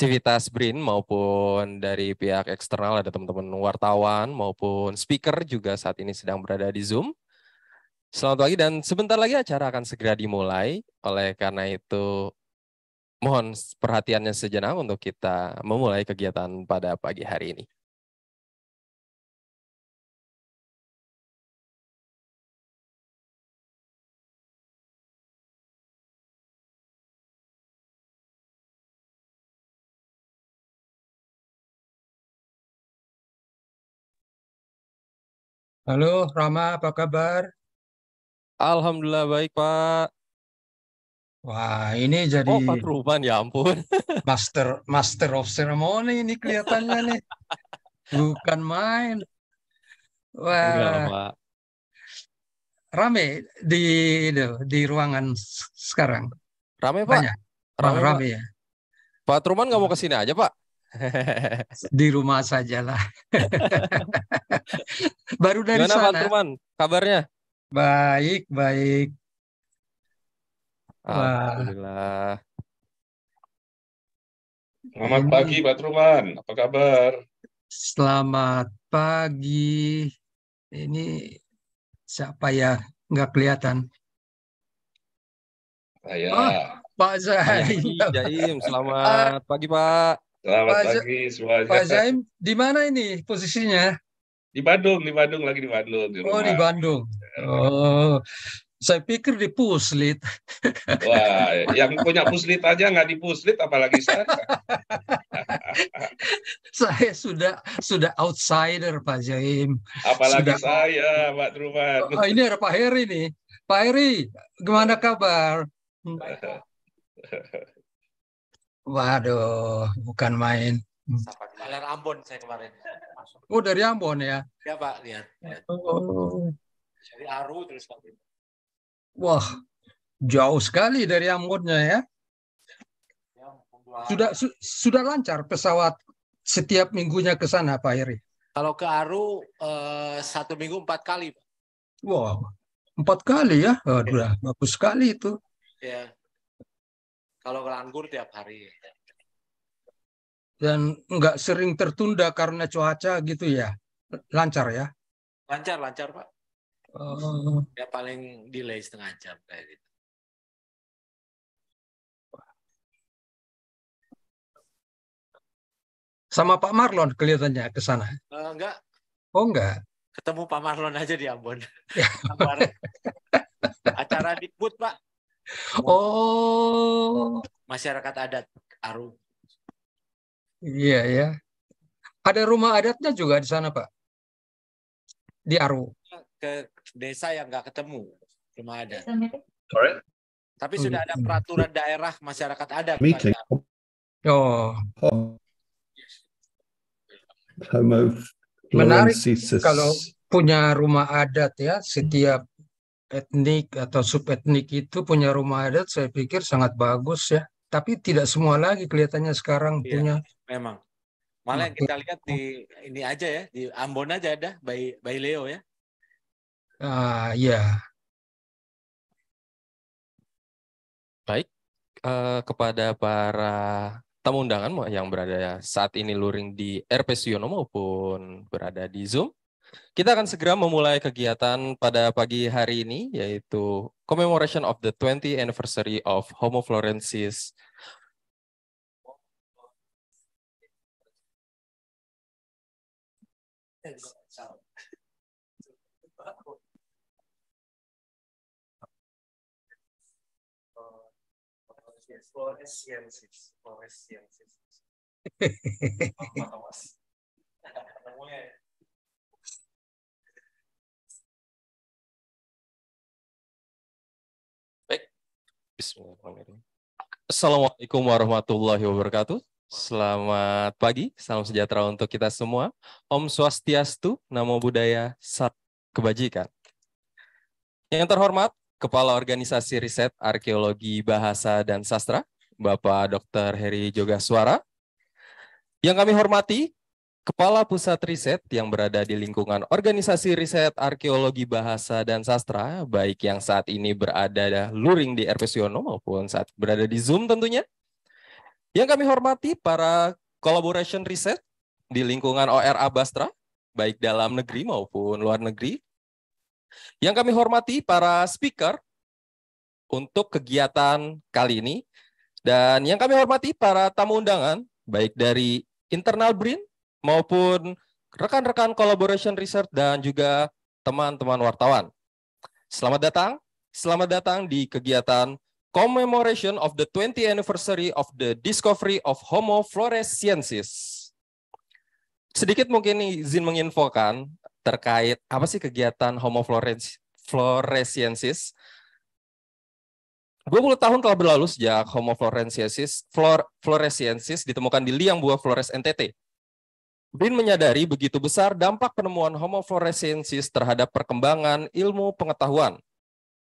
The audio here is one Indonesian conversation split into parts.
Civitas Brin maupun dari pihak eksternal ada teman-teman wartawan maupun speaker juga saat ini sedang berada di Zoom. Selamat pagi dan sebentar lagi acara akan segera dimulai. Oleh karena itu mohon perhatiannya sejenak untuk kita memulai kegiatan pada pagi hari ini. Halo Rama, apa kabar? Alhamdulillah baik Pak. Wah, ini jadi Oh Pak Truman ya ampun. master master of ceremony ini kelihatannya nih. Bukan main. Enggak Wah, Pak. rame di di, di ruangan sekarang. Rame Pak. Banyak. Wah, Rame Pak. rame ya. Pak Truman nggak mau ke sini aja Pak. Di rumah sajalah. Baru dari Gimana sana. Truman kabarnya? Baik, baik. Alhamdulillah. Selamat ini pagi Pak Truman, apa kabar? selamat pagi. Ini siapa ya? Nggak kelihatan. Saya. Oh, Pak Zaim. Jaim, selamat pagi Pak. Selamat Pak, pagi semuanya. Pak Zaim, di mana ini posisinya? Di Bandung, di Bandung lagi di Bandung di Oh, di rumah. Bandung. Oh, saya pikir di Puslit. Wah, yang punya puslit aja nggak di puslit, apalagi saya. Saya sudah sudah outsider, Pak Zaim. Apalagi Sudah. saya, Pak Truman. Oh, ini ada Pak Heri nih. Pak Heri, gimana kabar? Waduh, bukan main. Alar Ambon saya kemarin. Oh, dari Ambon ya. Ya Pak, lihat. lihat. Oh, Dari Aru terus Pak. wah, jauh sekali dari Ambonnya ya. Ya, Sudah su- sudah lancar pesawat setiap minggunya ke sana, Pak Heri. Kalau ke Aru eh, satu minggu empat kali. Pak. Wow, empat kali ya. Waduh, bagus sekali itu. Ya. Kalau ke Langgur tiap hari. Dan nggak sering tertunda karena cuaca gitu ya. Lancar ya. Lancar, lancar Pak. Oh, Ya paling delay setengah jam kayak gitu. sama Pak Marlon kelihatannya ke sana. Eh, enggak, Oh enggak. ketemu Pak Marlon aja di Ambon. Ya. Acara Dikbud Pak. Oh, Masyarakat adat Aru. iya ya. Ada rumah adatnya juga di sana, Pak. Di Aru. Ke desa yang nggak ketemu rumah adat. Sorry? Tapi Oh, sudah ada gitu. peraturan daerah masyarakat adat. Meeting. Aru. Oh, Menarik kalau punya rumah adat ya, setiap etnik atau subetnik itu punya rumah adat, saya pikir sangat bagus ya. Tapi tidak semua lagi kelihatannya sekarang Iya. punya. Memang. Malah yang kita lihat di ini aja ya, di Ambon aja ada bayi bayi Leo ya. Ah, ya. Baik, eh, kepada para tamu undangan yang berada saat ini luring di RP Siono maupun berada di Zoom. Kita akan segera memulai kegiatan pada pagi hari ini, yaitu Commemoration of the 20th Anniversary of Homo florensis. Baik, Bismillahirrahmanirrahim. Assalamualaikum warahmatullahi wabarakatuh. Selamat pagi, salam sejahtera untuk kita semua. Om Swastiastu, Namo Buddhaya, Salam Kebajikan. Yang terhormat, Kepala Organisasi Riset Arkeologi Bahasa dan Sastra, Bapak Dr. Heri Jogaswara. Yang kami hormati, Kepala Pusat Riset yang berada di lingkungan Organisasi Riset Arkeologi Bahasa dan Sastra, baik yang saat ini berada luring di RP Siono maupun saat berada di Zoom tentunya. Yang kami hormati para collaboration riset di lingkungan ORA Bastra, baik dalam negeri maupun luar negeri. Yang kami hormati para speaker untuk kegiatan kali ini. Dan yang kami hormati para tamu undangan, baik dari internal BRIN maupun rekan-rekan collaboration research dan juga teman-teman wartawan. Selamat datang, selamat datang di kegiatan Commemoration of the 20th Anniversary of the Discovery of Homo floresiensis. Sedikit mungkin izin menginfokan terkait apa sih kegiatan Homo floresiensis. 20 tahun telah berlalu sejak Homo floresiensis, flor, floresiensis ditemukan di liang buah Flores NTT. Brin menyadari begitu besar dampak penemuan Homo floresiensis terhadap perkembangan ilmu pengetahuan.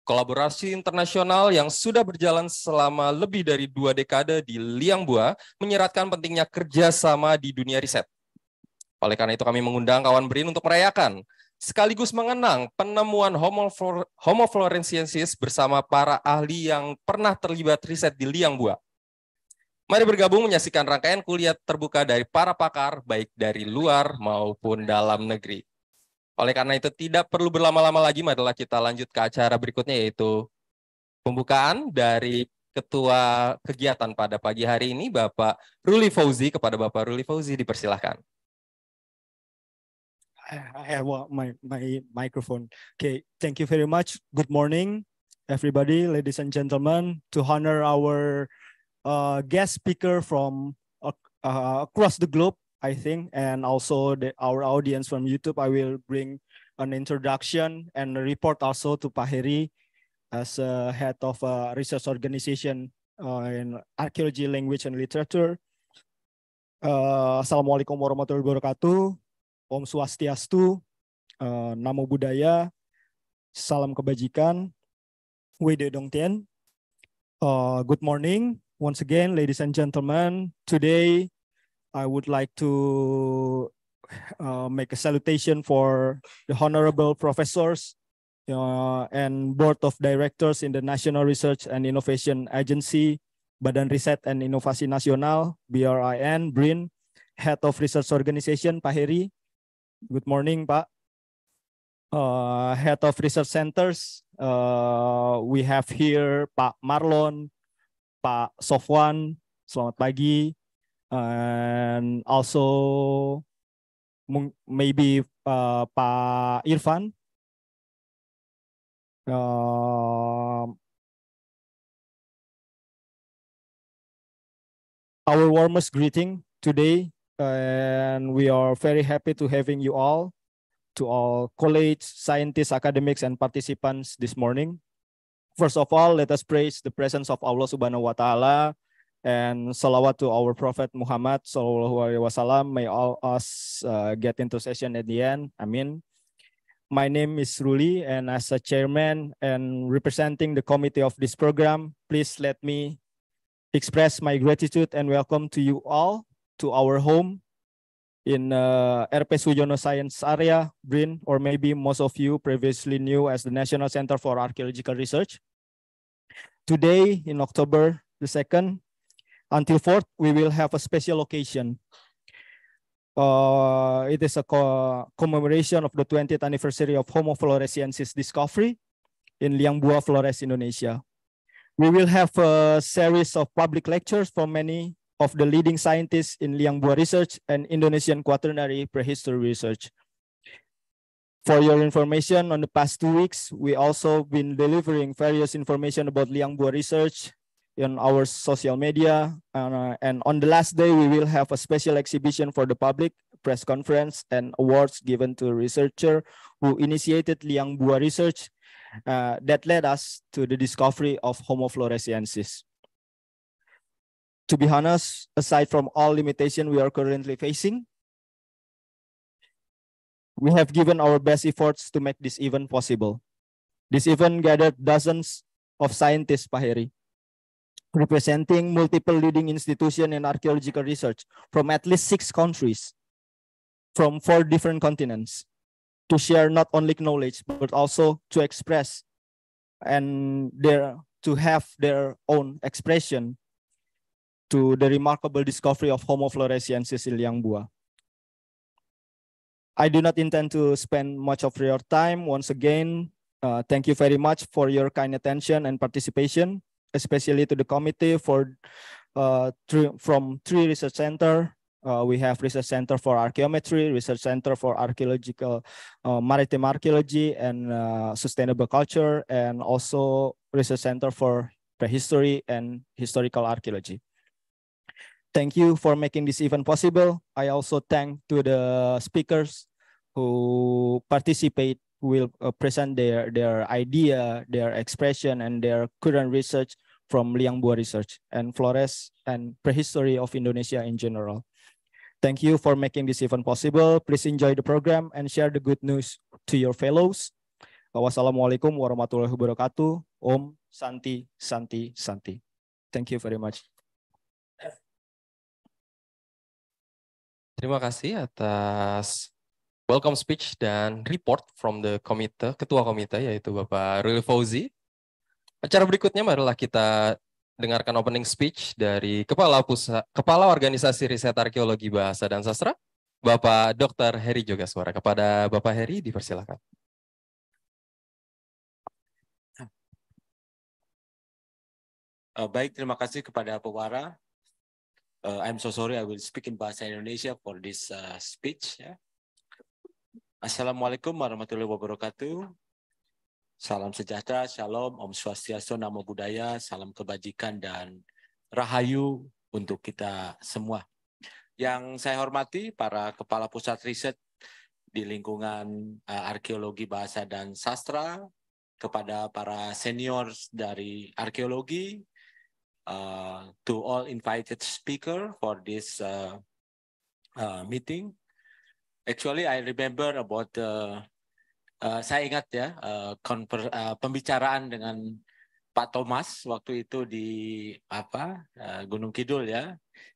Kolaborasi internasional yang sudah berjalan selama lebih dari dua dekade di liang buah menyeratkan pentingnya kerjasama di dunia riset. Oleh karena itu kami mengundang kawan BRIN untuk merayakan sekaligus mengenang penemuan Homo, Homo floresiensis bersama para ahli yang pernah terlibat riset di liang buah. Mari bergabung menyaksikan rangkaian kuliah terbuka dari para pakar baik dari luar maupun dalam negeri. Oleh karena itu tidak perlu berlama-lama lagi, marilah kita lanjut ke acara berikutnya yaitu pembukaan dari ketua kegiatan pada pagi hari ini Bapak Ruli Fauzi kepada Bapak Ruli Fauzi dipersilahkan. I have my, my microphone. Okay, thank you very much. Good morning, everybody, ladies and gentlemen, to honor our uh, guest speaker from uh, across the globe, I think, and also the, our audience from YouTube. I will bring an introduction and a report also to Paheri as a head of a research organization uh, in archaeology, language, and literature. Uh, Assalamualaikum warahmatullahi wabarakatuh. Om Swastiastu, uh, Namo Buddhaya, Salam Kebajikan, Wede Dongtian. Uh, good morning once again, ladies and gentlemen. Today, I would like to uh, make a salutation for the honorable professors uh, and board of directors in the National Research and Innovation Agency, Badan Riset and Inovasi Nasional, BRIN, BRIN, Head of Research Organization, Pak Heri, Good morning, Pak. Uh, Head of Research Centers, uh, we have here Pak Marlon, Pak Sofwan, selamat pagi. And also maybe uh, Pak Irfan. Uh, our warmest greeting today and we are very happy to having you all, to all college, scientists, academics, and participants this morning. First of all, let us praise the presence of Allah Subhanahu wa Ta'ala and salawat to our Prophet Muhammad Sallallahu Alaihi Wasallam. May all us uh, get into session at the end. Amin. My name is Ruli, and as a chairman and representing the committee of this program, please let me express my gratitude and welcome to you all to our home in uh, RP Sujono Science Area, BRIN, or maybe most of you previously knew as the National Center for Archaeological Research. Today, in October the 2nd, until 4th, we will have a special occasion. Uh, it is a co commemoration of the 20th anniversary of Homo floresiensis discovery in Liangbua, Flores, Indonesia. We will have a series of public lectures from many of the leading scientists in Liangbua research and Indonesian quaternary prehistory research. For your information, on the past two weeks, we also been delivering various information about Liangbua research in our social media. Uh, and on the last day, we will have a special exhibition for the public, press conference, and awards given to a researcher who initiated Liangbua research uh, that led us to the discovery of Homo floresiensis to be honest, aside from all limitation we are currently facing, we have given our best efforts to make this event possible. This event gathered dozens of scientists, Paheri, representing multiple leading institutions in archaeological research from at least six countries, from four different continents, to share not only knowledge, but also to express and their, to have their own expression to the remarkable discovery of Homo floresiensis in Liangbua. I do not intend to spend much of your time. Once again, uh, thank you very much for your kind attention and participation, especially to the committee for uh, from three research center. Uh, we have research center for archaeometry, research center for archaeological, uh, maritime archaeology and uh, sustainable culture, and also research center for prehistory and historical archaeology. Thank you for making this event possible. I also thank to the speakers who participate, who will uh, present their, their idea, their expression, and their current research from Liang Bua Research and Flores and prehistory of Indonesia in general. Thank you for making this event possible. Please enjoy the program and share the good news to your fellows. Wassalamualaikum warahmatullahi wabarakatuh. Om Santi Santi Santi. Thank you very much. Terima kasih atas welcome speech dan report from the komite, ketua komite yaitu Bapak Ruli Fauzi. Acara berikutnya marilah kita dengarkan opening speech dari Kepala Pusat Kepala Organisasi Riset Arkeologi Bahasa dan Sastra, Bapak Dr. Heri Jogaswara. Kepada Bapak Heri dipersilakan. Uh, baik, terima kasih kepada Pewara. Uh, I'm so sorry I will speak in bahasa Indonesia for this uh, speech. Ya. Assalamualaikum warahmatullahi wabarakatuh. Salam sejahtera, shalom, om swastiastu, namo buddhaya, salam kebajikan dan rahayu untuk kita semua. Yang saya hormati para kepala pusat riset di lingkungan uh, arkeologi bahasa dan sastra, kepada para senior dari arkeologi, uh, to all invited speaker for this uh, uh, meeting. Actually, I remember about the uh, saya ingat ya uh, konver, uh, pembicaraan dengan Pak Thomas waktu itu di apa uh, Gunung Kidul ya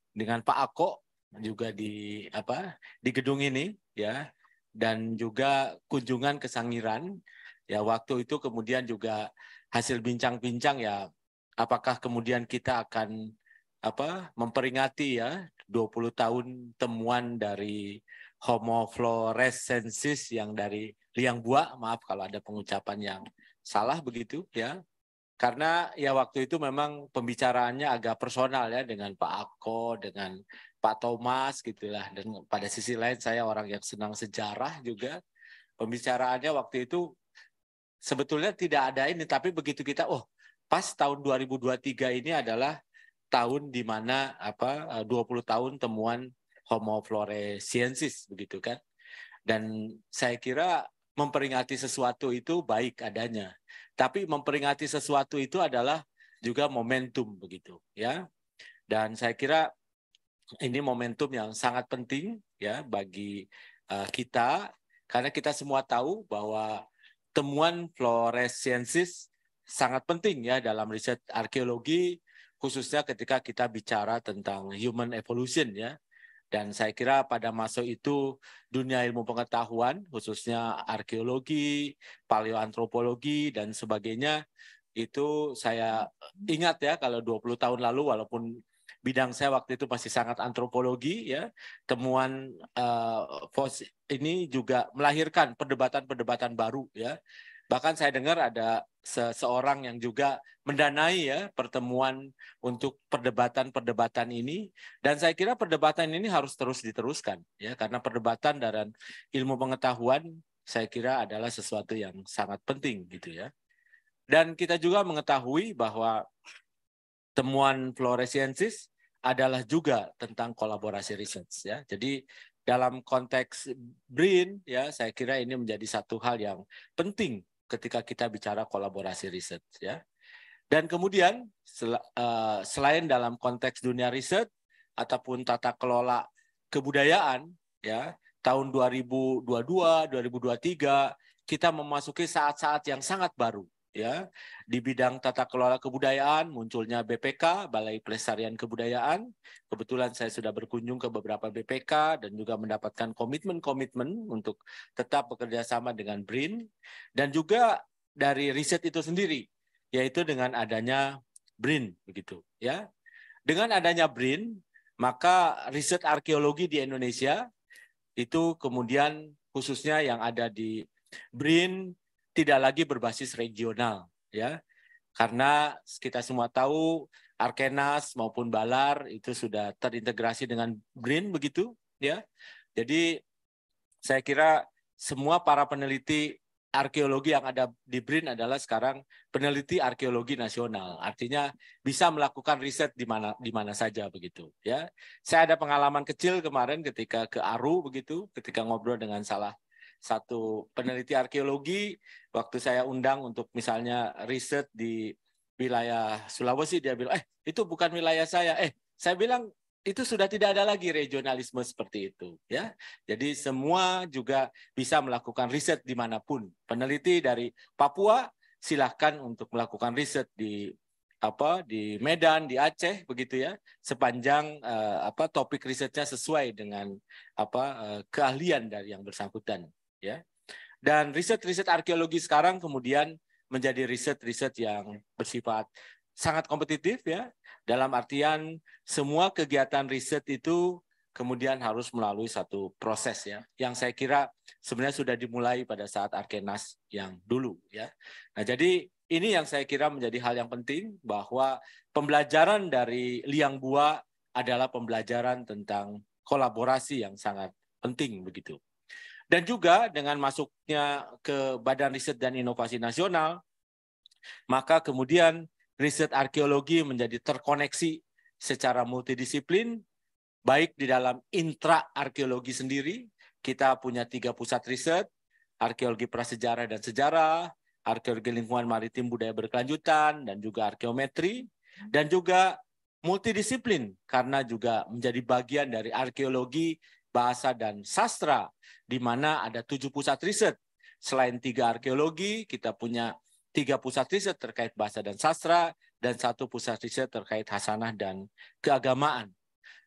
dengan Pak Ako juga di apa di gedung ini ya dan juga kunjungan ke Sangiran ya waktu itu kemudian juga hasil bincang-bincang ya apakah kemudian kita akan apa memperingati ya 20 tahun temuan dari Homo florescensis yang dari liang buah maaf kalau ada pengucapan yang salah begitu ya. Karena ya waktu itu memang pembicaraannya agak personal ya dengan Pak Ako dengan Pak Thomas gitulah dan pada sisi lain saya orang yang senang sejarah juga. Pembicaraannya waktu itu sebetulnya tidak ada ini tapi begitu kita oh pas tahun 2023 ini adalah tahun di mana apa 20 tahun temuan Homo floresiensis begitu kan? Dan saya kira memperingati sesuatu itu baik adanya. Tapi memperingati sesuatu itu adalah juga momentum begitu ya. Dan saya kira ini momentum yang sangat penting ya bagi uh, kita. Karena kita semua tahu bahwa temuan fluorescensis sangat penting ya dalam riset arkeologi khususnya ketika kita bicara tentang human evolution ya. Dan saya kira pada masa itu dunia ilmu pengetahuan khususnya arkeologi, paleoantropologi dan sebagainya itu saya ingat ya kalau 20 tahun lalu walaupun bidang saya waktu itu masih sangat antropologi ya temuan uh, ini juga melahirkan perdebatan-perdebatan baru ya bahkan saya dengar ada seseorang yang juga mendanai ya pertemuan untuk perdebatan-perdebatan ini dan saya kira perdebatan ini harus terus diteruskan ya karena perdebatan dan ilmu pengetahuan saya kira adalah sesuatu yang sangat penting gitu ya dan kita juga mengetahui bahwa temuan fluorescensis adalah juga tentang kolaborasi riset ya. Jadi dalam konteks BRIN ya saya kira ini menjadi satu hal yang penting ketika kita bicara kolaborasi riset ya. Dan kemudian sel, uh, selain dalam konteks dunia riset ataupun tata kelola kebudayaan ya, tahun 2022 2023 kita memasuki saat-saat yang sangat baru ya di bidang tata kelola kebudayaan munculnya BPK Balai Pelestarian Kebudayaan. Kebetulan saya sudah berkunjung ke beberapa BPK dan juga mendapatkan komitmen-komitmen untuk tetap bekerja sama dengan BRIN. Dan juga dari riset itu sendiri yaitu dengan adanya BRIN begitu ya. Dengan adanya BRIN, maka riset arkeologi di Indonesia itu kemudian khususnya yang ada di BRIN tidak lagi berbasis regional ya. Karena kita semua tahu Arkenas maupun Balar itu sudah terintegrasi dengan BRIN begitu ya. Jadi saya kira semua para peneliti arkeologi yang ada di BRIN adalah sekarang peneliti arkeologi nasional. Artinya bisa melakukan riset di mana di mana saja begitu ya. Saya ada pengalaman kecil kemarin ketika ke Aru begitu, ketika ngobrol dengan salah satu peneliti arkeologi waktu saya undang untuk misalnya riset di wilayah Sulawesi dia bilang, "Eh, itu bukan wilayah saya." Eh, saya bilang itu sudah tidak ada lagi regionalisme seperti itu ya. Jadi semua juga bisa melakukan riset di mana pun. Peneliti dari Papua silahkan untuk melakukan riset di apa di Medan di Aceh begitu ya sepanjang uh, apa topik risetnya sesuai dengan apa uh, keahlian dari yang bersangkutan ya dan riset-riset arkeologi sekarang kemudian menjadi riset-riset yang bersifat sangat kompetitif ya dalam artian semua kegiatan riset itu kemudian harus melalui satu proses ya yang saya kira sebenarnya sudah dimulai pada saat Arkenas yang dulu ya. Nah, jadi ini yang saya kira menjadi hal yang penting bahwa pembelajaran dari liang bua adalah pembelajaran tentang kolaborasi yang sangat penting begitu. Dan juga dengan masuknya ke Badan Riset dan Inovasi Nasional, maka kemudian riset arkeologi menjadi terkoneksi secara multidisiplin, baik di dalam intra arkeologi sendiri, kita punya tiga pusat riset, arkeologi prasejarah dan sejarah, arkeologi lingkungan maritim budaya berkelanjutan, dan juga arkeometri, dan juga multidisiplin karena juga menjadi bagian dari arkeologi, bahasa, dan sastra, di mana ada tujuh pusat riset. Selain tiga arkeologi, kita punya tiga pusat riset terkait bahasa dan sastra, dan satu pusat riset terkait hasanah dan keagamaan.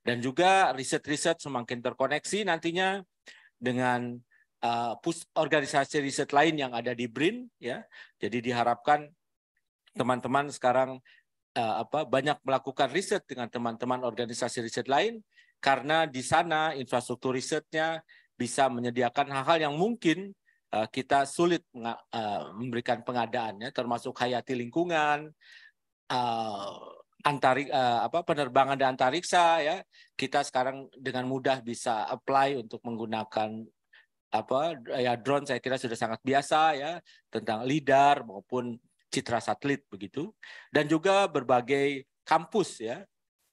Dan juga riset-riset semakin terkoneksi nantinya dengan uh, organisasi riset lain yang ada di BRIN ya. Jadi diharapkan teman-teman sekarang uh, apa banyak melakukan riset dengan teman-teman organisasi riset lain karena di sana infrastruktur risetnya bisa menyediakan hal-hal yang mungkin Eh, kita sulit uh, memberikan pengadaannya termasuk hayati lingkungan antarik uh, apa penerbangan dan antariksa ya. Kita sekarang dengan mudah bisa apply untuk menggunakan apa ya drone saya kira sudah sangat biasa ya tentang lidar maupun citra satelit begitu. Dan juga berbagai kampus ya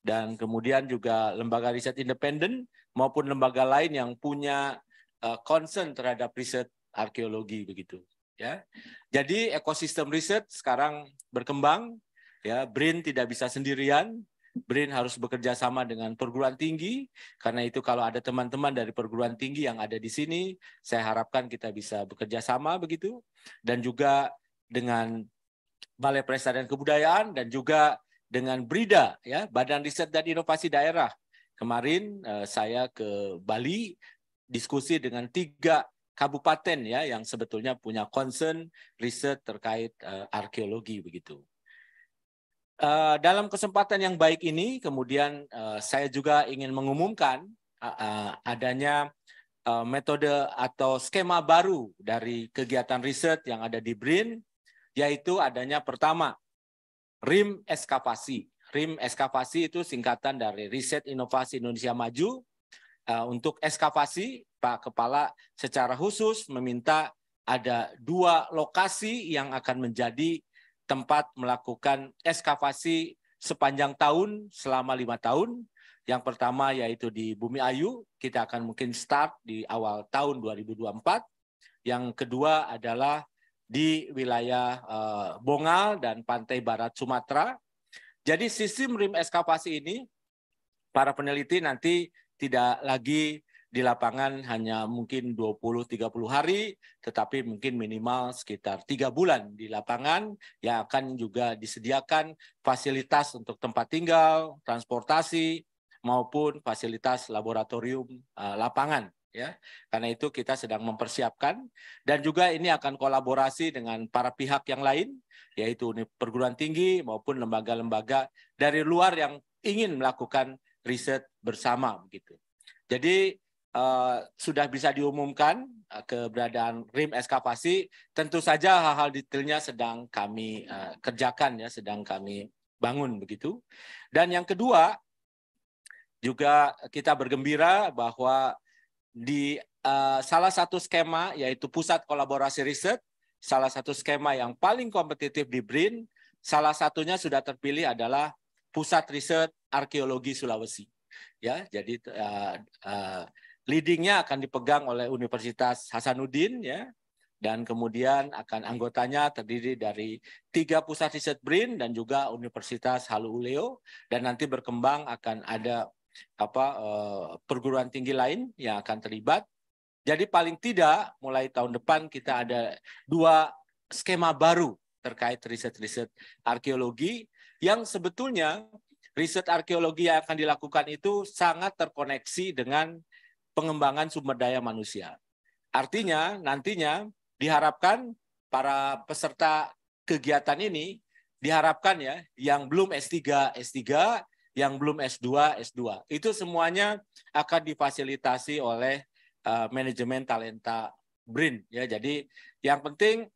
dan kemudian juga lembaga riset independen maupun lembaga lain yang punya uh, concern terhadap riset arkeologi begitu ya. Jadi ekosistem riset sekarang berkembang ya. BRIN tidak bisa sendirian. BRIN harus bekerja sama dengan perguruan tinggi karena itu kalau ada teman-teman dari perguruan tinggi yang ada di sini, saya harapkan kita bisa bekerja sama begitu dan juga dengan Balai Prestasi dan Kebudayaan dan juga dengan BRIDA ya, Badan Riset dan Inovasi Daerah. Kemarin eh, saya ke Bali diskusi dengan tiga kabupaten ya yang sebetulnya punya concern riset terkait uh, arkeologi begitu. Uh, dalam kesempatan yang baik ini, kemudian saya juga ingin mengumumkan adanya metode atau skema baru dari kegiatan riset yang ada di BRIN, yaitu adanya pertama RIM eskavasi. RIM eskavasi itu singkatan dari Riset Inovasi Indonesia Maju. Uh, untuk eskavasi Pak Kepala secara khusus meminta ada dua lokasi yang akan menjadi tempat melakukan eskavasi sepanjang tahun selama lima tahun. Yang pertama yaitu di Bumi Ayu, kita akan mungkin start di awal tahun 2024. Yang kedua adalah di wilayah uh, Bongal dan pantai barat Sumatera. Jadi sistem rim eskavasi ini, para peneliti nanti tidak lagi di lapangan hanya mungkin 20-30 hari, tetapi mungkin minimal sekitar tiga bulan di lapangan yang akan juga disediakan fasilitas untuk tempat tinggal, transportasi, maupun fasilitas laboratorium uh, lapangan ya karena itu kita sedang mempersiapkan dan juga ini akan kolaborasi dengan para pihak yang lain yaitu perguruan tinggi maupun lembaga-lembaga dari luar yang ingin melakukan riset bersama begitu. Jadi uh, sudah bisa diumumkan uh, keberadaan rim eskavasi. Tentu saja hal-hal detailnya sedang kami uh, kerjakan ya, sedang kami bangun begitu. Dan yang kedua juga kita bergembira bahwa di uh, salah satu skema yaitu pusat kolaborasi riset, salah satu skema yang paling kompetitif di BRIN, salah satunya sudah terpilih adalah pusat riset arkeologi Sulawesi. Ya, jadi uh, uh, leadingnya akan dipegang oleh Universitas Hasanuddin ya, dan kemudian akan anggotanya terdiri dari tiga pusat riset BRIN dan juga Universitas Halu Uleo dan nanti berkembang akan ada apa uh, perguruan tinggi lain yang akan terlibat. Jadi paling tidak mulai tahun depan kita ada dua skema baru terkait riset-riset arkeologi yang sebetulnya riset arkeologi yang akan dilakukan itu sangat terkoneksi dengan pengembangan sumber daya manusia. Artinya nantinya diharapkan para peserta kegiatan ini diharapkan ya yang belum S3 S3 yang belum S2 S2 itu semuanya akan difasilitasi oleh uh, manajemen talenta BRIN ya jadi yang penting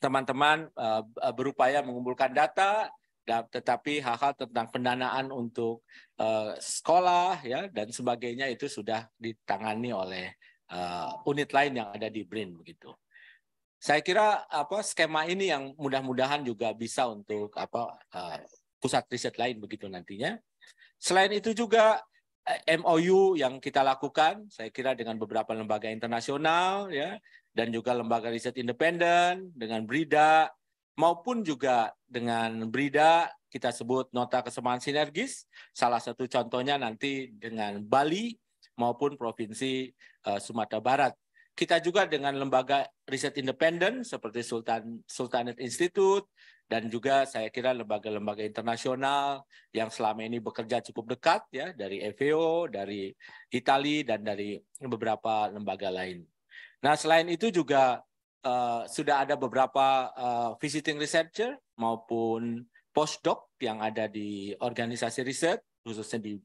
teman-teman uh, berupaya mengumpulkan data tetapi hal-hal tentang pendanaan untuk uh, sekolah ya dan sebagainya itu sudah ditangani oleh uh, unit lain yang ada di BRIN begitu. Saya kira apa skema ini yang mudah-mudahan juga bisa untuk apa pusat riset lain begitu nantinya. Selain itu juga MOU yang kita lakukan, saya kira dengan beberapa lembaga internasional ya dan juga lembaga riset independen dengan BRIDA maupun juga dengan BRIDA kita sebut nota kesamaan sinergis. Salah satu contohnya nanti dengan Bali maupun Provinsi uh, Sumatera Barat. Kita juga dengan lembaga riset independen seperti Sultan Sultanate Institute dan juga saya kira lembaga-lembaga internasional yang selama ini bekerja cukup dekat ya dari EVO, dari Italia dan dari beberapa lembaga lain. Nah, selain itu juga uh, sudah ada beberapa uh, visiting researcher maupun postdoc yang ada di organisasi riset, khususnya di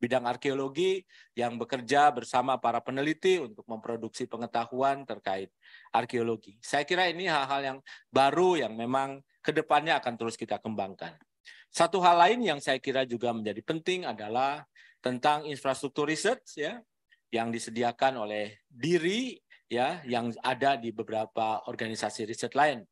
bidang arkeologi yang bekerja bersama para peneliti untuk memproduksi pengetahuan terkait arkeologi. Saya kira ini hal-hal yang baru yang memang ke depannya akan terus kita kembangkan. Satu hal lain yang saya kira juga menjadi penting adalah tentang infrastruktur riset ya yang disediakan oleh diri ya yang ada di beberapa organisasi riset lain.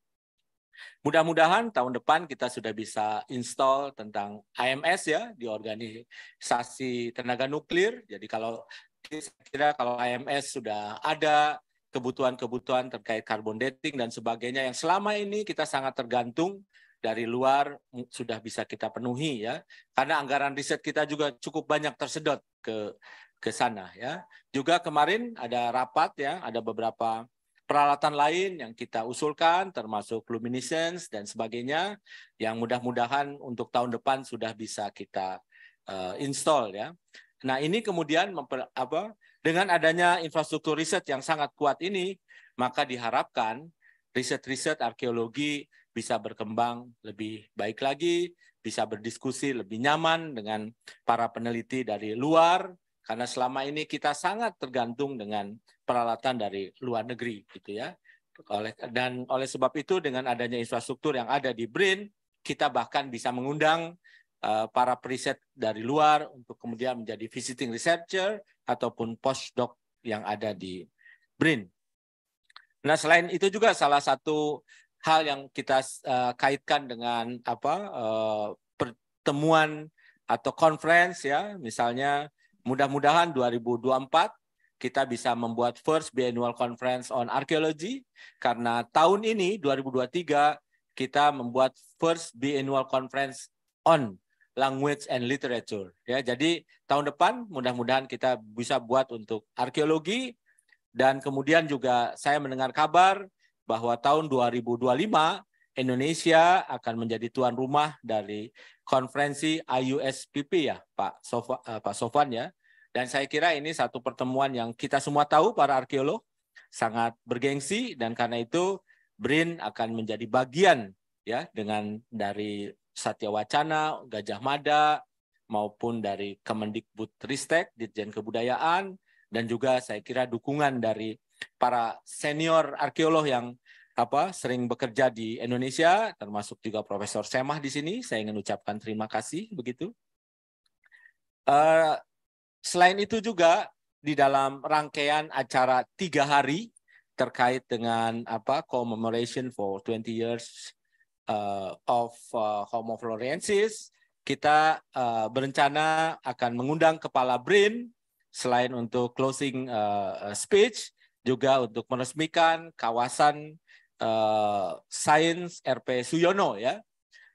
Mudah-mudahan tahun depan kita sudah bisa install tentang AMS ya di organisasi tenaga nuklir. Jadi kalau saya kira kalau AMS sudah ada kebutuhan-kebutuhan terkait carbon dating dan sebagainya yang selama ini kita sangat tergantung dari luar sudah bisa kita penuhi ya. Karena anggaran riset kita juga cukup banyak tersedot ke ke sana ya. Juga kemarin ada rapat ya, ada beberapa peralatan lain yang kita usulkan termasuk luminescence dan sebagainya yang mudah-mudahan untuk tahun depan sudah bisa kita uh, install ya. Nah, ini kemudian memper, apa dengan adanya infrastruktur riset yang sangat kuat ini, maka diharapkan riset-riset arkeologi bisa berkembang lebih baik lagi, bisa berdiskusi lebih nyaman dengan para peneliti dari luar karena selama ini kita sangat tergantung dengan peralatan dari luar negeri gitu ya. Dan oleh sebab itu dengan adanya infrastruktur yang ada di BRIN, kita bahkan bisa mengundang para periset dari luar untuk kemudian menjadi visiting researcher ataupun postdoc yang ada di BRIN. Nah, selain itu juga salah satu hal yang kita uh, kaitkan dengan apa uh, pertemuan atau conference ya, misalnya Mudah-mudahan 2024 kita bisa membuat first biannual conference on archaeology karena tahun ini 2023 kita membuat first biannual conference on language and literature ya. Jadi tahun depan mudah-mudahan kita bisa buat untuk arkeologi dan kemudian juga saya mendengar kabar bahwa tahun 2025 Indonesia akan menjadi tuan rumah dari konferensi IUSPP ya, Pak Sofan, uh, Pak Sofan ya. Dan saya kira ini satu pertemuan yang kita semua tahu para arkeolog sangat bergengsi dan karena itu BRIN akan menjadi bagian ya dengan dari Satya Wacana, Gajah Mada maupun dari Kemendikbud Ristek, Ditjen Kebudayaan, dan juga saya kira dukungan dari para senior arkeolog yang apa sering bekerja di Indonesia, termasuk juga Profesor Semah di sini. Saya ingin ucapkan terima kasih begitu. Uh, selain itu juga di dalam rangkaian acara tiga hari terkait dengan apa commemoration for 20 years uh, of uh, Homo floresiensis, kita uh, berencana akan mengundang kepala BRIN selain untuk closing uh, speech juga untuk meresmikan kawasan uh, sains RP Suyono ya.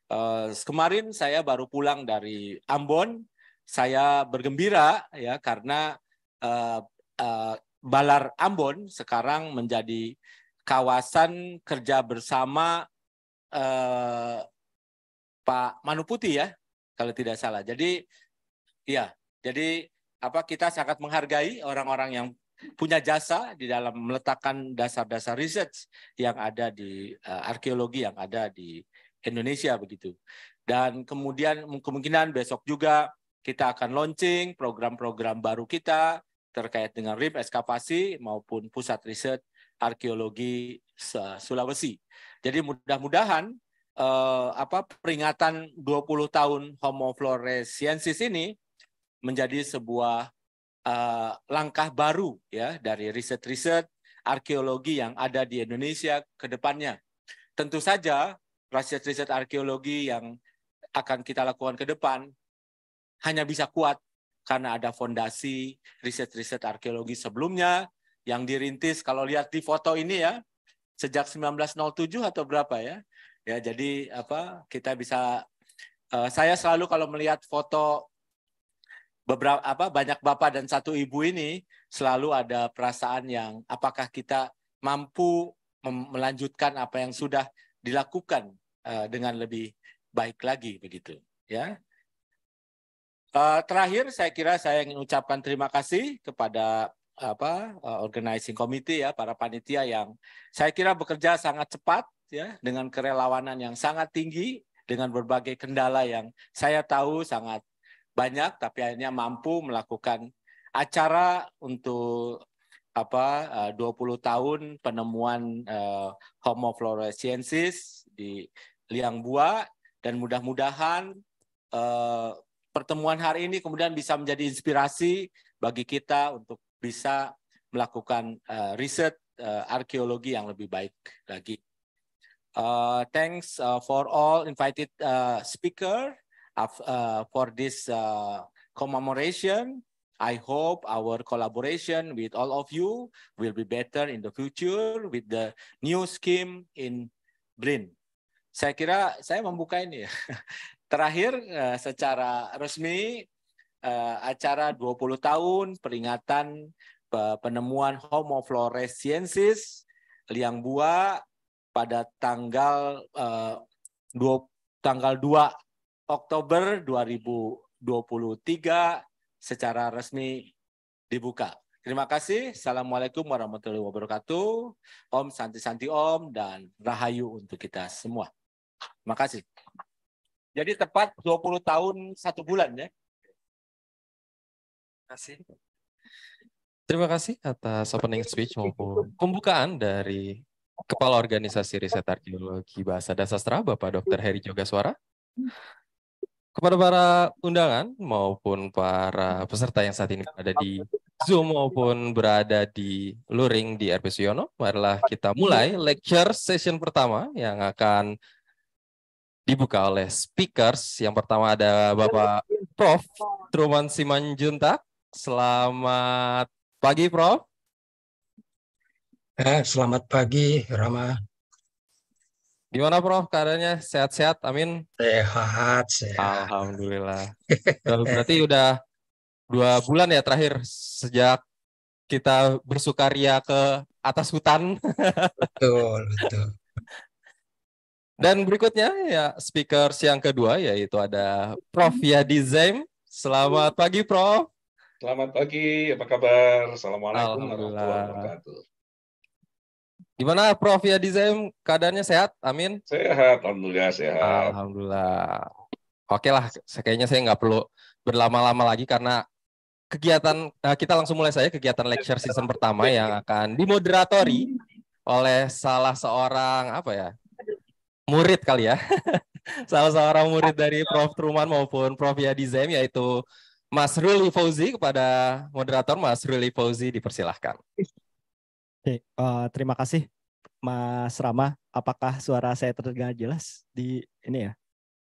Uh, kemarin saya baru pulang dari Ambon, saya bergembira ya karena uh, uh, Balar Ambon sekarang menjadi kawasan kerja bersama uh, Pak Manuputi ya kalau tidak salah. Jadi ya, jadi apa kita sangat menghargai orang-orang yang punya jasa di dalam meletakkan dasar-dasar research yang ada di uh, arkeologi yang ada di Indonesia begitu. Dan kemudian kemungkinan besok juga kita akan launching program-program baru kita terkait dengan RIM eskavasi maupun pusat riset arkeologi Sulawesi. Jadi mudah-mudahan eh, apa peringatan 20 tahun Homo floresiensis ini menjadi sebuah uh, langkah baru ya dari riset-riset arkeologi yang ada di Indonesia ke depannya. Tentu saja riset-riset arkeologi yang akan kita lakukan ke depan hanya bisa kuat karena ada fondasi riset-riset arkeologi sebelumnya yang dirintis kalau lihat di foto ini ya sejak 1907 atau berapa ya? Ya jadi apa kita bisa uh, saya selalu kalau melihat foto beberapa apa banyak bapak dan satu ibu ini selalu ada perasaan yang apakah kita mampu melanjutkan apa yang sudah dilakukan uh, dengan lebih baik lagi begitu ya. Uh, terakhir saya kira saya ingin ucapkan terima kasih kepada apa uh, organizing committee ya para panitia yang saya kira bekerja sangat cepat ya dengan kerelawanan yang sangat tinggi dengan berbagai kendala yang saya tahu sangat banyak tapi akhirnya mampu melakukan acara untuk apa 20 eh, tahun penemuan uh, Homo floresiensis di liang buah dan mudah-mudahan uh, pertemuan hari ini kemudian bisa menjadi inspirasi bagi kita untuk bisa melakukan uh, riset uh, arkeologi yang lebih baik lagi. Uh, thanks uh, for all invited uh, speaker uh, for this uh, commemoration. I hope our collaboration with all of you will be better in the future with the new scheme in BRIN. Saya kira saya membuka ini ya. Terakhir secara resmi uh, acara 20 tahun peringatan penemuan Homo floresiensis liang buah pada tanggal uh, dua, tanggal 2 Oktober 2023 secara resmi dibuka. Terima kasih. Assalamualaikum warahmatullahi wabarakatuh. Om Santi Santi Om dan Rahayu untuk kita semua. Terima kasih. Jadi tepat 20 tahun satu bulan ya. Terima kasih. Terima kasih atas opening speech maupun pembukaan dari Kepala Organisasi Riset Arkeologi Bahasa dan Sastra, Bapak Dr. Heri Jogaswara. Kepada para undangan maupun para peserta yang saat ini ada di Zoom maupun berada di luring di RP Suyono, marilah kita mulai lecture session pertama yang akan dibuka oleh speakers. Yang pertama ada Bapak Prof. Truman Simanjuntak. Selamat pagi, Prof. Eh, selamat pagi, Rama. Gimana Prof keadaannya? Sehat-sehat? Amin. Sehat, sehat. Alhamdulillah. Berarti udah dua bulan ya terakhir sejak kita bersukaria ke atas hutan. Betul, betul. Dan berikutnya ya speaker yang kedua yaitu ada Prof Yadi Zaim. Selamat pagi Prof. Selamat pagi, apa kabar? Assalamualaikum warahmatullahi wabarakatuh. Gimana Prof ya Zaim keadaannya sehat? Amin. Sehat, alhamdulillah sehat. Alhamdulillah. Oke lah, kayaknya saya nggak perlu berlama-lama lagi karena kegiatan uh, kita langsung mulai saya kegiatan lecture season pertama yang akan dimoderatori oleh salah seorang apa ya murid kali ya salah seorang murid dari Prof Truman maupun Prof Yadi Zem yaitu Mas Ruli Fauzi kepada moderator Mas Ruli Fauzi dipersilahkan. Oke, uh, terima kasih Mas Rama. Apakah suara saya terdengar jelas di ini ya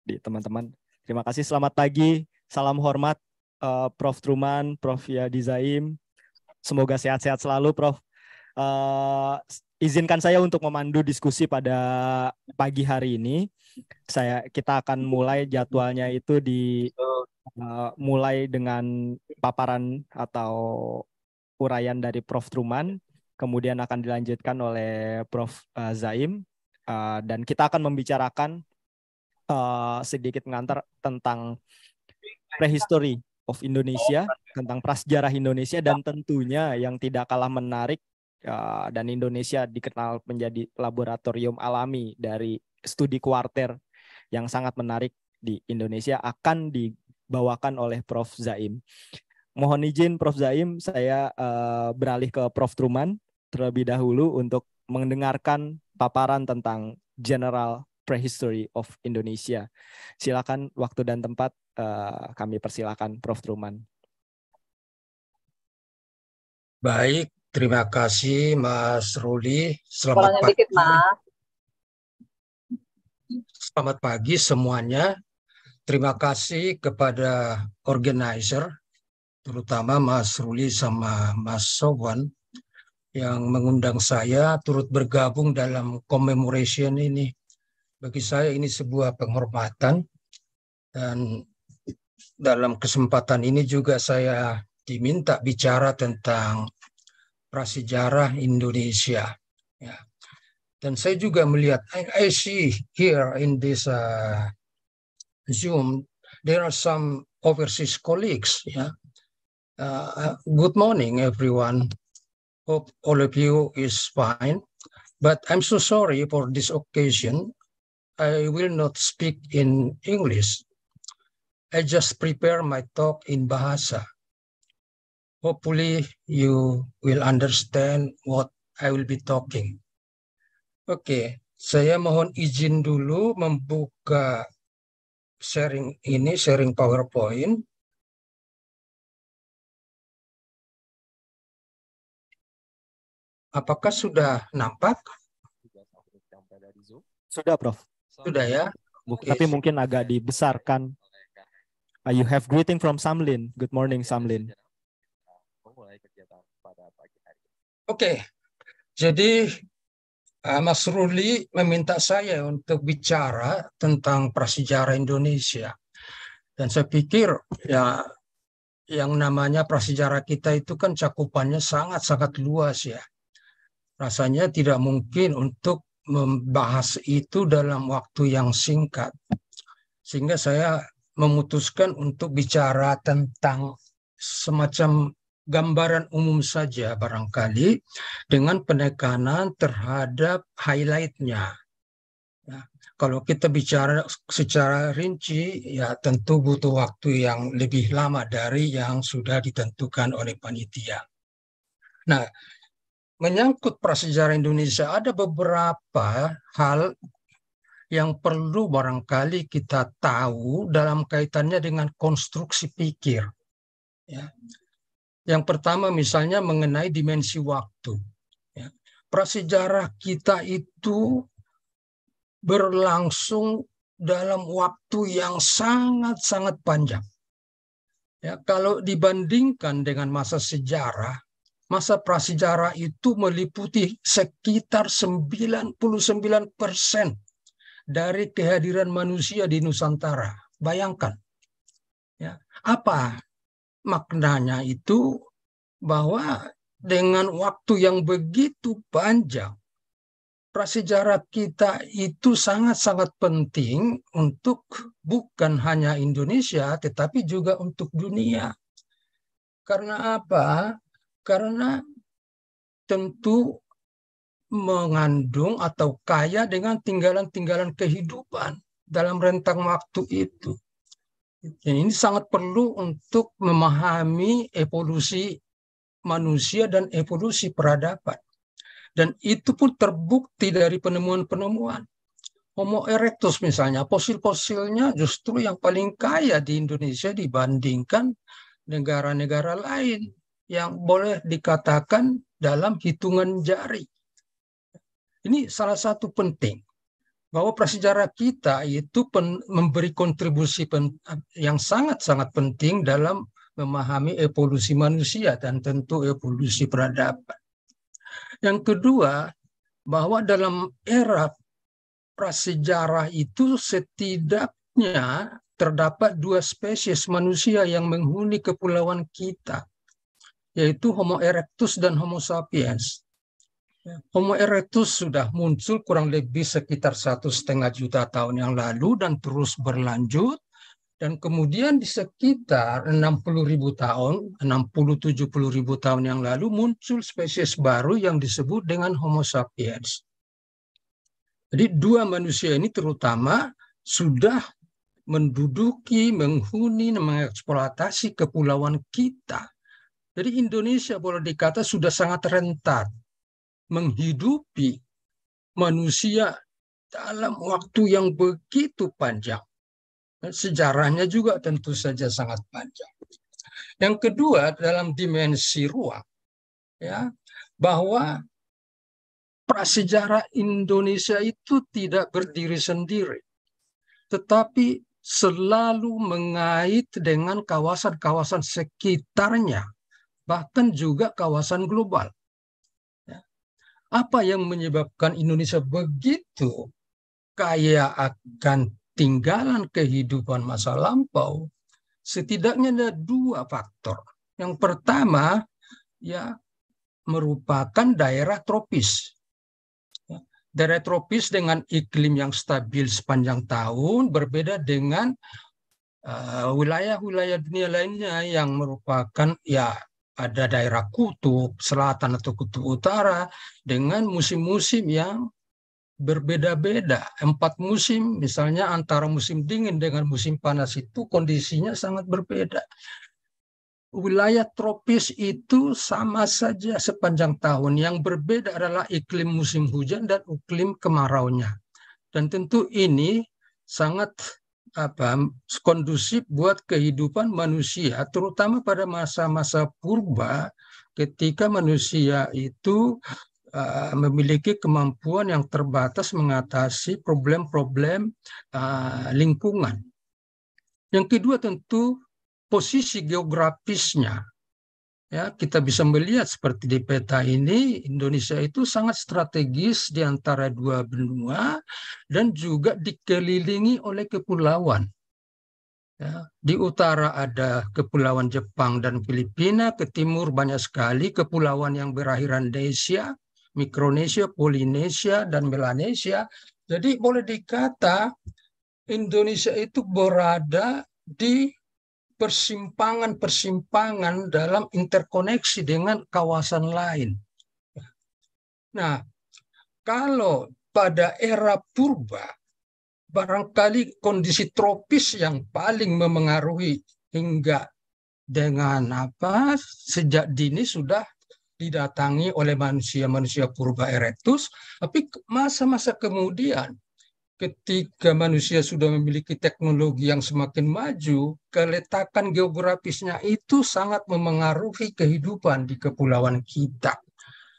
di teman-teman? Terima kasih. Selamat pagi. Salam hormat uh, Prof Truman, Prof Yadi Zaim. Semoga sehat-sehat selalu, Prof. Uh, izinkan saya untuk memandu diskusi pada pagi hari ini. Saya kita akan mulai jadwalnya itu di uh, mulai dengan paparan atau uraian dari Prof. Truman, kemudian akan dilanjutkan oleh Prof uh, Zaim. Uh, dan kita akan membicarakan uh, sedikit mengantar tentang prehistory of Indonesia, tentang prasejarah Indonesia dan tentunya yang tidak kalah menarik uh, dan Indonesia dikenal menjadi laboratorium alami dari studi kuarter yang sangat menarik di Indonesia akan dibawakan oleh Prof Zaim. Mohon izin Prof Zaim, saya uh, beralih ke Prof Truman terlebih dahulu untuk mendengarkan paparan tentang general prehistory of Indonesia. Silakan waktu dan tempat uh, kami persilakan Prof Truman. Baik, terima kasih Mas Ruli. Selamat pagi. Dikit, Mas. Selamat pagi semuanya. Terima kasih kepada organizer, terutama Mas Ruli sama Mas Sowan yang mengundang saya turut bergabung dalam commemoration ini. Bagi saya ini sebuah penghormatan dan dalam kesempatan ini juga saya diminta bicara tentang prasejarah Indonesia. Ya. Dan saya juga melihat, I, I see here in this uh, Zoom, there are some overseas colleagues. Ya. Uh, good morning, everyone. Hope all of you is fine. But I'm so sorry for this occasion. I will not speak in English. I just prepare my talk in Bahasa. Hopefully you will understand what I will be talking. Oke, okay, saya mohon izin dulu membuka sharing ini, sharing PowerPoint. Apakah sudah nampak? Sudah, Prof. Sudah ya. Okay. Tapi mungkin agak dibesarkan. Uh, you have greeting from Samlin. Good morning, Samlin. Oke, jadi uh, Mas Ruli meminta saya untuk bicara tentang prasejarah Indonesia. Dan saya pikir ya yang namanya prasejarah kita itu kan cakupannya sangat-sangat luas ya. Rasanya tidak mungkin untuk membahas itu dalam waktu yang singkat. Sehingga saya memutuskan untuk bicara tentang semacam gambaran umum saja barangkali dengan penekanan terhadap highlightnya. Ya, kalau kita bicara secara rinci, ya tentu butuh waktu yang lebih lama dari yang sudah ditentukan oleh panitia. Nah, menyangkut prasejarah Indonesia ada beberapa hal yang perlu barangkali kita tahu dalam kaitannya dengan konstruksi pikir. Ya. Yang pertama misalnya mengenai dimensi waktu. Ya. Prasejarah kita itu berlangsung dalam waktu yang sangat-sangat panjang. Ya, kalau dibandingkan dengan masa sejarah, masa prasejarah itu meliputi sekitar 99 persen dari kehadiran manusia di Nusantara. Bayangkan, ya, apa maknanya itu bahwa dengan waktu yang begitu panjang, prasejarah kita itu sangat-sangat penting untuk bukan hanya Indonesia, tetapi juga untuk dunia. Karena apa? karena tentu mengandung atau kaya dengan tinggalan-tinggalan kehidupan dalam rentang waktu itu. Dan ini sangat perlu untuk memahami evolusi manusia dan evolusi peradaban. Dan itu pun terbukti dari penemuan-penemuan. Homo erectus misalnya, fosil-fosilnya justru yang paling kaya di Indonesia dibandingkan negara-negara lain yang boleh dikatakan dalam hitungan jari. Ini salah satu penting bahwa prasejarah kita itu pen, memberi kontribusi pen, yang sangat-sangat penting dalam memahami evolusi manusia dan tentu evolusi peradaban. Yang kedua, bahwa dalam era prasejarah itu setidaknya terdapat dua spesies manusia yang menghuni kepulauan kita, yaitu Homo erectus dan Homo sapiens. Homo erectus sudah muncul kurang lebih sekitar satu setengah juta tahun yang lalu dan terus berlanjut. Dan kemudian di sekitar 60 ribu tahun, 60-70 ribu tahun yang lalu muncul spesies baru yang disebut dengan Homo sapiens. Jadi dua manusia ini terutama sudah menduduki, menghuni, mengeksploitasi kepulauan kita. Jadi Indonesia boleh dikata sudah sangat rentan menghidupi manusia dalam waktu yang begitu panjang. Sejarahnya juga tentu saja sangat panjang. Yang kedua dalam dimensi ruang, ya bahwa prasejarah Indonesia itu tidak berdiri sendiri, tetapi selalu mengait dengan kawasan-kawasan sekitarnya, bahkan juga kawasan global. Apa yang menyebabkan Indonesia begitu kaya akan tinggalan kehidupan masa lampau? Setidaknya ada dua faktor. Yang pertama, ya merupakan daerah tropis. Ya, daerah tropis dengan iklim yang stabil sepanjang tahun berbeda dengan uh, wilayah-wilayah uh, dunia lainnya yang merupakan ya ada daerah kutub selatan atau kutub utara dengan musim-musim yang berbeda-beda. Empat musim, misalnya antara musim dingin dengan musim panas itu kondisinya sangat berbeda. Wilayah tropis itu sama saja sepanjang tahun. Yang berbeda adalah iklim musim hujan dan iklim kemaraunya. Dan tentu ini sangat apa kondusif buat kehidupan manusia terutama pada masa-masa purba ketika manusia itu uh, memiliki kemampuan yang terbatas mengatasi problem-problem uh, lingkungan. Yang kedua tentu posisi geografisnya Ya, kita bisa melihat seperti di peta ini, Indonesia itu sangat strategis di antara dua benua dan juga dikelilingi oleh kepulauan. Ya, di utara ada kepulauan Jepang dan Filipina, ke timur banyak sekali kepulauan yang berakhiran Indonesia, Mikronesia, Polinesia, dan Melanesia. Jadi boleh dikata Indonesia itu berada di persimpangan-persimpangan dalam interkoneksi dengan kawasan lain. Nah, kalau pada era purba, barangkali kondisi tropis yang paling memengaruhi hingga dengan apa sejak dini sudah didatangi oleh manusia-manusia purba erectus, tapi masa-masa kemudian ketika manusia sudah memiliki teknologi yang semakin maju, keletakan geografisnya itu sangat memengaruhi kehidupan di kepulauan kita.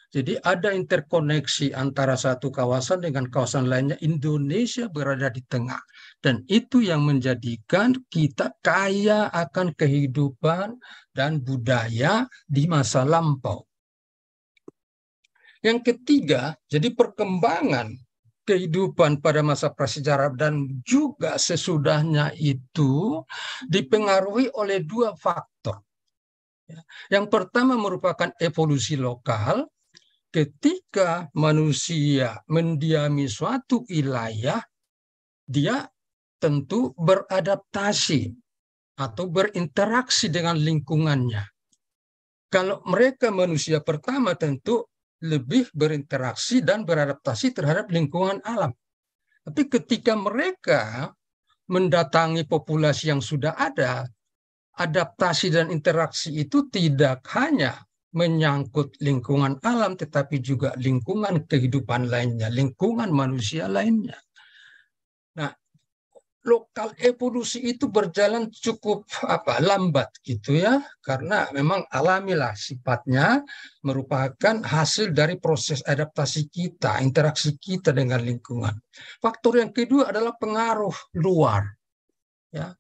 Jadi ada interkoneksi antara satu kawasan dengan kawasan lainnya. Indonesia berada di tengah. Dan itu yang menjadikan kita kaya akan kehidupan dan budaya di masa lampau. Yang ketiga, jadi perkembangan kehidupan pada masa prasejarah dan juga sesudahnya itu dipengaruhi oleh dua faktor. Ya. Yang pertama merupakan evolusi lokal. Ketika manusia mendiami suatu wilayah, dia tentu beradaptasi atau berinteraksi dengan lingkungannya. Kalau mereka manusia pertama tentu lebih berinteraksi dan beradaptasi terhadap lingkungan alam. Tapi ketika mereka mendatangi populasi yang sudah ada, adaptasi dan interaksi itu tidak hanya menyangkut lingkungan alam, tetapi juga lingkungan kehidupan lainnya, lingkungan manusia lainnya. Lokal evolusi itu berjalan cukup apa lambat gitu ya, karena memang alamilah sifatnya merupakan hasil dari proses adaptasi kita, interaksi kita dengan lingkungan. Faktor yang kedua adalah pengaruh luar. Ya,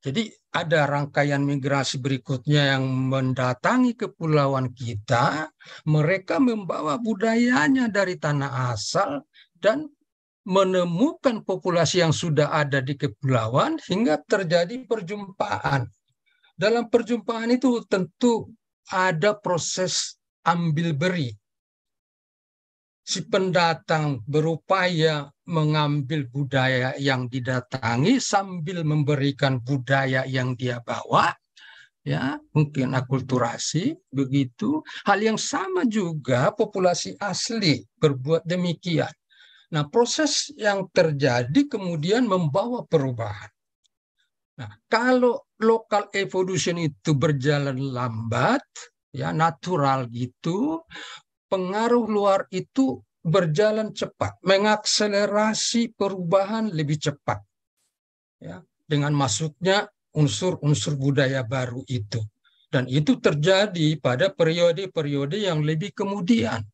jadi ada rangkaian migrasi berikutnya yang mendatangi kepulauan kita, mereka membawa budayanya dari tanah asal dan menemukan populasi yang sudah ada di kepulauan hingga terjadi perjumpaan. Dalam perjumpaan itu tentu ada proses ambil beri. Si pendatang berupaya mengambil budaya yang didatangi sambil memberikan budaya yang dia bawa ya mungkin akulturasi begitu. Hal yang sama juga populasi asli berbuat demikian nah proses yang terjadi kemudian membawa perubahan nah kalau lokal evolution itu berjalan lambat ya natural gitu pengaruh luar itu berjalan cepat, mengakselerasi perubahan lebih cepat. Ya, dengan masuknya unsur-unsur budaya baru itu. Dan itu terjadi pada periode-periode yang lebih kemudian.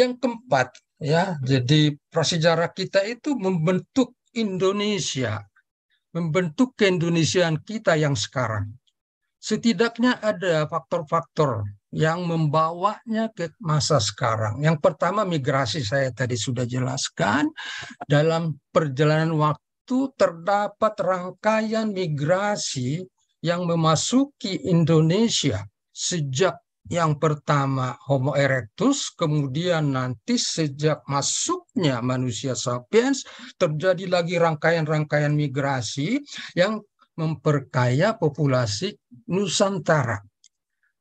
Yang keempat, ya, jadi prasejarah kita itu membentuk Indonesia, membentuk keindonesiaan kita yang sekarang. Setidaknya ada faktor-faktor yang membawanya ke masa sekarang. Yang pertama migrasi saya tadi sudah jelaskan. Dalam perjalanan waktu terdapat rangkaian migrasi yang memasuki Indonesia sejak yang pertama Homo erectus, kemudian nanti sejak masuknya manusia sapiens terjadi lagi rangkaian-rangkaian migrasi yang memperkaya populasi Nusantara.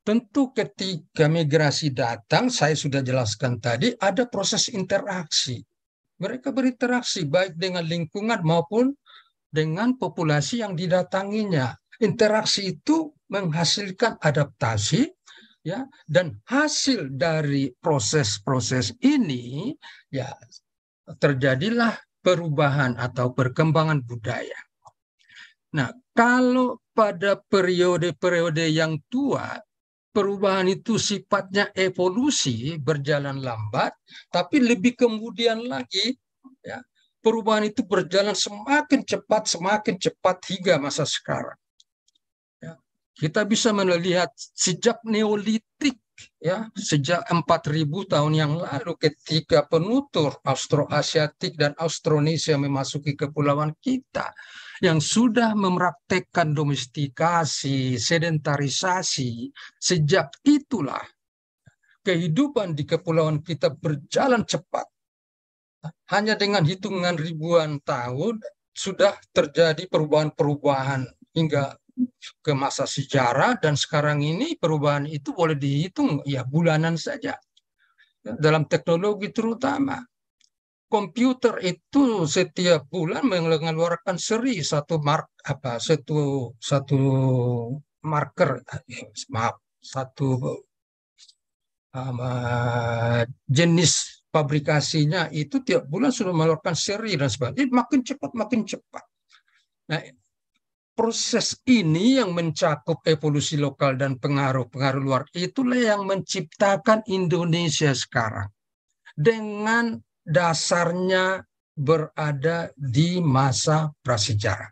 Tentu ketika migrasi datang, saya sudah jelaskan tadi, ada proses interaksi. Mereka berinteraksi baik dengan lingkungan maupun dengan populasi yang didatanginya. Interaksi itu menghasilkan adaptasi, ya, dan hasil dari proses-proses ini, ya, terjadilah perubahan atau perkembangan budaya. Nah, kalau pada periode-periode yang tua, perubahan itu sifatnya evolusi berjalan lambat, tapi lebih kemudian lagi ya, perubahan itu berjalan semakin cepat, semakin cepat hingga masa sekarang. Kita bisa melihat sejak Neolitik ya sejak 4000 tahun yang lalu ketika penutur Austroasiatik dan Austronesia memasuki kepulauan kita yang sudah mempraktekkan domestikasi, sedentarisasi, sejak itulah kehidupan di kepulauan kita berjalan cepat. Hanya dengan hitungan ribuan tahun sudah terjadi perubahan-perubahan hingga ke masa sejarah dan sekarang ini perubahan itu boleh dihitung ya bulanan saja. Dalam teknologi terutama komputer itu setiap bulan mengeluarkan seri satu mark apa satu satu marker maaf satu um, jenis pabrikasinya itu tiap bulan sudah mengeluarkan seri dan sebagainya makin cepat makin cepat. Nah proses ini yang mencakup evolusi lokal dan pengaruh-pengaruh luar itulah yang menciptakan Indonesia sekarang dengan dasarnya berada di masa prasejarah.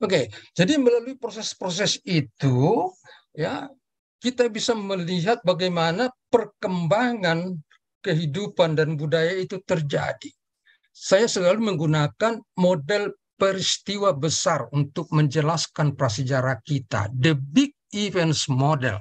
Oke, jadi melalui proses-proses itu ya kita bisa melihat bagaimana perkembangan kehidupan dan budaya itu terjadi. Saya selalu menggunakan model peristiwa besar untuk menjelaskan prasejarah kita, the big events model.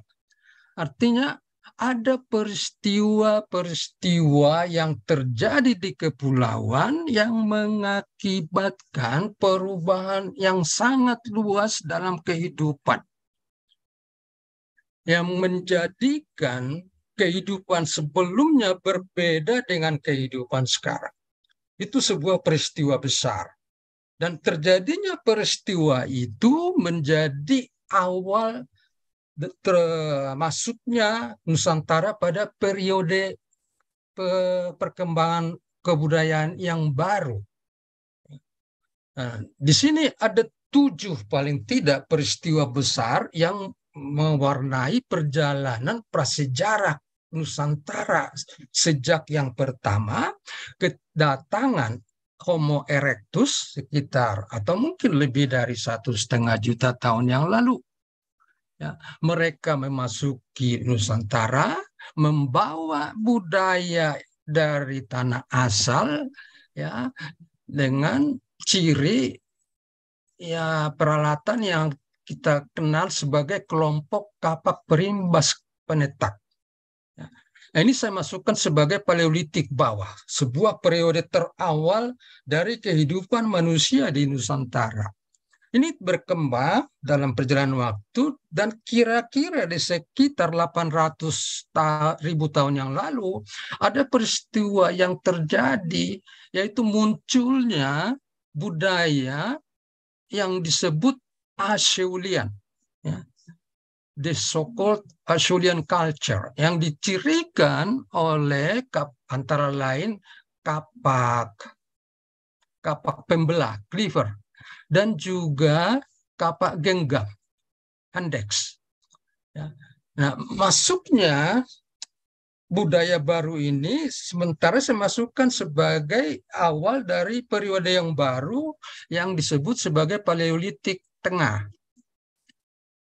Artinya ada peristiwa-peristiwa yang terjadi di kepulauan yang mengakibatkan perubahan yang sangat luas dalam kehidupan. Yang menjadikan kehidupan sebelumnya berbeda dengan kehidupan sekarang. itu sebuah peristiwa besar. Dan terjadinya peristiwa itu menjadi awal termasuknya Nusantara pada periode perkembangan kebudayaan yang baru. Nah, di sini ada tujuh paling tidak peristiwa besar yang mewarnai perjalanan prasejarah Nusantara sejak yang pertama kedatangan Homo erectus sekitar atau mungkin lebih dari satu setengah juta tahun yang lalu. Ya, mereka memasuki Nusantara, membawa budaya dari tanah asal, ya, dengan ciri ya peralatan yang kita kenal sebagai kelompok kapak perimbas penetak. Nah, ini saya masukkan sebagai paleolitik bawah, sebuah periode terawal dari kehidupan manusia di Nusantara. Ini berkembang dalam perjalanan waktu dan kira-kira di sekitar 800 ribu tahun yang lalu ada peristiwa yang terjadi yaitu munculnya budaya yang disebut Asheulian. Ya. The so-called Asheulian culture yang dicirikan oleh antara lain kapak, kapak pembelah, cleaver, dan juga kapak genggam, index. Ya. Nah, masuknya budaya baru ini sementara saya masukkan sebagai awal dari periode yang baru yang disebut sebagai Paleolitik Tengah.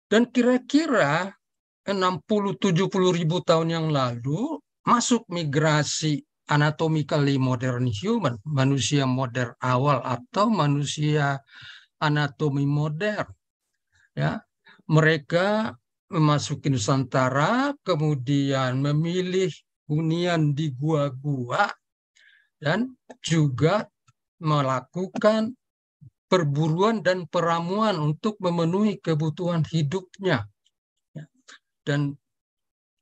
Dan kira-kira 60-70 ribu tahun yang lalu masuk migrasi anatomically modern human, manusia modern awal atau manusia anatomi modern. Ya, mereka memasuki Nusantara, kemudian memilih hunian di gua-gua, dan juga melakukan perburuan dan peramuan untuk memenuhi kebutuhan hidupnya. Dan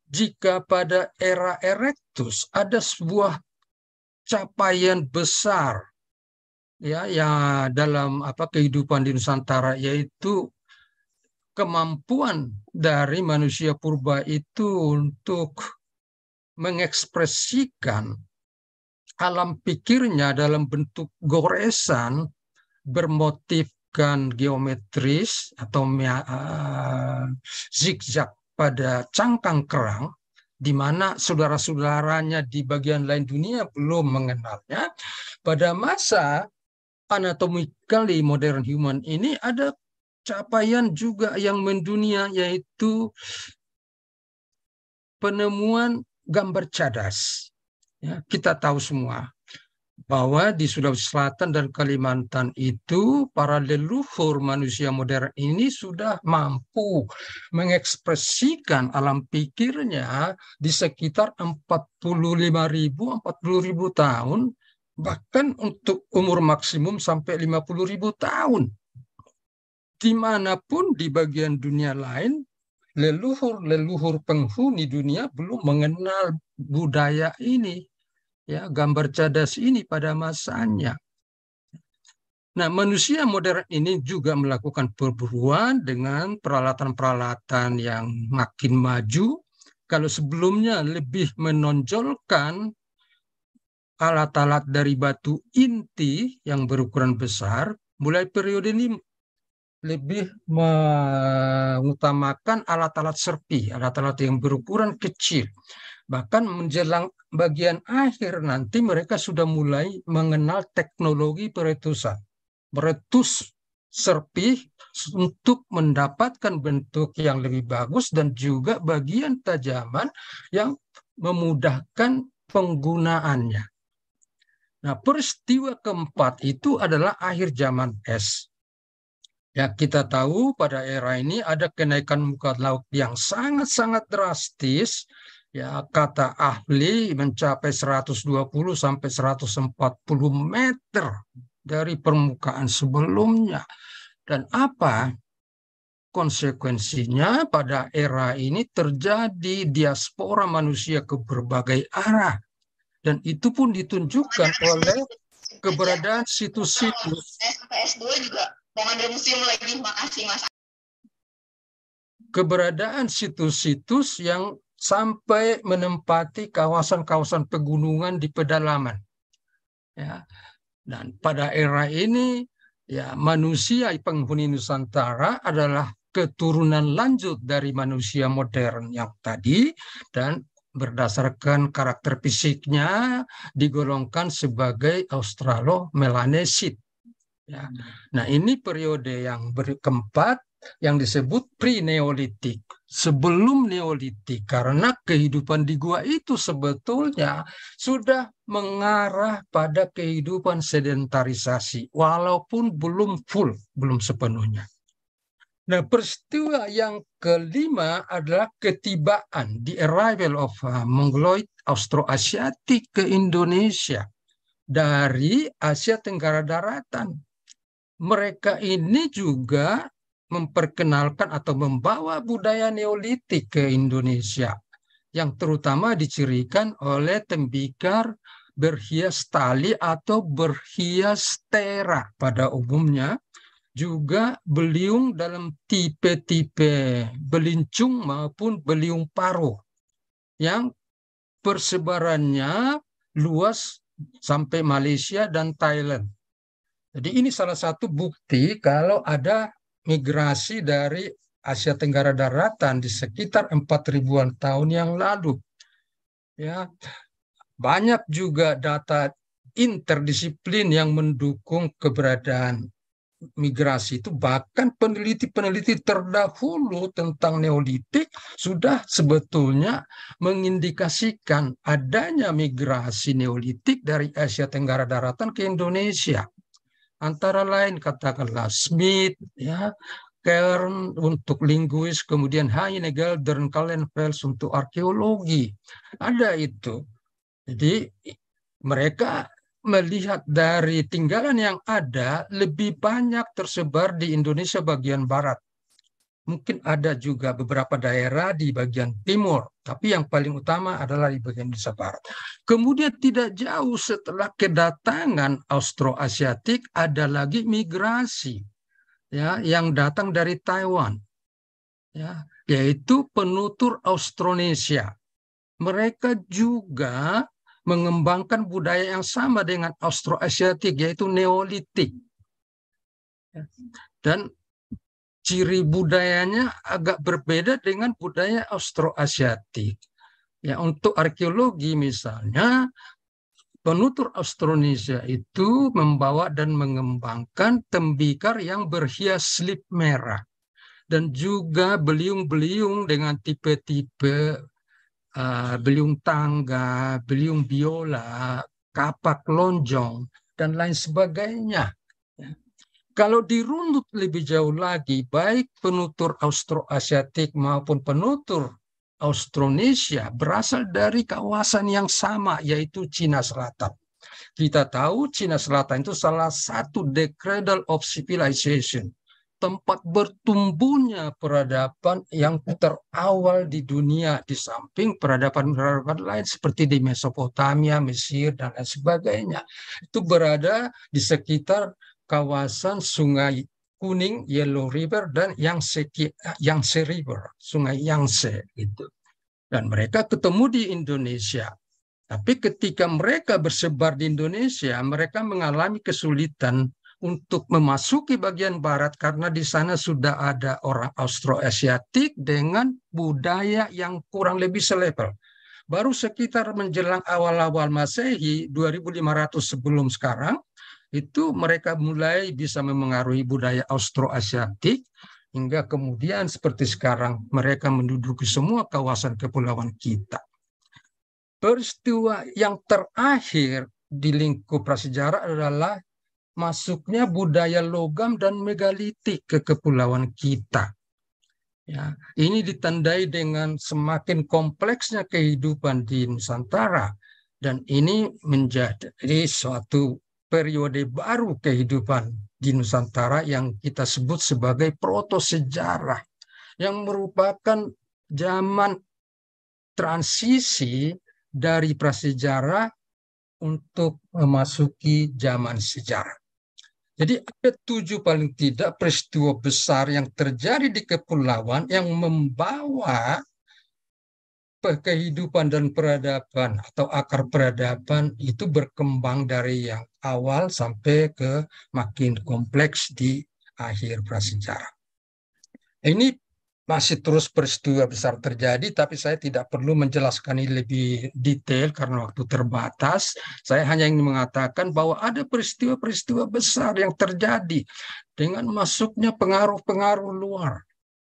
jika pada era Erectus ada sebuah capaian besar ya yang dalam apa kehidupan di Nusantara yaitu kemampuan dari manusia purba itu untuk mengekspresikan alam pikirnya dalam bentuk goresan bermotifkan geometris atau uh, zigzag pada cangkang kerang di mana saudara-saudaranya di bagian lain dunia belum mengenalnya pada masa anatomically modern human ini ada capaian juga yang mendunia yaitu penemuan gambar cadas. Ya, kita tahu semua bahwa di Sulawesi Selatan dan Kalimantan itu para leluhur manusia modern ini sudah mampu mengekspresikan alam pikirnya di sekitar 45.000 40.000 tahun bahkan untuk umur maksimum sampai 50.000 tahun. Di mana pun di bagian dunia lain, leluhur-leluhur penghuni dunia belum mengenal budaya ini, ya gambar cadas ini pada masanya. Nah, manusia modern ini juga melakukan perburuan dengan peralatan-peralatan yang makin maju. Kalau sebelumnya lebih menonjolkan alat-alat dari batu inti yang berukuran besar, mulai periode ini lebih mengutamakan alat-alat serpi, alat-alat yang berukuran kecil. Bahkan menjelang bagian akhir nanti mereka sudah mulai mengenal teknologi peretusan. Meretus serpi untuk mendapatkan bentuk yang lebih bagus dan juga bagian tajaman yang memudahkan penggunaannya. Nah, peristiwa keempat itu adalah akhir zaman es. Ya, kita tahu pada era ini ada kenaikan muka laut yang sangat-sangat drastis. Ya, kata ahli mencapai 120 sampai 140 meter dari permukaan sebelumnya. Dan apa konsekuensinya pada era ini? Terjadi diaspora manusia ke berbagai arah. Dan itu pun ditunjukkan oleh keberadaan situs-situs. Saya sampai S2 juga mau ngambil museum lagi. Makasih mas. Keberadaan situs-situs yang sampai menempati kawasan-kawasan pegunungan di pedalaman. Ya. Dan pada era ini ya manusia penghuni Nusantara adalah keturunan lanjut dari manusia modern yang tadi dan berdasarkan karakter fisiknya digolongkan sebagai Australo-Melanesit. Ya. Nah ini periode yang keempat yang disebut pre-neolitik, sebelum neolitik, karena kehidupan di gua itu sebetulnya sudah mengarah pada kehidupan sedentarisasi, walaupun belum full, belum sepenuhnya. Nah, peristiwa yang kelima adalah ketibaan, the arrival of uh, Mongoloid Austroasiatik ke Indonesia dari Asia Tenggara Daratan. Mereka ini juga memperkenalkan atau membawa budaya Neolitik ke Indonesia yang terutama dicirikan oleh tembikar berhias tali atau berhias tera pada umumnya juga beliung dalam tipe-tipe belincung maupun beliung paruh yang persebarannya luas sampai Malaysia dan Thailand. Jadi ini salah satu bukti kalau ada migrasi dari Asia Tenggara Daratan di sekitar 4000-an tahun yang lalu. Ya. Banyak juga data interdisiplin yang mendukung keberadaan migrasi itu bahkan peneliti-peneliti terdahulu tentang Neolitik sudah sebetulnya mengindikasikan adanya migrasi Neolitik dari Asia Tenggara Daratan ke Indonesia antara lain katakanlah Smith ya Kern untuk linguis, kemudian Heinegel dan Kallenfels untuk arkeologi. Ada itu. Jadi mereka melihat dari tinggalan yang ada lebih banyak tersebar di Indonesia bagian barat mungkin ada juga beberapa daerah di bagian timur, tapi yang paling utama adalah di bagian Indonesia Barat. Kemudian tidak jauh setelah kedatangan Austroasiatik ada lagi migrasi ya yang datang dari Taiwan. Ya, yaitu penutur Austronesia. Mereka juga mengembangkan budaya yang sama dengan Austroasiatik yaitu Neolitik. Ya, dan ciri budayanya agak berbeda dengan budaya Austroasiatik. Ya, untuk arkeologi misalnya, penutur Austronesia itu membawa dan mengembangkan tembikar yang berhias slip merah dan juga beliung-beliung dengan tipe-tipe uh, beliung tangga, beliung biola, kapak lonjong dan lain sebagainya. Kalau dirunut lebih jauh lagi, baik penutur Austroasiatik maupun penutur Austronesia berasal dari kawasan yang sama, yaitu Cina Selatan. Kita tahu Cina Selatan itu salah satu the cradle of civilization, tempat bertumbuhnya peradaban yang terawal di dunia di samping peradaban-peradaban lain seperti di Mesopotamia, Mesir, dan lain sebagainya. Itu berada di sekitar kawasan Sungai Kuning, Yellow River, dan Yangtze, Yangtze River, Sungai Yangtze. Gitu. Dan mereka ketemu di Indonesia. Tapi ketika mereka bersebar di Indonesia, mereka mengalami kesulitan untuk memasuki bagian barat karena di sana sudah ada orang Austroasiatik dengan budaya yang kurang lebih selevel. Baru sekitar menjelang awal-awal Masehi 2500 sebelum sekarang itu mereka mulai bisa memengaruhi budaya Austroasiatik hingga kemudian seperti sekarang mereka menduduki semua kawasan kepulauan kita. Peristiwa yang terakhir di lingkup prasejarah adalah masuknya budaya logam dan megalitik ke kepulauan kita. Ya, ini ditandai dengan semakin kompleksnya kehidupan di Nusantara dan ini menjadi suatu periode baru kehidupan di Nusantara yang kita sebut sebagai proto sejarah yang merupakan zaman transisi dari prasejarah untuk memasuki zaman sejarah. Jadi ada tujuh paling tidak peristiwa besar yang terjadi di kepulauan yang membawa kehidupan dan peradaban atau akar peradaban itu berkembang dari yang awal sampai ke makin kompleks di akhir prasejarah. Ini masih terus peristiwa besar terjadi, tapi saya tidak perlu menjelaskan ini lebih detail karena waktu terbatas. Saya hanya ingin mengatakan bahwa ada peristiwa-peristiwa besar yang terjadi dengan masuknya pengaruh-pengaruh luar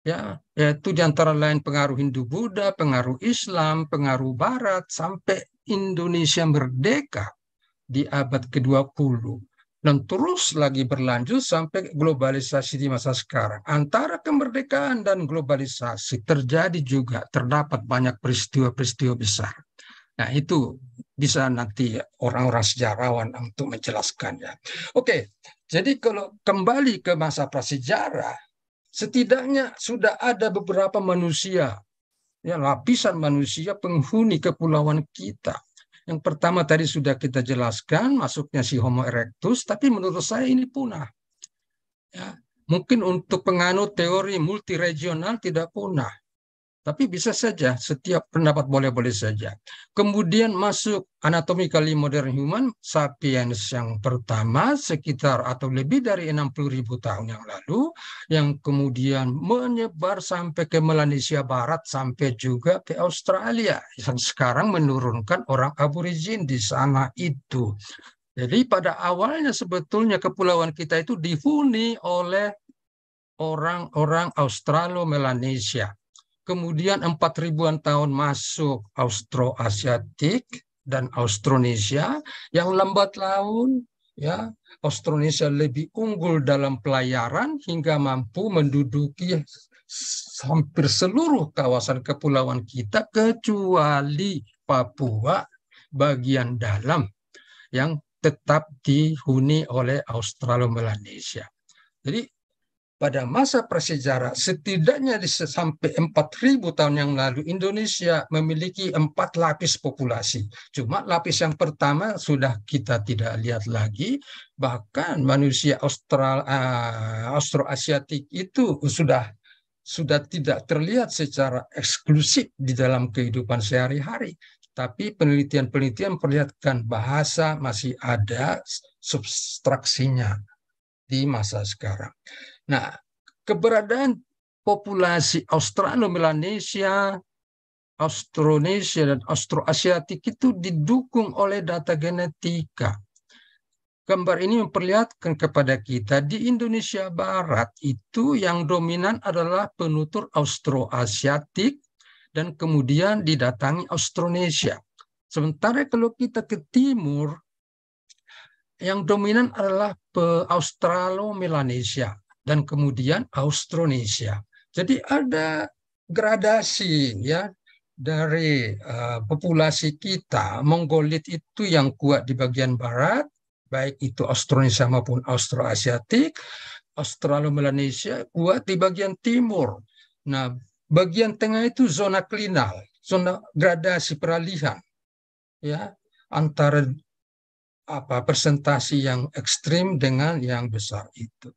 ya yaitu di antara lain pengaruh Hindu Buddha, pengaruh Islam, pengaruh Barat sampai Indonesia merdeka di abad ke-20 dan terus lagi berlanjut sampai globalisasi di masa sekarang. Antara kemerdekaan dan globalisasi terjadi juga terdapat banyak peristiwa-peristiwa besar. Nah, itu bisa nanti orang-orang sejarawan untuk menjelaskannya. Oke, jadi kalau kembali ke masa prasejarah, setidaknya sudah ada beberapa manusia, ya lapisan manusia penghuni kepulauan kita. Yang pertama tadi sudah kita jelaskan masuknya si Homo erectus, tapi menurut saya ini punah. Ya, mungkin untuk penganut teori multiregional tidak punah. Tapi bisa saja, setiap pendapat boleh-boleh saja. Kemudian masuk anatomically modern human, sapiens yang pertama sekitar atau lebih dari 60 ribu tahun yang lalu, yang kemudian menyebar sampai ke Melanesia Barat, sampai juga ke Australia, yang sekarang menurunkan orang aborigin di sana itu. Jadi pada awalnya sebetulnya kepulauan kita itu dihuni oleh orang-orang Australo-Melanesia kemudian empat ribuan tahun masuk Austroasiatik dan Austronesia yang lambat laun ya Austronesia lebih unggul dalam pelayaran hingga mampu menduduki hampir seluruh kawasan kepulauan kita kecuali Papua bagian dalam yang tetap dihuni oleh Australo-Melanesia. Jadi pada masa prasejarah setidaknya sampai 4000 tahun yang lalu Indonesia memiliki empat lapis populasi. Cuma lapis yang pertama sudah kita tidak lihat lagi, bahkan manusia Austral uh, Austroasiatik itu sudah sudah tidak terlihat secara eksklusif di dalam kehidupan sehari-hari. Tapi penelitian-penelitian perlihatkan bahasa masih ada substraksinya di masa sekarang. Nah, keberadaan populasi Australo-Melanesia, Austronesia, dan Austroasiatik itu didukung oleh data genetika. Gambar ini memperlihatkan kepada kita di Indonesia Barat itu yang dominan adalah penutur Austroasiatik dan kemudian didatangi Austronesia. Sementara kalau kita ke timur, yang dominan adalah Australo-Melanesia dan kemudian Austronesia. Jadi ada gradasi ya dari uh, populasi kita. Mongolit itu yang kuat di bagian barat, baik itu Austronesia maupun Austroasiatik. Australo-Melanesia kuat di bagian timur. Nah, bagian tengah itu zona klinal, zona gradasi peralihan ya antara apa presentasi yang ekstrim dengan yang besar itu.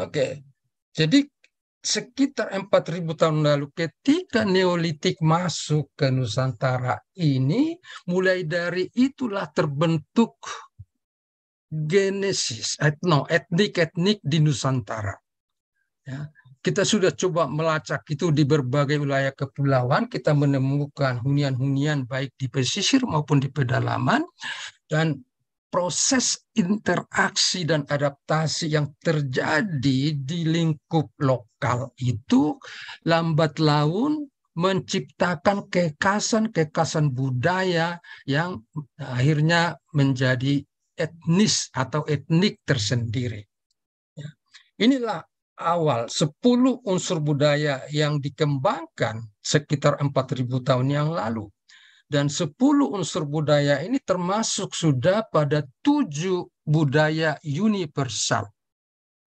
Oke, jadi sekitar 4.000 tahun lalu ketika Neolitik masuk ke Nusantara ini, mulai dari itulah terbentuk genesis etno etnik-etnik di Nusantara. Ya, kita sudah coba melacak itu di berbagai wilayah kepulauan, kita menemukan hunian-hunian baik di pesisir maupun di pedalaman, dan proses interaksi dan adaptasi yang terjadi di lingkup lokal itu lambat laun menciptakan kekasan-kekasan budaya yang akhirnya menjadi etnis atau etnik tersendiri. Ya. Inilah awal 10 unsur budaya yang dikembangkan sekitar 4000 tahun yang lalu dan 10 unsur budaya ini termasuk sudah pada tujuh budaya universal.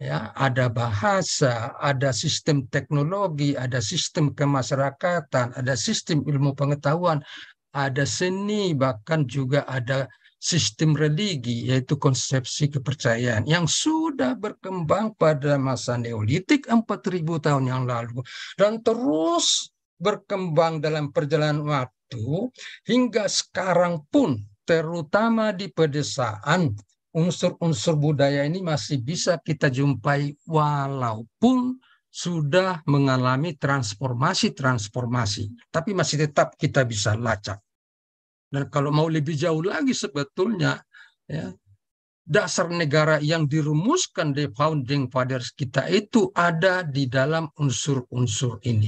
Ya, ada bahasa, ada sistem teknologi, ada sistem kemasyarakatan, ada sistem ilmu pengetahuan. ada seni, bahkan juga ada sistem religi, yaitu konsepsi kepercayaan yang sudah berkembang pada masa Neolitik 4000 tahun yang lalu dan terus berkembang dalam perjalanan waktu hingga sekarang pun terutama di pedesaan unsur-unsur budaya ini masih bisa kita jumpai walaupun sudah mengalami transformasi-transformasi tapi masih tetap kita bisa lacak dan kalau mau lebih jauh lagi sebetulnya ya dasar negara yang dirumuskan di founding fathers kita itu ada di dalam unsur-unsur ini.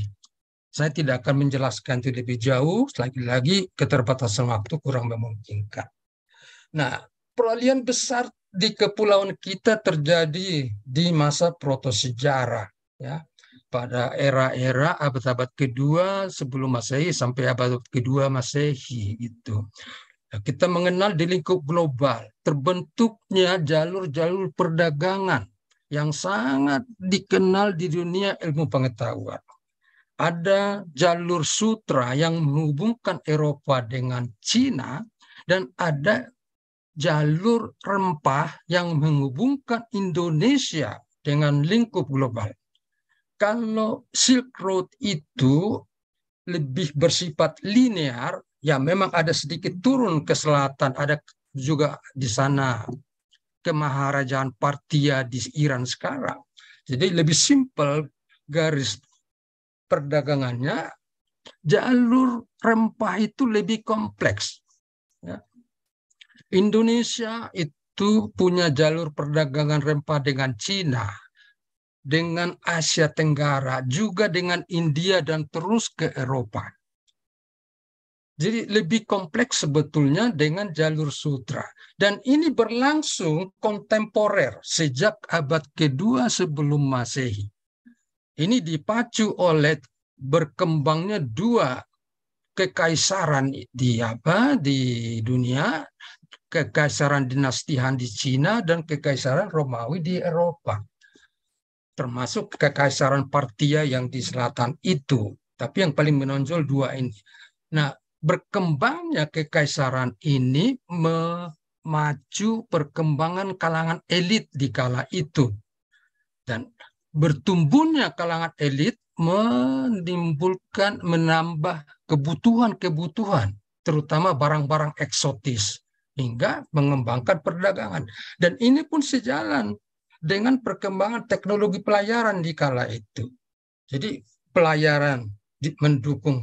Saya tidak akan menjelaskan itu lebih jauh, lagi-lagi keterbatasan waktu kurang memungkinkan. Nah, peralihan besar di kepulauan kita terjadi di masa protosejarah, ya pada era-era abad-abad kedua sebelum Masehi sampai abad kedua Masehi itu. Nah, kita mengenal di lingkup global terbentuknya jalur-jalur perdagangan yang sangat dikenal di dunia ilmu pengetahuan. Ada jalur sutra yang menghubungkan Eropa dengan Cina dan ada jalur rempah yang menghubungkan Indonesia dengan lingkup global. Kalau Silk Road itu lebih bersifat linear, ya memang ada sedikit turun ke selatan, ada juga di sana kemaharajaan Partia di Iran sekarang. Jadi lebih simpel garis perdagangannya, jalur rempah itu lebih kompleks. Ya. Indonesia itu punya jalur perdagangan rempah dengan Cina, dengan Asia Tenggara, juga dengan India dan terus ke Eropa. Jadi lebih kompleks sebetulnya dengan jalur sutra. Dan ini berlangsung kontemporer sejak abad kedua sebelum Masehi. Ini dipacu oleh berkembangnya dua kekaisaran di apa di dunia, kekaisaran dinasti Han di Cina dan kekaisaran Romawi di Eropa termasuk kekaisaran Partia yang di selatan itu. Tapi yang paling menonjol dua ini. Nah, berkembangnya kekaisaran ini memacu perkembangan kalangan elit di kala itu. Dan bertumbuhnya kalangan elit menimbulkan menambah kebutuhan-kebutuhan terutama barang-barang eksotis hingga mengembangkan perdagangan dan ini pun sejalan dengan perkembangan teknologi pelayaran di kala itu. Jadi pelayaran mendukung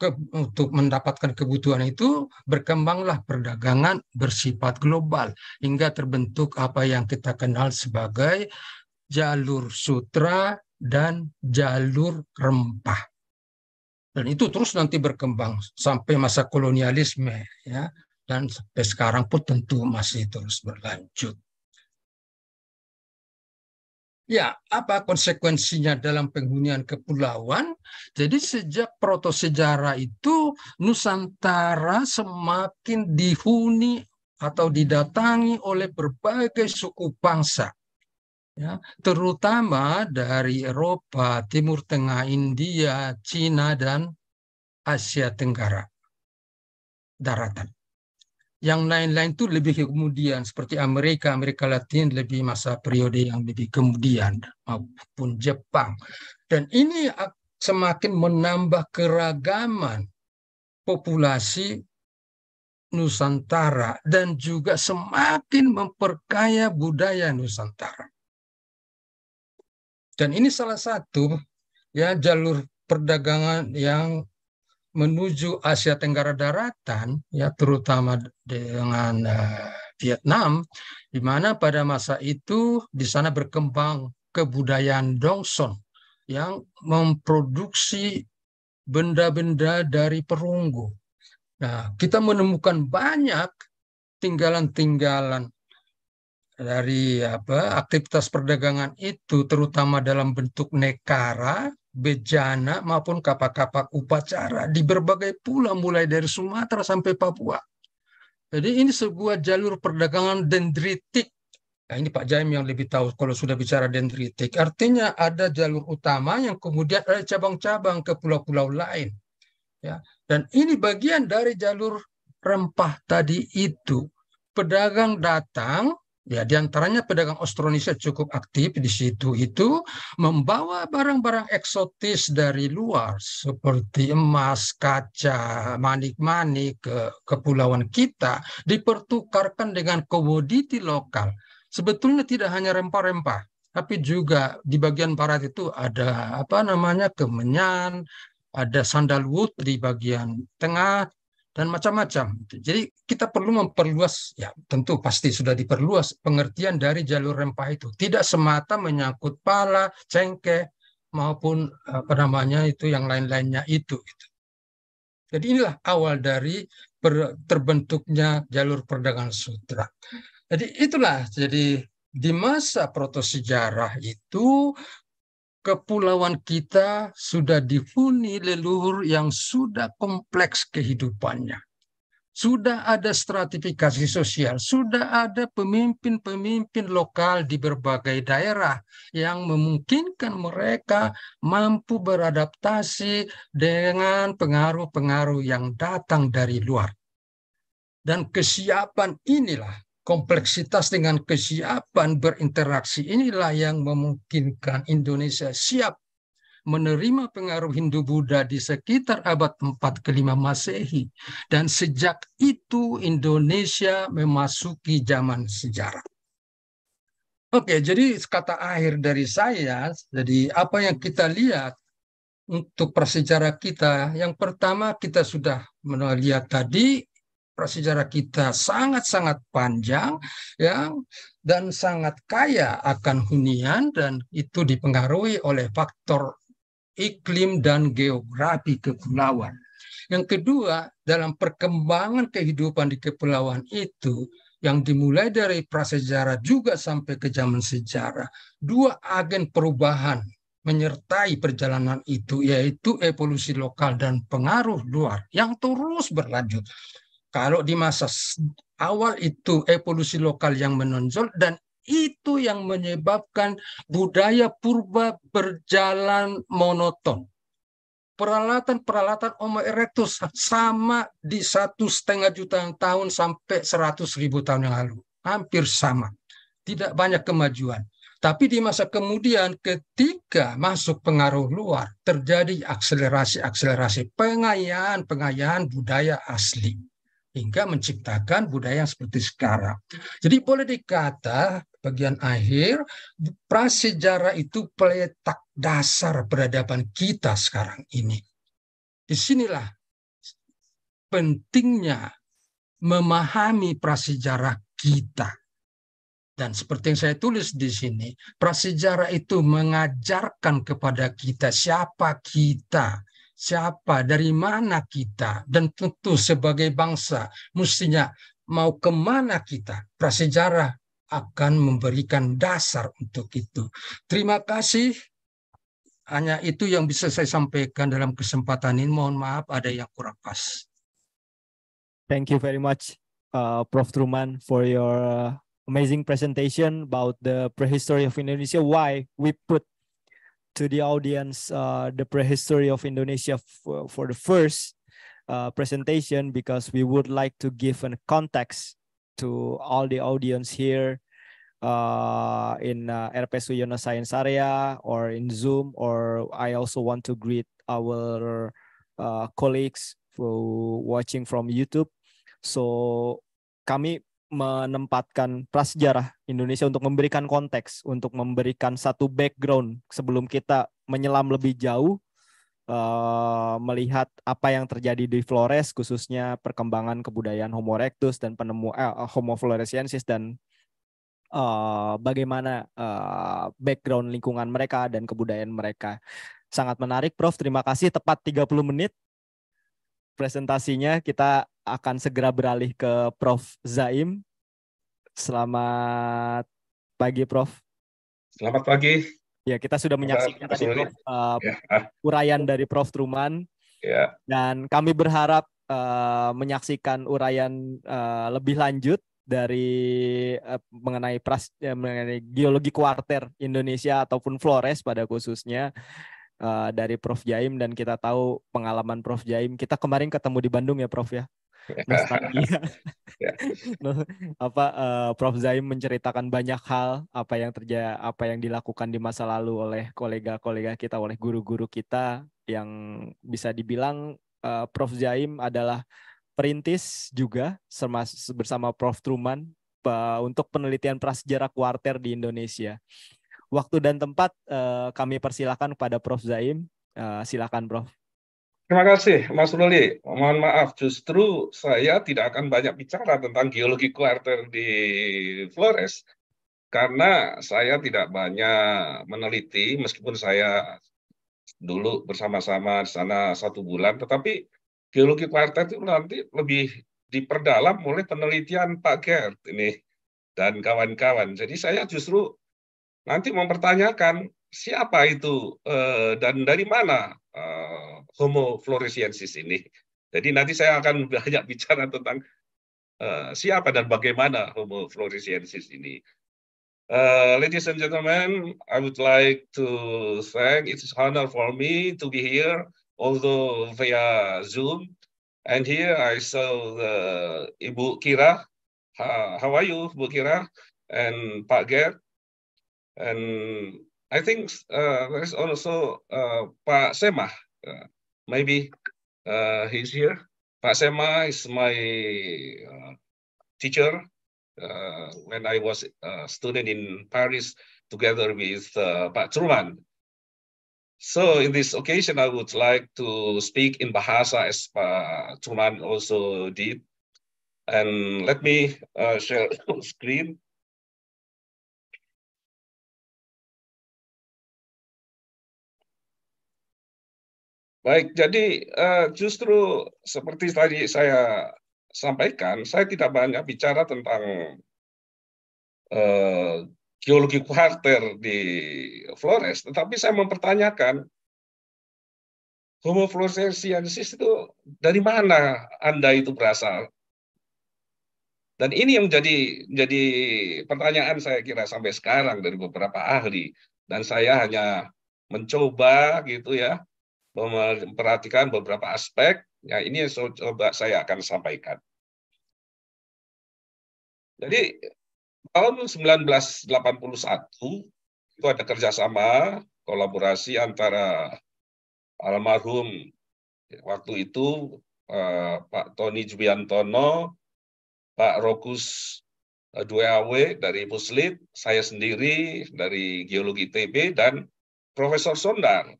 ke, untuk mendapatkan kebutuhan itu berkembanglah perdagangan bersifat global hingga terbentuk apa yang kita kenal sebagai jalur sutra dan jalur rempah. Dan itu terus nanti berkembang sampai masa kolonialisme ya dan sampai sekarang pun tentu masih terus berlanjut. Ya, apa konsekuensinya dalam penghunian kepulauan? Jadi sejak protosejarah itu Nusantara semakin dihuni atau didatangi oleh berbagai suku bangsa. Ya, terutama dari Eropa, Timur Tengah, India, Cina, dan Asia Tenggara. Daratan. Yang lain-lain itu lebih kemudian seperti Amerika, Amerika Latin lebih masa periode yang lebih kemudian maupun Jepang. Dan ini semakin menambah keragaman populasi Nusantara dan juga semakin memperkaya budaya Nusantara. Dan ini salah satu ya jalur perdagangan yang menuju Asia Tenggara daratan ya terutama dengan uh, Vietnam di mana pada masa itu di sana berkembang kebudayaan Dongson yang memproduksi benda-benda dari perunggu. Nah, kita menemukan banyak tinggalan-tinggalan dari apa aktivitas perdagangan itu terutama dalam bentuk nekara bejana maupun kapak-kapak upacara di berbagai pulau mulai dari Sumatera sampai Papua. Jadi ini sebuah jalur perdagangan dendritik. Nah, ini Pak Jaim yang lebih tahu kalau sudah bicara dendritik. Artinya ada jalur utama yang kemudian ada cabang-cabang ke pulau-pulau lain. Ya. Dan ini bagian dari jalur rempah tadi itu. Pedagang datang, ya di antaranya pedagang Austronesia cukup aktif di situ itu membawa barang-barang eksotis dari luar seperti emas, kaca, manik-manik ke kepulauan kita dipertukarkan dengan komoditi lokal. Sebetulnya tidak hanya rempah-rempah, tapi juga di bagian barat itu ada apa namanya kemenyan, ada sandalwood di bagian tengah dan macam-macam. Jadi kita perlu memperluas, ya tentu pasti sudah diperluas pengertian dari jalur rempah itu. Tidak semata menyangkut pala, cengkeh, maupun apa namanya itu yang lain-lainnya itu. Gitu. Jadi inilah awal dari terbentuknya jalur perdagangan sutra. Jadi itulah jadi di masa protosejarah itu kepulauan kita sudah dihuni leluhur yang sudah kompleks kehidupannya. Sudah ada stratifikasi sosial, sudah ada pemimpin-pemimpin lokal di berbagai daerah yang memungkinkan mereka mampu beradaptasi dengan pengaruh-pengaruh yang datang dari luar. Dan kesiapan inilah kompleksitas dengan kesiapan berinteraksi inilah yang memungkinkan Indonesia siap menerima pengaruh Hindu-Buddha di sekitar abad 4 ke-5 Masehi. Dan sejak itu Indonesia memasuki zaman sejarah. Oke, jadi kata akhir dari saya, jadi apa yang kita lihat untuk prasejarah kita, yang pertama kita sudah melihat tadi prasejarah kita sangat-sangat panjang ya dan sangat kaya akan hunian dan itu dipengaruhi oleh faktor iklim dan geografi kepulauan. Yang kedua, dalam perkembangan kehidupan di kepulauan itu yang dimulai dari prasejarah juga sampai ke zaman sejarah, dua agen perubahan menyertai perjalanan itu yaitu evolusi lokal dan pengaruh luar yang terus berlanjut. Kalau di masa awal itu evolusi lokal yang menonjol dan itu yang menyebabkan budaya purba berjalan monoton. Peralatan-peralatan Homo erectus sama di satu setengah juta tahun sampai seratus ribu tahun yang lalu. Hampir sama. Tidak banyak kemajuan. Tapi di masa kemudian ketika masuk pengaruh luar, terjadi akselerasi-akselerasi pengayaan-pengayaan budaya asli hingga menciptakan budaya yang seperti sekarang. Jadi boleh dikata bagian akhir prasejarah itu peletak dasar peradaban kita sekarang ini. Di sinilah pentingnya memahami prasejarah kita. Dan seperti yang saya tulis di sini, prasejarah itu mengajarkan kepada kita siapa kita, siapa, dari mana kita, dan tentu sebagai bangsa mestinya mau ke mana kita. Prasejarah akan memberikan dasar untuk itu. Terima kasih. Hanya itu yang bisa saya sampaikan dalam kesempatan ini. Mohon maaf ada yang kurang pas. Thank you very much, uh, Prof. Truman, for your uh, amazing presentation about the prehistory of Indonesia. Why we put to the audience uh, the prehistory of Indonesia for, for the first uh, presentation because we would like to give a context to all the audience here uh, in uh, RP Suyono Science Area or in Zoom, or I also want to greet our uh, colleagues who watching from YouTube. So kami menempatkan prasejarah Indonesia untuk memberikan konteks, untuk memberikan satu background sebelum kita menyelam lebih jauh uh, melihat apa yang terjadi di Flores khususnya perkembangan kebudayaan Homo erectus dan penemu eh, Homo floresiensis dan uh, bagaimana uh, background lingkungan mereka dan kebudayaan mereka. Sangat menarik Prof, terima kasih. Tepat 30 menit presentasinya. Kita akan segera beralih ke Prof. Zaim. Selamat pagi, Prof. Selamat pagi. Ya, kita sudah menyaksikan tadi Prof, uh, ya. uraian dari Prof. Truman. Ya. Dan kami berharap uh, menyaksikan uraian uh, lebih lanjut dari uh, mengenai pras, uh, mengenai geologi kuarter Indonesia ataupun Flores pada khususnya uh, dari Prof Jaim dan kita tahu pengalaman Prof Jaim. Kita kemarin ketemu di Bandung ya Prof ya. Nostalgia. Ya. apa uh, Prof Zaim menceritakan banyak hal apa yang terjadi apa yang dilakukan di masa lalu oleh kolega-kolega kita oleh guru-guru kita yang bisa dibilang uh, Prof Zaim adalah perintis juga bersama Prof Truman uh, untuk penelitian prasejarah kuarter di Indonesia. Waktu dan tempat uh, kami persilakan kepada Prof Zaim. Uh, silakan Prof. Terima kasih, Mas Ruli. Mohon maaf, justru saya tidak akan banyak bicara tentang geologi kuarter di Flores karena saya tidak banyak meneliti, meskipun saya dulu bersama-sama di sana satu bulan, tetapi geologi kuarter itu nanti lebih diperdalam oleh penelitian Pak Gert ini dan kawan-kawan. Jadi saya justru nanti mempertanyakan siapa itu eh, dan dari mana uh, Homo floresiensis ini. Jadi nanti saya akan banyak bicara tentang uh, siapa dan bagaimana Homo floresiensis ini. Uh, ladies and gentlemen, I would like to thank it's honor for me to be here, although via Zoom. And here I saw the Ibu Kira. Uh, how are you, Ibu Kira? And Pak Gert. And I think uh, there's also uh, Pak Sema. Uh, maybe uh, he's here. Pak Sema is my teacher when I was a student in Paris together with uh, Pak Truman. So in this occasion, I would like to speak in Bahasa as Pak Truman also did. And let me uh, share screen. Baik, jadi uh, justru seperti tadi saya sampaikan, saya tidak banyak bicara tentang uh, geologi kuarter di Flores, tetapi saya mempertanyakan Homo floresiensis itu dari mana Anda itu berasal? Dan ini yang menjadi jadi pertanyaan saya kira sampai sekarang dari beberapa ahli dan saya hanya mencoba gitu ya memperhatikan beberapa aspek. Ya, ini yang coba saya akan sampaikan. Jadi tahun 1981 itu ada kerjasama kolaborasi antara almarhum waktu itu eh, Pak Tony Jubiantono, Pak Rokus eh, Dweawe dari Puslit, saya sendiri dari Geologi ITB, dan Profesor Sondar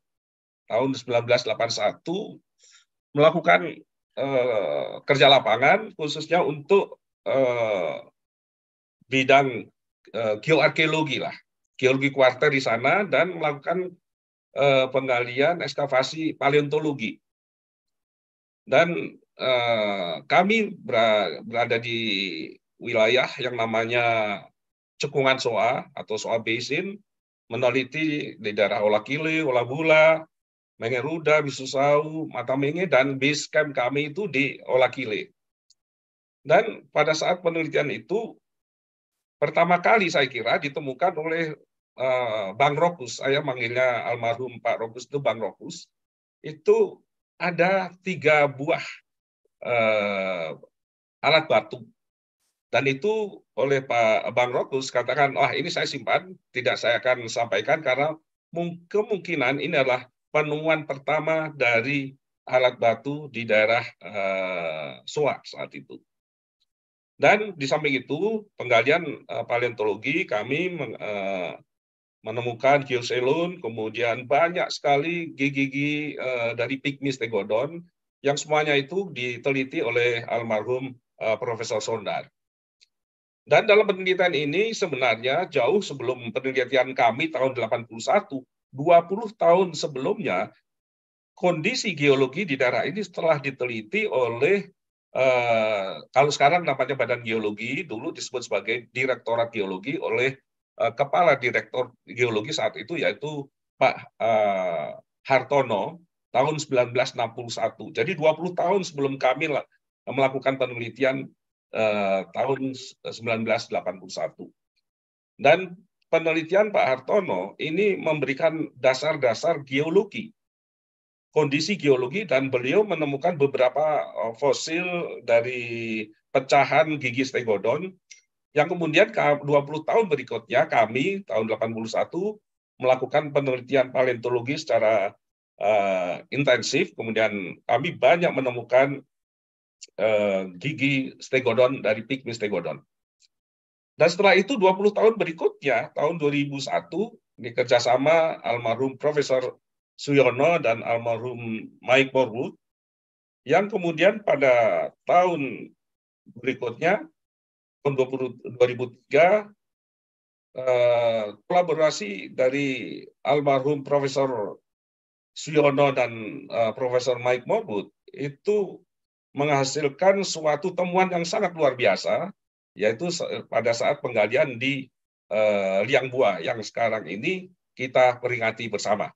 tahun 1981 melakukan uh, kerja lapangan khususnya untuk uh, bidang uh, geoarkeologi lah, geologi kuarter di sana dan melakukan uh, penggalian ekskavasi paleontologi. Dan uh, kami berada di wilayah yang namanya Cekungan Soa atau Soa Basin, meneliti di daerah Olakile, Olabula, Mengeruda, Bisusau, Matamenge, dan base camp kami itu di Olakile. Dan pada saat penelitian itu, pertama kali saya kira ditemukan oleh uh, Bang Rokus, saya manggilnya almarhum Pak Rokus itu Bang Rokus, itu ada tiga buah uh, alat batu. Dan itu oleh Pak Bang Rokus katakan, wah ini saya simpan, tidak saya akan sampaikan karena kemungkinan ini adalah penemuan pertama dari alat batu di daerah uh, saat itu. Dan di samping itu, penggalian uh, paleontologi kami men, uh, menemukan geoselon, kemudian banyak sekali gigi-gigi uh, dari pygmy stegodon yang semuanya itu diteliti oleh almarhum uh, Profesor Sondar. Dan dalam penelitian ini sebenarnya jauh sebelum penelitian kami tahun 81 20 tahun sebelumnya kondisi geologi di daerah ini setelah diteliti oleh uh, kalau sekarang namanya Badan Geologi, dulu disebut sebagai Direktorat Geologi oleh uh, Kepala Direktur Geologi saat itu yaitu Pak uh, Hartono tahun 1961. Jadi 20 tahun sebelum kami melakukan penelitian uh, tahun 1981. Dan penelitian Pak Hartono ini memberikan dasar-dasar geologi, kondisi geologi dan beliau menemukan beberapa uh, fosil dari pecahan gigi stegodon yang kemudian 20 tahun berikutnya kami tahun 81 melakukan penelitian paleontologi secara uh, intensif kemudian kami banyak menemukan uh, gigi stegodon dari pygmy stegodon. Dan setelah itu 20 tahun berikutnya, tahun 2001, di kerjasama almarhum Profesor Suyono dan almarhum Mike Morwood, yang kemudian pada tahun berikutnya, tahun 2003, eh, kolaborasi dari almarhum Profesor Suyono dan eh, Profesor Mike Morwood itu menghasilkan suatu temuan yang sangat luar biasa yaitu pada saat penggalian di uh, liang buah yang sekarang ini kita peringati bersama.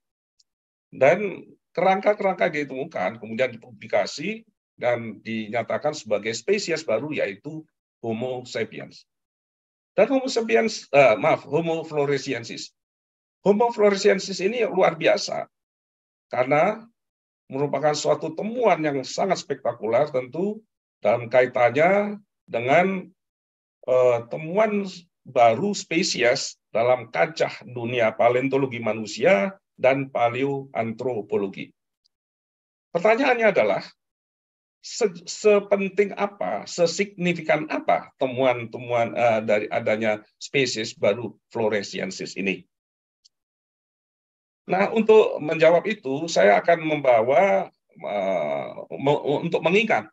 Dan kerangka-kerangka ditemukan, kemudian dipublikasi dan dinyatakan sebagai spesies baru yaitu Homo sapiens. Dan Homo sapiens, uh, maaf, Homo floresiensis. Homo floresiensis ini luar biasa karena merupakan suatu temuan yang sangat spektakuler tentu dalam kaitannya dengan temuan baru spesies dalam kancah dunia paleontologi manusia dan paleoantropologi. Pertanyaannya adalah, se sepenting apa, sesignifikan apa temuan-temuan uh, dari adanya spesies baru floresiensis ini? Nah, untuk menjawab itu, saya akan membawa uh, untuk mengingat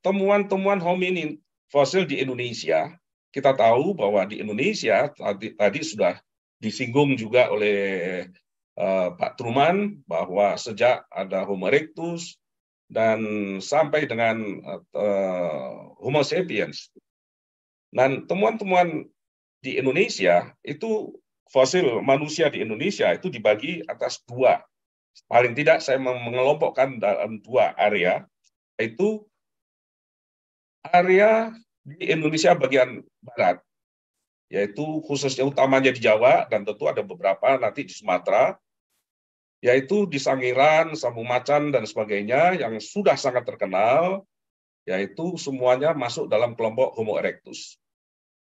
temuan-temuman uh, hominin fosil di Indonesia, kita tahu bahwa di Indonesia tadi, tadi sudah disinggung juga oleh uh, Pak Truman bahwa sejak ada Homo erectus dan sampai dengan uh, Homo sapiens. Dan temuan-temuan di Indonesia itu fosil manusia di Indonesia itu dibagi atas dua. Paling tidak saya mengelompokkan dalam dua area, yaitu area di Indonesia bagian barat, yaitu khususnya utamanya di Jawa dan tentu ada beberapa nanti di Sumatera, yaitu di Sangiran, Sambung Macan, dan sebagainya yang sudah sangat terkenal, yaitu semuanya masuk dalam kelompok Homo erectus.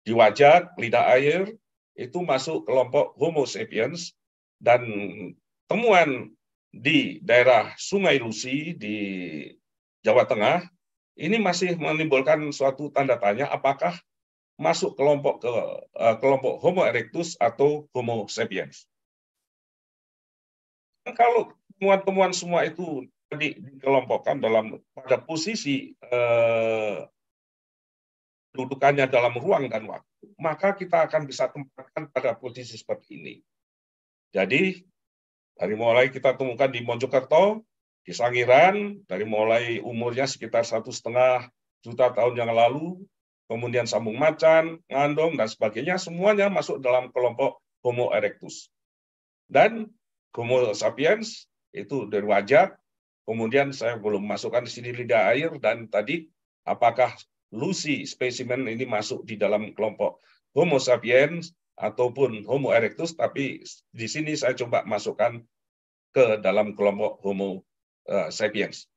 Di Wajak, lidah air, itu masuk kelompok Homo sapiens, dan temuan di daerah Sungai Lusi di Jawa Tengah ini masih menimbulkan suatu tanda tanya apakah masuk kelompok ke uh, kelompok Homo erectus atau Homo sapiens. Kalau temuan-temuan semua itu di, dikelompokkan dalam pada posisi uh, dudukannya dalam ruang dan waktu, maka kita akan bisa tempatkan pada posisi seperti ini. Jadi dari mulai kita temukan di Mojokerto, di Sangiran dari mulai umurnya sekitar satu setengah juta tahun yang lalu, kemudian sambung macan, ngandong, dan sebagainya, semuanya masuk dalam kelompok Homo erectus. Dan Homo sapiens itu dari wajah, kemudian saya belum masukkan di sini lidah air, dan tadi apakah Lucy spesimen ini masuk di dalam kelompok Homo sapiens ataupun Homo erectus, tapi di sini saya coba masukkan ke dalam kelompok Homo uh, sapiens.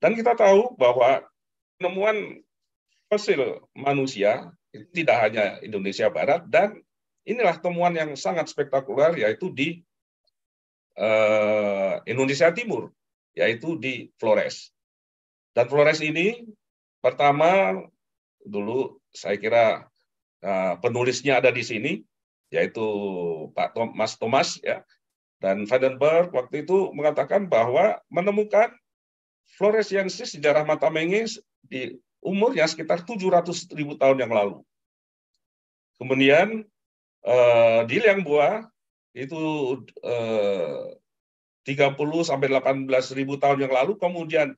Dan kita tahu bahwa penemuan fosil manusia tidak hanya Indonesia Barat dan inilah temuan yang sangat spektakuler yaitu di uh, Indonesia Timur yaitu di Flores. Dan Flores ini pertama dulu saya kira uh, penulisnya ada di sini yaitu Pak Thomas Thomas ya dan Vandenberg waktu itu mengatakan bahwa menemukan Floresiensis di daerah Matamenge di umurnya sekitar 700 ribu tahun yang lalu. Kemudian eh, di Liang Buah itu eh, 30 sampai 18 ribu tahun yang lalu, kemudian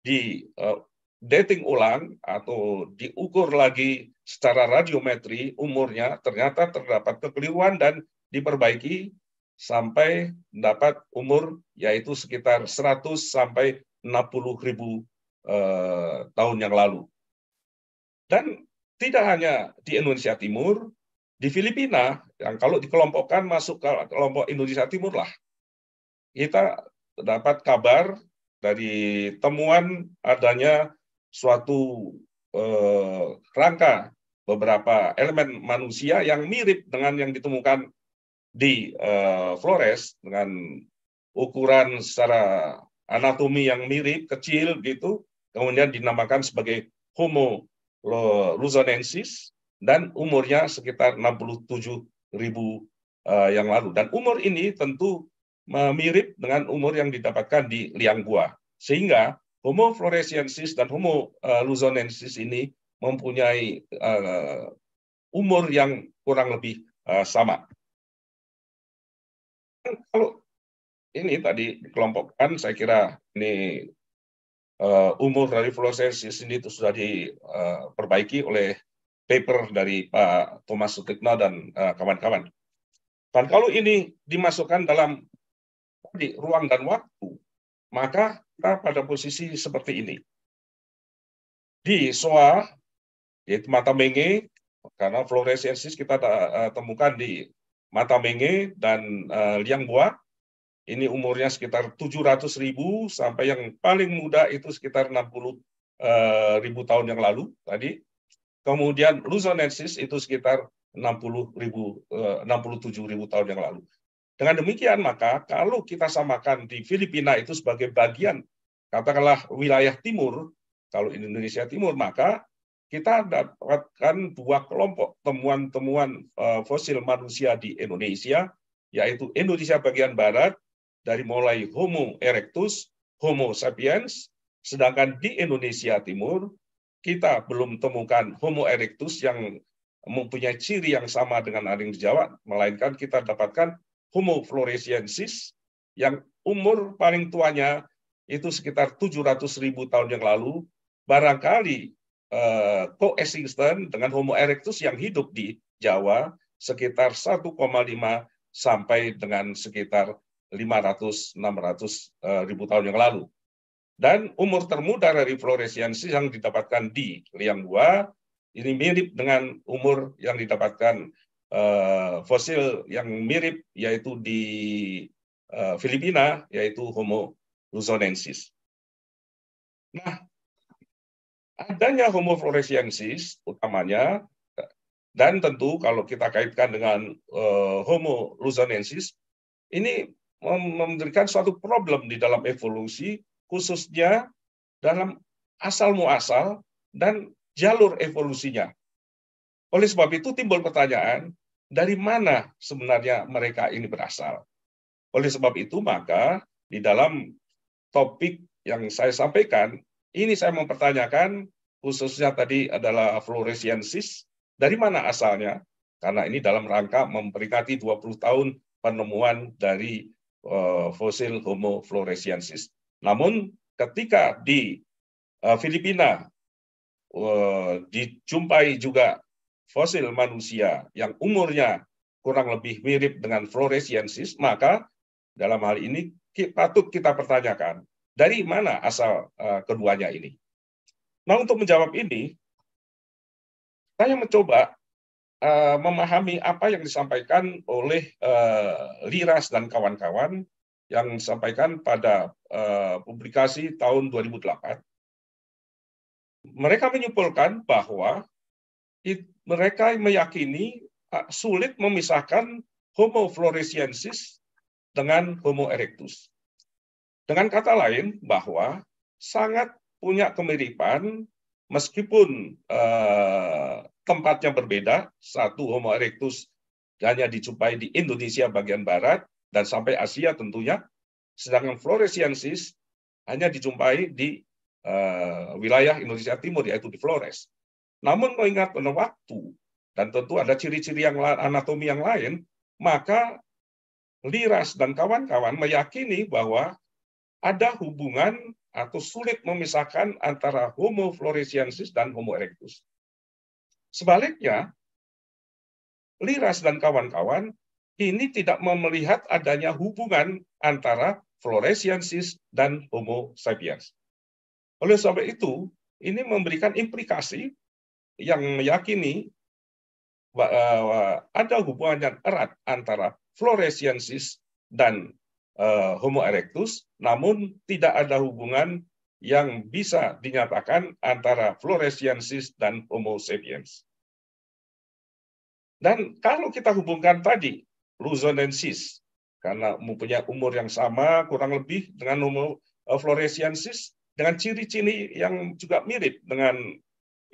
di eh, dating ulang atau diukur lagi secara radiometri umurnya ternyata terdapat kekeliruan dan diperbaiki sampai mendapat umur yaitu sekitar 100 sampai 60 ribu eh, tahun yang lalu. Dan tidak hanya di Indonesia Timur, Di Filipina, yang kalau dikelompokkan masuk ke kelompok Indonesia Timur lah, kita dapat kabar dari temuan adanya suatu eh, rangka beberapa elemen manusia yang mirip dengan yang ditemukan di eh, Flores dengan ukuran secara anatomi yang mirip kecil gitu kemudian dinamakan sebagai Homo luzonensis dan umurnya sekitar 67 ribu uh, yang lalu. Dan umur ini tentu mirip dengan umur yang didapatkan di liang gua. Sehingga Homo floresiensis dan Homo uh, luzonensis ini mempunyai uh, umur yang kurang lebih uh, sama. Kalau ini tadi dikelompokkan, saya kira ini uh, umur dari floresiensis ini itu sudah diperbaiki oleh paper dari Pak Thomas Sutikno dan eh, kawan-kawan. Dan kalau ini dimasukkan dalam di ruang dan waktu, maka kita pada posisi seperti ini. Di SOA, yaitu mata menge, karena fluorescensis kita uh, temukan di mata menge dan uh, liang buah, ini umurnya sekitar 700 ribu sampai yang paling muda itu sekitar 60 uh, ribu tahun yang lalu tadi Kemudian Luzonensis itu sekitar 60 ribu, 67 eh, ribu tahun yang lalu. Dengan demikian maka kalau kita samakan di Filipina itu sebagai bagian katakanlah wilayah timur, kalau Indonesia timur maka kita dapatkan dua kelompok temuan-temuan eh, fosil manusia di Indonesia, yaitu Indonesia bagian barat dari mulai Homo erectus, Homo sapiens, sedangkan di Indonesia timur kita belum temukan Homo erectus yang mempunyai ciri yang sama dengan aring Jawa, melainkan kita dapatkan Homo floresiensis yang umur paling tuanya itu sekitar 700 ribu tahun yang lalu, barangkali coexistent dengan Homo erectus yang hidup di Jawa sekitar 1,5 sampai dengan sekitar 500-600 eh, ribu tahun yang lalu. Dan umur termuda dari floresiensis yang didapatkan di liang gua ini mirip dengan umur yang didapatkan uh, fosil yang mirip yaitu di uh, Filipina yaitu Homo luzonensis. Nah, adanya Homo floresiensis utamanya dan tentu kalau kita kaitkan dengan uh, Homo luzonensis ini memberikan suatu problem di dalam evolusi khususnya dalam asal muasal dan jalur evolusinya. Oleh sebab itu timbul pertanyaan, dari mana sebenarnya mereka ini berasal? Oleh sebab itu maka di dalam topik yang saya sampaikan, ini saya mempertanyakan khususnya tadi adalah fluorescensis, dari mana asalnya? Karena ini dalam rangka memperingati 20 tahun penemuan dari uh, fosil Homo floresiensis. Namun ketika di uh, Filipina uh, dijumpai juga fosil manusia yang umurnya kurang lebih mirip dengan Floresiensis, maka dalam hal ini patut kita pertanyakan dari mana asal uh, keduanya ini. Nah untuk menjawab ini, saya mencoba uh, memahami apa yang disampaikan oleh uh, Liras dan kawan-kawan yang disampaikan pada publikasi tahun 2008, mereka menyimpulkan bahwa mereka meyakini sulit memisahkan Homo floresiensis dengan Homo erectus. Dengan kata lain, bahwa sangat punya kemiripan meskipun uh, tempatnya berbeda, satu Homo erectus hanya dijumpai di Indonesia bagian barat, dan sampai Asia tentunya. Sedangkan Floresiensis hanya dijumpai di uh, wilayah Indonesia Timur, yaitu di Flores. Namun mengingat pada waktu, dan tentu ada ciri-ciri yang anatomi yang lain, maka Liras dan kawan-kawan meyakini bahwa ada hubungan atau sulit memisahkan antara Homo floresiensis dan Homo erectus. Sebaliknya, Liras dan kawan-kawan ini tidak melihat adanya hubungan antara Floresiensis dan Homo sapiens. Oleh sebab itu, ini memberikan implikasi yang meyakini uh, ada hubungan yang erat antara floresiensis dan uh, Homo erectus, namun tidak ada hubungan yang bisa dinyatakan antara floresiensis dan Homo sapiens. Dan kalau kita hubungkan tadi Luzonensis, karena mempunyai umur yang sama kurang lebih dengan Homo floresiensis, dengan ciri-ciri yang juga mirip dengan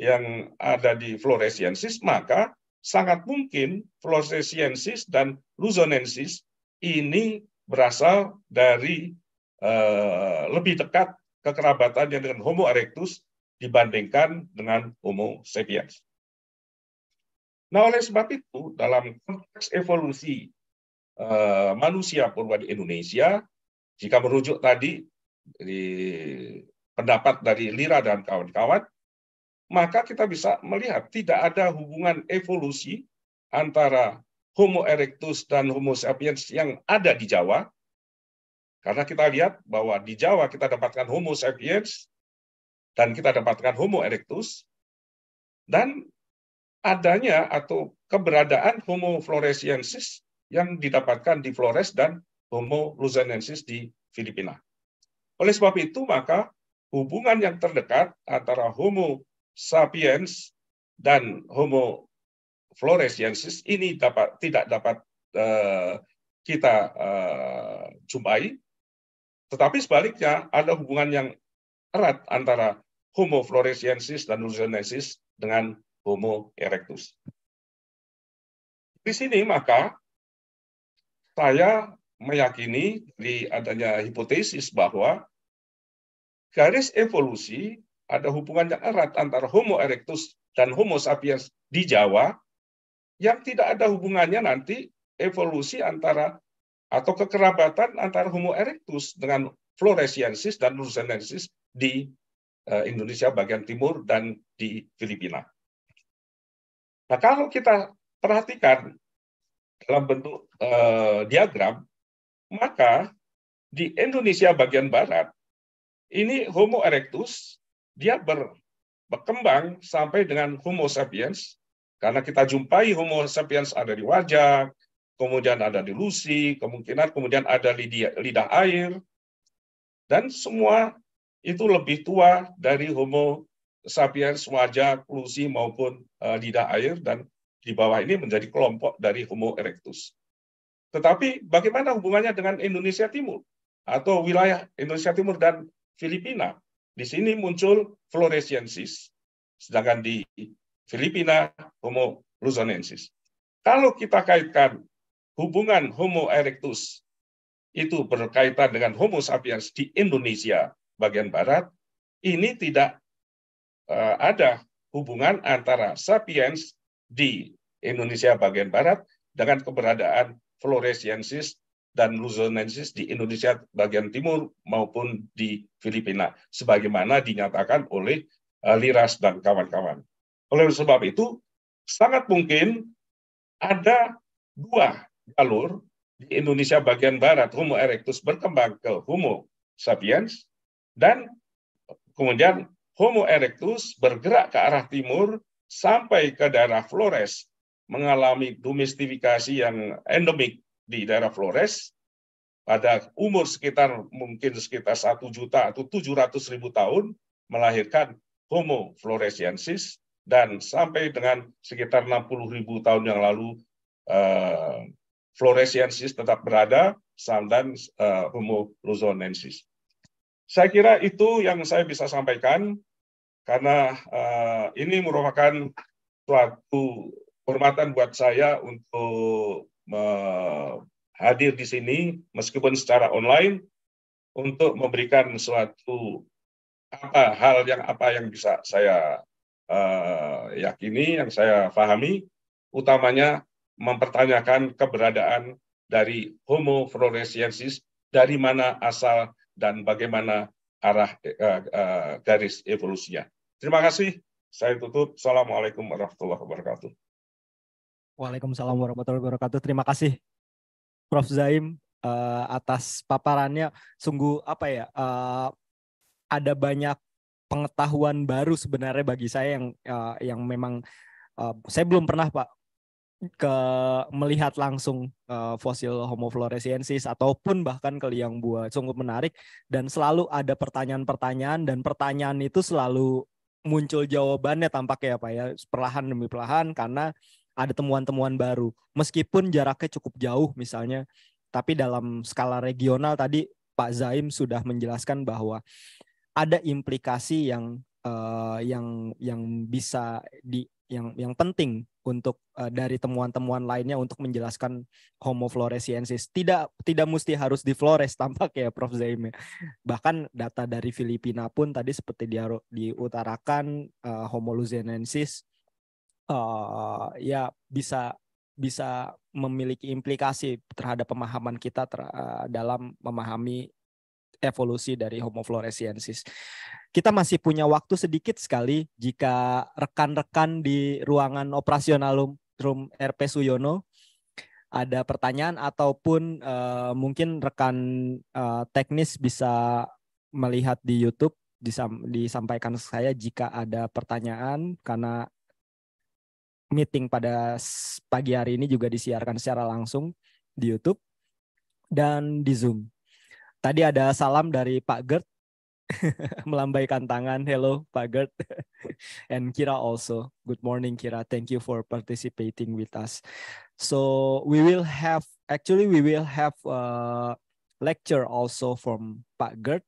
yang ada di floresiensis, maka sangat mungkin floresiensis dan luzonensis ini berasal dari uh, lebih dekat kekerabatannya dengan Homo erectus dibandingkan dengan Homo sapiens. Nah, oleh sebab itu, dalam konteks evolusi uh, manusia purba di Indonesia, jika merujuk tadi di pendapat dari Lira dan kawan-kawan, maka kita bisa melihat tidak ada hubungan evolusi antara Homo erectus dan Homo sapiens yang ada di Jawa. Karena kita lihat bahwa di Jawa kita dapatkan Homo sapiens dan kita dapatkan Homo erectus. Dan adanya atau keberadaan Homo floresiensis yang didapatkan di Flores dan Homo luzonensis di Filipina. Oleh sebab itu, maka hubungan yang terdekat antara Homo sapiens dan Homo floresiensis ini dapat tidak dapat uh, kita uh, jumpai, tetapi sebaliknya ada hubungan yang erat antara Homo floresiensis dan luzonensis dengan Homo erectus. Di sini maka saya meyakini di adanya hipotesis bahwa garis evolusi ada hubungan yang erat antara Homo erectus dan Homo sapiens di Jawa yang tidak ada hubungannya nanti evolusi antara atau kekerabatan antara Homo erectus dengan Floresiensis dan Luzonensis di eh, Indonesia bagian timur dan di Filipina. Nah, kalau kita perhatikan dalam bentuk uh, diagram, maka di Indonesia bagian barat ini Homo erectus dia ber, berkembang sampai dengan Homo sapiens karena kita jumpai Homo sapiens ada di wajah, kemudian ada di lusi, kemungkinan kemudian ada lidah, lidah air, dan semua itu lebih tua dari Homo sapiens wajah, lusi maupun uh, lidah air dan di bawah ini menjadi kelompok dari Homo erectus. Tetapi bagaimana hubungannya dengan Indonesia Timur atau wilayah Indonesia Timur dan Filipina? Di sini muncul floresiensis, sedangkan di Filipina Homo luzonensis. Kalau kita kaitkan hubungan Homo erectus itu berkaitan dengan Homo sapiens di Indonesia bagian barat, ini tidak uh, ada hubungan antara sapiens di Indonesia bagian barat dengan keberadaan floresiensis dan Luzonensis di Indonesia bagian timur maupun di Filipina, sebagaimana dinyatakan oleh uh, Liras dan kawan-kawan. Oleh sebab itu, sangat mungkin ada dua jalur di Indonesia bagian barat Homo erectus berkembang ke Homo sapiens dan kemudian Homo erectus bergerak ke arah timur sampai ke daerah Flores mengalami domestifikasi yang endemik di daerah Flores pada umur sekitar mungkin sekitar satu juta atau tujuh ratus ribu tahun melahirkan Homo floresiensis dan sampai dengan sekitar 60 ribu tahun yang lalu uh, floresiensis tetap berada dan uh, Homo luzonensis. Saya kira itu yang saya bisa sampaikan karena uh, ini merupakan suatu kehormatan buat saya untuk hadir di sini meskipun secara online untuk memberikan suatu apa hal yang apa yang bisa saya uh, yakini, yang saya pahami, utamanya mempertanyakan keberadaan dari Homo floresiensis, dari mana asal dan bagaimana arah uh, uh, garis evolusinya. Terima kasih. Saya tutup. Assalamualaikum warahmatullahi wabarakatuh. Waalaikumsalam warahmatullahi wabarakatuh. Terima kasih Prof Zaim uh, atas paparannya. Sungguh apa ya? Uh, ada banyak pengetahuan baru sebenarnya bagi saya yang uh, yang memang uh, saya belum pernah Pak ke melihat langsung uh, fosil Homo floresiensis ataupun bahkan ke liang buah. Sungguh menarik dan selalu ada pertanyaan-pertanyaan dan pertanyaan itu selalu muncul jawabannya tampaknya ya Pak ya perlahan demi perlahan karena ada temuan-temuan baru. Meskipun jaraknya cukup jauh misalnya tapi dalam skala regional tadi Pak Zaim sudah menjelaskan bahwa ada implikasi yang uh, yang yang bisa di yang yang penting untuk uh, dari temuan-temuan lainnya untuk menjelaskan Homo floresiensis. Tidak tidak mesti harus di Flores tampak ya Prof Zaim. Ya. Bahkan data dari Filipina pun tadi seperti di diutarakan uh, Homo luzernensis uh, ya bisa bisa memiliki implikasi terhadap pemahaman kita ter, uh, dalam memahami evolusi dari Homo floresiensis. Kita masih punya waktu sedikit sekali jika rekan-rekan di ruangan operasional room, RP Suyono ada pertanyaan ataupun uh, mungkin rekan uh, teknis bisa melihat di YouTube disam, disampaikan saya jika ada pertanyaan karena meeting pada pagi hari ini juga disiarkan secara langsung di YouTube dan di Zoom. Tadi ada salam dari Pak Gert melambaikan tangan. Hello Pak Gert. And Kira also. Good morning Kira. Thank you for participating with us. So we will have actually we will have a lecture also from Pak Gert.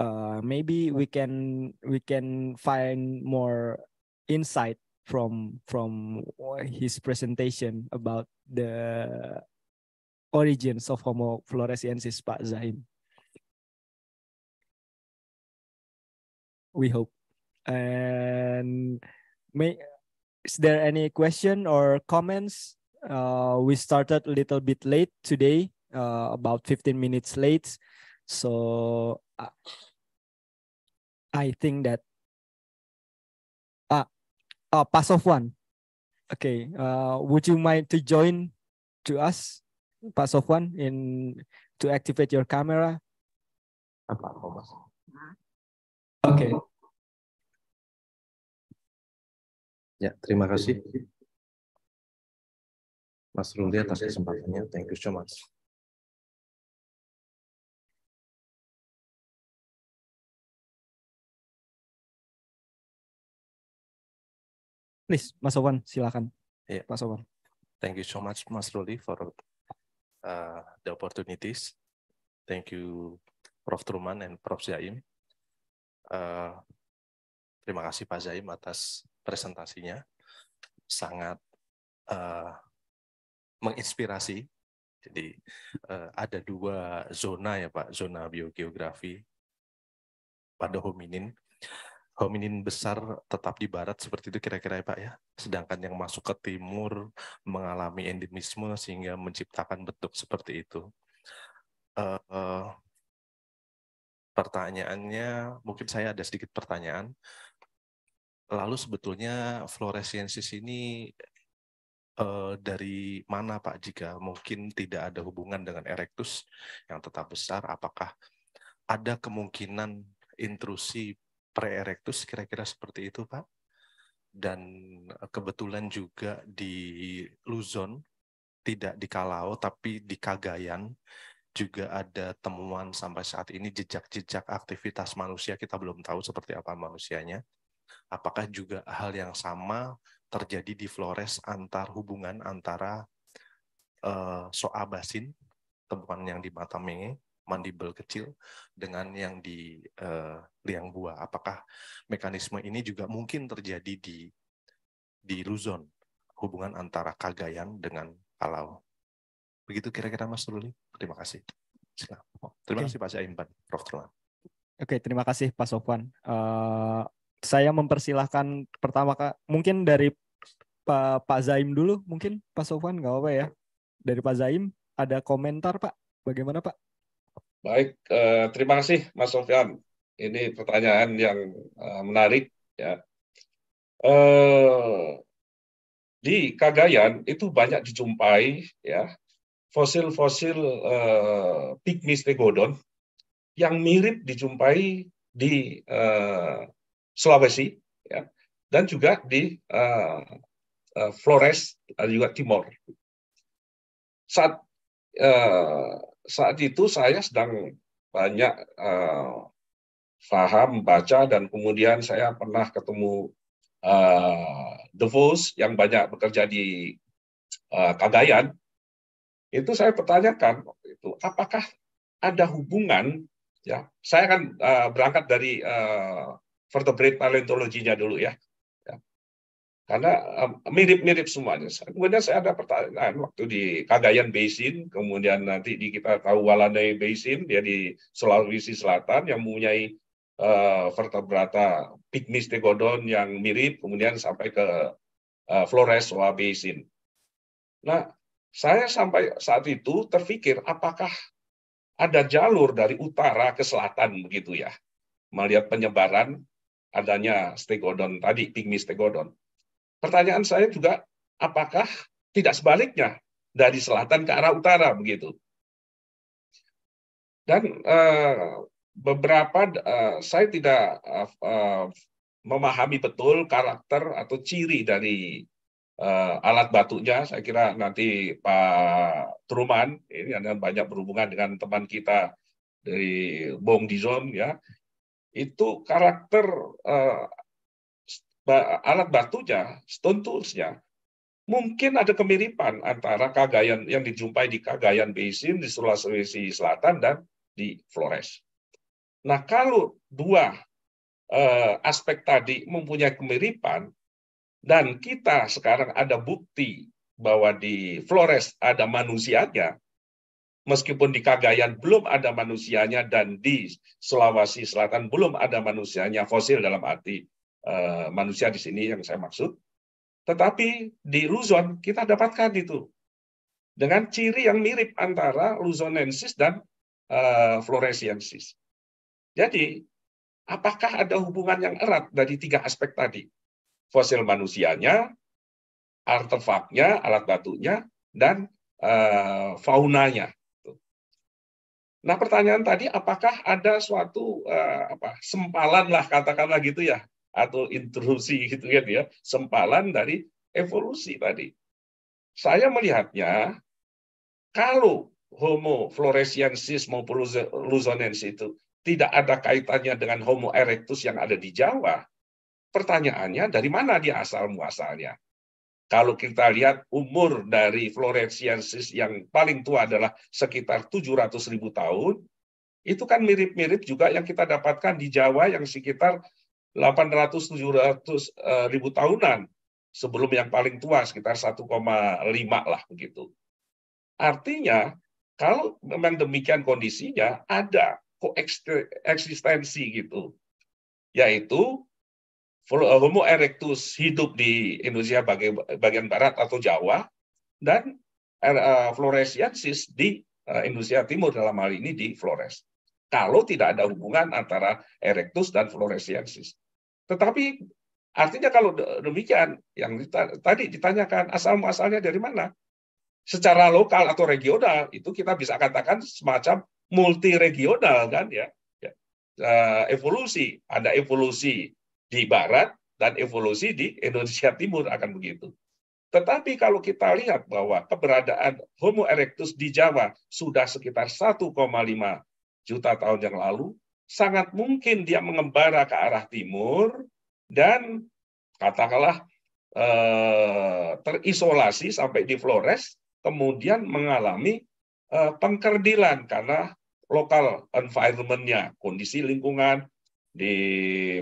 Uh, maybe we can we can find more insight from from his presentation about the origins of Homo floresiensis, Pak Zaim. We hope. And may is there any question or comments? Uh, we started a little bit late today, uh, about 15 minutes late. So uh, I think that ah, uh, pass of one. Okay, uh, would you mind to join to us? Pak Sofwan in to activate your camera? Apa, Mas? Oke. Okay. Ya, terima kasih. Mas Ruli atas kesempatannya. Thank you so much. Please, Mas Sofwan, silakan. Yeah. Pak Sofwan. Thank you so much, Mas Ruli, for uh, the opportunities. Thank you, Prof. Truman and Prof. Zaim. Uh, terima kasih Pak Zaim atas presentasinya. Sangat uh, menginspirasi. Jadi uh, ada dua zona ya Pak, zona biogeografi pada hominin hominin besar tetap di barat seperti itu kira-kira ya Pak ya. Sedangkan yang masuk ke timur mengalami endemisme sehingga menciptakan bentuk seperti itu. Uh, uh, pertanyaannya, mungkin saya ada sedikit pertanyaan. Lalu sebetulnya fluorescensis ini uh, dari mana Pak jika mungkin tidak ada hubungan dengan erectus yang tetap besar? Apakah ada kemungkinan intrusi pre-erectus kira-kira seperti itu Pak. Dan eh, kebetulan juga di Luzon, tidak di Kalau tapi di Kagayan juga ada temuan sampai saat ini jejak-jejak aktivitas manusia kita belum tahu seperti apa manusianya. Apakah juga hal yang sama terjadi di Flores antar hubungan antara uh, Soabasin, temuan yang di Matamenge, mandibel kecil dengan yang di uh, liang buah. Apakah mekanisme ini juga mungkin terjadi di di Luzon, hubungan antara Kagayan dengan Palau. Begitu kira-kira Mas Ruli. Terima kasih. Terima kasih Pak Zaim, Prof. Tulan. Oke, terima kasih Pak Sofwan. Uh, saya mempersilahkan pertama Kak, mungkin dari Pak, Pak Zaim dulu, mungkin Pak Sofwan nggak apa ya. Dari Pak Zaim, ada komentar Pak? Bagaimana Pak? Baik, eh, terima kasih Mas Sofyan. Ini pertanyaan yang eh, menarik ya. Eh, di Kagayan itu banyak dijumpai ya fosil-fosil eh, pygmy stegodon yang mirip dijumpai di eh, Sulawesi ya dan juga di eh, uh, Flores dan juga Timor. Saat uh, saat itu saya sedang banyak uh, paham, baca, dan kemudian saya pernah ketemu uh, The Vos yang banyak bekerja di uh, Kagayan. Itu saya pertanyakan itu apakah ada hubungan ya saya akan uh, berangkat dari uh, vertebrate paleontologinya dulu ya karena mirip-mirip semuanya. Kemudian saya ada pertanyaan waktu di Kagayan Basin, kemudian nanti di kita tahu Walanai Basin, dia di Sulawesi Selatan yang mempunyai uh, vertebrata Pygmy stegodon yang mirip, kemudian sampai ke uh, Flores Wa Basin. Nah, saya sampai saat itu terpikir apakah ada jalur dari utara ke selatan begitu ya, melihat penyebaran adanya stegodon tadi, Pygmy stegodon. Pertanyaan saya juga, apakah tidak sebaliknya dari selatan ke arah utara begitu? Dan uh, beberapa uh, saya tidak uh, memahami betul karakter atau ciri dari alat batunya. Saya kira nanti Pak Truman ini ada banyak berhubungan dengan teman kita dari Bong Dizon ya. Itu karakter alat batunya, stone toolsnya, mungkin ada kemiripan antara Kagayan yang dijumpai di Kagayan Basin di Sulawesi Selatan dan di Flores. Nah, kalau dua eh, aspek tadi mempunyai kemiripan dan kita sekarang ada bukti bahwa di Flores ada manusianya, meskipun di Kagayan belum ada manusianya dan di Sulawesi Selatan belum ada manusianya fosil dalam arti manusia di sini yang saya maksud. Tetapi di Luzon kita dapatkan itu dengan ciri yang mirip antara Luzonensis dan uh, Floresiensis. Jadi, apakah ada hubungan yang erat dari tiga aspek tadi? Fosil manusianya, artefaknya, alat batunya, dan uh, faunanya. Nah, pertanyaan tadi, apakah ada suatu uh, apa sempalan lah katakanlah gitu ya atau intrusi gitu kan ya, sempalan dari evolusi tadi. Saya melihatnya kalau Homo floresiensis maupun luzonensis itu tidak ada kaitannya dengan Homo erectus yang ada di Jawa, pertanyaannya dari mana dia asal muasalnya? Kalau kita lihat umur dari floresiensis yang paling tua adalah sekitar 700 ribu tahun, itu kan mirip-mirip juga yang kita dapatkan di Jawa yang sekitar 800-700 eh, ribu tahunan sebelum yang paling tua sekitar 1,5 lah begitu. Artinya kalau memang demikian kondisinya ada koeksistensi gitu, yaitu Homo erectus hidup di Indonesia bagian barat atau Jawa dan eh, Floresiensis di eh, Indonesia Timur dalam hal ini di Flores. Kalau tidak ada hubungan antara erectus dan floresiensis. Tetapi artinya kalau demikian, yang tadi ditanyakan asal muasalnya dari mana? Secara lokal atau regional itu kita bisa katakan semacam multi regional kan ya. ya. Uh, evolusi, ada evolusi di barat dan evolusi di Indonesia Timur akan begitu. Tetapi kalau kita lihat bahwa keberadaan Homo erectus di Jawa sudah sekitar 1,5 juta tahun yang lalu, sangat mungkin dia mengembara ke arah timur dan katakanlah eh, terisolasi sampai di Flores, kemudian mengalami eh, pengkerdilan karena lokal environment-nya, kondisi lingkungan di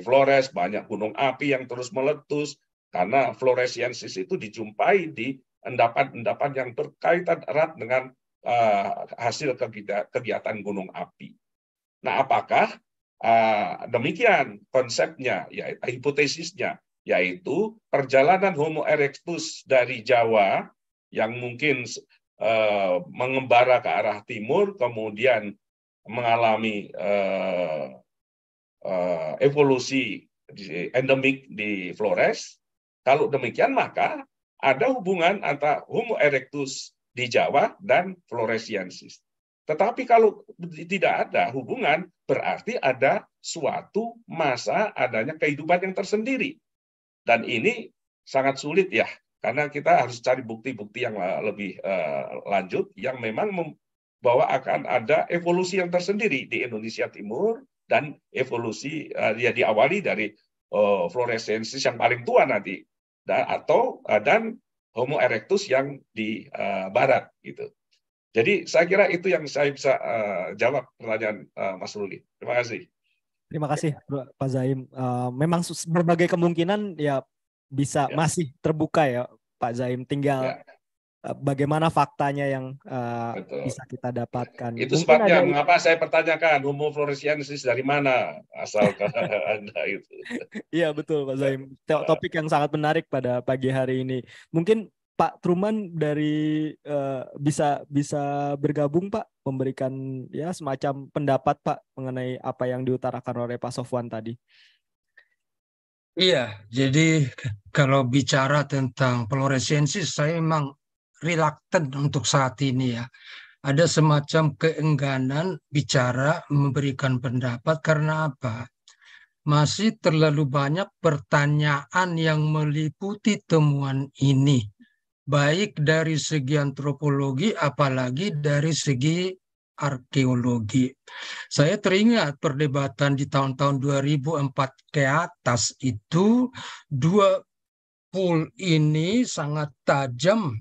Flores banyak gunung api yang terus meletus karena floresiensis itu dijumpai di endapan-endapan yang berkaitan erat dengan uh, hasil kegiatan gunung api. Nah, apakah uh, demikian konsepnya, ya hipotesisnya, yaitu perjalanan Homo erectus dari Jawa yang mungkin uh, mengembara ke arah timur, kemudian mengalami uh, uh, evolusi endemik di Flores. Kalau demikian maka ada hubungan antara Homo erectus di Jawa dan Floresiensis. Tetapi kalau tidak ada hubungan, berarti ada suatu masa adanya kehidupan yang tersendiri. Dan ini sangat sulit ya karena kita harus cari bukti-bukti yang lebih uh, lanjut yang memang bahwa akan ada evolusi yang tersendiri di Indonesia Timur dan evolusi ya diawali dari fluorescensis yang paling tua nanti dan atau dan Homo erectus yang di barat gitu. Jadi saya kira itu yang saya bisa uh, jawab pertanyaan uh, Mas Ruli. Terima kasih. Terima kasih Pak Zaim. Uh, memang berbagai kemungkinan ya bisa ya. masih terbuka ya Pak Zaim. Tinggal ya. Bagaimana faktanya yang uh, bisa kita dapatkan. Itu Mungkin sebabnya ada... mengapa saya pertanyakan Homo floresiensis dari mana asal Anda itu. Iya betul Pak Zaim. Topik yang sangat menarik pada pagi hari ini. Mungkin Pak Truman dari uh, bisa bisa bergabung Pak memberikan ya semacam pendapat Pak mengenai apa yang diutarakan oleh Pak Sofwan tadi. Iya, jadi kalau bicara tentang fluoresensis, saya memang reluctant untuk saat ini ya. Ada semacam keengganan bicara memberikan pendapat karena apa? Masih terlalu banyak pertanyaan yang meliputi temuan ini. Baik dari segi antropologi apalagi dari segi arkeologi. Saya teringat perdebatan di tahun-tahun 2004 ke atas itu dua pool ini sangat tajam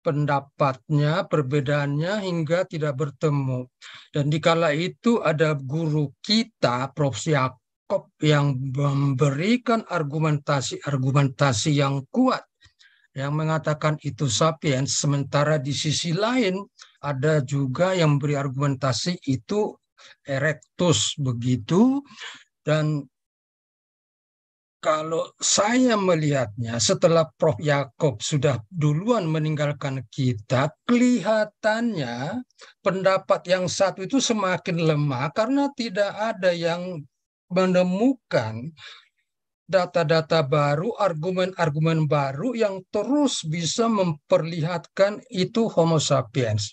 pendapatnya, perbedaannya hingga tidak bertemu. Dan dikala itu ada guru kita, Prof. Yakob, yang memberikan argumentasi-argumentasi yang kuat yang mengatakan itu sapiens, sementara di sisi lain ada juga yang beri argumentasi itu erectus begitu dan kalau saya melihatnya setelah Prof. Yakob sudah duluan meninggalkan kita, kelihatannya pendapat yang satu itu semakin lemah karena tidak ada yang menemukan data-data baru, argumen-argumen baru yang terus bisa memperlihatkan itu Homo sapiens.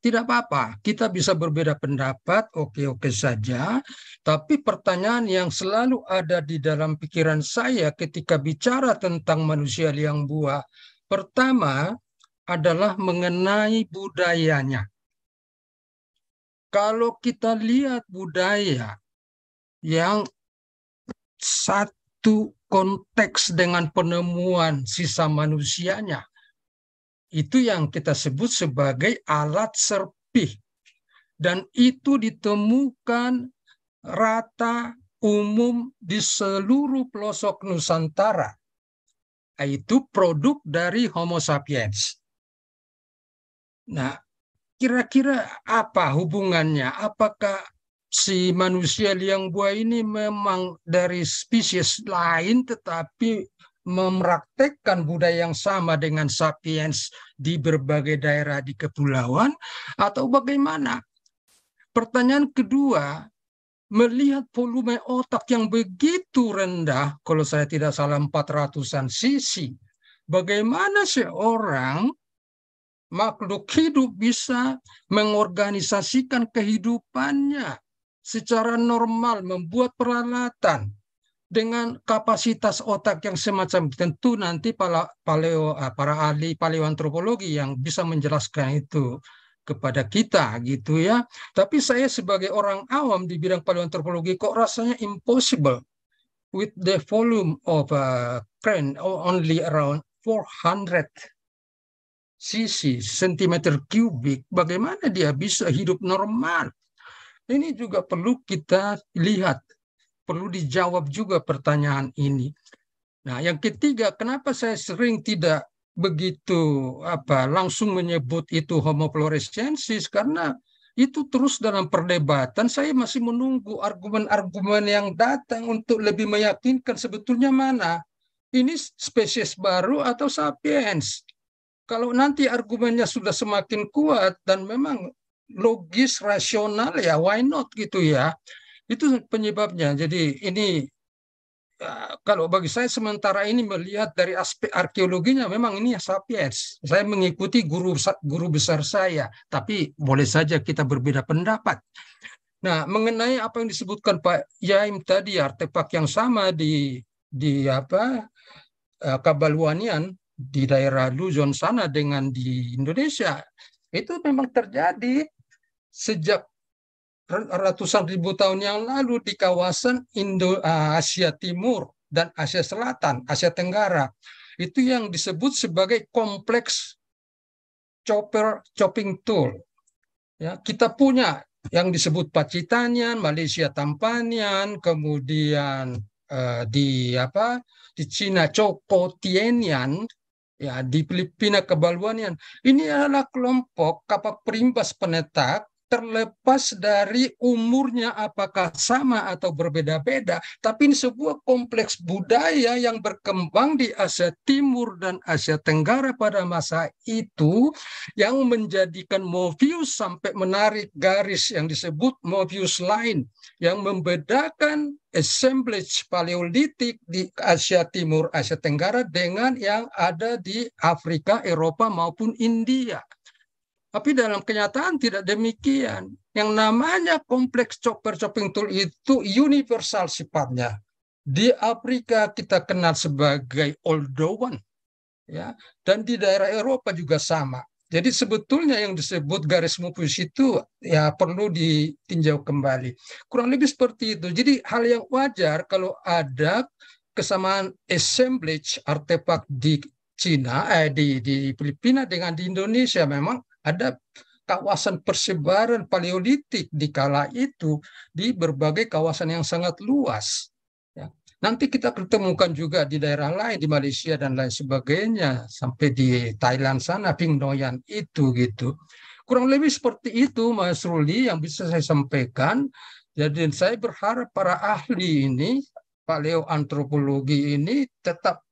Tidak apa-apa, kita bisa berbeda pendapat, oke-oke saja. Tapi pertanyaan yang selalu ada di dalam pikiran saya ketika bicara tentang manusia liang buah, pertama adalah mengenai budayanya. Kalau kita lihat budaya yang satu satu konteks dengan penemuan sisa manusianya. Itu yang kita sebut sebagai alat serpih. Dan itu ditemukan rata umum di seluruh pelosok Nusantara. Itu produk dari Homo sapiens. Nah, kira-kira apa hubungannya? Apakah si manusia liang buah ini memang dari spesies lain tetapi mempraktekkan budaya yang sama dengan sapiens di berbagai daerah di kepulauan atau bagaimana? Pertanyaan kedua, melihat volume otak yang begitu rendah, kalau saya tidak salah 400-an sisi, bagaimana seorang makhluk hidup bisa mengorganisasikan kehidupannya secara normal membuat peralatan dengan kapasitas otak yang semacam tentu nanti para paleo ah, para ahli paleoantropologi yang bisa menjelaskan itu kepada kita gitu ya. Tapi saya sebagai orang awam di bidang paleoantropologi kok rasanya impossible with the volume of a crane only around 400 cc centimeter kubik bagaimana dia bisa hidup normal ini juga perlu kita lihat, perlu dijawab juga pertanyaan ini. Nah, yang ketiga, kenapa saya sering tidak begitu apa langsung menyebut itu Homo floresiensis karena itu terus dalam perdebatan saya masih menunggu argumen-argumen yang datang untuk lebih meyakinkan sebetulnya mana ini spesies baru atau sapiens. Kalau nanti argumennya sudah semakin kuat dan memang logis, rasional ya why not gitu ya. Itu penyebabnya. Jadi ini ya, kalau bagi saya sementara ini melihat dari aspek arkeologinya memang ini sapiens. Saya mengikuti guru guru besar saya, tapi boleh saja kita berbeda pendapat. Nah, mengenai apa yang disebutkan Pak Yaim tadi artefak yang sama di di apa eh, Kabalwanian di daerah Luzon sana dengan di Indonesia itu memang terjadi sejak ratusan ribu tahun yang lalu di kawasan Indo uh, Asia Timur dan Asia Selatan, Asia Tenggara. Itu yang disebut sebagai kompleks chopper chopping tool. Ya, kita punya yang disebut Pacitanian, Malaysia Tampanian, kemudian uh, di apa di Cina Cokotienian, ya di Filipina Kebaluanian. Ini adalah kelompok kapak perimbas penetak terlepas dari umurnya apakah sama atau berbeda-beda, tapi ini sebuah kompleks budaya yang berkembang di Asia Timur dan Asia Tenggara pada masa itu yang menjadikan Mobius sampai menarik garis yang disebut Mobius Line yang membedakan assemblage paleolitik di Asia Timur, Asia Tenggara dengan yang ada di Afrika, Eropa maupun India. Tapi dalam kenyataan tidak demikian. Yang namanya kompleks chopper chopping tool itu universal sifatnya. Di Afrika kita kenal sebagai Oldowan. Ya, dan di daerah Eropa juga sama. Jadi sebetulnya yang disebut garis Mobius itu ya perlu ditinjau kembali. Kurang lebih seperti itu. Jadi hal yang wajar kalau ada kesamaan assemblage artefak di Cina, eh, di, di Filipina dengan di Indonesia memang ada kawasan persebaran paleolitik di kala itu di berbagai kawasan yang sangat luas. Ya. Nanti kita ketemukan juga di daerah lain, di Malaysia dan lain sebagainya, sampai di Thailand sana, Pingdoyan itu gitu. Kurang lebih seperti itu Mas Ruli yang bisa saya sampaikan. Jadi saya berharap para ahli ini, paleoantropologi ini tetap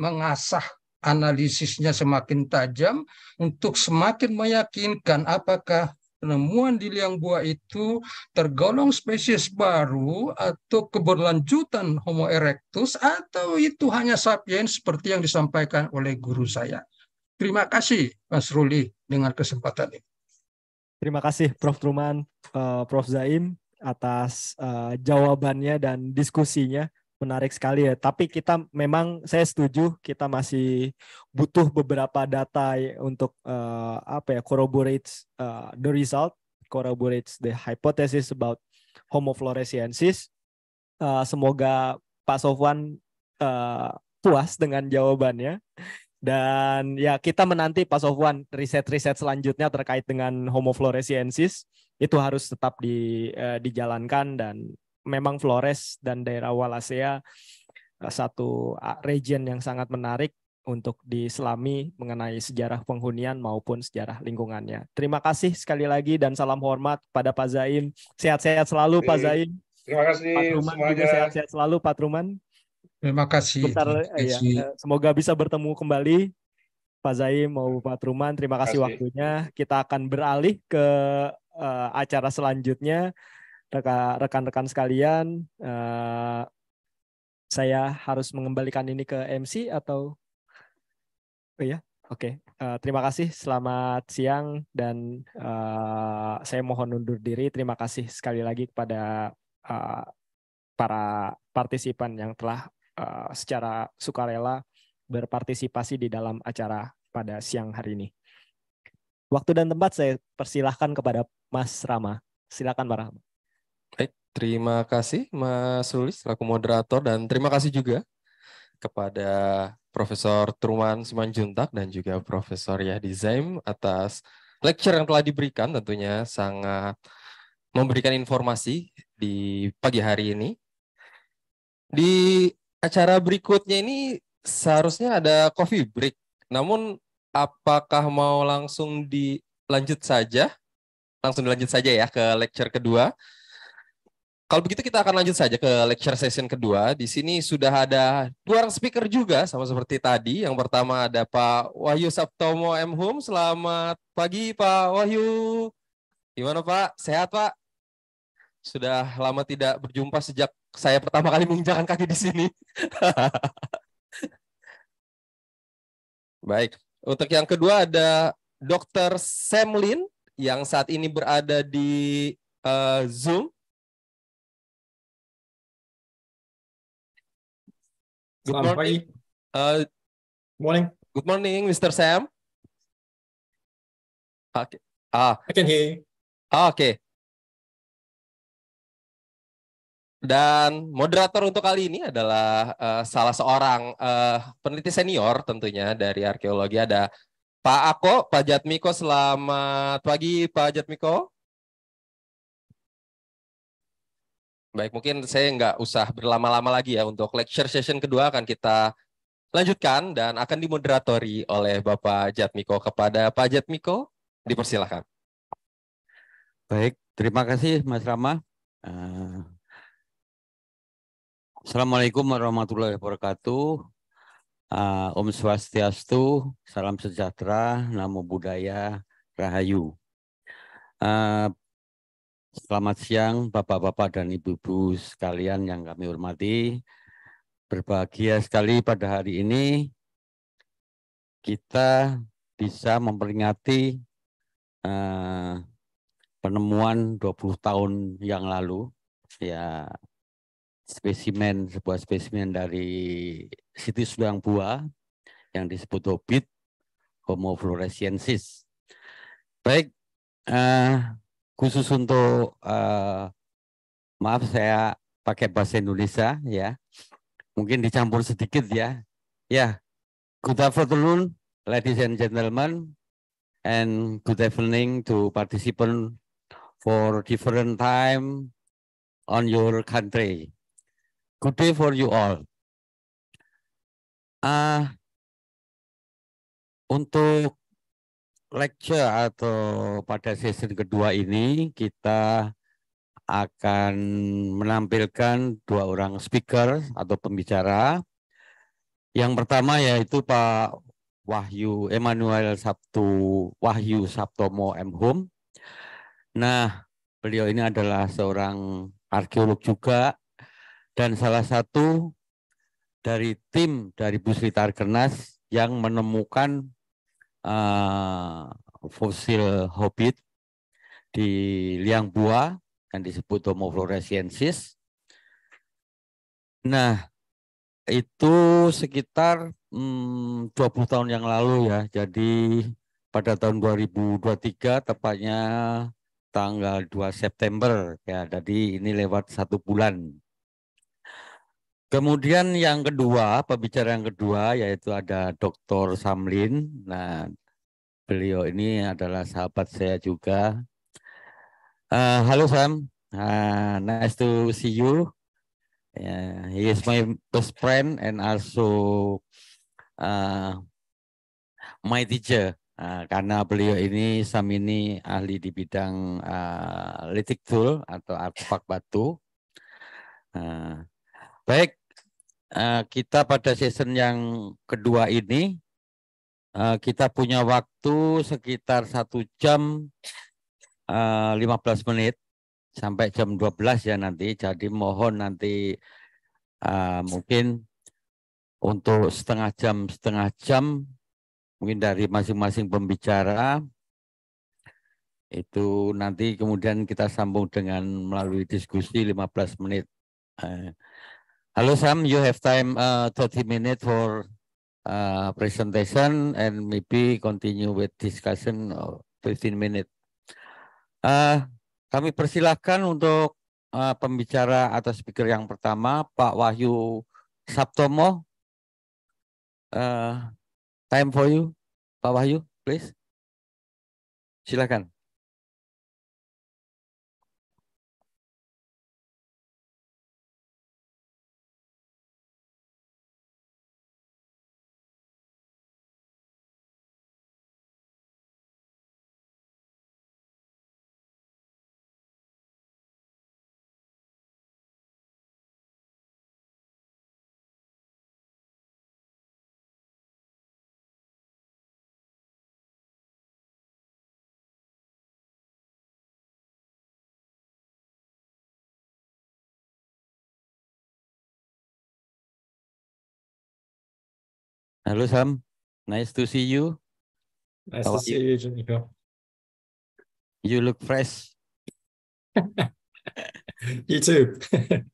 mengasah analisisnya semakin tajam untuk semakin meyakinkan apakah penemuan di liang buah itu tergolong spesies baru atau keberlanjutan Homo erectus atau itu hanya sapiens seperti yang disampaikan oleh guru saya. Terima kasih Mas Ruli dengan kesempatan ini. Terima kasih Prof. Truman, uh, Prof. Zaim atas uh, jawabannya dan diskusinya menarik sekali ya. Tapi kita memang saya setuju kita masih butuh beberapa data ya untuk uh, apa ya corroborate uh, the result, corroborates the hypothesis about Homo floresiensis. Uh, semoga Pak Sofwan uh, puas dengan jawabannya. Dan ya kita menanti Pak Sofwan riset-riset selanjutnya terkait dengan Homo floresiensis itu harus tetap di, uh, dijalankan dan memang Flores dan daerah Wallacea eh, satu region yang sangat menarik untuk diselami mengenai sejarah penghunian maupun sejarah lingkungannya. Terima kasih sekali lagi dan salam hormat pada Pak Zaim. Sehat-sehat selalu Pak Zaim. Terima kasih Pak Truman juga sehat-sehat selalu Pak Truman. Terima kasih. Bentar, ya, semoga bisa bertemu kembali Pak Zaim mau Pak Truman. Terima kasih, kasih waktunya. Kita akan beralih ke uh, acara selanjutnya rekan-rekan sekalian, uh, saya harus mengembalikan ini ke MC atau oh ya, oke. Okay. Uh, eh, terima kasih, selamat siang dan uh, saya mohon undur diri. Terima kasih sekali lagi kepada uh, para partisipan yang telah uh, secara sukarela berpartisipasi di dalam acara pada siang hari ini. Waktu dan tempat saya persilahkan kepada Mas Rama. Silakan Pak Rama. Terima kasih Mas Ruli selaku moderator dan terima kasih juga kepada Profesor Truman Simanjuntak dan juga Profesor Yahdi Zaim atas lecture yang telah diberikan tentunya sangat memberikan informasi di pagi hari ini. Di acara berikutnya ini seharusnya ada coffee break. Namun apakah mau langsung dilanjut saja? Langsung dilanjut saja ya ke lecture kedua kalau begitu kita akan lanjut saja ke lecture session kedua. Di sini sudah ada dua orang speaker juga sama seperti tadi. Yang pertama ada Pak Wahyu Sabtomo M. Hum. Selamat pagi Pak Wahyu. Gimana Pak? Sehat Pak? Sudah lama tidak berjumpa sejak saya pertama kali menginjakan kaki di sini. Baik. Untuk yang kedua ada Dr. Semlin yang saat ini berada di uh, Zoom. Good Selamat morning. Uh, morning. Good morning, Mr. Sam. Oke. Ah, I can hear you. oke. Dan moderator untuk kali ini adalah eh, salah seorang eh, peneliti senior tentunya dari arkeologi ada Pak Ako, Pak Jatmiko. Selamat pagi, Pak Jatmiko. Baik, mungkin saya nggak usah berlama-lama lagi ya untuk lecture session kedua akan kita lanjutkan dan akan dimoderatori oleh Bapak Jatmiko. Kepada Pak Jatmiko, dipersilahkan. Baik, terima kasih Mas Rama. Eh, Assalamualaikum warahmatullahi wabarakatuh. Eh, Om Swastiastu, salam sejahtera, namo buddhaya, rahayu. Eh, Selamat siang Bapak-Bapak dan Ibu-Ibu sekalian yang kami hormati. Berbahagia sekali pada hari ini kita bisa memperingati eh, penemuan 20 tahun yang lalu ya spesimen sebuah spesimen dari situs Liang Bua yang disebut Hobbit Homo floresiensis. Baik, eh, khusus untuk eh, maaf saya pakai bahasa Indonesia ya. Mungkin dicampur sedikit ya. Ya, good afternoon ladies and gentlemen and good evening to participant for different time on your country. Good day for you all. Ah, untuk lecture atau pada sesi kedua ini kita akan menampilkan dua orang speaker atau pembicara. Yang pertama yaitu Pak Wahyu Emmanuel Sabtu Wahyu Sabtomo M. Hum. Nah, beliau ini adalah seorang arkeolog juga dan salah satu dari tim dari Buslitar Kernas yang menemukan uh, fosil hobbit di liang buah yang disebut Homo floresiensis. Nah, itu sekitar hmm, 20 tahun yang lalu ya. Jadi pada tahun 2023 tepatnya tanggal 2 September ya. Jadi ini lewat satu bulan. Kemudian yang kedua, pembicara yang kedua yaitu ada Dr. Samlin. Nah, beliau ini adalah sahabat saya juga. Uh, halo Sam, uh, nice to see you. Yeah, he is my best friend and also uh, my teacher. Uh, karena beliau ini Sam ini ahli di bidang uh, litik tool atau artefak batu. Uh, baik, uh, kita pada season yang kedua ini uh, kita punya waktu sekitar satu jam uh, 15 menit sampai jam 12 ya nanti. Jadi mohon nanti mungkin untuk setengah jam setengah jam mungkin dari masing-masing pembicara itu nanti kemudian kita sambung dengan melalui diskusi 15 menit. Uh, halo Sam, you have time uh, 30 minutes for uh, presentation and maybe continue with discussion 15 minutes. Uh, kami persilahkan untuk uh, pembicara atau speaker yang pertama, Pak Wahyu Sabtomo. Uh, time for you, Pak Wahyu, please. Silakan. Halo Sam, nice to see you. Nice How to you? see you, Junico. You look fresh. You too.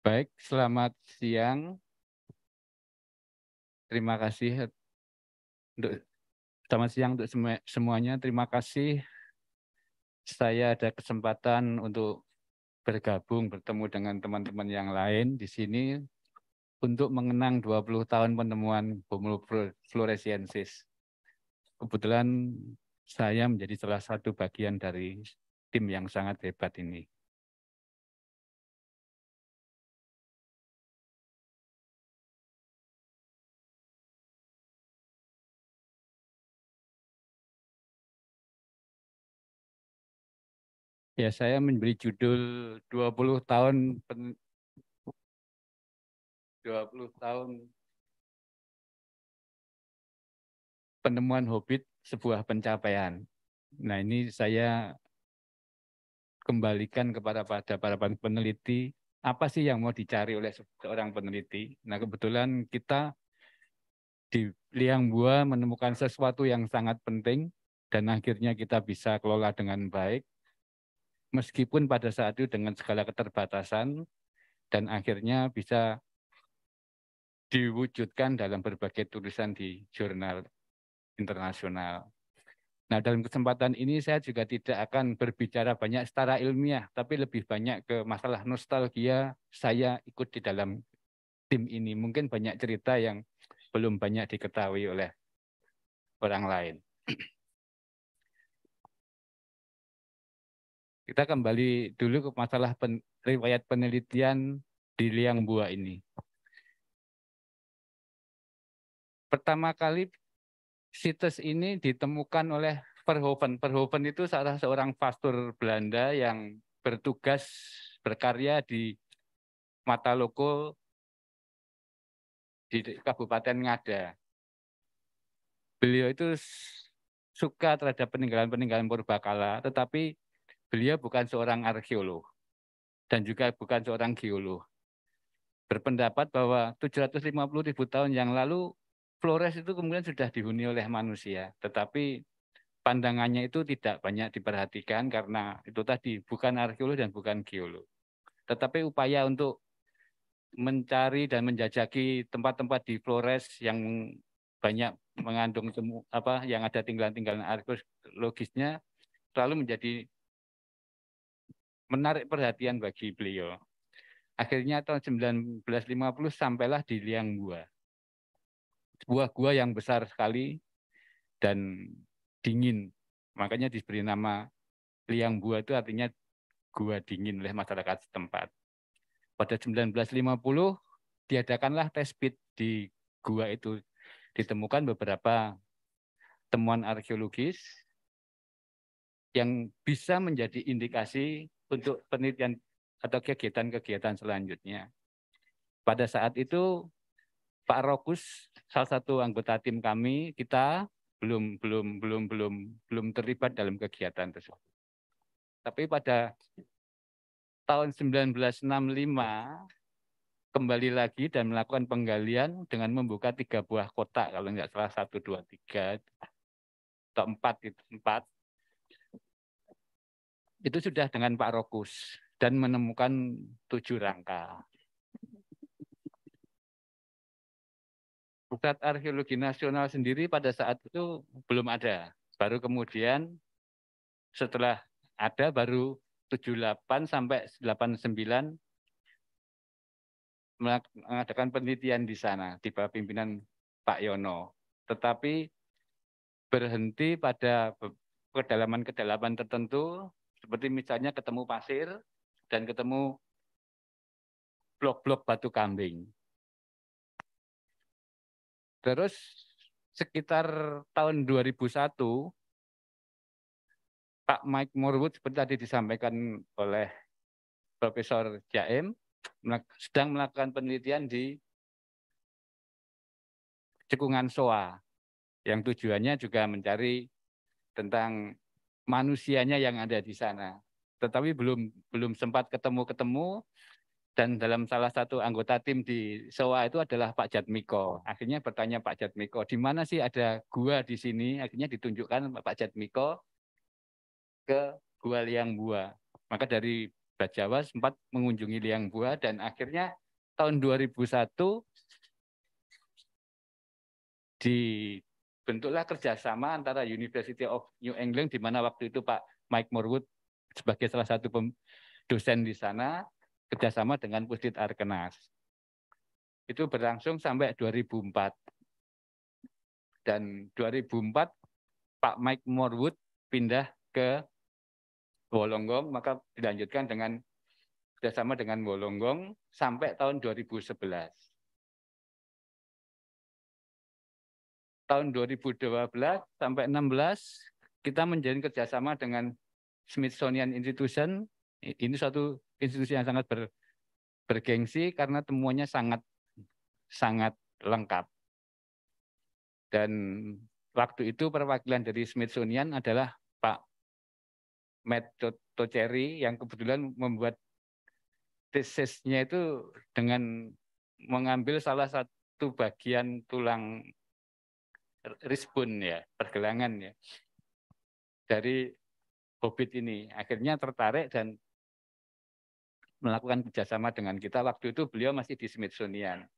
Baik, selamat siang. Terima kasih untuk selamat siang untuk semuanya. Terima kasih saya ada kesempatan untuk bergabung bertemu dengan teman-teman yang lain di sini untuk mengenang 20 tahun penemuan Homo floresiensis. Kebetulan saya menjadi salah satu bagian dari tim yang sangat hebat ini. Ya, saya memberi judul 20 tahun pen, 20 tahun penemuan Hobbit sebuah pencapaian. Nah, ini saya kembalikan kepada pada para peneliti apa sih yang mau dicari oleh seorang peneliti. Nah, kebetulan kita di Liang Bua menemukan sesuatu yang sangat penting dan akhirnya kita bisa kelola dengan baik meskipun pada saat itu dengan segala keterbatasan dan akhirnya bisa diwujudkan dalam berbagai tulisan di jurnal internasional. Nah, dalam kesempatan ini saya juga tidak akan berbicara banyak secara ilmiah, tapi lebih banyak ke masalah nostalgia saya ikut di dalam tim ini. Mungkin banyak cerita yang belum banyak diketahui oleh orang lain. Kita kembali dulu ke masalah pen, riwayat penelitian di liang buah ini. Pertama kali situs ini ditemukan oleh Verhoeven. Verhoeven itu salah seorang pastor Belanda yang bertugas berkarya di Mataloko di Kabupaten Ngada. Beliau itu suka terhadap peninggalan-peninggalan purbakala, tetapi Beliau bukan seorang arkeolog dan juga bukan seorang geolog. Berpendapat bahwa 750 ribu tahun yang lalu Flores itu kemudian sudah dihuni oleh manusia, tetapi pandangannya itu tidak banyak diperhatikan karena itu tadi bukan arkeolog dan bukan geolog. Tetapi upaya untuk mencari dan menjajaki tempat-tempat di Flores yang banyak mengandung temu, apa yang ada tinggalan-tinggalan arkeologisnya selalu menjadi menarik perhatian bagi beliau. Akhirnya tahun 1950 sampailah di Liang Gua. Sebuah gua yang besar sekali dan dingin. Makanya diberi nama Liang Gua itu artinya gua dingin oleh masyarakat setempat. Pada 1950 diadakanlah tes pit di gua itu. Ditemukan beberapa temuan arkeologis yang bisa menjadi indikasi untuk penelitian atau kegiatan-kegiatan selanjutnya. Pada saat itu Pak Rokus, salah satu anggota tim kami, kita belum belum belum belum belum terlibat dalam kegiatan tersebut. Tapi pada tahun 1965 kembali lagi dan melakukan penggalian dengan membuka tiga buah kotak kalau nggak salah satu dua tiga atau empat itu empat itu sudah dengan Pak Rokus dan menemukan tujuh rangka. Pusat Arkeologi Nasional sendiri pada saat itu belum ada. Baru kemudian setelah ada baru 78 sampai 89 mengadakan penelitian di sana di bawah pimpinan Pak Yono. Tetapi berhenti pada kedalaman-kedalaman tertentu seperti misalnya ketemu pasir dan ketemu blok-blok batu kambing. Terus sekitar tahun 2001 Pak Mike Morwood seperti tadi disampaikan oleh Profesor Jaim sedang melakukan penelitian di cekungan soa yang tujuannya juga mencari tentang manusianya yang ada di sana. Tetapi belum belum sempat ketemu-ketemu dan dalam salah satu anggota tim di SOA itu adalah Pak Jatmiko. Akhirnya bertanya Pak Jatmiko, di mana sih ada gua di sini? Akhirnya ditunjukkan Pak Jatmiko ke Gua Liang Bua. Maka dari Jawa sempat mengunjungi liang buah dan akhirnya tahun 2001 dibentuklah kerjasama antara University of New England di mana waktu itu Pak Mike Morwood sebagai salah satu dosen di sana kerjasama dengan Pusdit Arkenas. Itu berlangsung sampai 2004. Dan 2004 Pak Mike Morwood pindah ke Wolonggong, maka dilanjutkan dengan kerjasama dengan Wolonggong sampai tahun 2011. Tahun 2012 sampai 16 kita menjalin kerjasama dengan Smithsonian Institution. Ini suatu institusi yang sangat ber, bergengsi karena temuannya sangat sangat lengkap. Dan waktu itu perwakilan dari Smithsonian adalah Pak Matt Tocheri yang kebetulan membuat tesisnya itu dengan mengambil salah satu bagian tulang rispun ya, pergelangan ya, dari hobbit ini. Akhirnya tertarik dan melakukan kerjasama dengan kita. Waktu itu beliau masih di Smithsonian.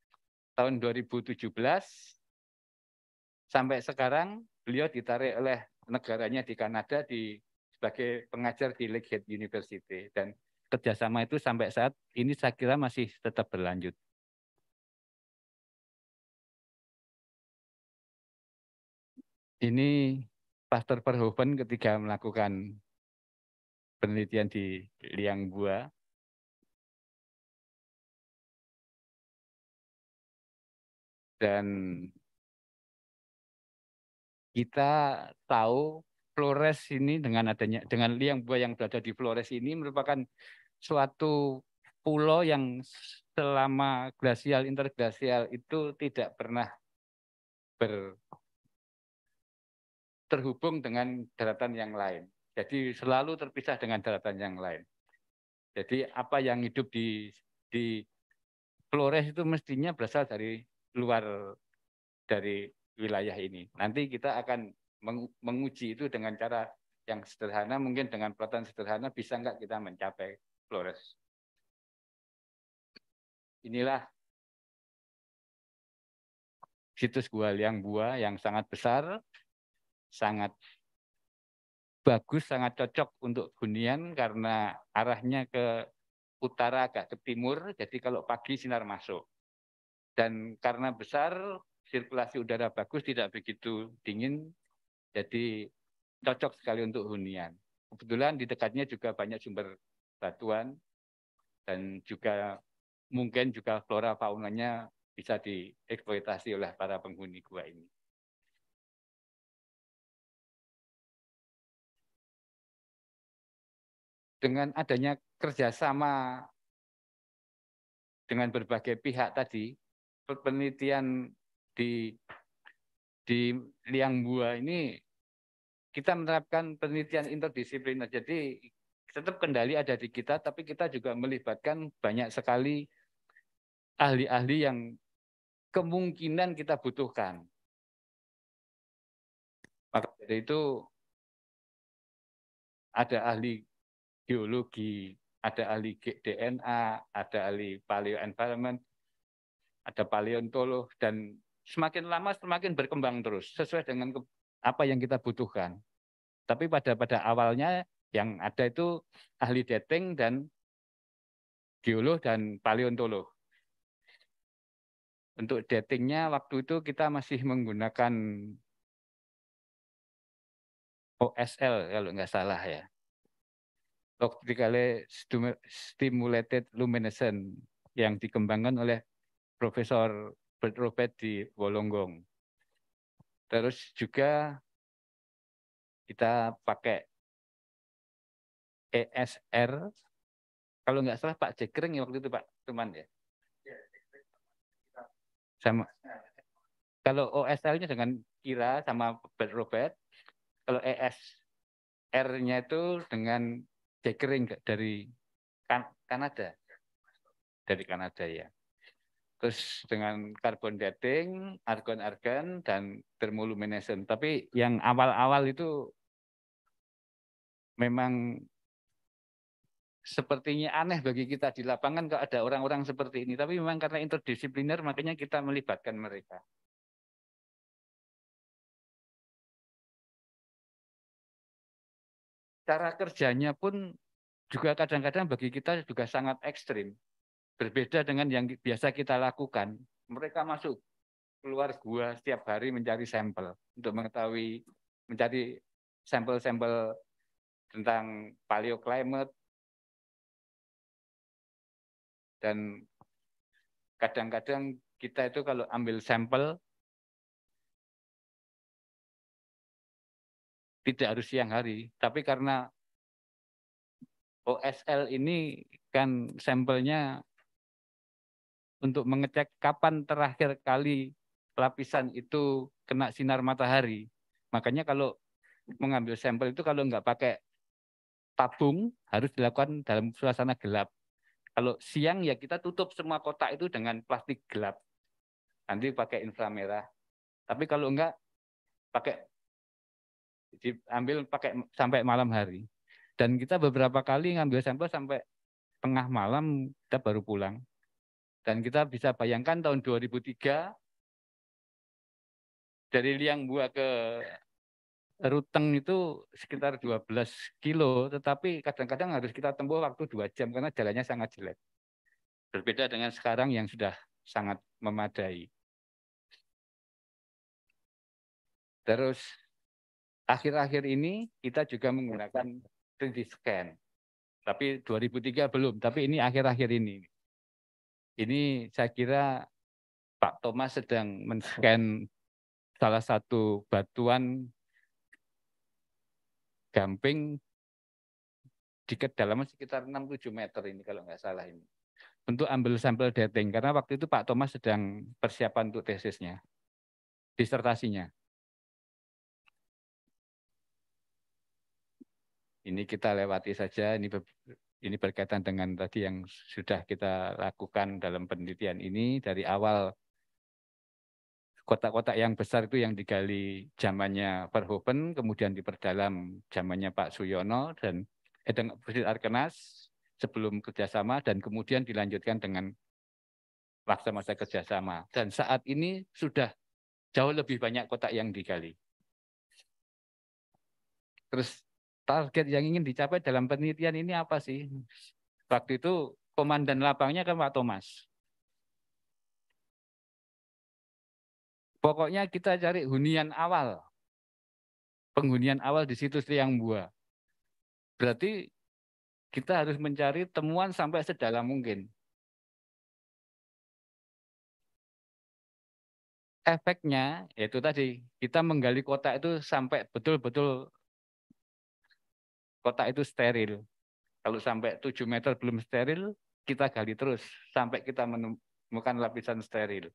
Tahun 2017 sampai sekarang beliau ditarik oleh negaranya di Kanada di sebagai pengajar di Lakehead University dan kerjasama itu sampai saat ini saya kira masih tetap berlanjut. Ini Pastor Verhoeven ketika melakukan penelitian di liang buah. Dan kita tahu Flores ini dengan adanya dengan liang buah yang berada di Flores ini merupakan suatu pulau yang selama glasial interglasial itu tidak pernah ber, terhubung dengan daratan yang lain. Jadi selalu terpisah dengan daratan yang lain. Jadi apa yang hidup di di Flores itu mestinya berasal dari luar dari wilayah ini. Nanti kita akan menguji itu dengan cara yang sederhana, mungkin dengan pelatihan sederhana bisa nggak kita mencapai Flores. Inilah situs gua liang buah yang sangat besar, sangat bagus, sangat cocok untuk hunian karena arahnya ke utara agak ke timur, jadi kalau pagi sinar masuk. Dan karena besar, sirkulasi udara bagus, tidak begitu dingin, jadi cocok sekali untuk hunian. Kebetulan di dekatnya juga banyak sumber batuan dan juga mungkin juga flora faunanya bisa dieksploitasi oleh para penghuni gua ini. Dengan adanya kerjasama dengan berbagai pihak tadi, penelitian di di liang buah ini kita menerapkan penelitian interdisipliner. Jadi tetap kendali ada di kita, tapi kita juga melibatkan banyak sekali ahli-ahli yang kemungkinan kita butuhkan. Maka dari itu ada ahli geologi, ada ahli DNA, ada ahli paleo environment, ada paleontolog, dan semakin lama semakin berkembang terus sesuai dengan apa yang kita butuhkan. Tapi pada pada awalnya yang ada itu ahli dating dan geolog dan paleontolog. Untuk datingnya waktu itu kita masih menggunakan OSL kalau nggak salah ya. Optically Stimulated Luminescence yang dikembangkan oleh Profesor Bert Robert di Wolonggong. Terus juga kita pakai ESR. Kalau nggak salah Pak Jekering waktu itu Pak teman ya. Sama. Kalau OSL-nya dengan Kira sama Bert Robert. Kalau ESR-nya itu dengan Jekering dari kan Kanada. Dari Kanada ya. Terus dengan carbon dating, argon-argon, dan thermoluminescence. Tapi yang awal-awal itu memang sepertinya aneh bagi kita di lapangan kalau ada orang-orang seperti ini. Tapi memang karena interdisipliner makanya kita melibatkan mereka. Cara kerjanya pun juga kadang-kadang bagi kita juga sangat ekstrim. Berbeda dengan yang biasa kita lakukan. Mereka masuk keluar gua setiap hari mencari sampel untuk mengetahui mencari sampel-sampel tentang paleoclimate dan kadang-kadang kita itu kalau ambil sampel tidak harus siang hari, tapi karena OSL ini kan sampelnya untuk mengecek kapan terakhir kali lapisan itu kena sinar matahari. Makanya kalau mengambil sampel itu kalau nggak pakai tabung harus dilakukan dalam suasana gelap. Kalau siang ya kita tutup semua kotak itu dengan plastik gelap. Nanti pakai inframerah. Tapi kalau enggak pakai diambil pakai sampai malam hari. Dan kita beberapa kali ngambil sampel sampai tengah malam kita baru pulang. Dan kita bisa bayangkan tahun 2003 dari Liang Bua ke Ruteng itu sekitar 12 kilo, tetapi kadang-kadang harus kita tempuh waktu dua jam karena jalannya sangat jelek. Berbeda dengan sekarang yang sudah sangat memadai. Terus akhir-akhir ini kita juga menggunakan 3D scan. Tapi 2003 belum, tapi ini akhir-akhir ini. Ini saya kira Pak Thomas sedang men-scan salah satu batuan gamping di kedalaman sekitar 6-7 meter ini kalau nggak salah ini. Untuk ambil sampel dating, karena waktu itu Pak Thomas sedang persiapan untuk tesisnya, disertasinya. Ini kita lewati saja, ini ini berkaitan dengan tadi yang sudah kita lakukan dalam penelitian ini dari awal kotak-kotak yang besar itu yang digali zamannya Verhoeven, kemudian diperdalam zamannya Pak Suyono dan Edeng Presiden Arkenas sebelum kerjasama dan kemudian dilanjutkan dengan masa-masa kerjasama. Dan saat ini sudah jauh lebih banyak kotak yang digali. Terus target yang ingin dicapai dalam penelitian ini apa sih? Waktu itu komandan lapangnya kan Pak Thomas. Pokoknya kita cari hunian awal. Penghunian awal di situs Liang Bua. Berarti kita harus mencari temuan sampai sedalam mungkin. Efeknya yaitu tadi kita menggali kota itu sampai betul-betul kota itu steril. Kalau sampai 7 meter belum steril, kita gali terus sampai kita menemukan lapisan steril.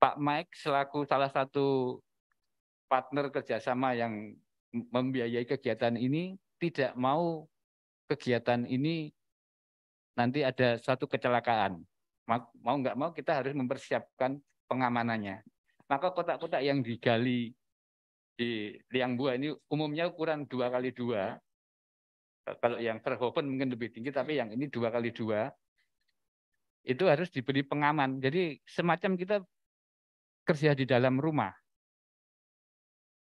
Pak Mike selaku salah satu partner kerjasama yang membiayai kegiatan ini tidak mau kegiatan ini nanti ada satu kecelakaan. Mau nggak mau kita harus mempersiapkan pengamanannya. Maka kotak-kotak yang digali di liang buah ini umumnya ukuran dua kali dua. Kalau yang Verhoeven mungkin lebih tinggi, tapi yang ini dua kali dua. Itu harus diberi pengaman. Jadi semacam kita kerja di dalam rumah.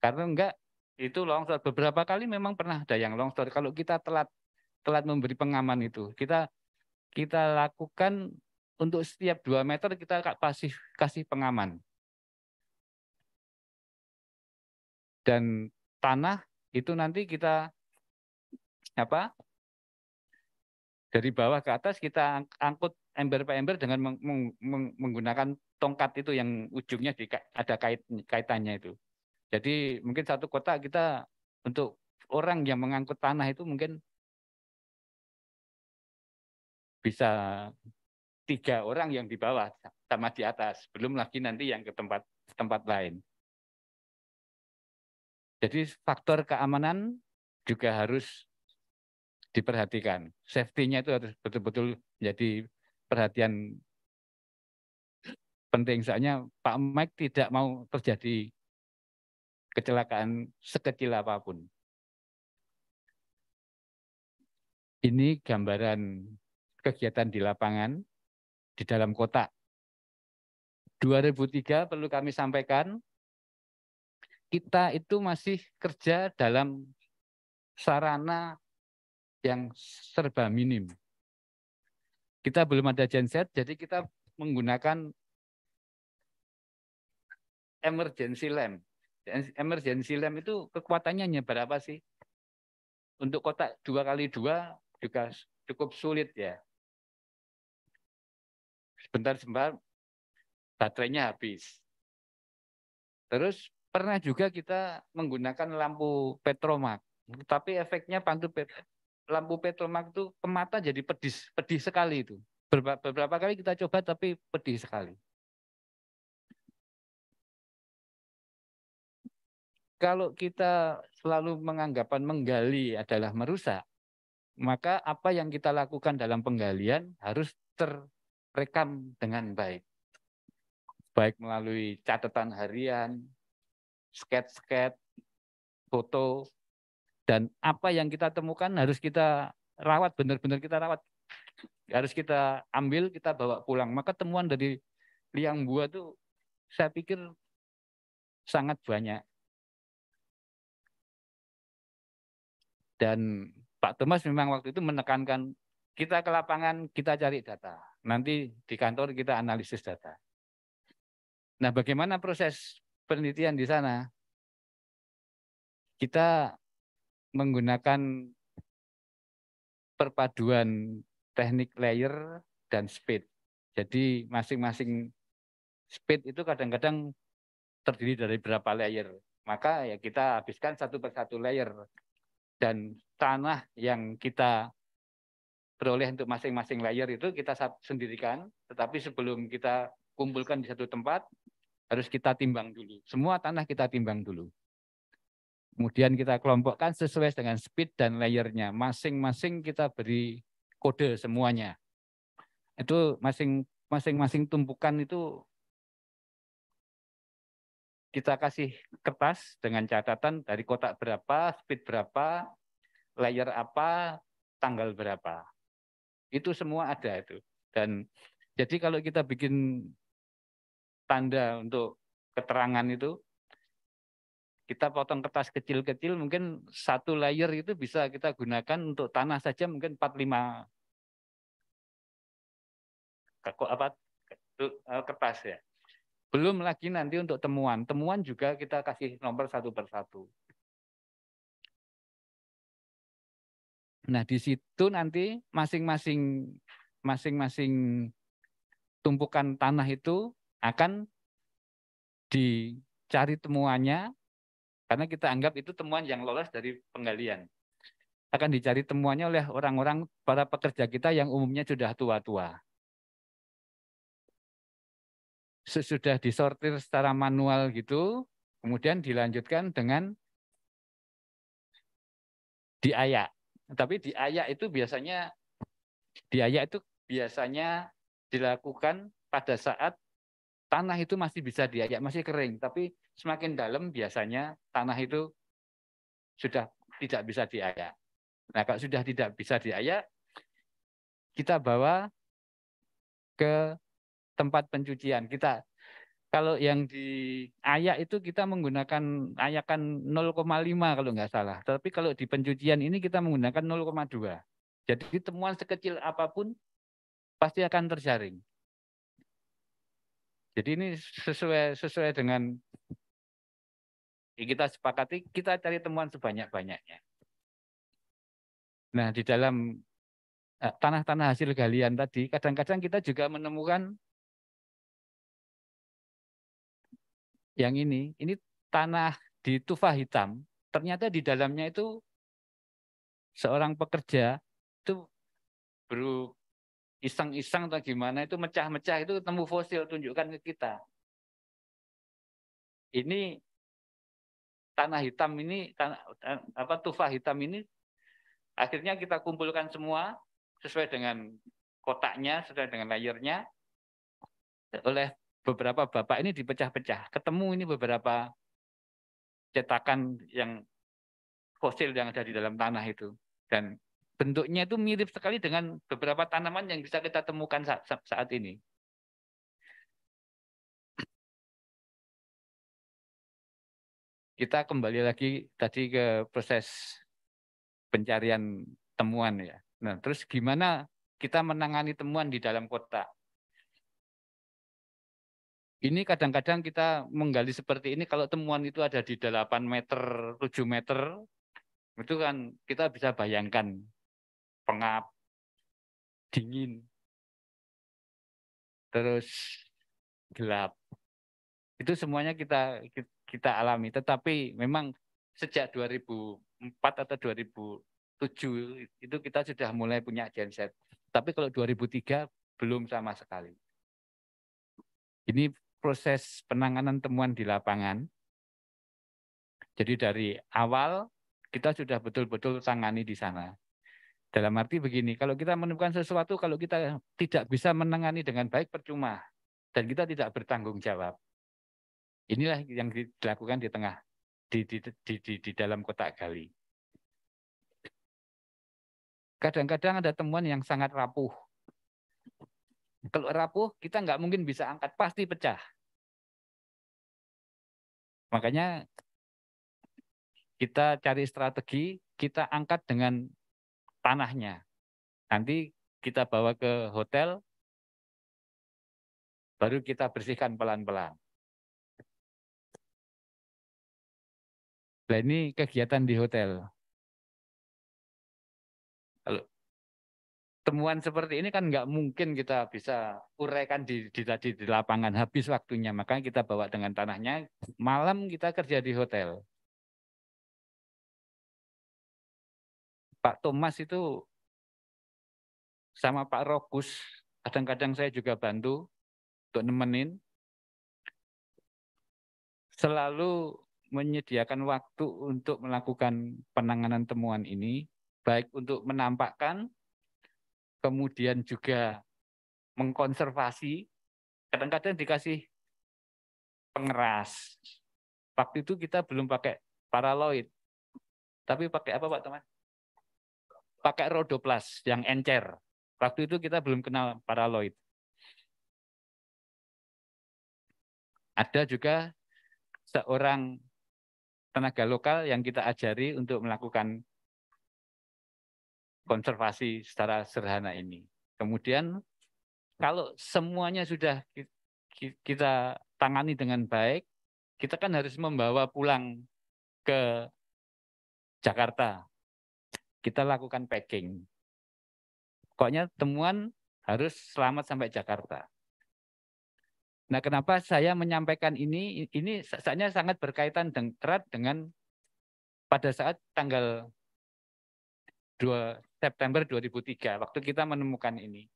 Karena enggak itu longsor beberapa kali memang pernah ada yang longsor. Kalau kita telat telat memberi pengaman itu, kita kita lakukan untuk setiap dua meter kita kasih kasih pengaman. Dan tanah itu nanti kita apa dari bawah ke atas kita angkut ember per ember dengan meng, meng, menggunakan tongkat itu yang ujungnya di, ada kait kaitannya itu. Jadi mungkin satu kota kita untuk orang yang mengangkut tanah itu mungkin bisa tiga orang yang di bawah sama di atas, belum lagi nanti yang ke tempat tempat lain. Jadi faktor keamanan juga harus diperhatikan. Safety-nya itu harus betul-betul menjadi perhatian penting. Soalnya Pak Mike tidak mau terjadi kecelakaan sekecil apa pun. Ini gambaran kegiatan di lapangan di dalam kota. 2003 perlu kami sampaikan, kita itu masih kerja dalam sarana yang serba minim. Kita belum ada genset, jadi kita menggunakan emergency lamp. Emergency lamp itu kekuatannya hanya berapa sih? Untuk kotak dua kali dua juga cukup sulit ya. Sebentar-sebentar baterainya habis. Terus pernah juga kita menggunakan lampu petromak, tapi efeknya pantu pet, lampu petromak itu ke mata jadi pedih, pedih sekali itu. Beberapa, beberapa kali kita coba tapi pedih sekali. Kalau kita selalu menganggapan menggali adalah merusak, maka apa yang kita lakukan dalam penggalian harus terrekam dengan baik baik melalui catatan harian, sketch-sketch, foto, dan apa yang kita temukan harus kita rawat, benar-benar kita rawat. Harus kita ambil, kita bawa pulang. Maka temuan dari liang buah itu saya pikir sangat banyak. Dan Pak Thomas memang waktu itu menekankan kita ke lapangan, kita cari data. Nanti di kantor kita analisis data. Nah, bagaimana proses penelitian di sana? Kita menggunakan perpaduan teknik layer dan speed. Jadi masing-masing speed itu kadang-kadang terdiri dari berapa layer. Maka ya kita habiskan satu persatu layer. Dan tanah yang kita peroleh untuk masing-masing layer itu kita sendirikan. Tetapi sebelum kita kumpulkan di satu tempat, harus kita timbang dulu. Semua tanah kita timbang dulu. Kemudian kita kelompokkan sesuai dengan speed dan layernya. Masing-masing kita beri kode semuanya. Itu masing-masing tumpukan itu kita kasih kertas dengan catatan dari kotak berapa, speed berapa, layer apa, tanggal berapa. Itu semua ada itu. Dan jadi kalau kita bikin tanda untuk keterangan itu kita potong kertas kecil-kecil mungkin satu layer itu bisa kita gunakan untuk tanah saja mungkin 45 apa eh, kertas ya. Belum lagi nanti untuk temuan. Temuan juga kita kasih nomor satu persatu. Nah, di situ nanti masing-masing masing-masing tumpukan tanah itu akan dicari temuannya karena kita anggap itu temuan yang lolos dari penggalian. Akan dicari temuannya oleh orang-orang para pekerja kita yang umumnya sudah tua-tua. Sesudah disortir secara manual gitu, kemudian dilanjutkan dengan diayak. Tapi diayak itu biasanya diayak itu biasanya dilakukan pada saat tanah itu masih bisa diayak, masih kering, tapi semakin dalam biasanya tanah itu sudah tidak bisa diayak. Nah, kalau sudah tidak bisa diayak, kita bawa ke tempat pencucian. Kita kalau yang diayak itu kita menggunakan ayakan 0,5 kalau nggak salah. Tapi kalau di pencucian ini kita menggunakan 0,2. Jadi temuan sekecil apa pun pasti akan terjaring. Jadi ini sesuai sesuai dengan kita sepakati kita cari temuan sebanyak-banyaknya. Nah, di dalam eh, tanah-tanah hasil galian tadi, kadang-kadang kita juga menemukan yang ini, ini tanah di tufa hitam, ternyata di dalamnya itu seorang pekerja itu baru iseng-iseng atau gimana itu mecah-mecah itu temu fosil tunjukkan ke kita. Ini tanah hitam ini tanah, apa tufa hitam ini akhirnya kita kumpulkan semua sesuai dengan kotaknya, sesuai dengan layernya oleh beberapa bapak ini dipecah-pecah. Ketemu ini beberapa cetakan yang fosil yang ada di dalam tanah itu dan bentuknya itu mirip sekali dengan beberapa tanaman yang bisa kita temukan saat, ini. Kita kembali lagi tadi ke proses pencarian temuan ya. Nah, terus gimana kita menangani temuan di dalam kota? Ini kadang-kadang kita menggali seperti ini kalau temuan itu ada di 8 meter, 7 meter, itu kan kita bisa bayangkan pengap, dingin, terus gelap. Itu semuanya kita kita alami. Tetapi memang sejak 2004 atau 2007 itu kita sudah mulai punya genset. Tapi kalau 2003 belum sama sekali. Ini proses penanganan temuan di lapangan. Jadi dari awal kita sudah betul-betul tangani di sana. Dalam arti begini, kalau kita menemukan sesuatu, kalau kita tidak bisa menangani dengan baik, percuma. Dan kita tidak bertanggung jawab. Inilah yang dilakukan di tengah, di, di, di, di, di dalam kotak gali. Kadang-kadang ada temuan yang sangat rapuh. Kalau rapuh, kita nggak mungkin bisa angkat, pasti pecah. Makanya kita cari strategi, kita angkat dengan tanahnya. Nanti kita bawa ke hotel, baru kita bersihkan pelan-pelan. Nah ini kegiatan di hotel. Temuan seperti ini kan nggak mungkin kita bisa uraikan di, di tadi di lapangan habis waktunya makanya kita bawa dengan tanahnya malam kita kerja di hotel Pak Thomas itu sama Pak Rokus kadang-kadang saya juga bantu untuk nemenin selalu menyediakan waktu untuk melakukan penanganan temuan ini baik untuk menampakkan kemudian juga mengkonservasi, kadang-kadang dikasih pengeras. Waktu itu kita belum pakai paraloid, tapi pakai apa Pak teman? Pakai rodoplas yang encer. Waktu itu kita belum kenal paraloid. Ada juga seorang tenaga lokal yang kita ajari untuk melakukan konservasi secara sederhana ini. Kemudian kalau semuanya sudah kita tangani dengan baik, kita kan harus membawa pulang ke Jakarta. Kita lakukan packing. Pokoknya temuan harus selamat sampai Jakarta. Nah, kenapa saya menyampaikan ini? Ini saatnya sangat berkaitan dengan, erat dengan pada saat tanggal 2 September 2003 waktu kita menemukan ini.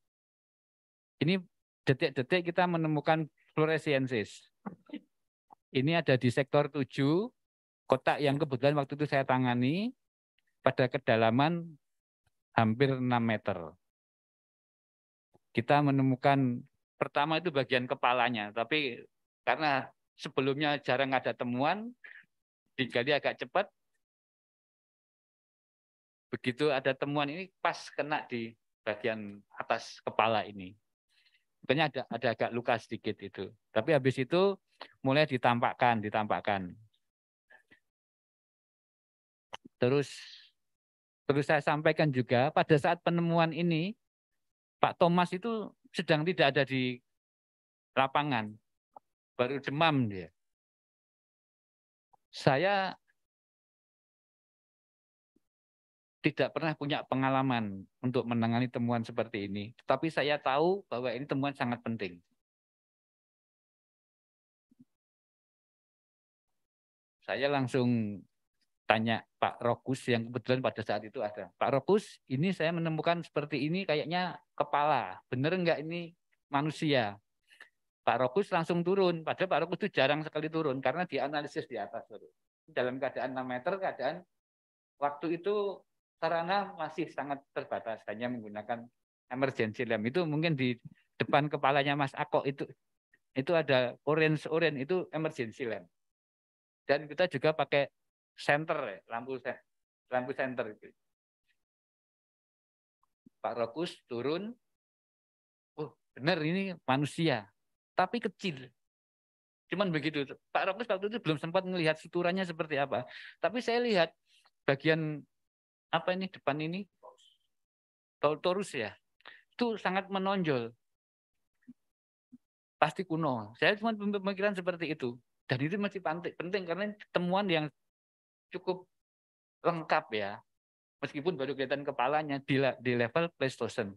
Ini detik-detik kita menemukan fluorescensis. Ini ada di sektor 7, kotak yang kebetulan waktu itu saya tangani pada kedalaman hampir 6 meter. Kita menemukan pertama itu bagian kepalanya, tapi karena sebelumnya jarang ada temuan, digali agak cepat, begitu ada temuan ini pas kena di bagian atas kepala ini. Makanya ada ada agak luka sedikit itu. Tapi habis itu mulai ditampakkan, ditampakkan. Terus terus saya sampaikan juga pada saat penemuan ini Pak Thomas itu sedang tidak ada di lapangan. Baru demam dia. Saya tidak pernah punya pengalaman untuk menangani temuan seperti ini. Tetapi saya tahu bahwa ini temuan sangat penting. Saya langsung tanya Pak Rokus yang kebetulan pada saat itu ada. Pak Rokus, ini saya menemukan seperti ini kayaknya kepala. Benar enggak ini manusia? Pak Rokus langsung turun. Padahal Pak Rokus itu jarang sekali turun karena dianalisis di atas. Dalam keadaan 6 meter, keadaan waktu itu sarana masih sangat terbatas hanya menggunakan emergency lamp itu mungkin di depan kepalanya Mas Ako itu itu ada orange orange itu emergency lamp dan kita juga pakai center ya, lampu lampu center itu Pak Rokus turun, oh benar ini manusia, tapi kecil. Cuman begitu. Pak Rokus waktu itu belum sempat melihat suturannya seperti apa. Tapi saya lihat bagian apa ini depan ini torus ya, itu sangat menonjol. Pasti kuno. Saya cuma pemikiran seperti itu. Dan itu masih penting karena temuan yang cukup lengkap ya. Meskipun baru kelihatan kepalanya di, di level Pleistocene.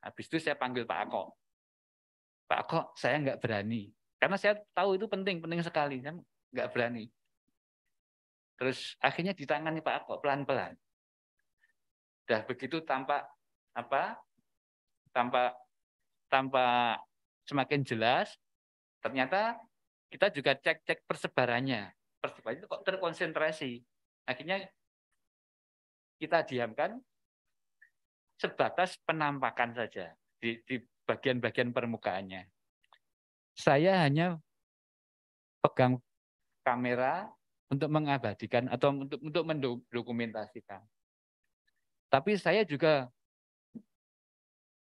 Habis itu saya panggil Pak Ako. Pak Ako, saya nggak berani. Karena saya tahu itu penting, penting sekali. Saya nggak berani. Terus akhirnya ditangani Pak Ako pelan-pelan. Dah begitu tampak apa? Tampak tanpa semakin jelas. Ternyata kita juga cek-cek persebarannya. Itu kok terkonsentrasi. Akhirnya kita diamkan sebatas penampakan saja di, di bagian-bagian permukaannya. Saya hanya pegang kamera untuk mengabadikan atau untuk untuk mendokumentasikan. Tapi saya juga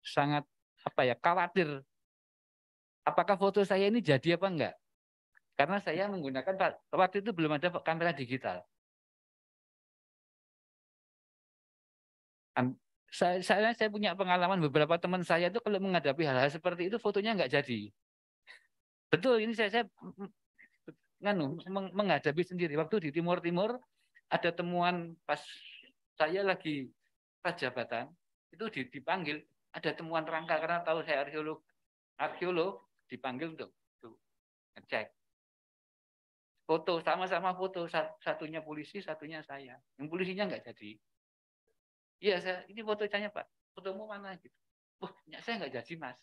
sangat apa ya khawatir apakah foto saya ini jadi apa enggak? Karena saya menggunakan waktu itu belum ada kamera digital. Saya, saya, punya pengalaman beberapa teman saya itu kalau menghadapi hal-hal seperti itu fotonya enggak jadi. Betul ini saya, saya nganu menghadapi sendiri. Waktu di Timur Timur ada temuan pas saya lagi jabatan itu dipanggil ada temuan rangka karena tahu saya arkeolog arkeolog dipanggil untuk, untuk ngecek foto sama-sama foto. Satunya polisi satunya saya. Yang polisinya nggak jadi. Iya saya ini foto saya pak. Fotomu mana? Gitu. Wah saya nggak jadi mas.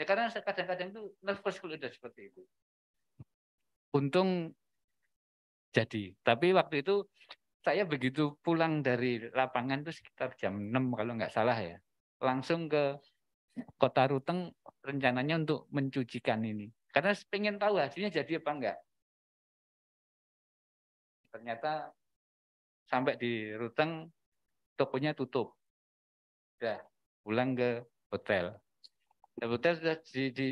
Ya karena kadang-kadang itu nervous kalau udah seperti itu. Untung jadi. Tapi waktu itu saya begitu pulang dari lapangan itu sekitar jam 6 kalau nggak salah ya. Langsung ke kota Ruteng rencananya untuk mencucikan ini. Karena pengen tahu hasilnya jadi apa enggak ternyata sampai di Ruteng tokonya tutup. Udah pulang ke hotel. Di hotel sudah di, di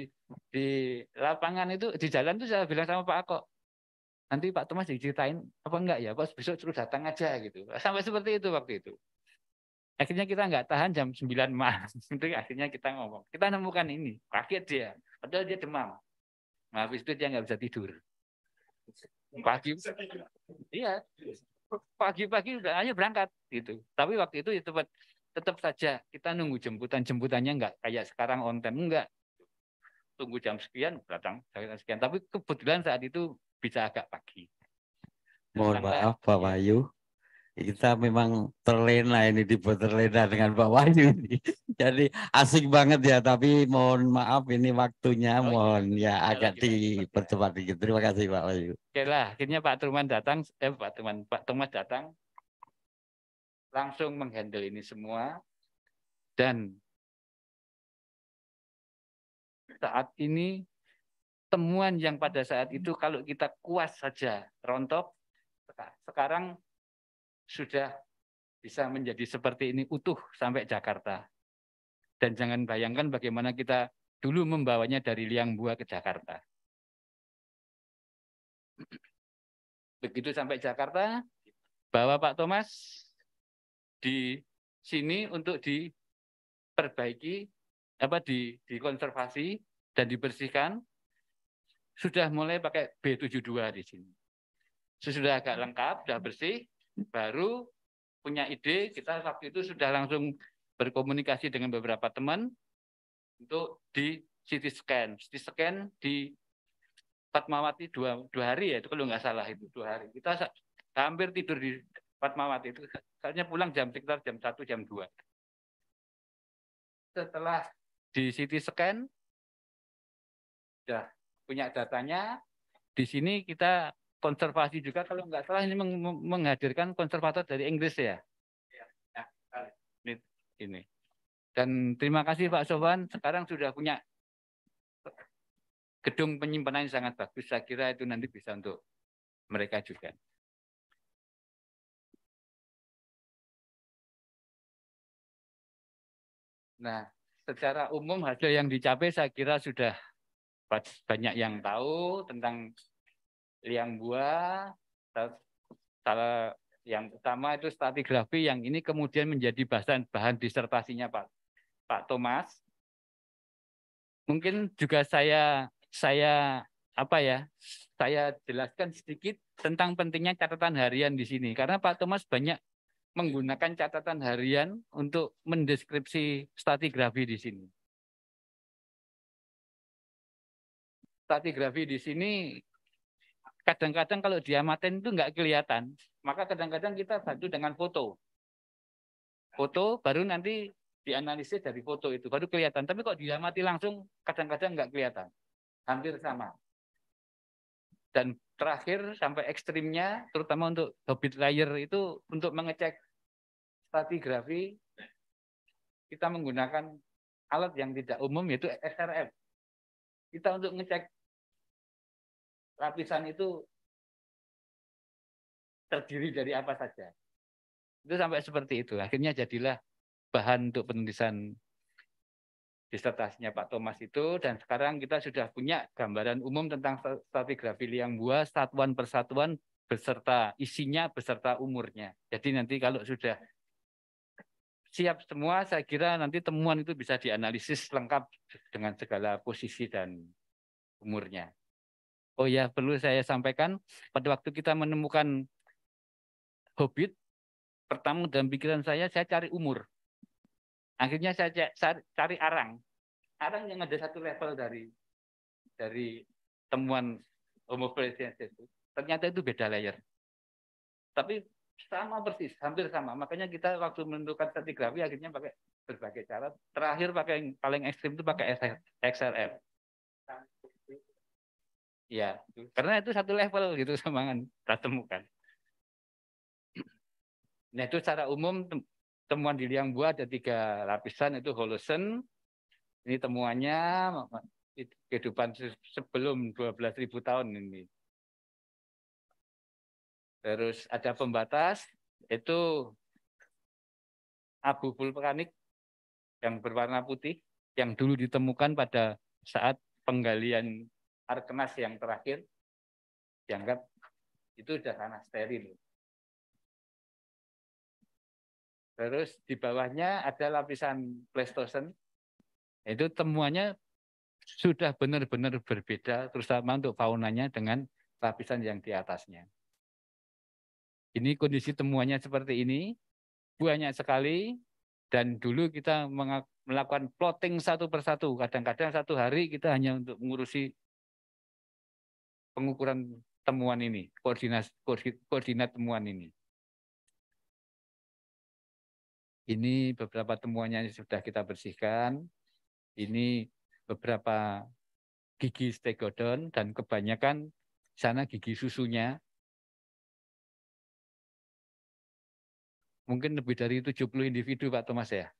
di lapangan itu di jalan itu saya bilang sama Pak Ako nanti Pak Thomas diceritain apa enggak ya? Pak besok suruh datang aja gitu. Sampai seperti itu waktu itu. Akhirnya kita nggak tahan jam 9 malam. Itu akhirnya kita ngomong kita nemukan ini. Kaget dia. Padahal dia demam. Nah, habis itu dia nggak bisa tidur pagi. Iya. Pagi-pagi udah hanya berangkat gitu. Tapi waktu itu ya tetap tetap saja kita nunggu jemputan jemputannya nggak kayak sekarang on time enggak tunggu jam sekian datang sekian. Tapi kebetulan saat itu bisa agak pagi. Mohon maaf Pak Wahyu kita memang terlena ini dibuat terlena dengan Pak Wahyu ini. Jadi asik banget ya, tapi mohon maaf ini waktunya oh, iya. mohon iya. ya agak dipercepat dikit. Terima kasih Pak Wahyu. Oke lah, akhirnya Pak Truman datang, eh Pak Truman, Pak Thomas datang, langsung menghandle ini semua dan saat ini temuan yang pada saat itu kalau kita kuas saja rontok, sekarang sudah bisa menjadi seperti ini utuh sampai Jakarta. Dan jangan bayangkan bagaimana kita dulu membawanya dari Liang Bua ke Jakarta. Begitu sampai Jakarta, bawa Pak Thomas di sini untuk diperbaiki, apa di dikonservasi dan dibersihkan sudah mulai pakai B72 di sini. Sudah agak lengkap, sudah bersih, baru punya ide, kita waktu itu sudah langsung berkomunikasi dengan beberapa teman untuk di CT scan. CT scan di Fatmawati dua, dua hari ya, itu kalau nggak salah itu dua hari. Kita hampir tidur di Fatmawati itu. Saatnya pulang jam sekitar jam satu jam dua Setelah di CT scan, sudah punya datanya. Di sini kita konservasi juga kalau nggak salah ini menghadirkan konservator dari Inggris ya. Iya, ya ini, ini. Dan terima kasih Pak Sofwan, sekarang sudah punya gedung penyimpanan yang sangat bagus. Saya kira itu nanti bisa untuk mereka juga. Nah, secara umum hasil yang dicapai saya kira sudah banyak yang tahu tentang liang buah. Salah yang pertama itu stratigrafi yang ini kemudian menjadi bahan bahan disertasinya Pak Pak Thomas. Mungkin juga saya saya apa ya? Saya jelaskan sedikit tentang pentingnya catatan harian di sini karena Pak Thomas banyak menggunakan catatan harian untuk mendeskripsi stratigrafi di sini. Stratigrafi di sini kadang-kadang kalau diamatin itu nggak kelihatan, maka kadang-kadang kita bantu dengan foto. Foto baru nanti dianalisis dari foto itu, baru kelihatan. Tapi kok diamati langsung kadang-kadang nggak kelihatan. Hampir sama. Dan terakhir sampai ekstrimnya, terutama untuk hobbit layer itu untuk mengecek stratigrafi, kita menggunakan alat yang tidak umum yaitu SRF. Kita untuk ngecek lapisan itu terdiri dari apa saja. Itu sampai seperti itu. Akhirnya jadilah bahan untuk penulisan disertasinya Pak Thomas itu dan sekarang kita sudah punya gambaran umum tentang stratigrafi liang buah satuan persatuan beserta isinya beserta umurnya. Jadi nanti kalau sudah siap semua saya kira nanti temuan itu bisa dianalisis lengkap dengan segala posisi dan umurnya. Oh ya, perlu saya sampaikan pada waktu kita menemukan hobbit pertama dalam pikiran saya saya cari umur. Akhirnya saya cari arang. Arang yang ada satu level dari dari temuan Homo itu. Ternyata itu beda layer. Tapi sama persis, hampir sama. Makanya kita waktu menentukan stratigrafi akhirnya pakai berbagai cara. Terakhir pakai yang paling ekstrim itu pakai XRF. Ya, karena itu satu level gitu sama kan temukan. Nah itu secara umum temuan di liang buah ada tiga lapisan itu holosen. Ini temuannya kehidupan sebelum 12.000 tahun ini. Terus ada pembatas itu abu vulkanik yang berwarna putih yang dulu ditemukan pada saat penggalian Arkenas yang terakhir dianggap itu sudah tanah steril. Terus di bawahnya ada lapisan Pleistosen. Itu temuannya sudah benar-benar berbeda, terutama untuk faunanya dengan lapisan yang di atasnya. Ini kondisi temuannya seperti ini, banyak sekali, dan dulu kita melakukan plotting satu persatu. Kadang-kadang satu hari kita hanya untuk mengurusi pengukuran temuan ini, koordinat, koordinat temuan ini. Ini beberapa temuannya yang sudah kita bersihkan. Ini beberapa gigi stegodon dan kebanyakan sana gigi susunya. Mungkin lebih dari 70 individu Pak Thomas ya.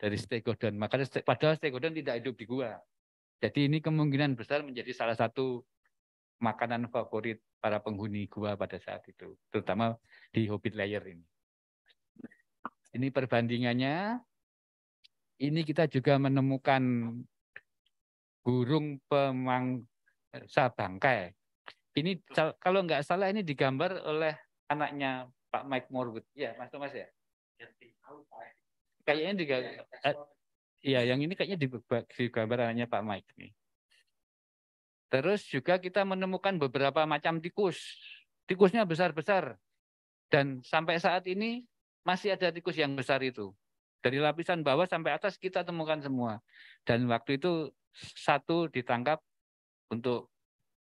Dari stegodon. Makanya padahal stegodon tidak hidup di gua. Jadi ini kemungkinan besar menjadi salah satu makanan favorit para penghuni gua pada saat itu, terutama di Hobbit Layer ini. Ini perbandingannya. Ini kita juga menemukan burung pemangsa bangkai. Ini kalau nggak salah ini digambar oleh anaknya Pak Mike Morwood. Ya, Mas Thomas ya. Kayaknya juga. Iya, yang ini kayaknya di, di gambar anaknya Pak Mike nih. Terus juga kita menemukan beberapa macam tikus. Tikusnya besar-besar. Dan sampai saat ini masih ada tikus yang besar itu. Dari lapisan bawah sampai atas kita temukan semua. Dan waktu itu satu ditangkap untuk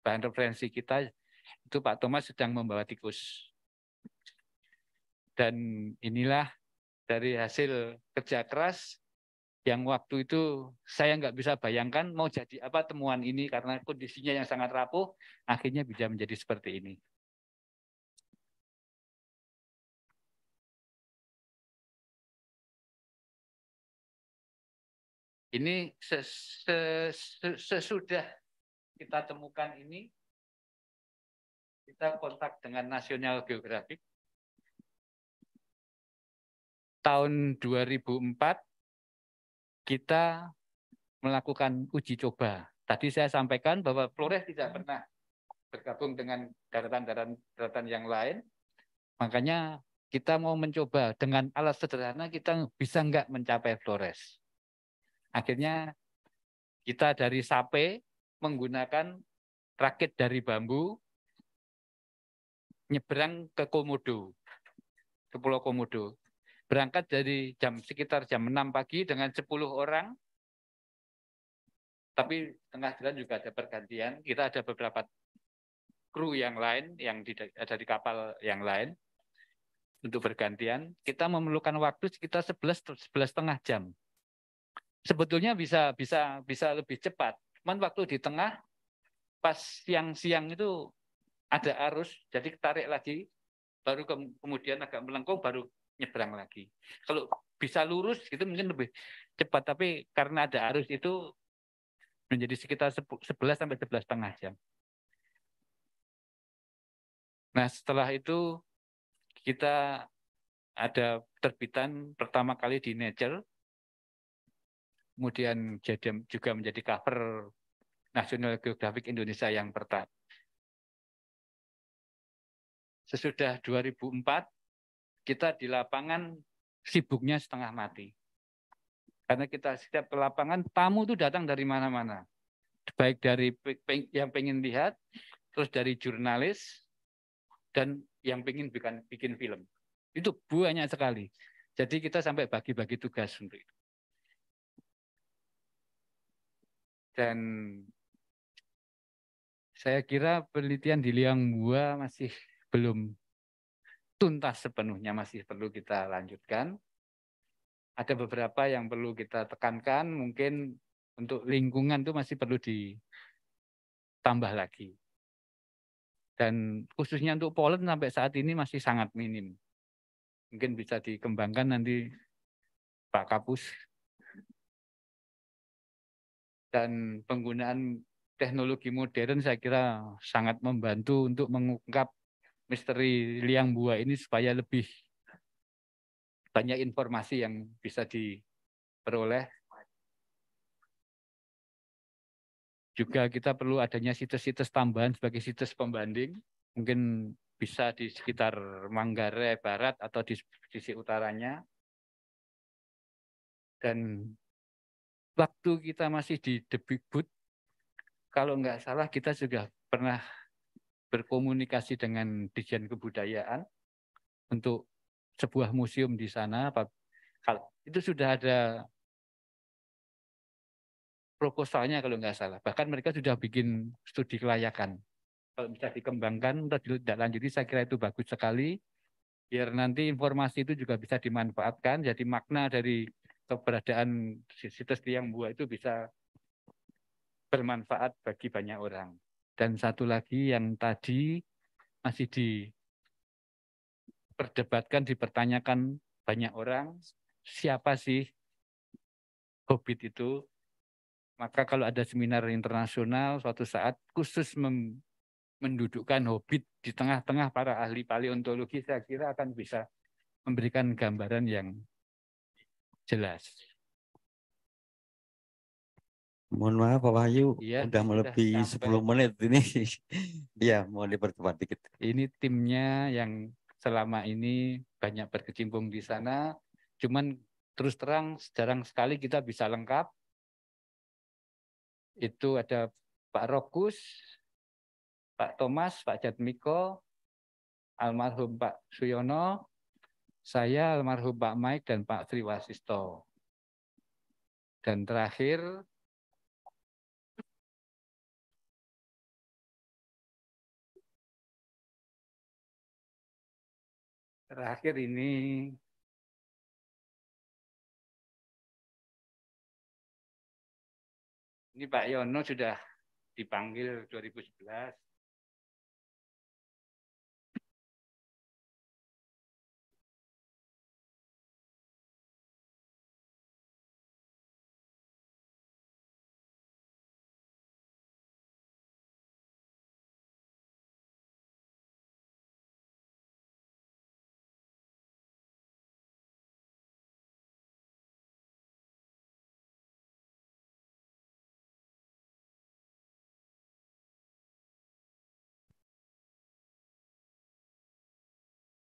bahan referensi kita itu Pak Thomas sedang membawa tikus. Dan inilah dari hasil kerja keras yang waktu itu saya nggak bisa bayangkan mau jadi apa temuan ini karena kondisinya yang sangat rapuh, akhirnya bisa menjadi seperti ini. Ini sesudah kita temukan ini, kita kontak dengan National Geographic. Tahun 2004, kita melakukan uji coba. Tadi saya sampaikan bahwa Flores tidak pernah bergabung dengan daratan-daratan yang lain. Makanya kita mau mencoba dengan alat sederhana kita bisa nggak mencapai Flores. Akhirnya kita dari Sape menggunakan rakit dari bambu nyebrang ke Komodo, ke Pulau Komodo. Berangkat dari jam sekitar jam 6 pagi dengan 10 orang tapi tengah jalan juga ada pergantian. Kita ada beberapa kru yang lain yang ada di kapal yang lain untuk bergantian. Kita memerlukan waktu sekitar 11 11 setengah jam. Sebetulnya bisa bisa bisa lebih cepat. Cuman waktu di tengah pas siang-siang itu ada arus, jadi tarik lagi, baru ke, kemudian agak melengkung, baru nyebrang lagi. Kalau bisa lurus itu mungkin lebih cepat, tapi karena ada arus itu menjadi sekitar 11 sampai 11 setengah jam. Nah, setelah itu kita ada terbitan pertama kali di Nature, kemudian jadi juga menjadi cover National Geographic Indonesia yang pertama. Sesudah 2004, kita di lapangan sibuknya setengah mati. Karena kita setiap ke lapangan, tamu itu datang dari mana-mana. Baik dari yang pengen lihat, terus dari jurnalis, dan yang pengen bikin, bikin film. Itu banyak sekali. Jadi kita sampai bagi-bagi tugas untuk itu. Dan saya kira penelitian di Liang Bua masih belum tuntas sepenuhnya, masih perlu kita lanjutkan ada beberapa yang perlu kita tekankan, mungkin untuk lingkungan itu masih perlu ditambah lagi. Dan khususnya untuk pollen sampai saat ini masih sangat minim. Mungkin bisa dikembangkan nanti Pak Kapus. Dan penggunaan teknologi modern saya kira sangat membantu untuk mengungkap misteri liang buah ini supaya lebih banyak informasi yang bisa diperoleh. Juga kita perlu adanya situs-situs tambahan sebagai situs pembanding. Mungkin bisa di sekitar Manggarai Barat atau di sisi utaranya. Dan waktu kita masih di Debikbud, kalau nggak salah kita juga pernah berkomunikasi dengan Dijen Kebudayaan untuk sebuah museum di sana. Itu sudah ada proposalnya kalau nggak salah. Bahkan mereka sudah bikin studi kelayakan. Kalau bisa dikembangkan, untuk tidak lanjuti, saya kira itu bagus sekali. Biar nanti informasi itu juga bisa dimanfaatkan. Jadi makna dari keberadaan situs tiang buah itu bisa bermanfaat bagi banyak orang. Dan satu lagi yang tadi masih di diperdebatkan, dipertanyakan banyak orang, siapa sih Hobbit itu? Maka kalau ada seminar internasional suatu saat khusus mendudukkan Hobbit di tengah-tengah para ahli paleontologi, saya kira akan bisa memberikan gambaran yang jelas. Mohon maaf Pak Wahyu, ya, udah melebihi 10 menit ini. ya, mau dipercepat dikit. Ini timnya yang selama ini banyak berkecimpung di sana. Cuman terus terang jarang sekali kita bisa lengkap. Itu ada Pak Rokus, Pak Thomas, Pak Jatmiko, almarhum Pak Suyono, saya almarhum Pak Mike dan Pak Triwasisto. Dan terakhir terakhir ini. Ini Pak Yono sudah dipanggil 2011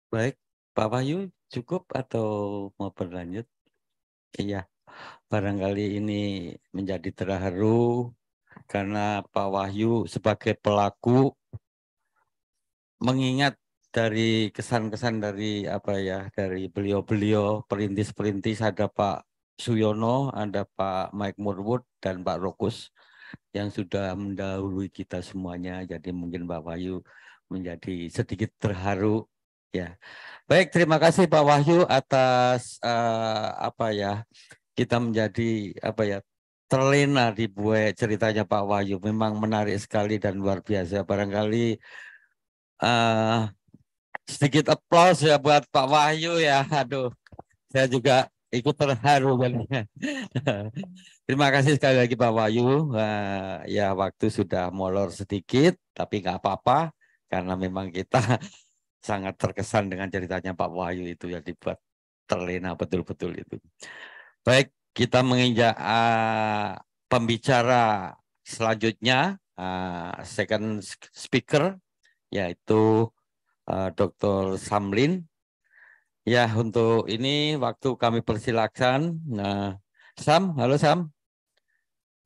Baik, Pak Wahyu cukup atau mau berlanjut? Iya, barangkali ini menjadi terharu karena Pak Wahyu sebagai pelaku mengingat dari kesan-kesan dari apa ya dari beliau-beliau perintis-perintis ada Pak Suyono, ada Pak Mike Murwood dan Pak Rokus yang sudah mendahului kita semuanya. Jadi mungkin Pak Wahyu menjadi sedikit terharu ya. Baik, terima kasih Pak Wahyu atas uh, apa ya kita menjadi apa ya terlena di buat ceritanya Pak Wahyu. Memang menarik sekali dan luar biasa. Barangkali uh, sedikit aplaus ya buat Pak Wahyu ya. Aduh, saya juga ikut terharu Terima kasih sekali lagi Pak Wahyu. Uh, ya waktu sudah molor sedikit, tapi nggak apa-apa karena memang kita sangat terkesan dengan ceritanya Pak Wahyu itu yang dibuat terlena betul-betul itu. Baik, kita menginjak uh, pembicara selanjutnya, uh, second speaker, yaitu uh, Dr. Samlin. Ya, untuk ini waktu kami persilakan. Nah, Sam, halo Sam.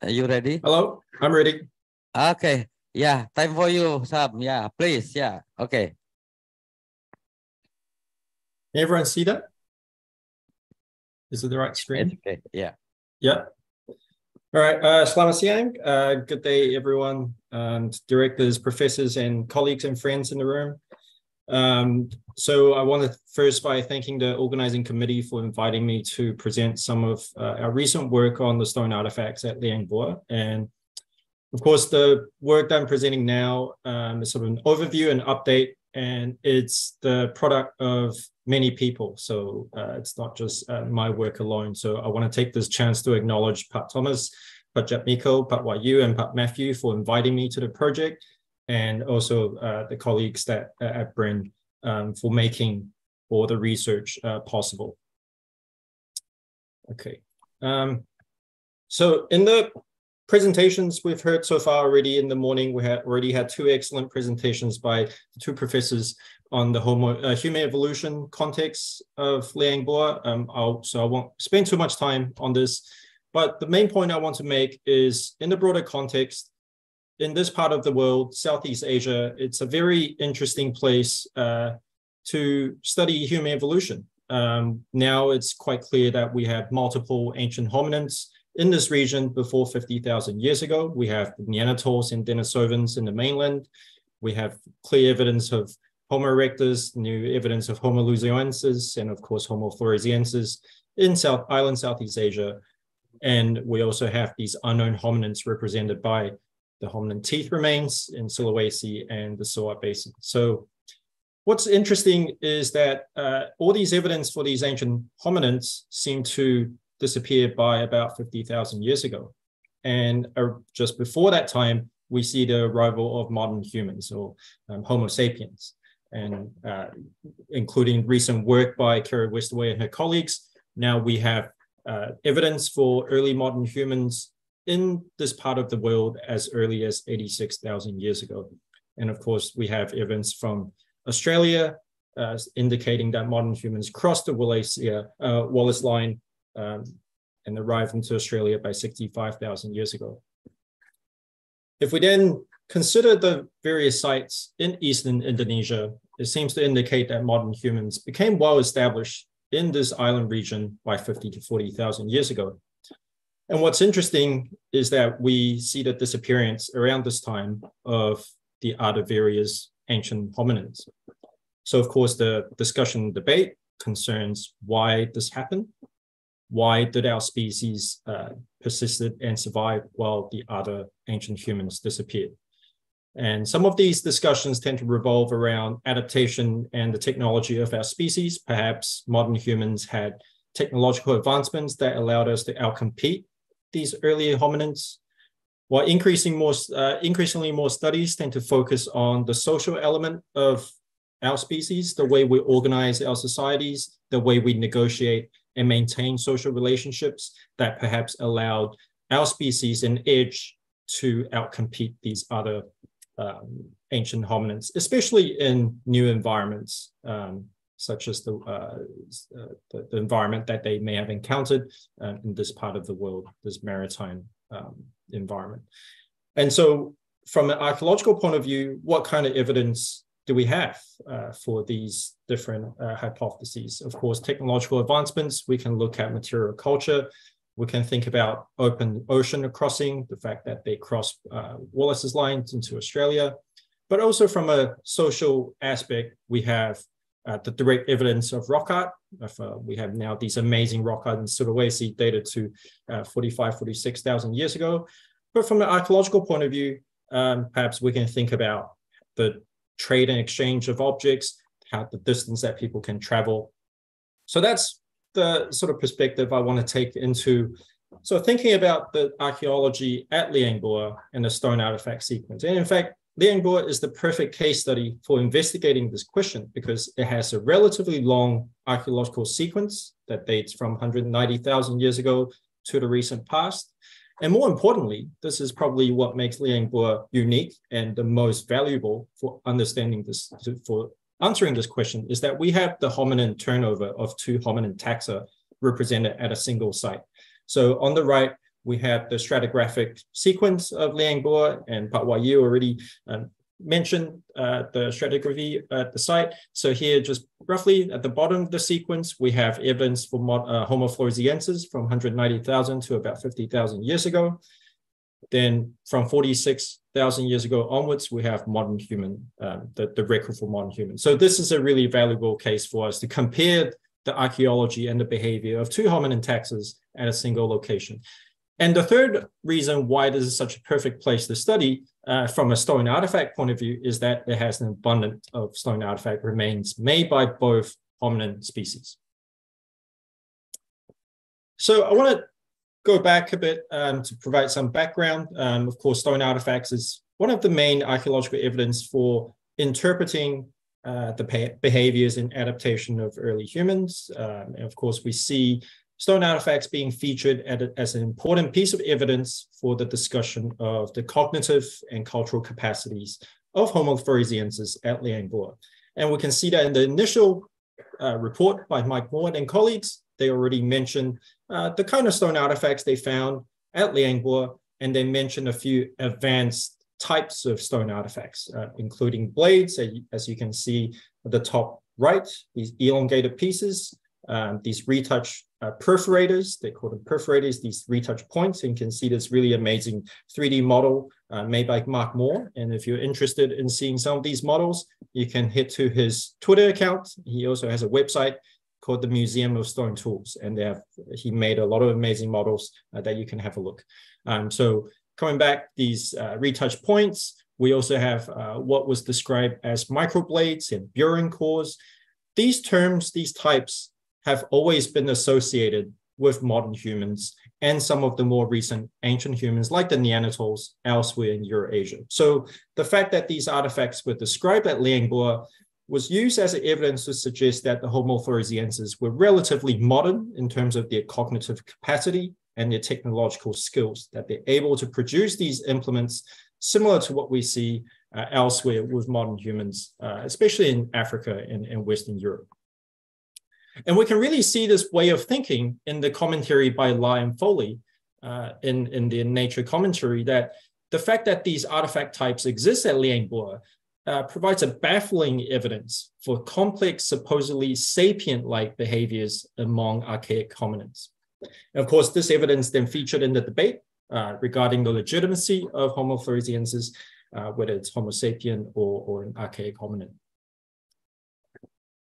Are you ready? Hello, I'm ready. Okay, yeah, time for you, Sam. Yeah, please, yeah, okay. Everyone see that? Is it the right screen? Okay, yeah. Yeah. All right, uh, selamat siang. Uh, good day, everyone, and directors, professors, and colleagues and friends in the room. Um, so I want to first by thanking the organizing committee for inviting me to present some of uh, our recent work on the stone artifacts at Liang Bua. And of course, the work that I'm presenting now um, is sort of an overview and update, and it's the product of many people. So uh, it's not just uh, my work alone. So I want to take this chance to acknowledge Pat Thomas, Pat Japmiko, Pat Wayu, and Pat Matthew for inviting me to the project and also uh, the colleagues that uh, at Brin um, for making all the research uh, possible. Okay. Um, so in the presentations we've heard so far already in the morning, we had already had two excellent presentations by the two professors on the homo, uh, human evolution context of Liang Boa. Um, I'll, so I won't spend too much time on this, but the main point I want to make is in the broader context, in this part of the world, Southeast Asia, it's a very interesting place uh, to study human evolution. Um, now it's quite clear that we have multiple ancient hominins in this region before 50,000 years ago. We have Neanderthals and Denisovans in the mainland. We have clear evidence of Homo erectus, new evidence of Homo luzonensis, and of course Homo floresiensis in South Island, Southeast Asia. And we also have these unknown hominins represented by the hominin teeth remains in Sulawesi and the Soa Basin. So what's interesting is that uh, all these evidence for these ancient hominins seem to disappear by about 50,000 years ago. And uh, just before that time, we see the arrival of modern humans or um, Homo sapiens, and uh, including recent work by Kara Westaway and her colleagues. Now we have uh, evidence for early modern humans in this part of the world as early as 86,000 years ago. And of course, we have evidence from Australia uh, indicating that modern humans crossed the Wallace, uh, Wallace line um, and arrived into Australia by 65,000 years ago. If we then consider the various sites in eastern Indonesia, it seems to indicate that modern humans became well established in this island region by 50 to 40,000 years ago. And what's interesting is that we see the disappearance around this time of the other various ancient hominins. So, of course, the discussion debate concerns why this happened. Why did our species uh, persisted and survived while the other ancient humans disappeared? And some of these discussions tend to revolve around adaptation and the technology of our species. Perhaps modern humans had technological advancements that allowed us to outcompete these early hominins, while increasing more, uh, increasingly more studies tend to focus on the social element of our species, the way we organize our societies, the way we negotiate and maintain social relationships that perhaps allowed our species an edge to outcompete these other um, ancient hominins, especially in new environments, um, such as the, uh, the, the, environment that they may have encountered uh, in this part of the world, this maritime um, environment. And so from an archaeological point of view, what kind of evidence do we have uh, for these different uh, hypotheses? Of course, technological advancements, we can look at material culture, we can think about open ocean crossing, the fact that they cross uh, Wallace's lines into Australia, but also from a social aspect, we have uh, the direct evidence of rock art. Of, uh, we have now these amazing rock art in Sulawesi dated to uh, 45, 46,000 years ago. But from an archaeological point of view, um, perhaps we can think about the trade and exchange of objects, how the distance that people can travel. So that's the sort of perspective I want to take into so thinking about the archaeology at Liangbua and the stone artifact sequence. And in fact, Liangbua is the perfect case study for investigating this question because it has a relatively long archaeological sequence that dates from 190,000 years ago to the recent past. And more importantly, this is probably what makes Liangbua unique and the most valuable for understanding this, for answering this question, is that we have the hominin turnover of two hominin taxa represented at a single site. So on the right, we have the stratigraphic sequence of Liangbua, and Pak Wahyu already um, mentioned uh, the stratigraphy at the site. So here, just roughly at the bottom of the sequence, we have evidence for uh, Homo floresiensis from 190,000 to about 50,000 years ago. Then from 46,000 years ago onwards, we have modern human, um, the, the record for modern human. So this is a really valuable case for us to compare the archaeology and the behavior of two hominin taxas at a single location. And the third reason why this is such a perfect place to study uh, from a stone artifact point of view is that it has an abundance of stone artifact remains made by both hominin species. So I want to go back a bit um, to provide some background. Um, of course, stone artifacts is one of the main archaeological evidence for interpreting uh, the behaviors and adaptation of early humans. Um, and of course, we see stone artifacts being featured as an important piece of evidence for the discussion of the cognitive and cultural capacities of Homo floresiensis at Liangbua. And we can see that in the initial uh, report by Mike Moore and colleagues, they already mentioned uh, the kind of stone artifacts they found at Liangbua, and they mentioned a few advanced types of stone artifacts, uh, including blades, as you can see at the top right, these elongated pieces, um, these retouch uh, perforators. They call them perforators, these retouch points. And you can see this really amazing 3D model uh, made by Mark Moore. And if you're interested in seeing some of these models, you can head to his Twitter account. He also has a website called the Museum of Stone Tools. And they have, he made a lot of amazing models uh, that you can have a look. Um, so coming back, these uh, retouch points, we also have uh, what was described as microblades and burin cores. These terms, these types have always been associated with modern humans and some of the more recent ancient humans like the Neanderthals elsewhere in Eurasia. So the fact that these artifacts were described at Liangbua was used as evidence to suggest that the Homo floresiensis were relatively modern in terms of their cognitive capacity and their technological skills, that they're able to produce these implements similar to what we see uh, elsewhere with modern humans, uh, especially in Africa and, and Western Europe. And we can really see this way of thinking in the commentary by Lyon Foley uh, in, in the Nature commentary that the fact that these artifact types exist at Liangbua uh, provides a baffling evidence for complex, supposedly sapient-like behaviors among archaic hominins. And of course, this evidence then featured in the debate uh, regarding the legitimacy of Homo floresiensis, uh, whether it's Homo sapien or, or an archaic hominin.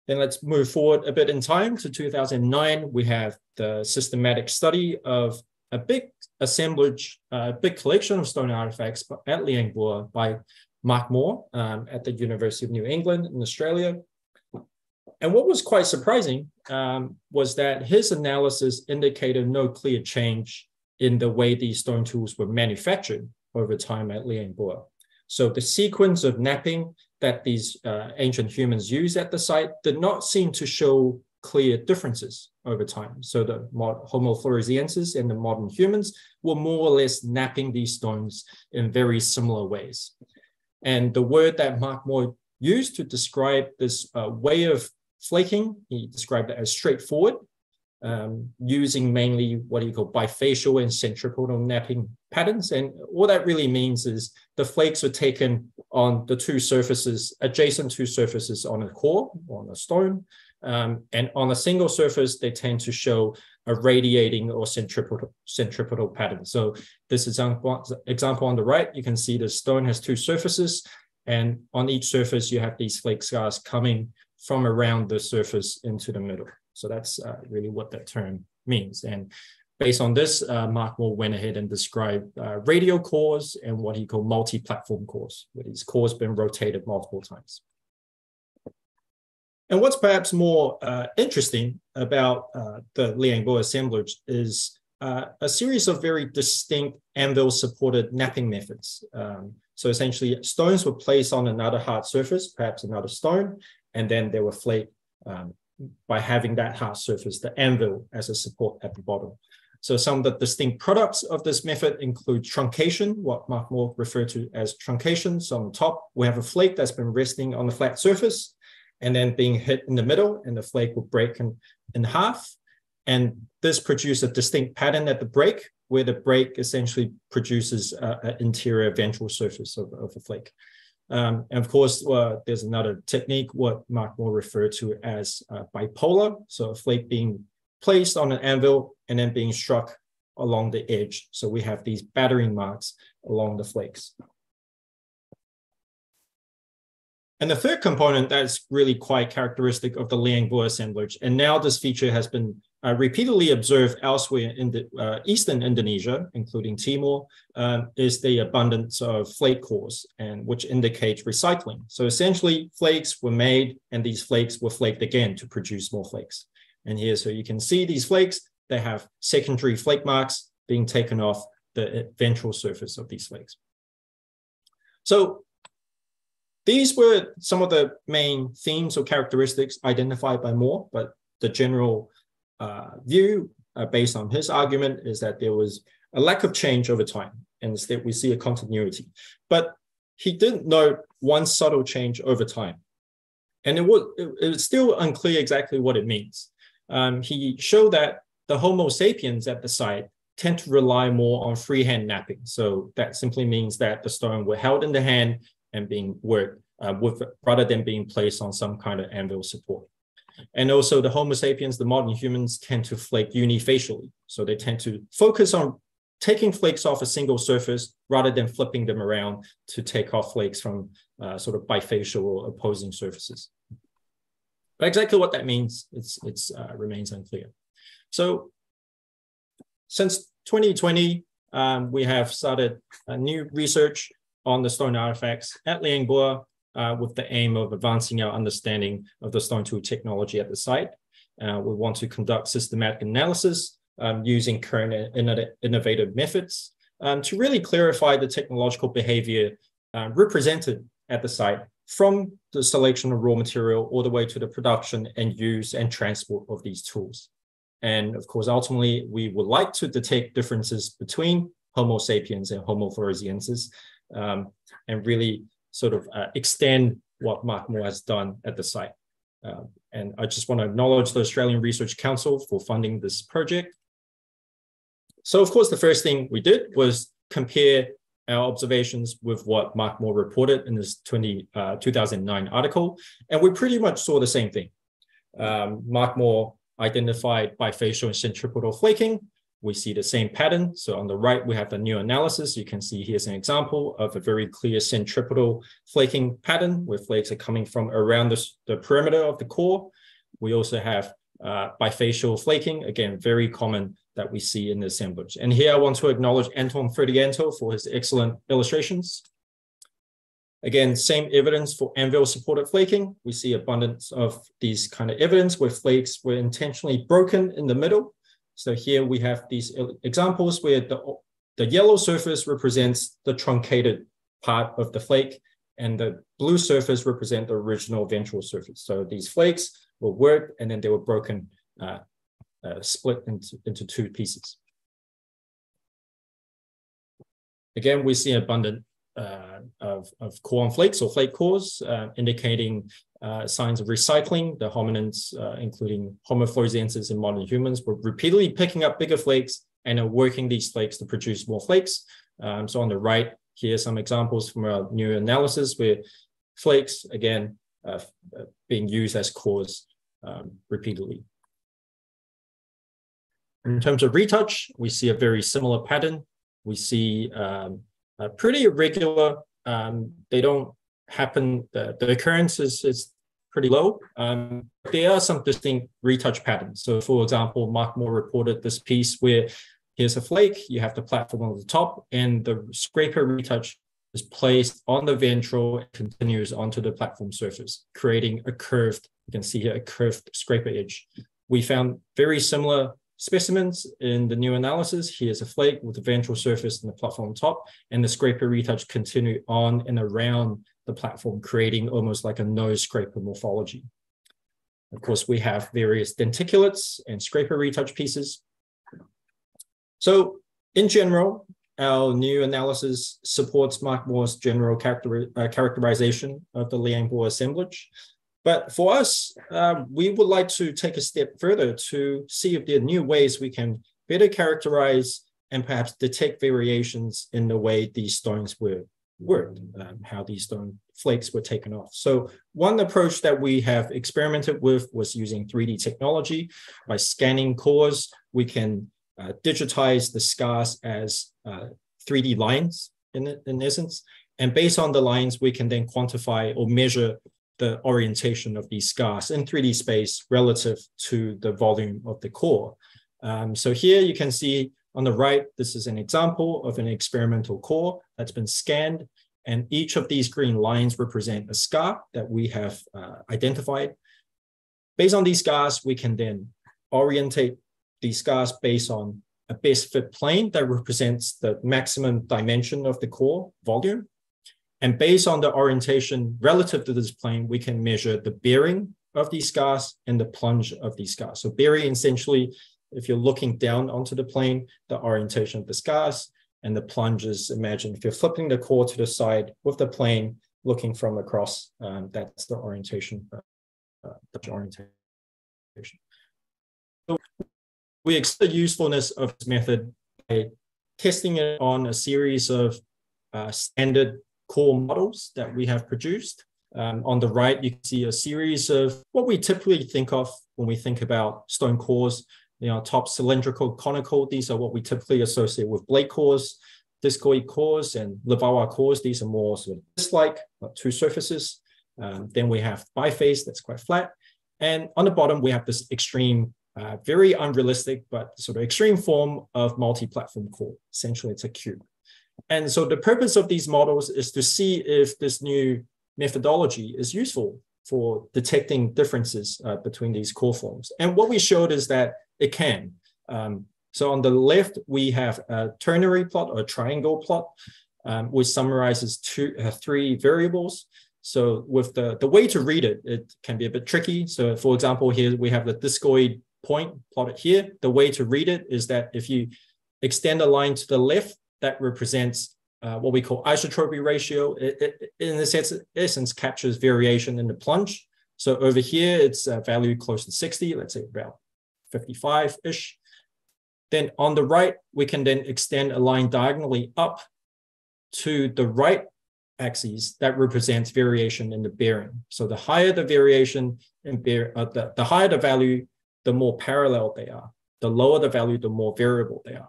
Then let's move forward a bit in time to 2009. We have the systematic study of a big assemblage, a uh, big collection of stone artifacts at Liangbua by Mark Moore um, at the University of New England in Australia. And what was quite surprising um, was that his analysis indicated no clear change in the way these stone tools were manufactured over time at Liangbua. So the sequence of napping that these uh, ancient humans used at the site did not seem to show clear differences over time. So the Homo floresiensis and the modern humans were more or less napping these stones in very similar ways. And the word that Mark Moore used to describe this uh, way of flaking. He described it as straightforward, um, using mainly what you call bifacial and centripetal napping patterns. And all that really means is the flakes are taken on the two surfaces, adjacent two surfaces on a core, on a stone. Um, and on a single surface, they tend to show a radiating or centripetal, centripetal pattern. So this example, example on the right, you can see the stone has two surfaces. And on each surface, you have these flake scars coming from around the surface into the middle. So that's uh, really what that term means. And based on this, uh, Mark Moore went ahead and described uh, radial cores and what he called multi-platform cores, where these cores been rotated multiple times. And what's perhaps more uh, interesting about uh, the Liangbo assemblage is uh, a series of very distinct anvil-supported napping methods. Um, so essentially, stones were placed on another hard surface, perhaps another stone, and then they were flaked um, by having that hard surface, the anvil, as a support at the bottom. So some of the distinct products of this method include truncation, what Mark Moore referred to as truncation. So on top, we have a flake that's been resting on the flat surface and then being hit in the middle, and the flake will break in, in half. And this produces a distinct pattern at the break, where the break essentially produces an interior ventral surface of, of a flake. Um, and of course, uh, there's another technique, what Mark Moore referred to as uh, bipolar. So a flake being placed on an anvil and then being struck along the edge. So we have these battering marks along the flakes. And the third component that's really quite characteristic of the Liangbo assemblage, and now this feature has been uh, repeatedly observed elsewhere in the uh, eastern Indonesia, including Timor, um, is the abundance of flake cores, and which indicates recycling. So essentially, flakes were made, and these flakes were flaked again to produce more flakes. And here, so you can see these flakes, they have secondary flake marks being taken off the ventral surface of these flakes. So these were some of the main themes or characteristics identified by Moore, but the general uh, view uh, based on his argument is that there was a lack of change over time, and instead we see a continuity. But he did note one subtle change over time, and it was it, still unclear exactly what it means. Um, he showed that the Homo sapiens at the site tend to rely more on freehand napping. So that simply means that the stone were held in the hand and being worked uh, with rather than being placed on some kind of anvil support. And also the Homo sapiens, the modern humans tend to flake unifacially. So they tend to focus on taking flakes off a single surface rather than flipping them around to take off flakes from uh, sort of bifacial or opposing surfaces. But exactly what that means, it's, it's uh, remains unclear. So since 2020, um, we have started a new research on the stone artifacts at Liangbua uh, with the aim of advancing our understanding of the stone tool technology at the site. Uh, we want to conduct systematic analysis um, using current innovative methods um, to really clarify the technological behavior uh, represented at the site from the selection of raw material all the way to the production and use and transport of these tools. And of course, ultimately, we would like to detect differences between Homo sapiens and Homo floresiensis um, and really sort of uh, extend what Mark Moore has done at the site. Uh, and I just want to acknowledge the Australian Research Council for funding this project. So of course, the first thing we did was compare our observations with what Mark Moore reported in his 20, uh, 2009 article. And we pretty much saw the same thing. Um, Mark Moore identified bifacial and centripetal flaking, we see the same pattern. So on the right, we have the new analysis. You can see here's an example of a very clear centripetal flaking pattern where flakes are coming from around the, the perimeter of the core. We also have uh, bifacial flaking, again, very common that we see in the assemblage. And here I want to acknowledge Anton Ferdianto for his excellent illustrations. Again, same evidence for anvil supported flaking. We see abundance of these kind of evidence where flakes were intentionally broken in the middle so here we have these examples where the, the yellow surface represents the truncated part of the flake and the blue surface represent the original ventral surface. So these flakes were worked and then they were broken, uh, uh, split into, into two pieces. Again, we see abundant of, of core on flakes or flake cores, uh, indicating uh, signs of recycling. The hominins, uh, including Homo floresiensis and modern humans, were repeatedly picking up bigger flakes and are working these flakes to produce more flakes. Um, so on the right, here are some examples from our new analysis where flakes, again, uh, uh, being used as cores um, repeatedly. In terms of retouch, we see a very similar pattern. We see um, pretty irregular. Um, they don't happen, the, the occurrence is, is pretty low. Um, there are some distinct retouch patterns. So for example, Mark Moore reported this piece where here's a flake, you have the platform on the top and the scraper retouch is placed on the ventral and continues onto the platform surface, creating a curved, you can see here, a curved scraper edge. We found very similar specimens in the new analysis. Here's a flake with the ventral surface and the platform top, and the scraper retouch continue on and around the platform, creating almost like a nose scraper morphology. Of course, we have various denticulates and scraper retouch pieces. So in general, our new analysis supports Mark Moore's general character, uh, characterization of the Liang-Bohr assemblage. But for us, uh, we would like to take a step further to see if there are new ways we can better characterize and perhaps detect variations in the way these stones were worked, um, how these stone flakes were taken off. So one approach that we have experimented with was using 3D technology. By scanning cores, we can uh, digitize the scars as uh, 3D lines in, in essence. And based on the lines, we can then quantify or measure the orientation of these scars in 3D space relative to the volume of the core. Um, so here you can see on the right, this is an example of an experimental core that's been scanned. And each of these green lines represent a scar that we have uh, identified. Based on these scars, we can then orientate these scars based on a best fit plane that represents the maximum dimension of the core volume. And based on the orientation relative to this plane, we can measure the bearing of these scars and the plunge of these scars. So bearing essentially, if you're looking down onto the plane, the orientation of the scars and the plunges, imagine if you're flipping the core to the side with the plane looking from across, um, that's the orientation, uh, the orientation. So we extend the usefulness of this method by testing it on a series of uh, standard core models that we have produced. Um, on the right, you can see a series of what we typically think of when we think about stone cores. You know, top cylindrical, conical, these are what we typically associate with blade cores, discoid cores, and Levallois cores. These are more sort of disc-like, two surfaces. Um, then we have biface that's quite flat. And on the bottom, we have this extreme uh, very unrealistic, but sort of extreme form of multi-platform core. Essentially, it's a cube. And so the purpose of these models is to see if this new methodology is useful for detecting differences uh, between these core forms. And what we showed is that it can. Um, so on the left, we have a ternary plot or triangle plot, um, which summarizes two, uh, three variables. So with the, the way to read it, it can be a bit tricky. So for example, here we have the discoid point plotted here. The way to read it is that if you extend a line to the left, that represents uh, what we call isotropy ratio. It, it, in the sense, essence, captures variation in the plunge. So over here, it's a value close to 60, let's say about 55-ish. Then on the right, we can then extend a line diagonally up to the right axis that represents variation in the bearing. So the higher the variation in bear, uh, the, the higher the value the more parallel they are. The lower the value, the more variable they are.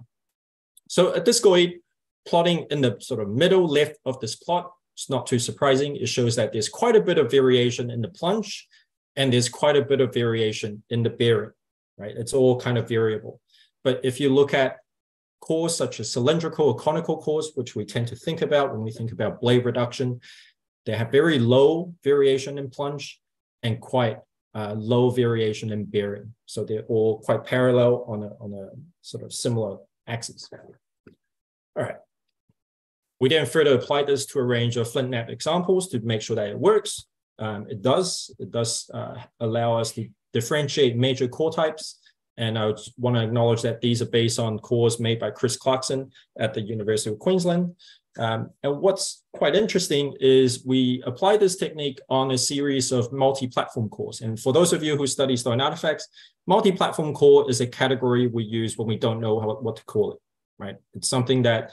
So at discoid, plotting in the sort of middle left of this plot, it's not too surprising. It shows that there's quite a bit of variation in the plunge and there's quite a bit of variation in the bearing, right? It's all kind of variable. But if you look at cores such as cylindrical or conical cores, which we tend to think about when we think about blade reduction, they have very low variation in plunge and quite uh, low variation in bearing. So they're all quite parallel on a, on a sort of similar axis. All right. We then further applied this to a range of flint knap examples to make sure that it works. Um, it does. It does uh, allow us to differentiate major core types and I want to acknowledge that these are based on cores made by Chris Clarkson at the University of Queensland. Um, and what's quite interesting is we apply this technique on a series of multi-platform cores. And for those of you who study stone artifacts, multi-platform core is a category we use when we don't know how, what to call it, right? It's something that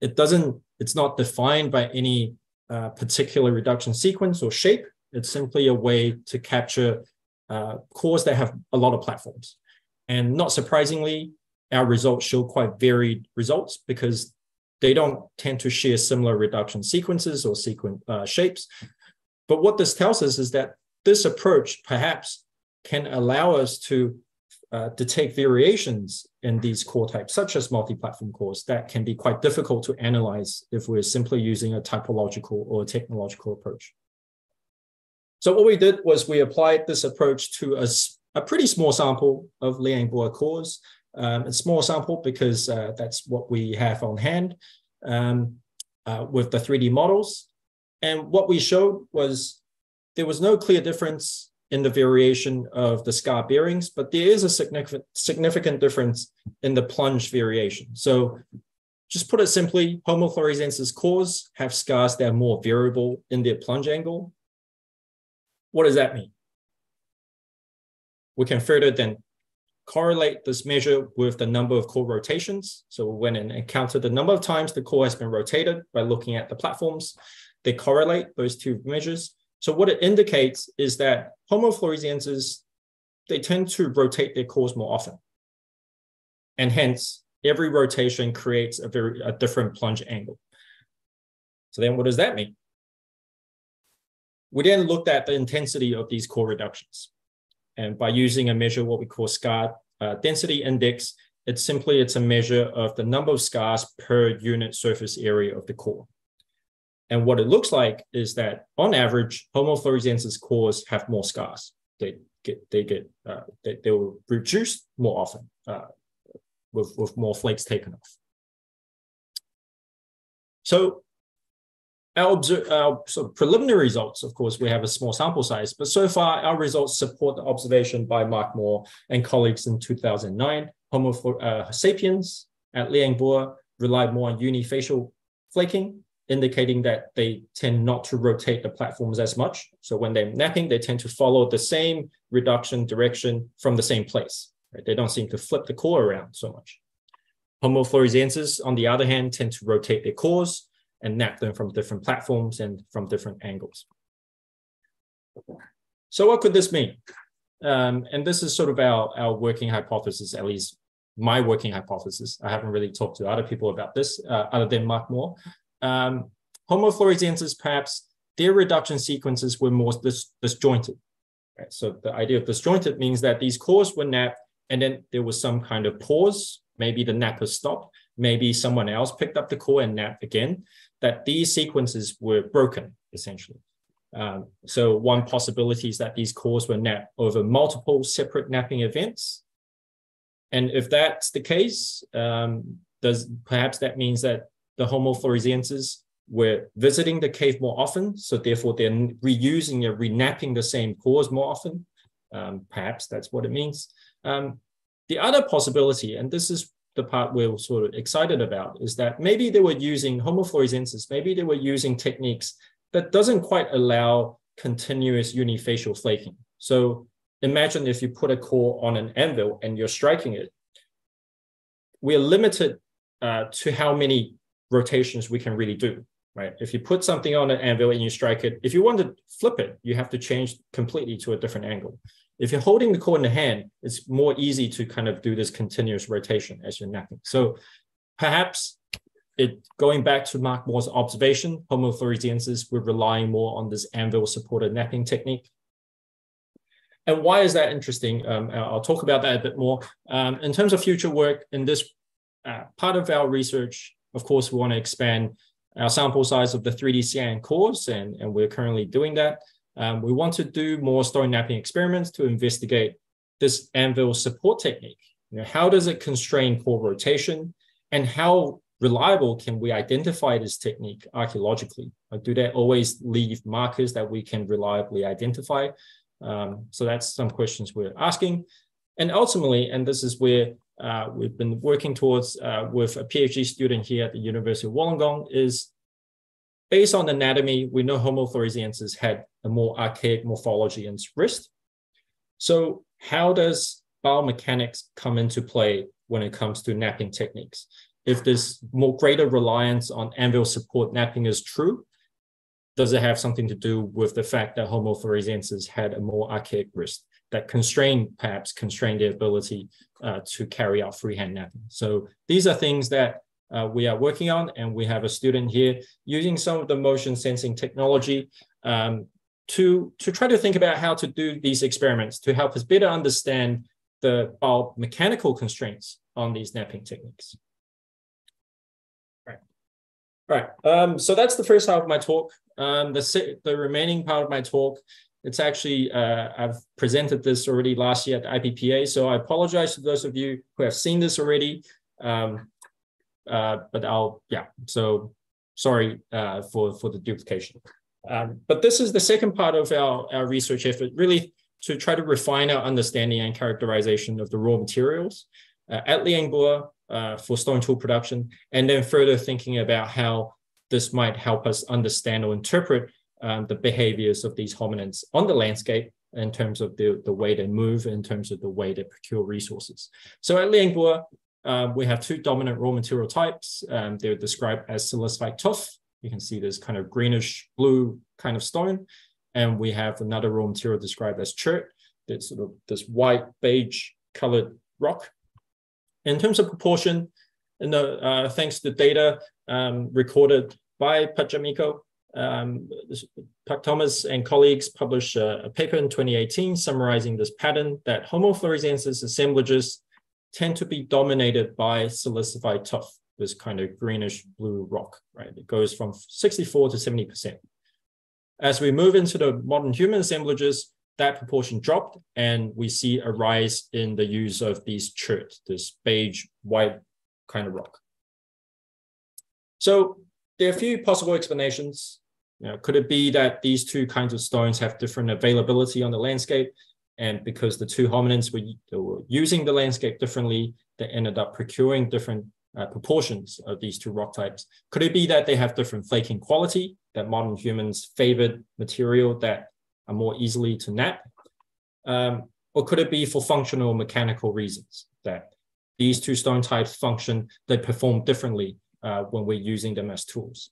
it doesn't, it's not defined by any uh, particular reduction sequence or shape. It's simply a way to capture uh, cores that have a lot of platforms. And not surprisingly, our results show quite varied results because they don't tend to share similar reduction sequences or sequence uh, shapes. But what this tells us is that this approach perhaps can allow us to uh, detect variations in these core types, such as multi-platform cores, that can be quite difficult to analyze if we're simply using a typological or technological approach. So what we did was we applied this approach to a, a pretty small sample of Liang Boer cores um, a small sample because uh, that's what we have on hand um, uh, with the 3D models. And what we showed was there was no clear difference in the variation of the scar bearings, but there is a significant, significant difference in the plunge variation. So just put it simply, Homo cores have scars that are more variable in their plunge angle. What does that mean? We can further then correlate this measure with the number of core rotations. So when an encounter the number of times the core has been rotated by looking at the platforms, they correlate those two measures. So what it indicates is that Homo floresiensis, they tend to rotate their cores more often. And hence, every rotation creates a very a different plunge angle. So then what does that mean? We then looked at the intensity of these core reductions. And by using a measure, what we call scar uh, density index, it's simply, it's a measure of the number of scars per unit surface area of the core. And what it looks like is that on average, Homo floresiensis cores have more scars. They get, they get, uh, they, they will reduce more often uh, with, with more flakes taken off. So our, our sort of preliminary results, of course, we have a small sample size, but so far our results support the observation by Mark Moore and colleagues in 2009. Homo uh, sapiens at Liang Boer relied more on unifacial flaking, indicating that they tend not to rotate the platforms as much. So when they're napping, they tend to follow the same reduction direction from the same place. Right? They don't seem to flip the core around so much. Homo floresiensis, on the other hand, tend to rotate their cores and nap them from different platforms and from different angles. So what could this mean? Um, and this is sort of our, our working hypothesis, at least my working hypothesis. I haven't really talked to other people about this uh, other than Mark Moore. Um, floresiensis, perhaps their reduction sequences were more dis disjointed. Right? So the idea of disjointed means that these cores were napped and then there was some kind of pause. Maybe the napper stopped. Maybe someone else picked up the core and napped again that these sequences were broken, essentially. Um, so one possibility is that these cores were napped over multiple separate napping events. And if that's the case, um, does perhaps that means that the Homo floresiensis were visiting the cave more often, so therefore they're reusing or renapping the same cores more often. Um, perhaps that's what it means. Um, the other possibility, and this is the part we're sort of excited about is that maybe they were using Homo floresiensis, maybe they were using techniques that doesn't quite allow continuous unifacial flaking. So imagine if you put a core on an anvil and you're striking it, we're limited uh, to how many rotations we can really do, right? If you put something on an anvil and you strike it, if you want to flip it, you have to change completely to a different angle. If you're holding the core in the hand, it's more easy to kind of do this continuous rotation as you're napping. So perhaps it going back to Mark Moore's observation, Homo floresiensis were relying more on this anvil supported napping technique. And why is that interesting? Um, I'll talk about that a bit more. Um, in terms of future work in this uh, part of our research, of course, we want to expand our sample size of the 3D scan cores, and, and we're currently doing that. Um, we want to do more stone napping experiments to investigate this anvil support technique. You know, how does it constrain core rotation and how reliable can we identify this technique archaeologically? Or do they always leave markers that we can reliably identify? Um, so that's some questions we're asking. And ultimately, and this is where uh, we've been working towards uh, with a PhD student here at the University of Wollongong is based on anatomy, we know Homo floresiensis had a more archaic morphology in its wrist. So how does biomechanics come into play when it comes to napping techniques? If this more greater reliance on anvil support napping is true, does it have something to do with the fact that Homo floresiensis had a more archaic wrist that constrain perhaps constrain their ability uh, to carry out freehand napping? So these are things that uh, we are working on, and we have a student here using some of the motion sensing technology um, to, to try to think about how to do these experiments to help us better understand the biomechanical constraints on these napping techniques. Right. Right. Um, so that's the first half of my talk. Um, the, the remaining part of my talk, it's actually, uh, I've presented this already last year at the IPPA. So I apologize to those of you who have seen this already. Um, uh, but I'll, yeah, so sorry uh, for, for the duplication. Um, but this is the second part of our, our research effort, really to try to refine our understanding and characterization of the raw materials uh, at Liang Bua uh, for stone tool production, and then further thinking about how this might help us understand or interpret um, the behaviors of these hominins on the landscape in terms of the, the way they move, in terms of the way they procure resources. So at Liang Bua, um, we have two dominant raw material types. Um, they're described as silicified tuff. You can see this kind of greenish blue kind of stone. And we have another raw material described as chert, that's sort of this white beige colored rock. In terms of proportion, and uh, thanks to data um, recorded by Pat Jamiko, um, Pak Thomas and colleagues published a, a, paper in 2018 summarizing this pattern that Homo floresiensis assemblages tend to be dominated by silicified tuff, this kind of greenish blue rock, right? It goes from 64 to 70%. As we move into the modern human assemblages, that proportion dropped and we see a rise in the use of these chert, this beige white kind of rock. So there are a few possible explanations. You know, could it be that these two kinds of stones have different availability on the landscape? And because the two hominins were, were using the landscape differently, they ended up procuring different uh, proportions of these two rock types. Could it be that they have different flaking quality, that modern humans favored material that are more easily to nap? Um, or could it be for functional mechanical reasons that these two stone types function, they perform differently uh, when we're using them as tools?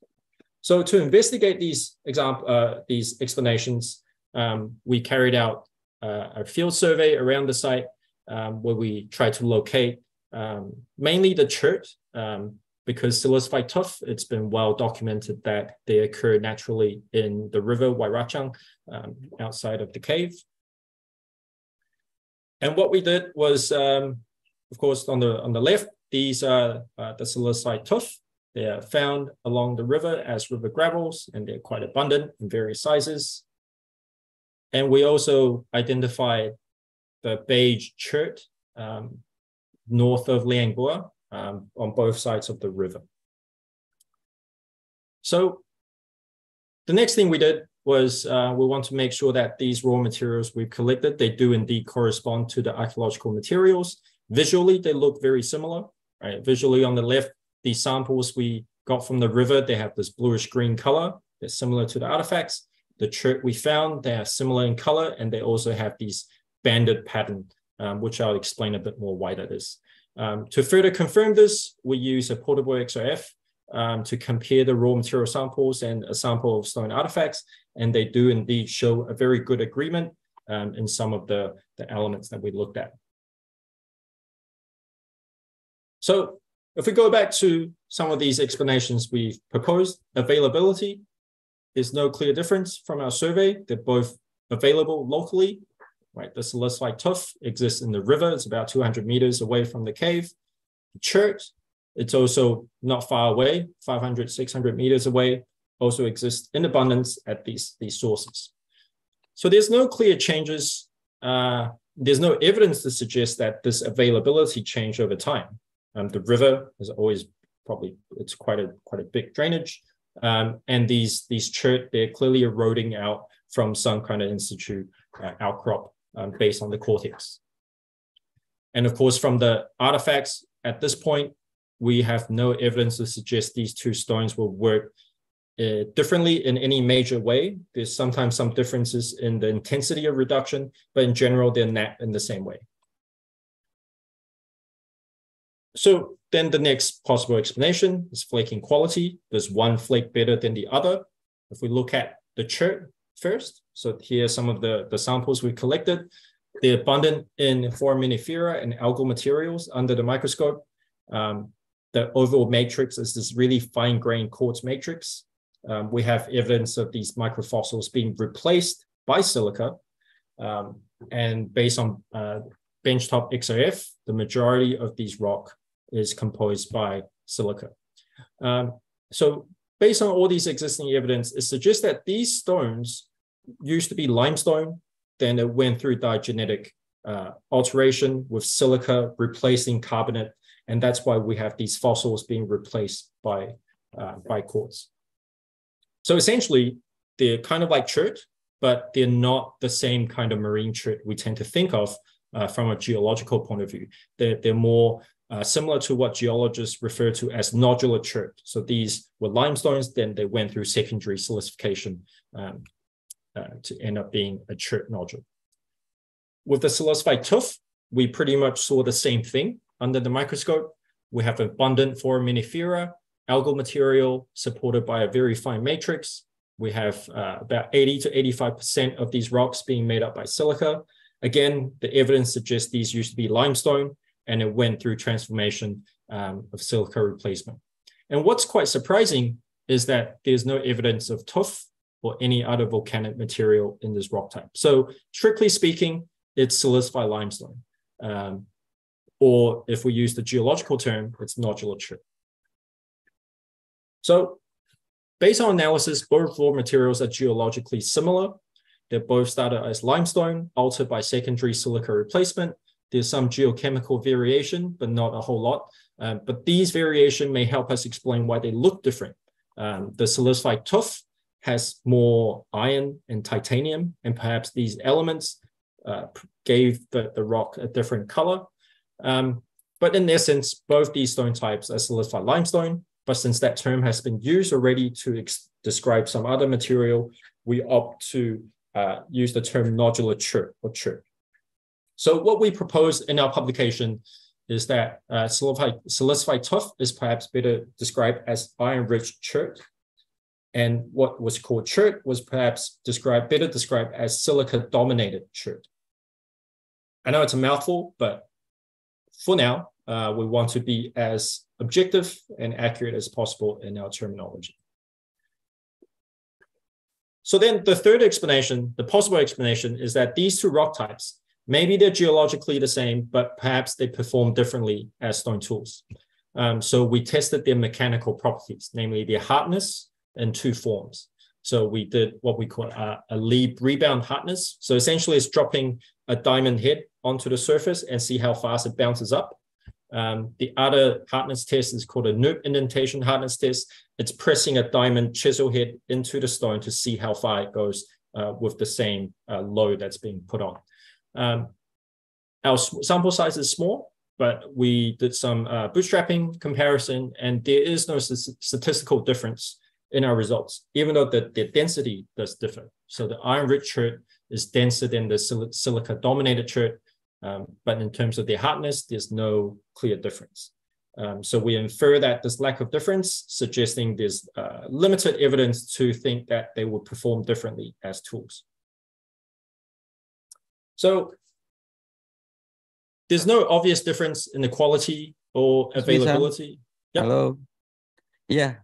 So to investigate these example, uh, these explanations, um, we carried out uh, a field survey around the site um, where we tried to locate um, mainly the chert, um, because silicified tuff, it's been well documented that they occur naturally in the river Wairachang um, outside of the cave. And what we did was, um, of course, on the on the left, these are uh, the silicified tuff. They are found along the river as river gravels, and they're quite abundant in various sizes. And we also identified the beige chert um, north of Liang Bua um, on both sides of the river. So the next thing we did was uh, we want to make sure that these raw materials we've collected, they do indeed correspond to the archaeological materials. Visually, they look very similar. Right? Visually on the left, these samples we got from the river, they have this bluish green color. They're similar to the artifacts. The chert we found, they are similar in color, and they also have these banded pattern um, which I'll explain a bit more why that is. Um, to further confirm this, we use a portable XRF um, to compare the raw material samples and a sample of stone artifacts, and they do indeed show a very good agreement um, in some of the, the elements that we looked at. So if we go back to some of these explanations we've proposed, availability is no clear difference from our survey. They're both available locally right? The silicified tuff exists in the river. It's about 200 meters away from the cave. The chert, it's also not far away, 500, 600 meters away, also exists in abundance at these, these sources. So there's no clear changes. Uh, there's no evidence to suggest that this availability changed over time. Um, the river is always probably, it's quite a, quite a big drainage. Um, and these, these chert, they're clearly eroding out from some kind of institute uh, outcrop um, based on the cortex. And of course, from the artifacts at this point, we have no evidence to suggest these two stones will work uh, differently in any major way. There's sometimes some differences in the intensity of reduction, but in general, they're not in the same way. So then the next possible explanation is flaking quality. Does one flake better than the other? If we look at the chert first, so here are some of the, the samples we collected. They're abundant in foraminifera and algal materials under the microscope. Um, the overall matrix is this really fine-grained quartz matrix. Um, we have evidence of these microfossils being replaced by silica. Um, and based on uh, benchtop XRF, the majority of these rock is composed by silica. Um, so based on all these existing evidence, it suggests that these stones used to be limestone, then it went through diagenetic uh, alteration with silica replacing carbonate, and that's why we have these fossils being replaced by, uh, by quartz. So essentially, they're kind of like chert, but they're not the same kind of marine chert we tend to think of uh, from a geological point of view. They're, they're more uh, similar to what geologists refer to as nodular chert. So these were limestones, then they went through secondary silicification um, uh, to end up being a chert nodule. With the silicified tuff, we pretty much saw the same thing under the microscope. We have abundant foraminifera, algal material supported by a very fine matrix. We have uh, about 80 to 85% of these rocks being made up by silica. Again, the evidence suggests these used to be limestone and it went through transformation um, of silica replacement. And what's quite surprising is that there's no evidence of tuff or any other volcanic material in this rock type. So strictly speaking, it's silicified limestone. Um, or if we use the geological term, it's nodular chert. So based on analysis, both raw materials are geologically similar. They both started as limestone, altered by secondary silica replacement, there's some geochemical variation, but not a whole lot. Um, but these variation may help us explain why they look different. Um, the silicified tuff has more iron and titanium, and perhaps these elements uh, gave the, the rock a different color. Um, but in essence, both these stone types are silicified limestone. But since that term has been used already to describe some other material, we opt to uh, use the term nodular or chert. So what we propose in our publication is that uh, silicified tuff is perhaps better described as iron-rich chert, and what was called chert was perhaps described better described as silica-dominated chert. I know it's a mouthful, but for now, uh, we want to be as objective and accurate as possible in our terminology. So then the third explanation, the possible explanation, is that these two rock types Maybe they're geologically the same, but perhaps they perform differently as stone tools. Um, so we tested their mechanical properties, namely their hardness in two forms. So we did what we call a, a Lieb rebound hardness. So essentially it's dropping a diamond head onto the surface and see how fast it bounces up. Um, the other hardness test is called a NURB indentation hardness test. It's pressing a diamond chisel head into the stone to see how far it goes uh, with the same uh, load that's being put on. Um, our sample size is small, but we did some uh, bootstrapping comparison, and there is no statistical difference in our results, even though the, the density does differ. So the iron-rich chert is denser than the sil silica-dominated chert, um, but in terms of their hardness, there's no clear difference. Um, so we infer that this lack of difference, suggesting there's uh, limited evidence to think that they would perform differently as tools. So there's no obvious difference in the quality or availability. Yep. Hello. Yeah.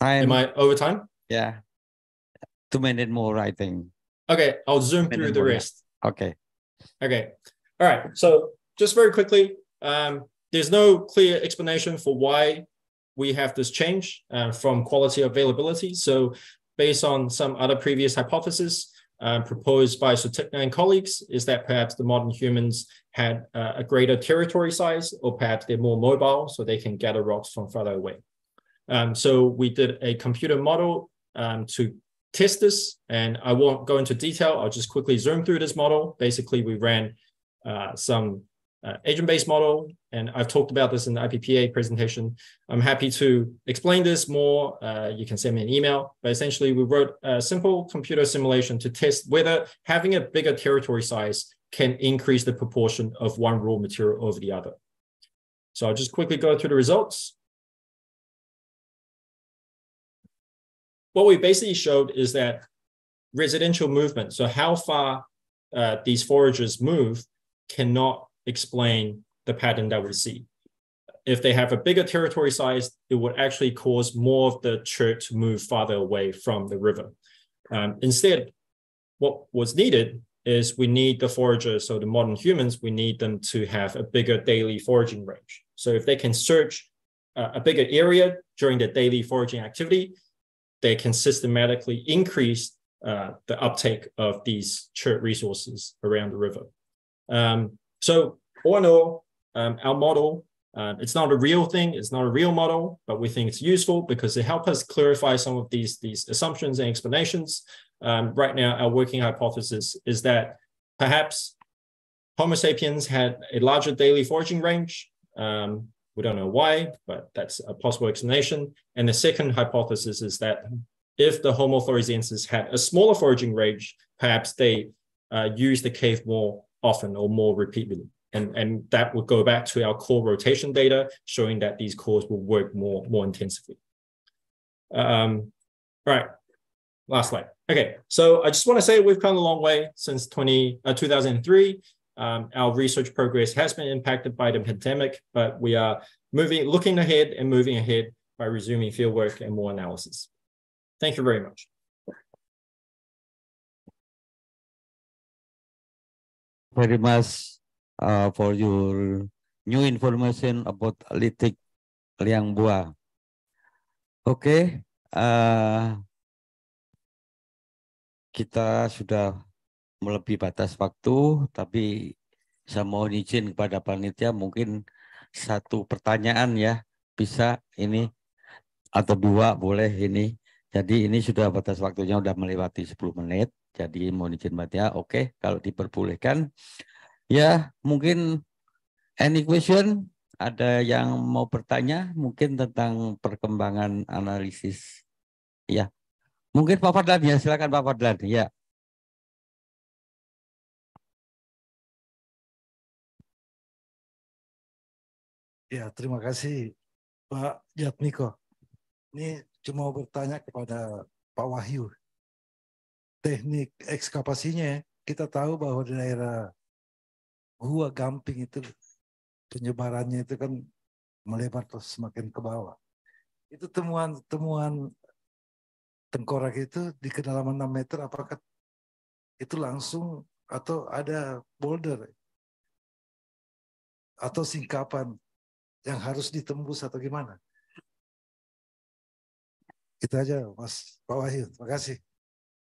I'm, Am I over time? Yeah. Two minutes more, I think. Okay, I'll zoom through the rest. Okay. Okay. All right. So just very quickly, um, there's no clear explanation for why we have this change uh, from quality availability. So based on some other previous hypotheses, um, proposed by Sutikna and colleagues is that perhaps the modern humans had uh, a greater territory size, or perhaps they're more mobile, so they can gather rocks from further away. Um, so we did a computer model um, to test this, and I won't go into detail. I'll just quickly zoom through this model. Basically, we ran uh, some uh, agent-based model, and I've talked about this in the IPPA presentation. I'm happy to explain this more. Uh, you can send me an email, but essentially we wrote a simple computer simulation to test whether having a bigger territory size can increase the proportion of one raw material over the other. So I'll just quickly go through the results. What we basically showed is that residential movement, so how far uh, these foragers move, cannot explain the pattern that we see. If they have a bigger territory size, it would actually cause more of the chert to move farther away from the river. Um, instead, what was needed is we need the foragers, so the modern humans, we need them to have a bigger daily foraging range. So if they can search uh, a bigger area during the daily foraging activity, they can systematically increase uh, the uptake of these chert resources around the river. Um, so all in all, um, our model, uh, it's not a real thing, it's not a real model, but we think it's useful because it helps us clarify some of these, these assumptions and explanations. Um, right now, our working hypothesis is that perhaps Homo sapiens had a larger daily foraging range. Um, we don't know why, but that's a possible explanation. And the second hypothesis is that if the Homo floresiensis had a smaller foraging range, perhaps they uh, use the cave more often or more repeatedly. And, and that would go back to our core rotation data, showing that these cores will work more, more intensively. Um, all right, last slide. Okay, so I just want to say we've come a long way since 20, uh, 2003. Um, our research progress has been impacted by the pandemic, but we are moving, looking ahead and moving ahead by resuming fieldwork and more analysis. Thank you very much. Very much uh, for your new information about litik liang bua. Oke, okay, uh, kita sudah melebihi batas waktu, tapi saya mohon izin kepada panitia mungkin satu pertanyaan ya bisa ini atau dua boleh ini jadi ini sudah batas waktunya sudah melewati 10 menit. Jadi mohon izin Mbak Tia, oke kalau diperbolehkan. Ya mungkin any question? Ada yang mau bertanya mungkin tentang perkembangan analisis? Ya, mungkin Pak Fadlan ya silakan Pak Fadlan. Ya. Ya, terima kasih Pak Jatmiko. Ini cuma bertanya kepada Pak Wahyu. Teknik ekskavasinya, kita tahu bahwa di daerah Gua Gamping itu penyebarannya itu kan melebar terus semakin ke bawah. Itu temuan-temuan tengkorak itu di kedalaman 6 meter apakah itu langsung atau ada boulder atau singkapan yang harus ditembus atau gimana? Itu aja Mas Pak Wahyu. Terima kasih.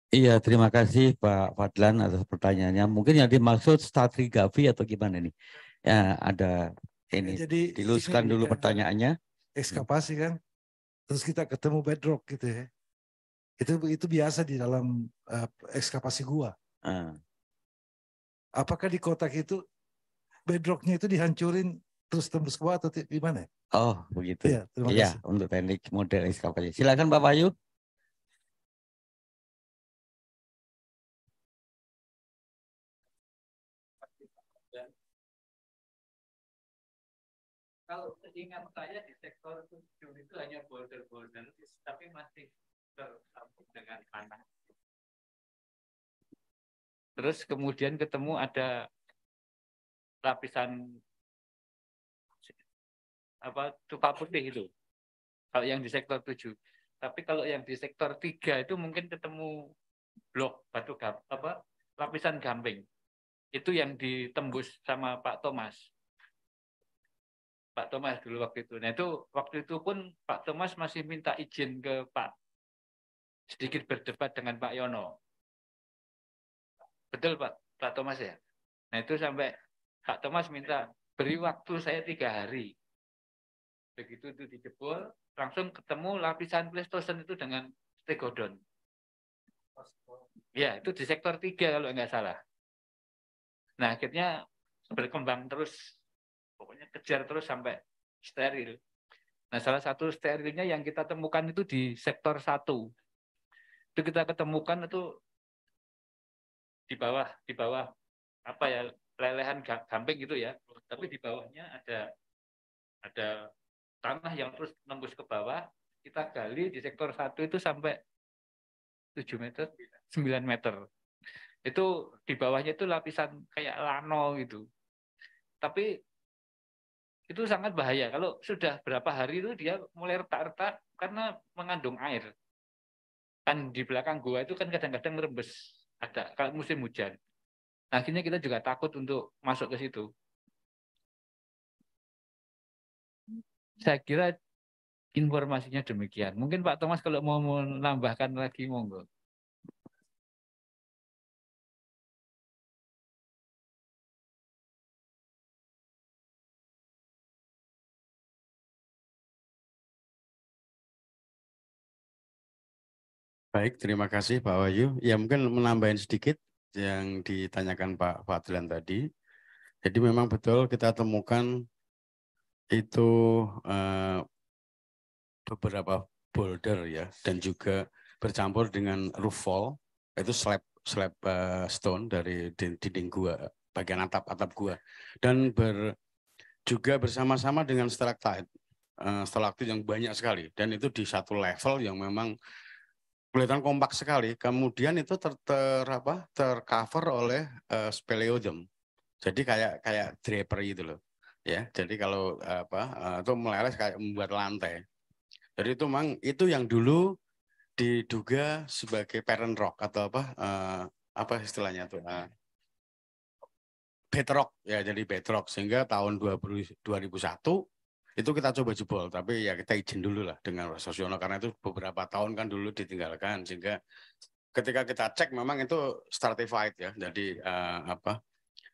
Iya, terima kasih Pak Fadlan atas pertanyaannya. Mungkin yang dimaksud stratigrafi atau gimana nih? Ya, ada ini. Jadi diluskan dulu ya, pertanyaannya. Ekskavasi kan, terus kita ketemu bedrock gitu ya. Itu itu biasa di dalam uh, ekskavasi gua. Uh. Apakah di kotak itu bedrocknya itu dihancurin terus tembus ke bawah atau gimana? Oh, begitu. Iya, terima ya, untuk teknik model ekskavasi. Silakan Pak Bayu. Kalau ingat saya di sektor tujuh itu hanya boulder-boulder, tapi masih tersambung dengan tanah. Terus kemudian ketemu ada lapisan apa cuka putih itu. Kalau yang di sektor 7. Tapi kalau yang di sektor 3 itu mungkin ketemu blok batu gap, apa lapisan gamping. Itu yang ditembus sama Pak Thomas. Pak Thomas dulu waktu itu. Nah itu waktu itu pun Pak Thomas masih minta izin ke Pak sedikit berdebat dengan Pak Yono. Betul Pak Pak Thomas ya. Nah itu sampai Pak Thomas minta beri waktu saya tiga hari begitu itu dijebol langsung ketemu lapisan Pleistocene itu dengan stegodon ya itu di sektor tiga kalau nggak salah nah akhirnya berkembang terus pokoknya kejar terus sampai steril. Nah, salah satu sterilnya yang kita temukan itu di sektor satu. Itu kita ketemukan itu di bawah di bawah apa ya lelehan gamping gitu ya. Tapi di bawahnya ada ada tanah yang terus nembus ke bawah. Kita gali di sektor satu itu sampai 7 meter, 9 meter. Itu di bawahnya itu lapisan kayak lano gitu. Tapi itu sangat bahaya. Kalau sudah berapa hari itu dia mulai retak-retak karena mengandung air. Kan di belakang gua itu kan kadang-kadang rembes ada kalau musim hujan. Akhirnya kita juga takut untuk masuk ke situ. Saya kira informasinya demikian. Mungkin Pak Thomas kalau mau menambahkan lagi monggo. Baik, terima kasih Pak Wahyu. Ya mungkin menambahin sedikit yang ditanyakan Pak Fadlan tadi. Jadi memang betul kita temukan itu uh, beberapa boulder ya dan juga bercampur dengan roof fall itu slab slab uh, stone dari dinding gua bagian atap atap gua dan ber juga bersama-sama dengan stalactite uh, stalaktit yang banyak sekali dan itu di satu level yang memang kelihatan kompak sekali. Kemudian itu ter, ter apa? tercover oleh uh, speleodium. Jadi kayak kayak draper gitu loh. Ya, jadi kalau apa uh, itu meleleh kayak membuat lantai. Jadi itu memang itu yang dulu diduga sebagai parent rock atau apa uh, apa istilahnya tuh uh, bedrock ya jadi bedrock sehingga tahun 2000, 2001 itu kita coba jebol tapi ya kita izin dulu lah dengan Sosiono karena itu beberapa tahun kan dulu ditinggalkan sehingga ketika kita cek memang itu stratified ya jadi uh, apa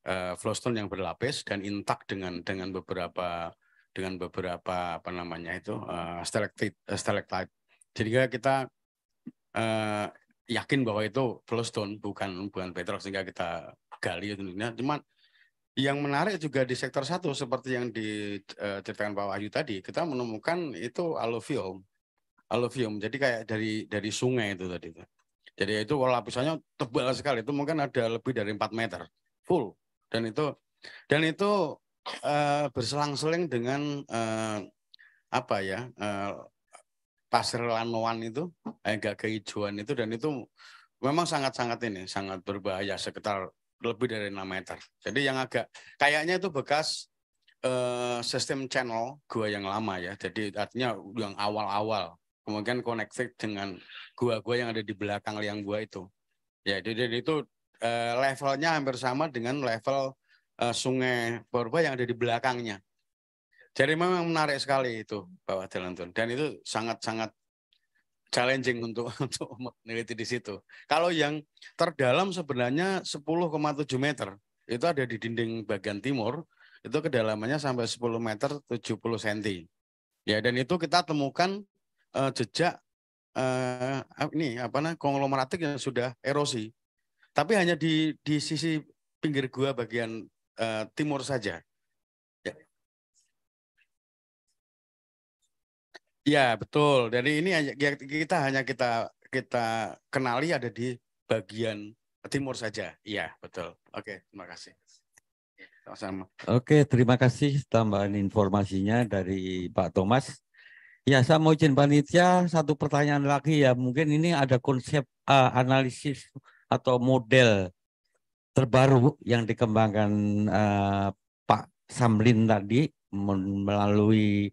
uh, flowstone yang berlapis dan intak dengan dengan beberapa dengan beberapa apa namanya itu uh, stalactite uh, stalactite. Jadi kita uh, yakin bahwa itu flowstone bukan bukan bedrock sehingga kita gali tentunya cuman yang menarik juga di sektor satu seperti yang diceritakan Pak Wahyu tadi, kita menemukan itu alluvium. Alluvium, jadi kayak dari dari sungai itu tadi. Jadi itu lapisannya tebal sekali, itu mungkin ada lebih dari 4 meter, full. Dan itu dan itu uh, berselang-seling dengan uh, apa ya uh, pasir lanoan itu agak kehijauan itu dan itu memang sangat-sangat ini sangat berbahaya sekitar lebih dari 6 meter. Jadi yang agak kayaknya itu bekas uh, sistem channel gua yang lama ya. Jadi artinya yang awal-awal kemudian connected dengan gua-gua yang ada di belakang liang gua itu. Ya, jadi itu uh, levelnya hampir sama dengan level uh, sungai Purba yang ada di belakangnya. Jadi memang menarik sekali itu Bapak Dalantun. Dan itu sangat-sangat challenging untuk untuk meneliti di situ. Kalau yang terdalam sebenarnya 10,7 meter itu ada di dinding bagian timur itu kedalamannya sampai 10 meter 70 cm. Ya dan itu kita temukan uh, jejak uh, ini apa namanya konglomeratik yang sudah erosi. Tapi hanya di di sisi pinggir gua bagian uh, timur saja. Ya betul. Jadi ini ya, kita hanya kita kita kenali ada di bagian timur saja. Iya betul. Oke terima kasih. Sama-sama. Oke terima kasih tambahan informasinya dari Pak Thomas. Ya saya mau izin panitia satu pertanyaan lagi ya. Mungkin ini ada konsep uh, analisis atau model terbaru yang dikembangkan uh, Pak Samlin tadi melalui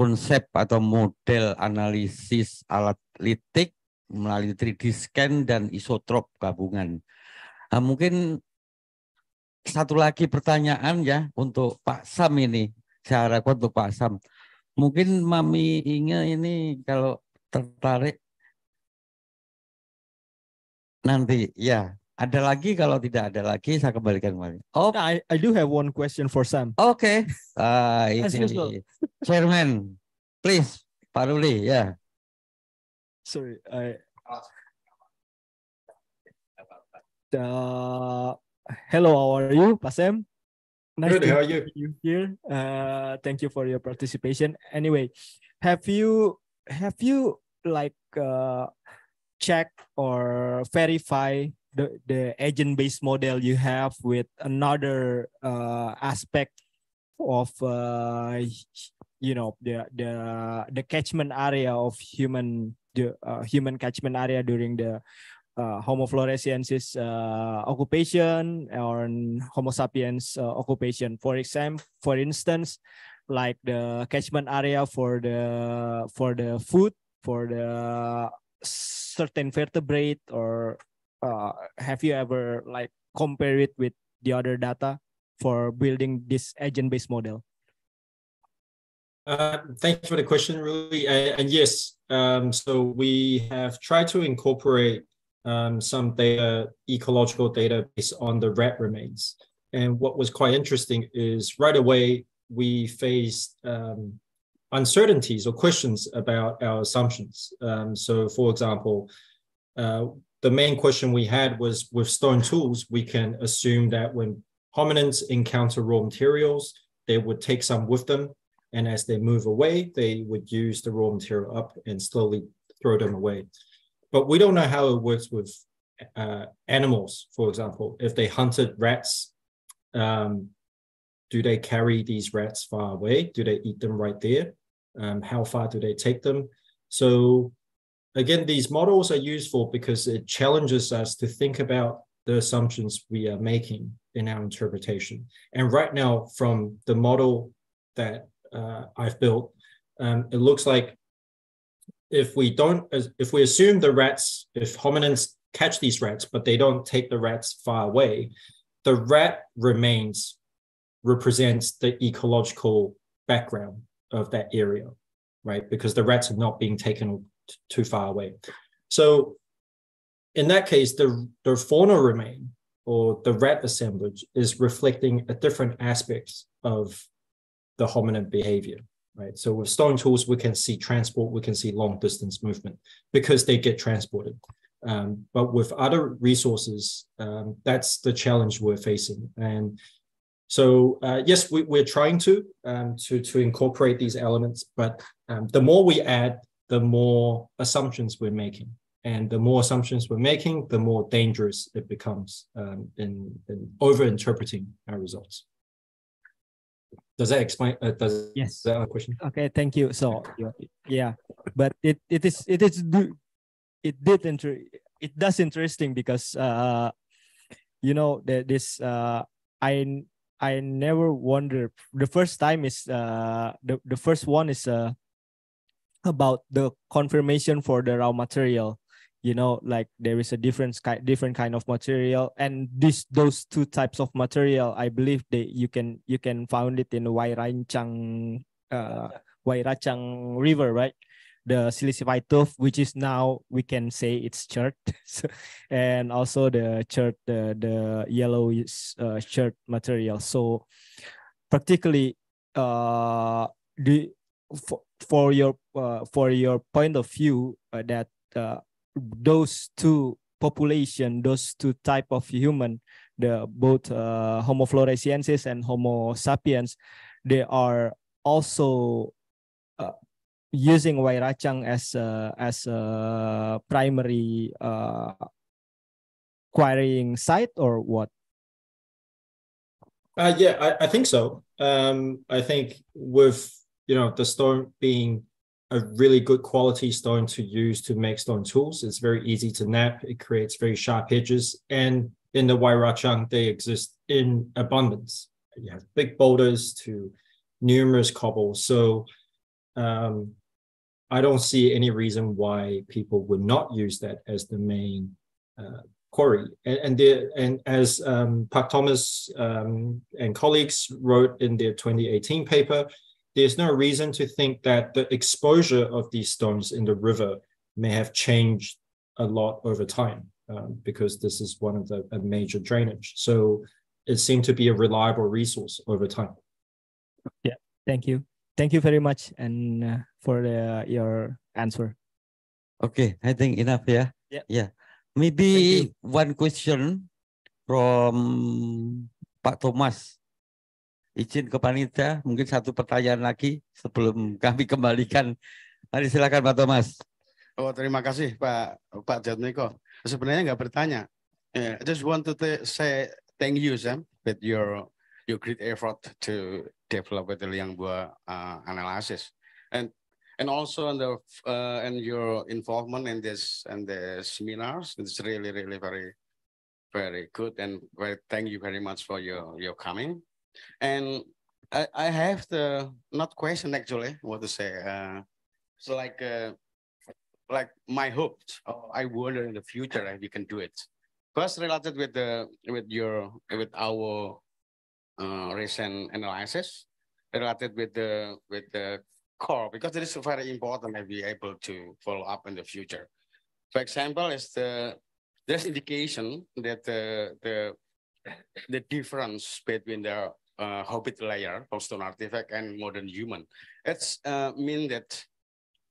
konsep atau model analisis alat litik melalui 3D scan dan isotrop gabungan. Nah, mungkin satu lagi pertanyaan ya untuk Pak Sam ini. Saya harapkan untuk Pak Sam. Mungkin Mami ingin ini kalau tertarik nanti ya ada lagi kalau tidak ada lagi saya kembalikan kembali. Oh, I, I do have one question for Sam. Oke. Okay. Uh, ini Chairman, please, Pak Ruli, ya. Yeah. Sorry, I. Uh, hello, how are you, Pak Sam? nice Good, to how are have you here. Uh, thank you for your participation. Anyway, have you have you like uh, check or verify the the agent based model you have with another uh, aspect of uh, you know the the the catchment area of human the uh, human catchment area during the uh, Homo floresiensis uh, occupation or Homo sapiens uh, occupation. For example, for instance, like the catchment area for the for the food for the certain vertebrate or uh, have you ever like compare it with the other data for building this agent-based model? Uh, thank you for the question, really. And, and yes, um, so we have tried to incorporate um, some data, ecological data based on the rat remains. And what was quite interesting is right away we faced um, uncertainties or questions about our assumptions. Um, so, for example, uh, the main question we had was with stone tools, we can assume that when hominins encounter raw materials, they would take some with them. And as they move away, they would use the raw material up and slowly throw them away. But we don't know how it works with uh, animals, for example. If they hunted rats, um, do they carry these rats far away? Do they eat them right there? Um, how far do they take them? So again, these models are useful because it challenges us to think about the assumptions we are making in our interpretation. And right now, from the model that uh, I've built, um, it looks like if we don't, if we assume the rats, if hominins catch these rats, but they don't take the rats far away, the rat remains represents the ecological background of that area, right? Because the rats are not being taken too far away. So in that case, the, the fauna remain or the rat assemblage is reflecting a different aspects of the hominid behavior, right? So with stone tools, we can see transport, we can see long distance movement because they get transported. Um, but with other resources, um, that's the challenge we're facing. And so uh, yes, we, we're trying to, um, to to incorporate these elements, but um, the more we add, the more assumptions we're making, and the more assumptions we're making, the more dangerous it becomes um, in, in over interpreting our results. Does that explain? Uh, does yes. that question? Okay, thank you. So yeah, but it it is it is it did inter it does interesting because uh you know that this uh I I never wonder the first time is uh the, the first one is uh about the confirmation for the raw material. You know like there is a different kind different kind of material. And this those two types of material i believe they you can you can found it in Wairachang uh Wairachang river right? The silicified tuff which is now we can say it's chert. And also the chert the the yellow uh, chert material. So particularly uh the for, for your uh, for your point of view uh, that uh, those two population, those two type of human, the both uh, Homo floresiensis and Homo sapiens, they are also uh, using Wairachang as a, as a primary uh, quarrying site or what? Uh, yeah, I, I think so. Um, I think with you know the stone being a really good quality stone to use to make stone tools. It's very easy to nap. It creates very sharp edges. And in the Wairachang, they exist in abundance. You have big boulders to numerous cobbles. So um, I don't see any reason why people would not use that as the main uh, quarry. And and, the, and as um, Park Thomas um, and colleagues wrote in their 2018 paper, there's no reason to think that the exposure of these stones in the river may have changed a lot over time um, because this is one of the a major drainage. So it seemed to be a reliable resource over time. Yeah, thank you. Thank you very much and uh, for the, your answer. Okay, I think enough. Yeah. Yeah. Yeah. Maybe one question from Pak Thomas. Izin ke panitia, mungkin satu pertanyaan lagi sebelum kami kembalikan. Mari silakan Pak Thomas. Oh, terima kasih Pak Pak Jatmiko. Sebenarnya nggak bertanya. Yeah, I just want to say thank you Sam with your your great effort to develop the Liang Bua uh, analysis. And and also in the uh, and your involvement in this and the seminars. It's really really very very good and very thank you very much for your your coming. And I, I have the not question actually what to say. Uh, so like uh, like my hopes. Oh, I wonder in the future if you can do it. First, related with the with your with our uh, recent analysis, related with the with the core because it is very important to be able to follow up in the future. For example, is the there's indication that the the the difference between the uh, hobbit layer, stone artifact, and modern human. It's uh, mean that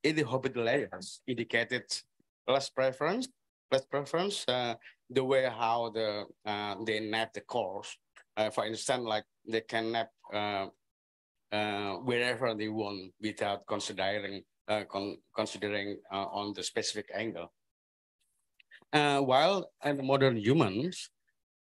in the hobbit layers indicated less preference, less preference, uh, the way how the uh, they nap the cores. Uh, for instance, like they can nap uh, uh, wherever they want without considering con considering on the specific angle. While in modern humans,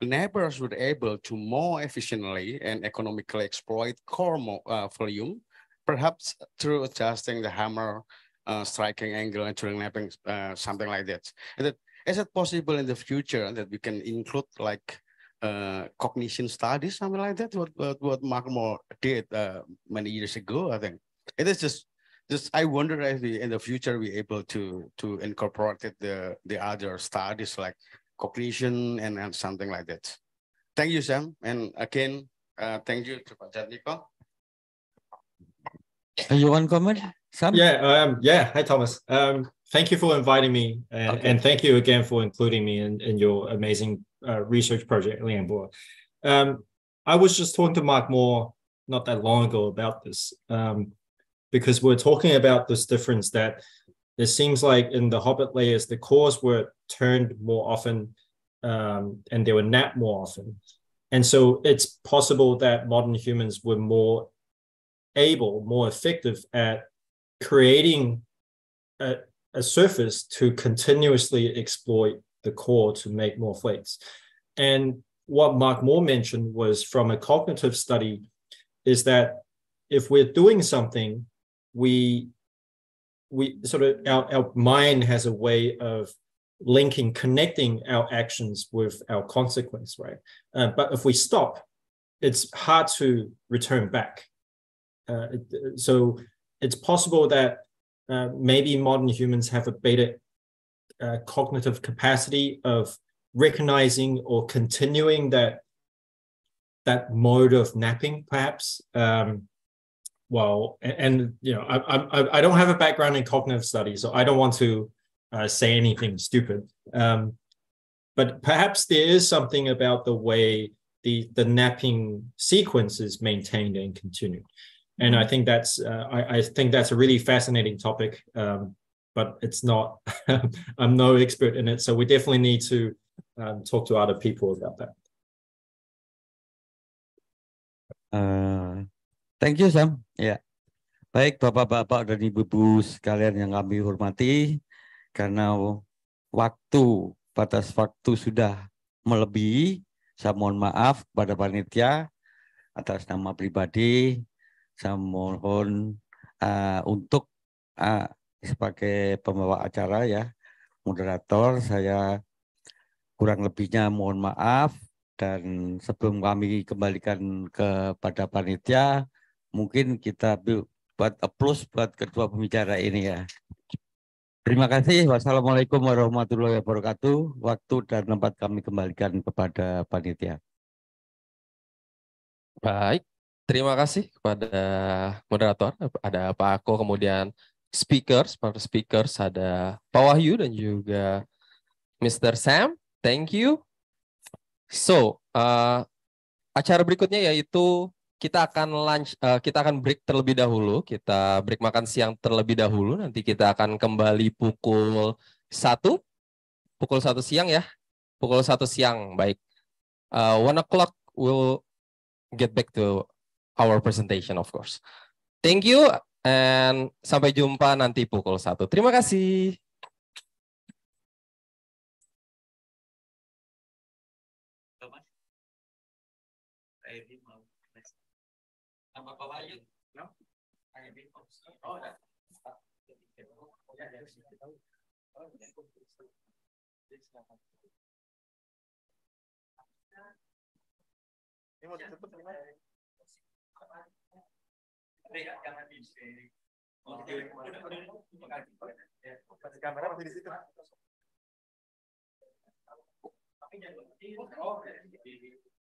neighbors were able to more efficiently and economically exploit core uh, volume, perhaps through adjusting the hammer uh, striking angle and during napping, something like that. Is it, is it possible in the future that we can include like uh, cognition studies, something like that. What what, what Mark Moore did uh, many years ago, I think. It is just just I wonder if we in the future we're able to to incorporate the the other studies like cognition and, and something like that. Thank you, Sam, and again, uh, thank you to Pak Jatmiko. You want comment, Sam? Yeah, um, yeah. Hi, Thomas. Um, thank you for inviting me, and, okay. and thank you again for including me in, in your amazing uh, research project, Liang Bua. Um, I was just talking to Mark Moore not that long ago about this um, because we're talking about this difference that it seems like in the Hobbit layers, the cores were turned more often um, and they were napped more often. And so it's possible that modern humans were more able, more effective at creating a, a surface to continuously exploit the core to make more flakes. And what Mark Moore mentioned was from a cognitive study is that if we're doing something, we we sort of our, our mind has a way of linking, connecting our actions with our consequence, right? Uh, but if we stop, it's hard to return back. Uh, so it's possible that uh, maybe modern humans have a beta uh, cognitive capacity of recognizing or continuing that that mode of napping, perhaps. Um, well, and, and, you know, I, I I don't have a background in cognitive studies, so I don't want to uh, say anything stupid. Um, but perhaps there is something about the way the the napping sequence is maintained and continued, and I think that's uh, I, I think that's a really fascinating topic. Um, but it's not, I'm no expert in it. So we definitely need to um, talk to other people about that. Uh, thank you, Sam. Ya, baik Bapak-Bapak dan Ibu-Ibu sekalian yang kami hormati, karena waktu batas waktu sudah melebihi, saya mohon maaf kepada panitia atas nama pribadi. Saya mohon uh, untuk uh, sebagai pembawa acara ya, moderator, saya kurang lebihnya mohon maaf dan sebelum kami kembalikan kepada panitia, mungkin kita buat applause buat kedua pembicara ini ya. Terima kasih. Wassalamualaikum warahmatullahi wabarakatuh. Waktu dan tempat kami kembalikan kepada panitia. Baik, terima kasih kepada moderator. Ada Pak Ako, kemudian speakers, para speakers ada Pak Wahyu dan juga Mr. Sam. Thank you. So, uh, acara berikutnya yaitu kita akan lunch, uh, kita akan break terlebih dahulu. Kita break makan siang terlebih dahulu. Nanti kita akan kembali pukul satu, pukul satu siang ya, pukul satu siang. Baik, uh, one o'clock we'll get back to our presentation of course. Thank you and sampai jumpa nanti pukul satu. Terima kasih. caballo, ¿no? Ahora,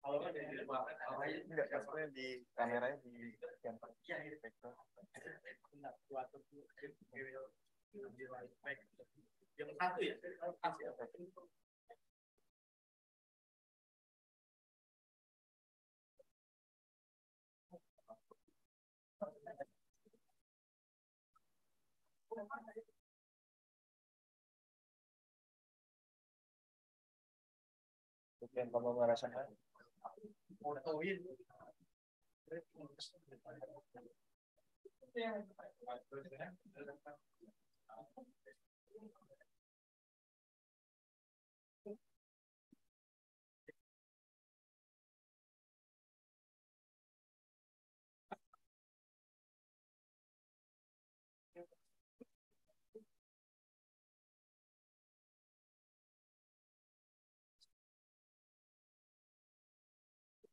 Kamera masih di situ. Enggak, kasurnya di kameranya di yang Yang satu ya? Yang kamu merasakan? por todo bien.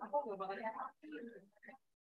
Aku gak bakal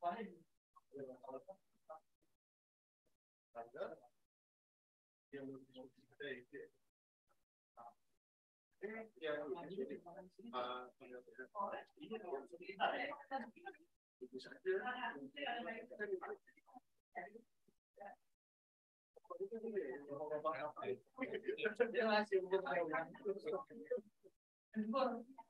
Terima kasih.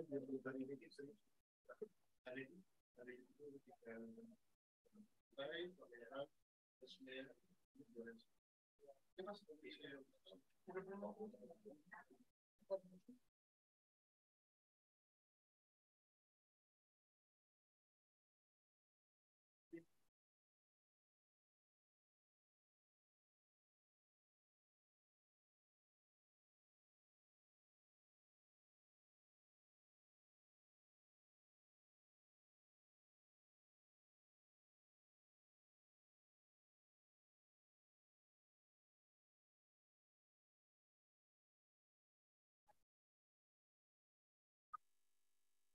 De la vida, de la de la vida, de la vida, de la vida, de la vida, de la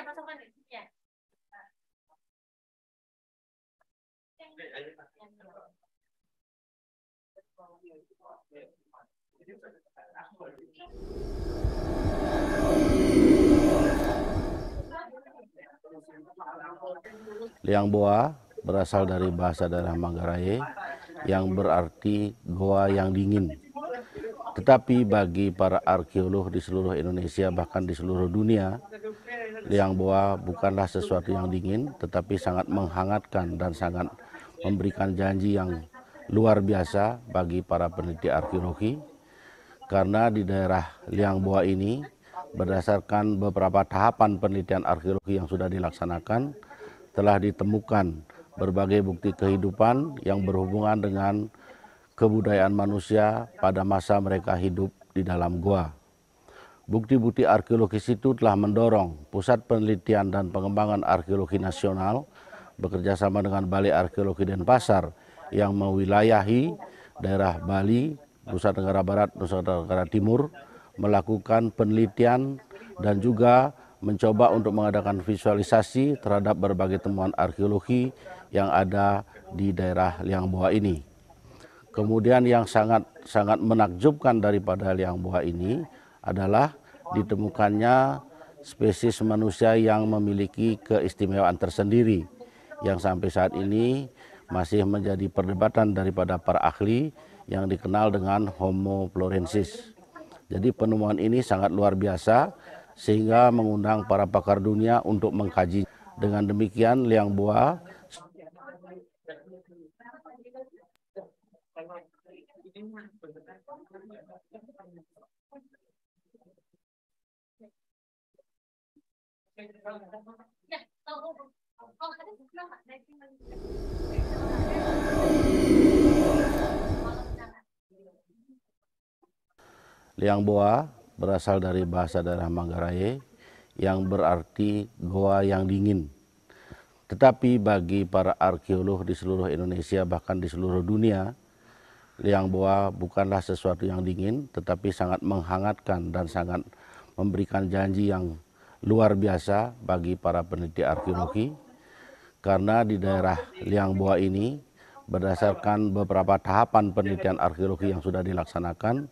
apa sama nih? Ya. Liang Boa berasal dari bahasa daerah Manggarai yang berarti goa yang dingin. Tetapi bagi para arkeolog di seluruh Indonesia bahkan di seluruh dunia, liang boa bukanlah sesuatu yang dingin tetapi sangat menghangatkan dan sangat memberikan janji yang luar biasa bagi para peneliti arkeologi karena di daerah liang boa ini berdasarkan beberapa tahapan penelitian arkeologi yang sudah dilaksanakan telah ditemukan berbagai bukti kehidupan yang berhubungan dengan kebudayaan manusia pada masa mereka hidup di dalam gua. Bukti-bukti arkeologis itu telah mendorong Pusat Penelitian dan Pengembangan Arkeologi Nasional bekerja sama dengan Balai Arkeologi Denpasar yang mewilayahi daerah Bali, Nusa Tenggara Barat, Nusa Tenggara Timur melakukan penelitian dan juga mencoba untuk mengadakan visualisasi terhadap berbagai temuan arkeologi yang ada di daerah Liang Bua ini. Kemudian yang sangat sangat menakjubkan daripada liang buah ini adalah ditemukannya spesies manusia yang memiliki keistimewaan tersendiri yang sampai saat ini masih menjadi perdebatan daripada para ahli yang dikenal dengan Homo florensis. Jadi penemuan ini sangat luar biasa sehingga mengundang para pakar dunia untuk mengkaji. Dengan demikian liang buah Liang Boa berasal dari bahasa daerah Manggarai yang berarti goa yang dingin. Tetapi bagi para arkeolog di seluruh Indonesia bahkan di seluruh dunia, liang boa bukanlah sesuatu yang dingin tetapi sangat menghangatkan dan sangat memberikan janji yang luar biasa bagi para peneliti arkeologi karena di daerah Liang Boa ini berdasarkan beberapa tahapan penelitian arkeologi yang sudah dilaksanakan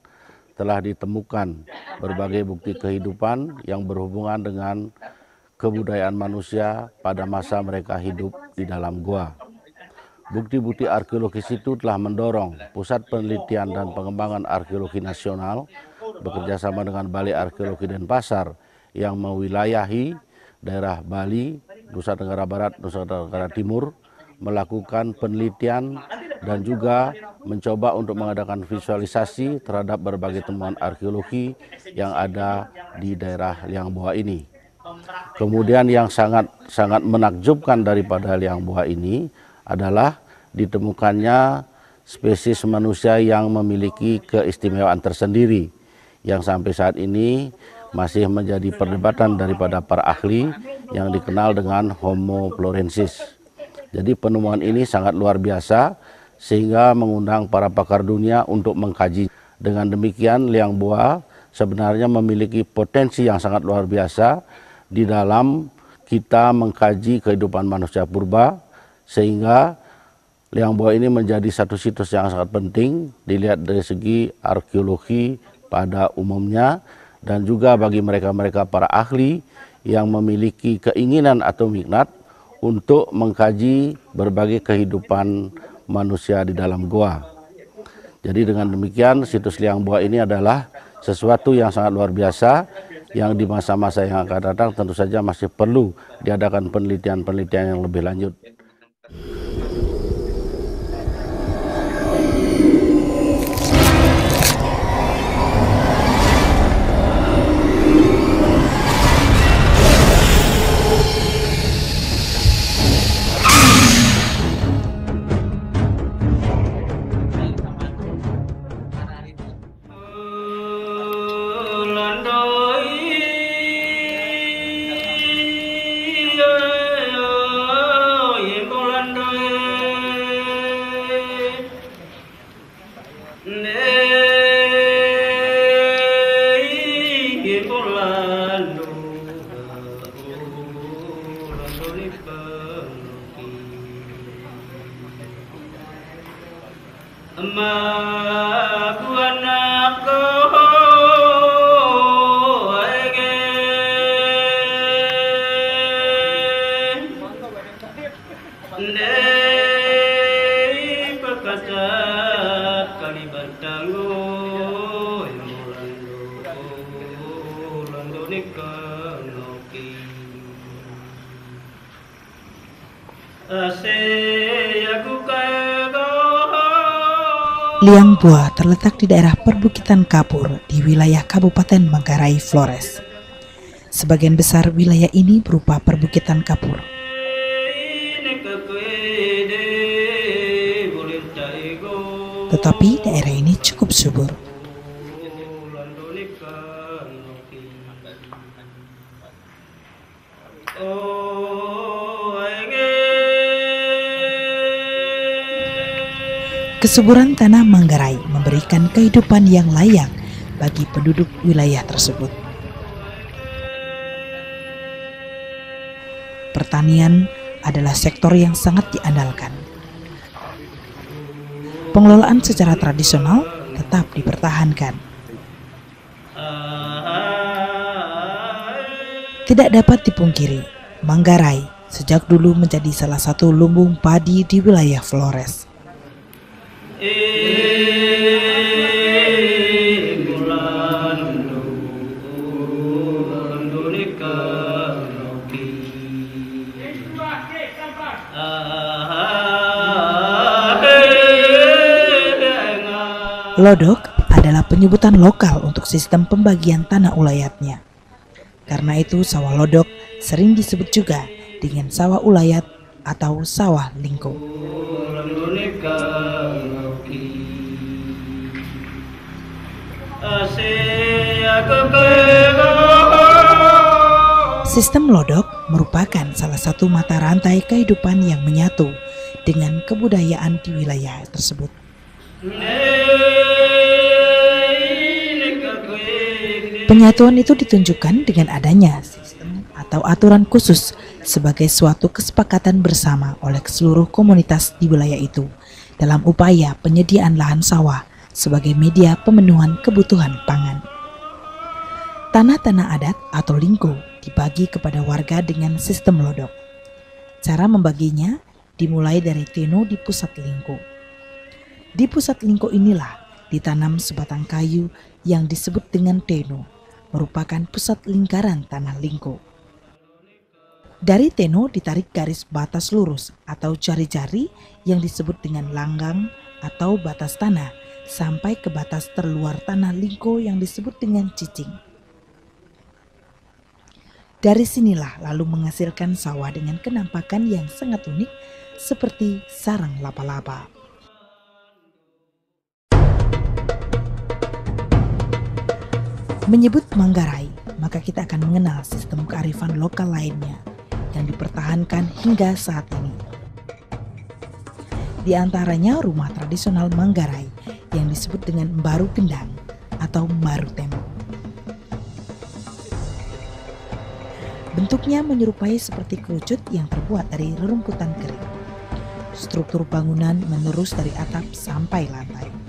telah ditemukan berbagai bukti kehidupan yang berhubungan dengan kebudayaan manusia pada masa mereka hidup di dalam gua. Bukti-bukti arkeologis itu telah mendorong Pusat Penelitian dan Pengembangan Arkeologi Nasional bekerjasama dengan Balai Arkeologi Denpasar yang mewilayahi daerah Bali, Nusa Tenggara Barat, Nusa Tenggara Timur melakukan penelitian dan juga mencoba untuk mengadakan visualisasi terhadap berbagai temuan arkeologi yang ada di daerah Liang Bua ini. Kemudian yang sangat sangat menakjubkan daripada Liang Bua ini adalah ditemukannya spesies manusia yang memiliki keistimewaan tersendiri yang sampai saat ini masih menjadi perdebatan daripada para ahli yang dikenal dengan Homo florensis. Jadi penemuan ini sangat luar biasa sehingga mengundang para pakar dunia untuk mengkaji. Dengan demikian liang buah sebenarnya memiliki potensi yang sangat luar biasa di dalam kita mengkaji kehidupan manusia purba sehingga liang buah ini menjadi satu situs yang sangat penting dilihat dari segi arkeologi pada umumnya dan juga bagi mereka-mereka para ahli yang memiliki keinginan atau minat untuk mengkaji berbagai kehidupan manusia di dalam goa. Jadi dengan demikian situs Liang Bua ini adalah sesuatu yang sangat luar biasa yang di masa-masa yang akan datang tentu saja masih perlu diadakan penelitian-penelitian yang lebih lanjut. أما Bua terletak di daerah perbukitan Kapur di wilayah Kabupaten Manggarai, Flores. Sebagian besar wilayah ini berupa perbukitan kapur. Tetapi daerah ini cukup subur. Kesuburan tanah Manggarai memberikan kehidupan yang layak bagi penduduk wilayah tersebut. Pertanian adalah sektor yang sangat diandalkan. pengelolaan secara tradisional tetap dipertahankan. Tidak dapat dipungkiri, Manggarai sejak dulu menjadi salah satu lumbung padi di wilayah Flores. Lodok adalah penyebutan lokal untuk sistem pembagian tanah ulayatnya. Karena itu sawah lodok sering disebut juga dengan sawah ulayat atau sawah lingkung. Sistem lodok merupakan salah satu mata rantai kehidupan yang menyatu dengan kebudayaan di wilayah tersebut. Penyatuan itu ditunjukkan dengan adanya sistem atau aturan khusus sebagai suatu kesepakatan bersama oleh seluruh komunitas di wilayah itu dalam upaya penyediaan lahan sawah sebagai media pemenuhan kebutuhan pangan. Tanah-tanah adat atau lingko dibagi kepada warga dengan sistem lodok. Cara membaginya dimulai dari teno di pusat lingko. Di pusat lingko inilah ditanam sebatang kayu yang disebut dengan teno merupakan pusat lingkaran tanah lingko. Dari teno ditarik garis batas lurus atau jari-jari yang disebut dengan langgang atau batas tanah sampai ke batas terluar tanah lingko yang disebut dengan cicing. Dari sinilah lalu menghasilkan sawah dengan kenampakan yang sangat unik seperti sarang lapa-lapa. Menyebut Manggarai, maka kita akan mengenal sistem kearifan lokal lainnya yang dipertahankan hingga saat ini. Di antaranya rumah tradisional Manggarai yang disebut dengan Baru Kendang atau Baru Tembok. Bentuknya menyerupai seperti kerucut yang terbuat dari rerumputan kering. Struktur bangunan menerus dari atap sampai lantai.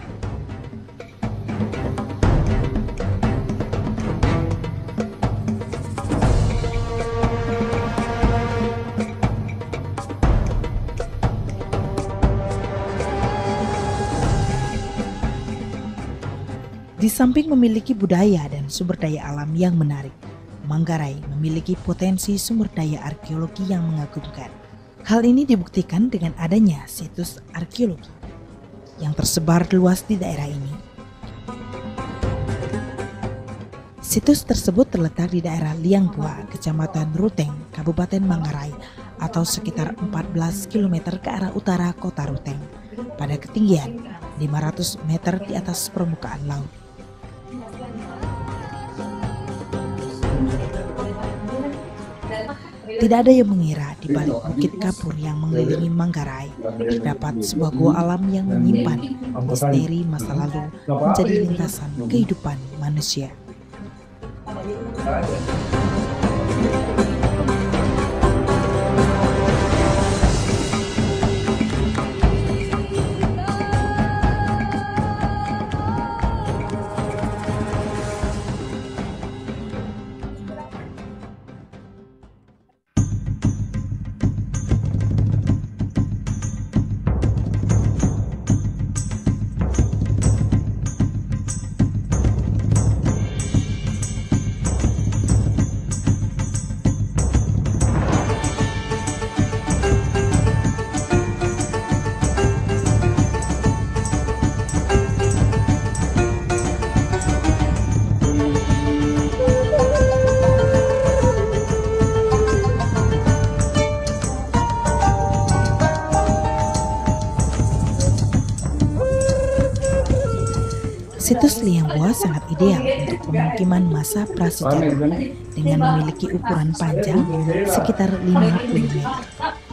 Samping memiliki budaya dan sumber daya alam yang menarik, Manggarai memiliki potensi sumber daya arkeologi yang mengagumkan. Hal ini dibuktikan dengan adanya situs arkeologi yang tersebar luas di daerah ini. Situs tersebut terletak di daerah Liangbua, Kecamatan Ruteng, Kabupaten Manggarai atau sekitar 14 km ke arah utara kota Ruteng pada ketinggian 500 meter di atas permukaan laut. Tidak ada yang mengira di balik bukit kapur yang mengelilingi Manggarai terdapat sebuah gua alam yang menyimpan misteri masa lalu menjadi lintasan kehidupan manusia. Situs Lianghua sangat ideal untuk pemukiman masa prasejarah dengan memiliki ukuran panjang sekitar 50 meter,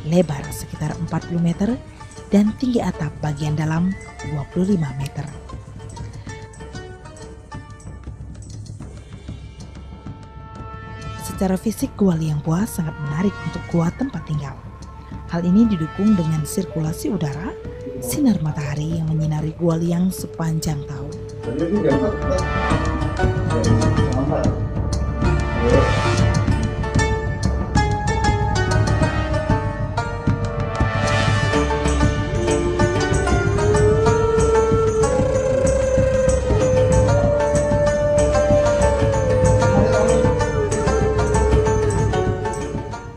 lebar sekitar 40 meter, dan tinggi atap bagian dalam 25 meter. Secara fisik Gua Lianghua sangat menarik untuk gua tempat tinggal. Hal ini didukung dengan sirkulasi udara sinar matahari yang menyinari Gua Liang sepanjang tahun. Di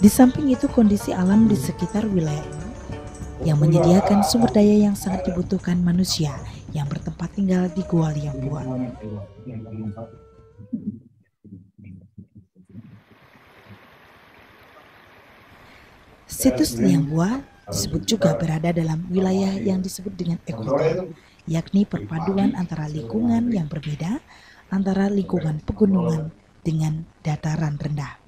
samping itu kondisi alam di sekitar wilayah ini yang menyediakan sumber daya yang sangat dibutuhkan manusia tinggal di Gua. Situs Liangbua disebut juga berada dalam wilayah yang disebut dengan ekotop, yakni perpaduan antara lingkungan yang berbeda antara lingkungan pegunungan dengan dataran rendah.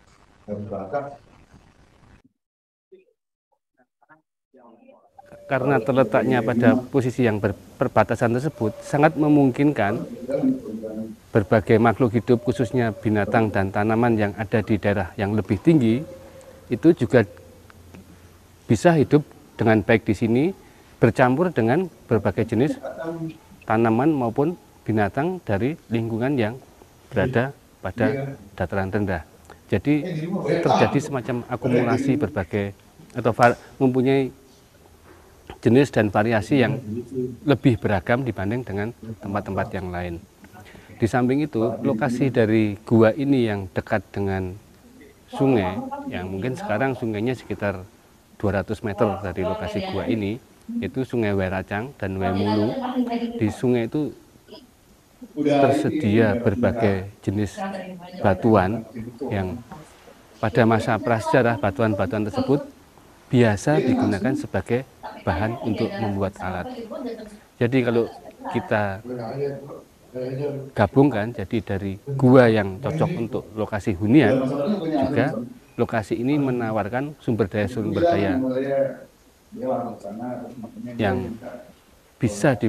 Karena terletaknya pada posisi yang perbatasan tersebut sangat memungkinkan berbagai makhluk hidup khususnya binatang dan tanaman yang ada di daerah yang lebih tinggi itu juga bisa hidup dengan baik di sini bercampur dengan berbagai jenis tanaman maupun binatang dari lingkungan yang berada pada dataran rendah. Jadi terjadi semacam akumulasi berbagai atau mempunyai jenis dan variasi yang lebih beragam dibanding dengan tempat-tempat yang lain. Di samping itu, lokasi dari gua ini yang dekat dengan sungai, yang mungkin sekarang sungainya sekitar 200 meter dari lokasi gua ini, itu Sungai Weracang dan Wemulu. Di sungai itu tersedia berbagai jenis batuan yang pada masa prasejarah batuan-batuan tersebut biasa digunakan sebagai bahan untuk membuat alat. Jadi kalau kita gabungkan jadi dari gua yang cocok untuk lokasi hunian juga lokasi ini menawarkan sumber daya sumber daya yang bisa di,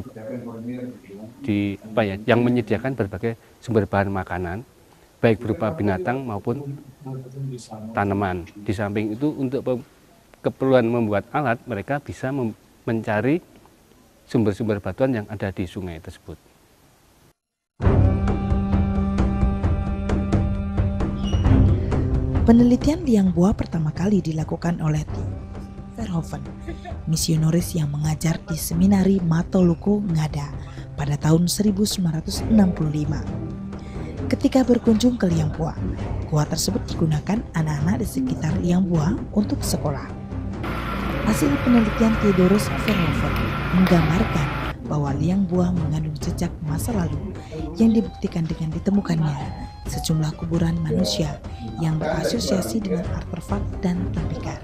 di apa ya yang menyediakan berbagai sumber bahan makanan baik berupa binatang maupun tanaman. Di samping itu untuk keperluan membuat alat, mereka bisa mencari sumber-sumber batuan yang ada di sungai tersebut. Penelitian liang buah pertama kali dilakukan oleh Tim Verhoeven, misionaris yang mengajar di Seminari Matoluko Ngada pada tahun 1965. Ketika berkunjung ke Liang Buah, gua tersebut digunakan anak-anak di sekitar Liang Buah untuk sekolah. Hasil penelitian Theodorus Verhoeven menggambarkan bahwa liang buah mengandung jejak masa lalu yang dibuktikan dengan ditemukannya sejumlah kuburan manusia yang berasosiasi dengan artefak dan tembikar.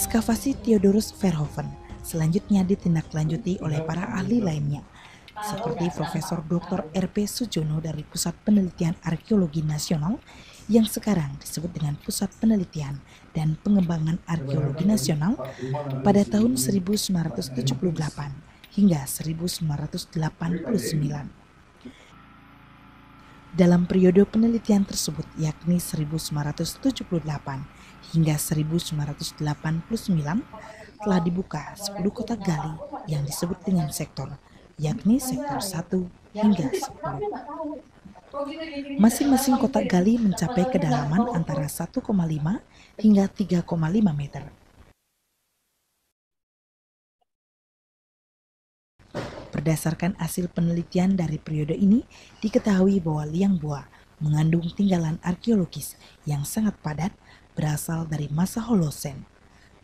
Ekskavasi Theodorus Verhoeven selanjutnya ditindaklanjuti oleh para ahli lainnya, seperti Profesor Dr. RP Sujono dari Pusat Penelitian Arkeologi Nasional yang sekarang disebut dengan Pusat Penelitian dan Pengembangan Arkeologi Nasional pada tahun 1978 hingga 1989. Dalam periode penelitian tersebut yakni 1978 hingga 1989 telah dibuka 10 kotak gali yang disebut dengan sektor, yakni sektor 1 hingga 10. Masing-masing kotak gali mencapai kedalaman antara 1,5 hingga 3,5 meter. Berdasarkan hasil penelitian dari periode ini, diketahui bahwa liang buah mengandung tinggalan arkeologis yang sangat padat berasal dari masa Holosen,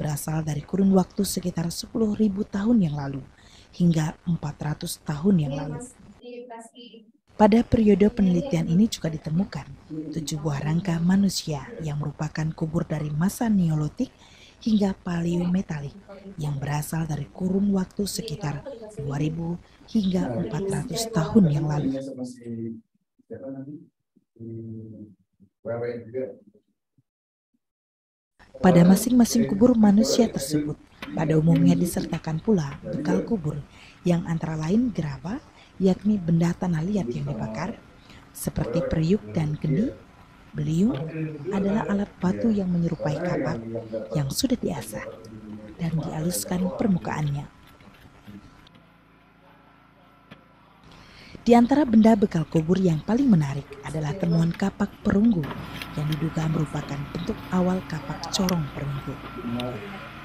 berasal dari kurun waktu sekitar 10.000 tahun yang lalu hingga 400 tahun yang lalu. Pada periode penelitian ini juga ditemukan tujuh buah rangka manusia yang merupakan kubur dari masa Neolitik hingga paleometalik yang berasal dari kurun waktu sekitar 2000 hingga 400 tahun yang lalu. Pada masing-masing kubur manusia tersebut, pada umumnya disertakan pula bekal kubur yang antara lain gerabah, yakni benda tanah liat yang dibakar, seperti periuk dan kendi, beliung adalah alat batu yang menyerupai kapak yang sudah diasah dan dialuskan permukaannya. Di antara benda bekal kubur yang paling menarik adalah temuan kapak perunggu yang diduga merupakan bentuk awal kapak corong perunggu.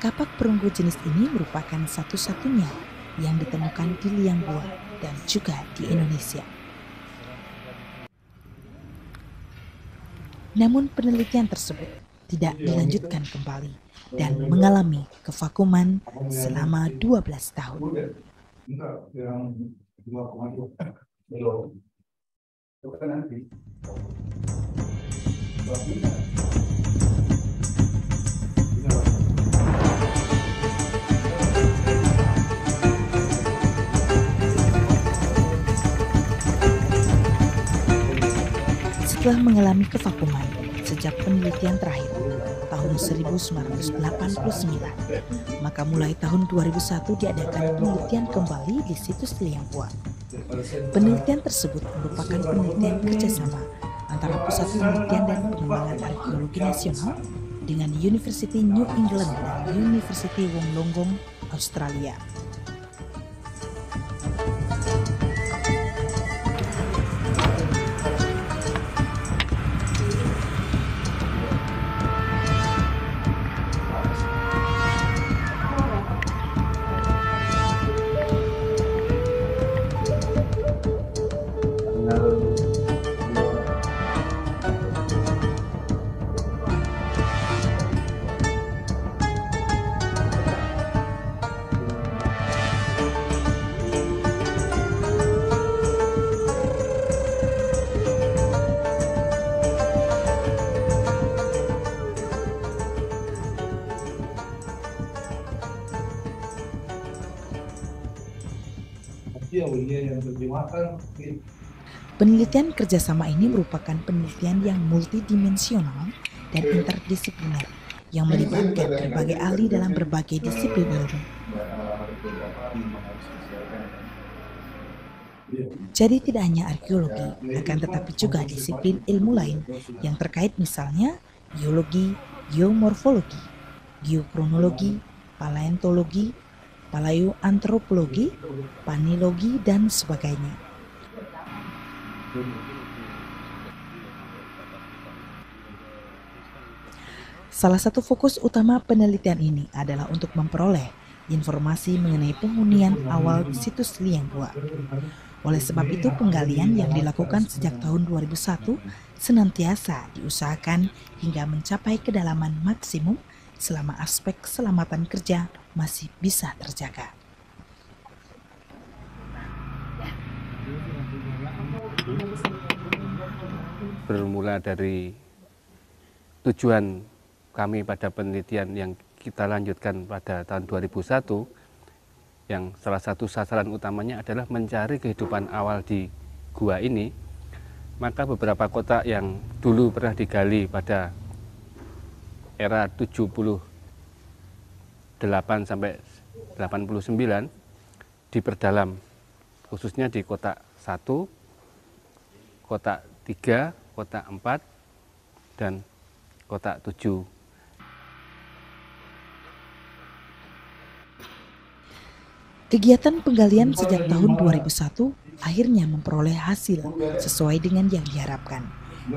Kapak perunggu jenis ini merupakan satu-satunya yang ditemukan di liang dan juga di Indonesia. Namun penelitian tersebut tidak dilanjutkan kembali dan mengalami kevakuman selama 12 tahun. Setelah mengalami kevakuman sejak penelitian terakhir tahun 1989, maka mulai tahun 2001 diadakan penelitian kembali di situs Lianghua. Penelitian tersebut merupakan penelitian kerjasama antara Pusat Penelitian dan Pengembangan Arkeologi Nasional dengan University New England dan University Wollongong, Australia. Penelitian kerjasama ini merupakan penelitian yang multidimensional dan interdisipliner yang melibatkan berbagai ahli dalam berbagai disiplin ilmu. Jadi tidak hanya arkeologi, akan tetapi juga disiplin ilmu lain yang terkait misalnya geologi, geomorfologi, geokronologi, paleontologi, paleoantropologi, panilogi, dan sebagainya. Salah satu fokus utama penelitian ini adalah untuk memperoleh informasi mengenai penghunian awal situs Lianghua. Oleh sebab itu, penggalian yang dilakukan sejak tahun 2001 senantiasa diusahakan hingga mencapai kedalaman maksimum selama aspek keselamatan kerja masih bisa terjaga. Bermula dari tujuan kami pada penelitian yang kita lanjutkan pada tahun 2001, yang salah satu sasaran utamanya adalah mencari kehidupan awal di gua ini, maka beberapa kotak yang dulu pernah digali pada era 78 sampai 89 diperdalam khususnya di kotak 1, kotak 3, kotak 4, dan kotak 7. Kegiatan penggalian sejak tahun 2001 akhirnya memperoleh hasil sesuai dengan yang diharapkan,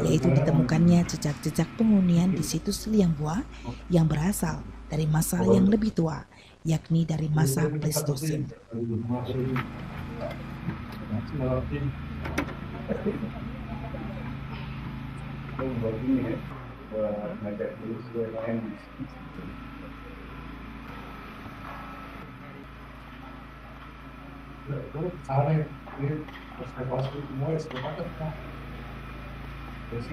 yaitu ditemukannya jejak-jejak penghunian di situs Liangbuah yang berasal dari masa yang lebih tua, yakni dari masa Pleistosen.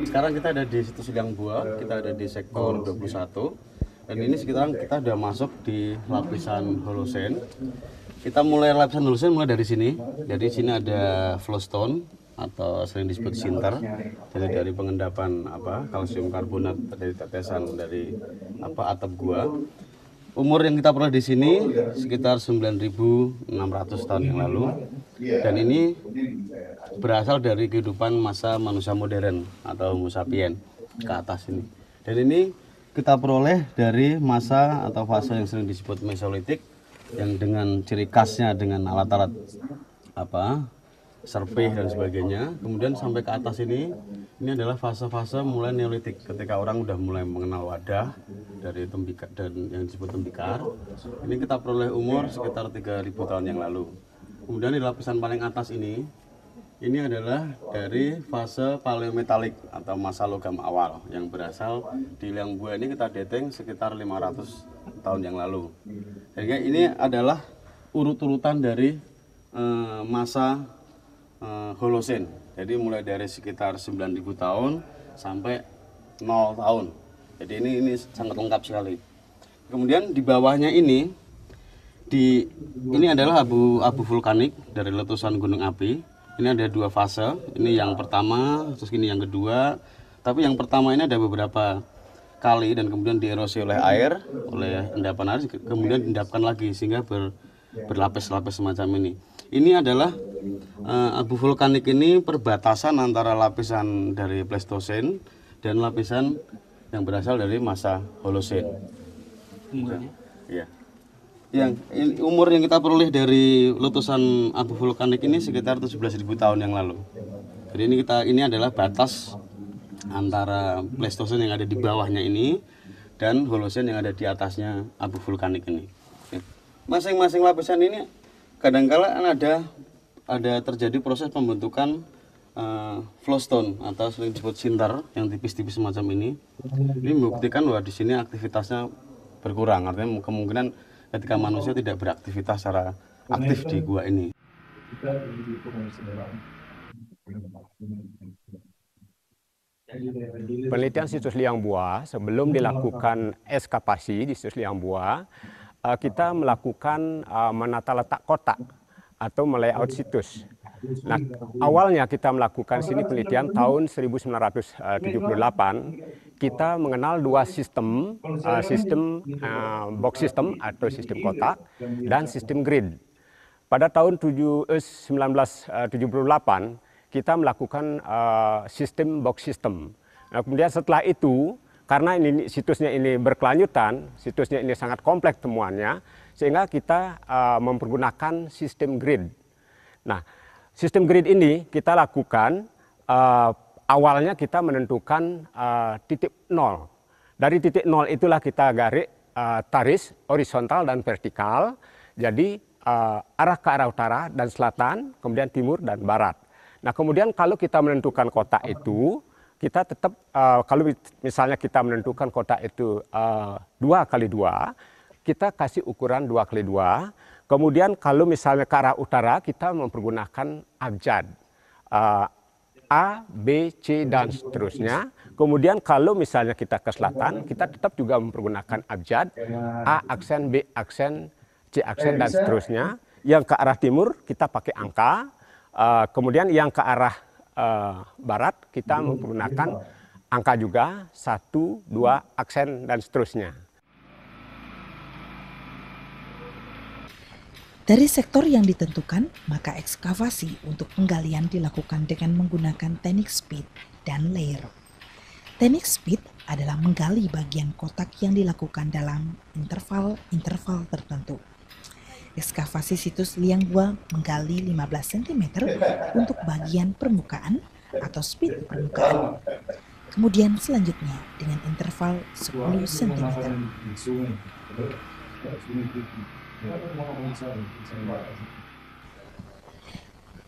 Sekarang kita ada di situs Sidang Buah, kita ada di sektor 21. Dan ini sekitar kita sudah masuk di lapisan Holocene. Kita mulai lapisan Holocene mulai dari sini. Jadi sini ada flowstone atau sering disebut sinter. Jadi dari pengendapan apa kalsium karbonat dari tetesan dari apa atap gua. Umur yang kita peroleh di sini sekitar 9.600 tahun yang lalu. Dan ini berasal dari kehidupan masa manusia modern atau Homo sapien ke atas ini. Dan ini kita peroleh dari masa atau fase yang sering disebut Mesolitik yang dengan ciri khasnya dengan alat-alat apa serpih dan sebagainya. Kemudian sampai ke atas ini, ini adalah fase-fase mulai Neolitik ketika orang udah mulai mengenal wadah dari tembikar dan yang disebut tembikar. Ini kita peroleh umur sekitar 3000 tahun yang lalu. Kemudian di lapisan paling atas ini, ini adalah dari fase paleometalik atau masa logam awal yang berasal di liang buah ini kita dating sekitar 500 tahun yang lalu. Jadi ini adalah urut-urutan dari eh, masa uh, Holocene. Jadi mulai dari sekitar 9000 tahun sampai 0 tahun. Jadi ini ini sangat lengkap sekali. Kemudian di bawahnya ini di ini adalah abu abu vulkanik dari letusan gunung api. Ini ada dua fase. Ini yang pertama, terus ini yang kedua. Tapi yang pertama ini ada beberapa kali dan kemudian dierosi oleh air, oleh endapan air, kemudian diendapkan lagi sehingga ber, berlapis-lapis semacam ini. Ini adalah uh, abu vulkanik ini perbatasan antara lapisan dari Pleistosen dan lapisan yang berasal dari masa Holocene. Ya. Yang ini, umur yang kita peroleh dari letusan abu vulkanik ini sekitar 17.000 tahun yang lalu. Jadi ini kita ini adalah batas antara Pleistosen yang ada di bawahnya ini dan Holocene yang ada di atasnya abu vulkanik ini. Masing-masing lapisan ini kadangkala kan ada ada terjadi proses pembentukan uh, flowstone atau sering disebut sinter yang tipis-tipis semacam ini. Ini membuktikan bahwa di sini aktivitasnya berkurang. Artinya kemungkinan ketika manusia tidak beraktivitas secara aktif di gua ini. Penelitian situs liang buah sebelum dilakukan eskapasi di situs liang buah kita melakukan uh, menata letak kotak atau melayout situs. Nah, awalnya kita melakukan sini penelitian tahun 1978, kita mengenal dua sistem, sistem box system atau sistem kotak dan sistem grid. Pada tahun 7, eh, 1978, kita melakukan sistem box system. Nah, kemudian setelah itu, karena ini situsnya ini berkelanjutan, situsnya ini sangat kompleks temuannya, sehingga kita uh, mempergunakan sistem grid. Nah, sistem grid ini kita lakukan uh, awalnya kita menentukan uh, titik nol. Dari titik nol itulah kita garis uh, taris horizontal dan vertikal. Jadi uh, arah ke arah utara dan selatan, kemudian timur dan barat. Nah, kemudian kalau kita menentukan kota itu, kita tetap uh, kalau misalnya kita menentukan kotak itu uh, dua kali dua, kita kasih ukuran dua kali dua. Kemudian kalau misalnya ke arah utara kita mempergunakan abjad uh, A, B, C dan seterusnya. Kemudian kalau misalnya kita ke selatan, kita tetap juga mempergunakan abjad A aksen, B aksen, C aksen dan seterusnya. Yang ke arah timur kita pakai angka. Uh, kemudian yang ke arah uh, barat kita menggunakan angka juga satu dua aksen dan seterusnya. Dari sektor yang ditentukan, maka ekskavasi untuk penggalian dilakukan dengan menggunakan teknik speed dan layer. Teknik speed adalah menggali bagian kotak yang dilakukan dalam interval-interval tertentu. Ekskavasi situs liang gua menggali 15 cm untuk bagian permukaan atau speed permukaan. Kemudian selanjutnya dengan interval 10 cm.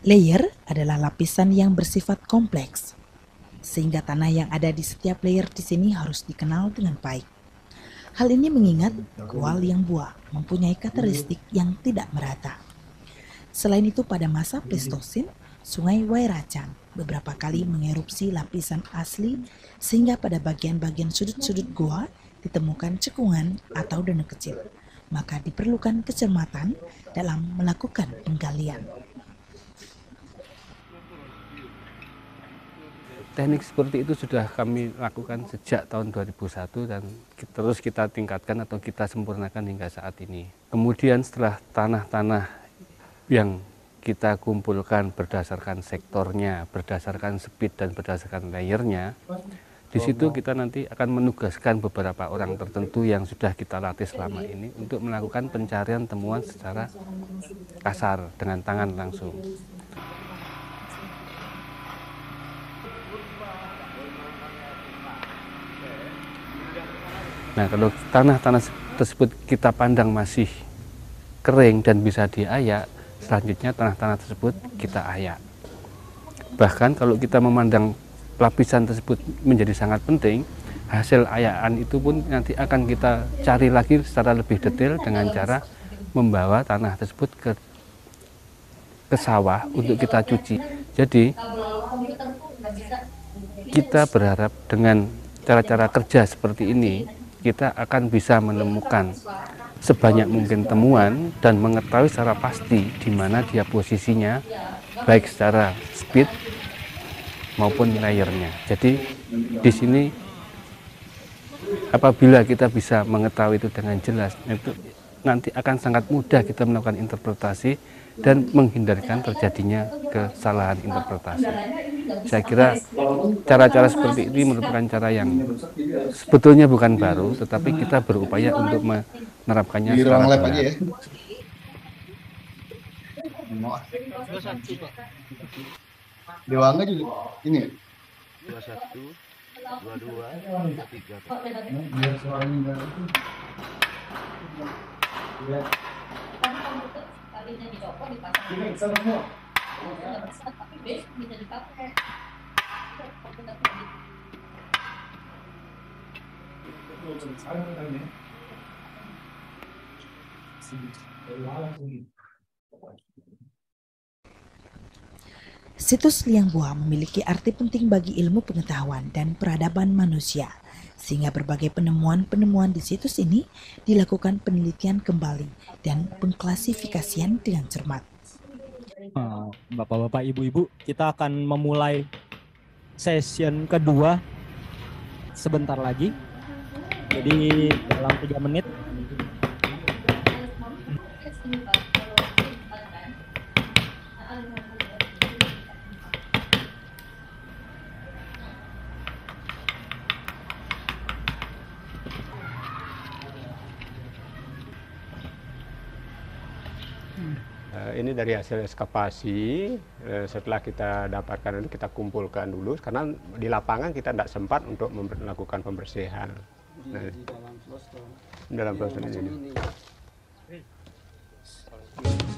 Layer adalah lapisan yang bersifat kompleks, sehingga tanah yang ada di setiap layer di sini harus dikenal dengan baik. Hal ini mengingat gua liang buah mempunyai karakteristik yang tidak merata. Selain itu pada masa Pleistosen, Sungai Wairacang beberapa kali mengerupsi lapisan asli sehingga pada bagian-bagian sudut-sudut gua ditemukan cekungan atau dana kecil, maka diperlukan kecermatan dalam melakukan penggalian. Teknik seperti itu sudah kami lakukan sejak tahun 2001 dan terus kita tingkatkan atau kita sempurnakan hingga saat ini. Kemudian setelah tanah-tanah yang kita kumpulkan berdasarkan sektornya, berdasarkan speed dan berdasarkan layernya, di situ kita nanti akan menugaskan beberapa orang tertentu yang sudah kita latih selama ini untuk melakukan pencarian temuan secara kasar dengan tangan langsung. Nah, kalau tanah-tanah tersebut kita pandang masih kering dan bisa diayak, selanjutnya tanah-tanah tersebut kita ayak. Bahkan kalau kita memandang lapisan tersebut menjadi sangat penting, hasil ayakan itu pun nanti akan kita cari lagi secara lebih detail dengan cara membawa tanah tersebut ke ke sawah untuk kita cuci. Jadi kita berharap dengan cara-cara kerja seperti ini kita akan bisa menemukan sebanyak mungkin temuan dan mengetahui secara pasti di mana dia posisinya baik secara speed maupun layernya. Jadi di sini apabila kita bisa mengetahui itu dengan jelas itu nanti akan sangat mudah kita melakukan interpretasi dan menghindarkan terjadinya kesalahan interpretasi. Saya kira cara-cara seperti ini merupakan cara yang sebetulnya bukan baru, tetapi kita berupaya untuk menerapkannya secara benar. ya. Dewa Angga juga ini ya? dua satu dua dua tiga Enggak Situs Liang Bua memiliki arti penting bagi ilmu pengetahuan dan peradaban manusia, sehingga berbagai penemuan-penemuan di situs ini dilakukan penelitian kembali dan pengklasifikasian dengan cermat. Eh, Bapak-bapak, ibu-ibu, kita akan memulai session kedua sebentar lagi. Jadi dalam tiga menit. Ini dari hasil eskapasi eh, setelah kita dapatkan kita kumpulkan dulu. Karena di lapangan kita tidak sempat untuk melakukan pembersihan. Nah, dalam proses ini. Ya,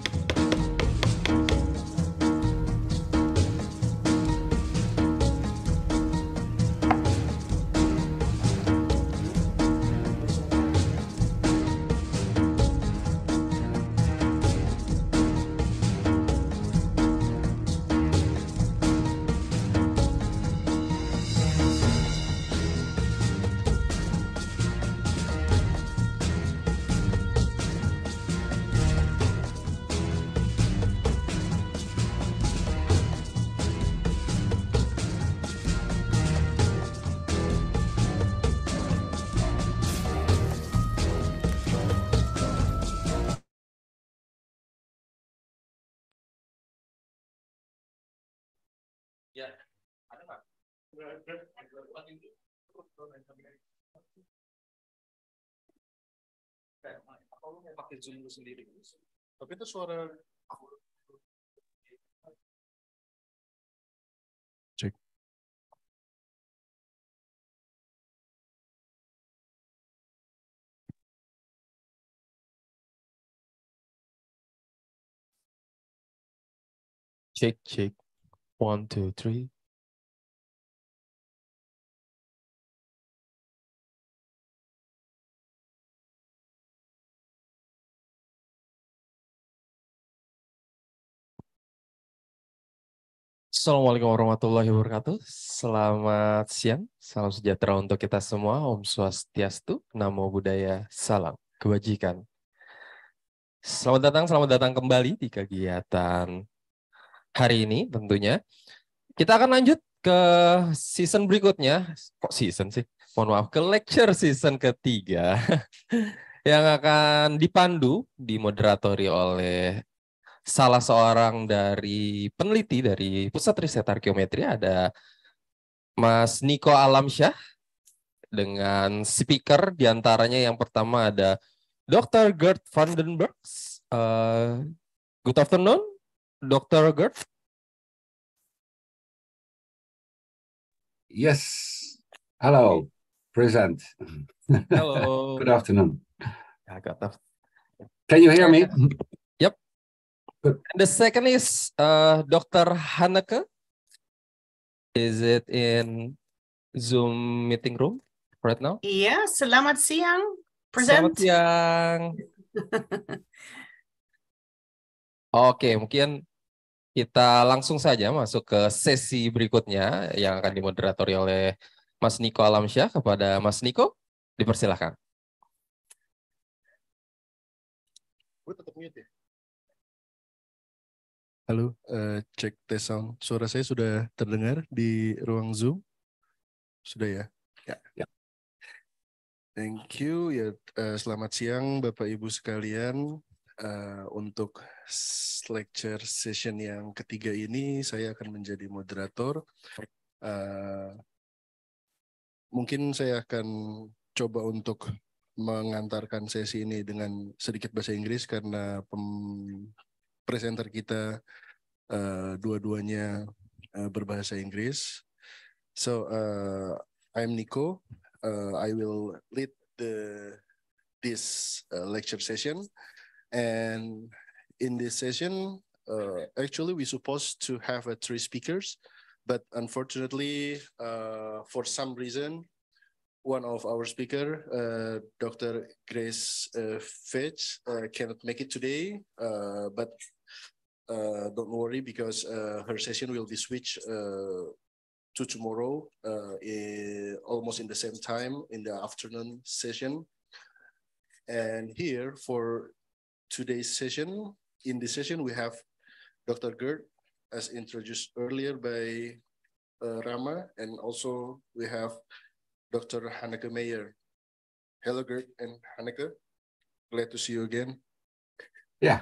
pakai zoom lu sendiri? Tapi itu suara Cek. Cek, cek. One, two, three. Assalamualaikum warahmatullahi wabarakatuh. Selamat siang, salam sejahtera untuk kita semua. Om Swastiastu, Namo Buddhaya, Salam Kebajikan. Selamat datang, selamat datang kembali di kegiatan hari ini tentunya. Kita akan lanjut ke season berikutnya. Kok season sih? Mohon maaf, ke lecture season ketiga yang akan dipandu, dimoderatori oleh salah seorang dari peneliti dari Pusat Riset Arkeometri ada Mas Niko Alamsyah dengan speaker di antaranya yang pertama ada Dr. Gert Vandenberg. Uh, good afternoon, Dr. Gert. Yes. Hello, present. Hello. Good afternoon. I got that. Can you hear me? And the second is uh, Dr. Haneke. Is it in Zoom meeting room right now? Iya, selamat siang. Present. Selamat siang. Oke, mungkin kita langsung saja masuk ke sesi berikutnya yang akan dimoderatori oleh Mas Niko Alamsyah. Kepada Mas Niko, dipersilahkan. Halo, uh, cek tes sound. Suara saya sudah terdengar di ruang Zoom? Sudah ya? Ya. ya. Thank you. Ya, uh, selamat siang Bapak Ibu sekalian. Uh, untuk lecture session yang ketiga ini, saya akan menjadi moderator. Uh, mungkin saya akan coba untuk mengantarkan sesi ini dengan sedikit bahasa Inggris karena pem presenter kita uh, dua-duanya uh, berbahasa Inggris. So uh, I'm Nico. Uh, I will lead the this uh, lecture session, and in this session, uh, actually we supposed to have uh, three speakers, but unfortunately, uh, for some reason, one of our speaker, uh, Dr. Grace uh, Fitch, uh, cannot make it today, but don't worry because uh, her session will be switched uh, to tomorrow, uh, almost in the same time in the afternoon session. And here for today's session, in this session we have Dr. Gert, as introduced earlier by uh, Rama, and also we have Dr. Hanneke Meyer. Hello, Gert and Hanneke. Glad to see you again. Yeah,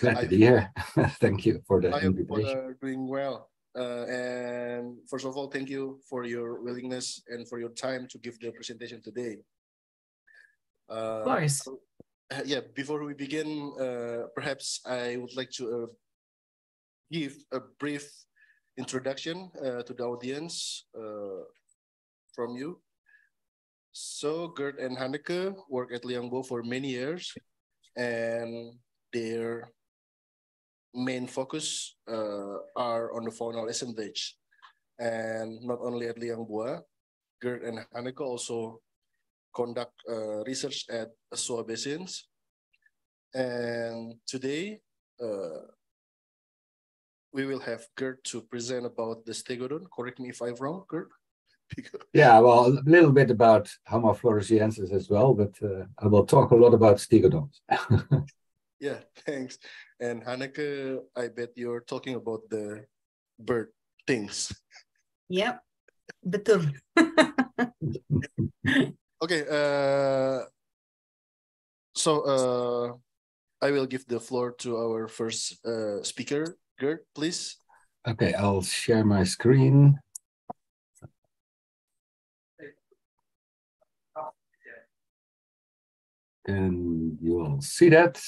Glad to be here. thank you for the I hope invitation. are doing well. Uh, and first of all, thank you for your willingness and for your time to give the presentation today. Uh, Of course. uh, yeah, before we begin, uh, perhaps I would like to uh, give a brief introduction uh, to the audience uh, from you. So Gert and Hanneke work at Liangbo for many years, and their main focus uh, are on the faunal assemblage. And not only at Liangbua, Gert and Hanneke also conduct uh, research at Asua Basins. And today, uh, we will have Gert to present about the stegodon. Correct me if I'm wrong, Gert. Yeah, well, a little bit about Homo floresiensis as well, but uh, I will talk a lot about stegodons. Yeah, thanks. And Hanneke, I bet you're talking about the bird things. Yep, betul. Okay, uh, so uh, I will give the floor to our first uh, speaker, Gert, please. Okay, I'll share my screen. And you'll see that.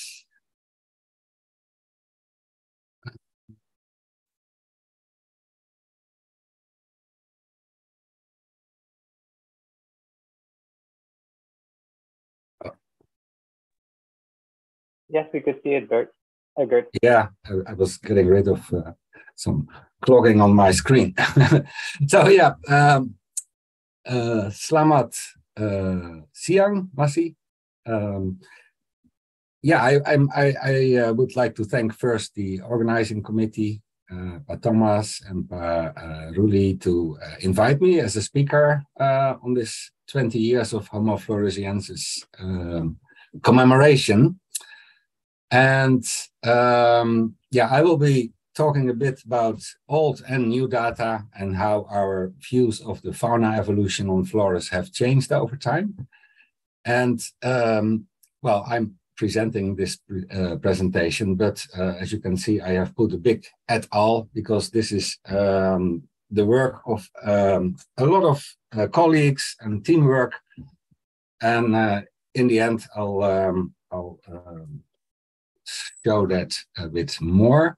Yes, we could see it, Bert. Gert. Yeah, I, I was getting rid of uh, some clogging on my screen. so yeah, um, uh, uh, siang, Masi. Um, yeah, I, I, I uh, would like to thank first the organizing committee uh, Thomas and Pa uh, Ruli to uh, invite me as a speaker uh, on this 20 years of Homo floresiensis um, commemoration. And um, yeah, I will be talking a bit about old and new data and how our views of the fauna evolution on Flores have changed over time. And um, well, I'm presenting this uh, presentation, but uh, as you can see, I have put a big et al because this is um, the work of um, a lot of uh, colleagues and teamwork. And uh, in the end, I'll, um, I'll um, show that a bit more.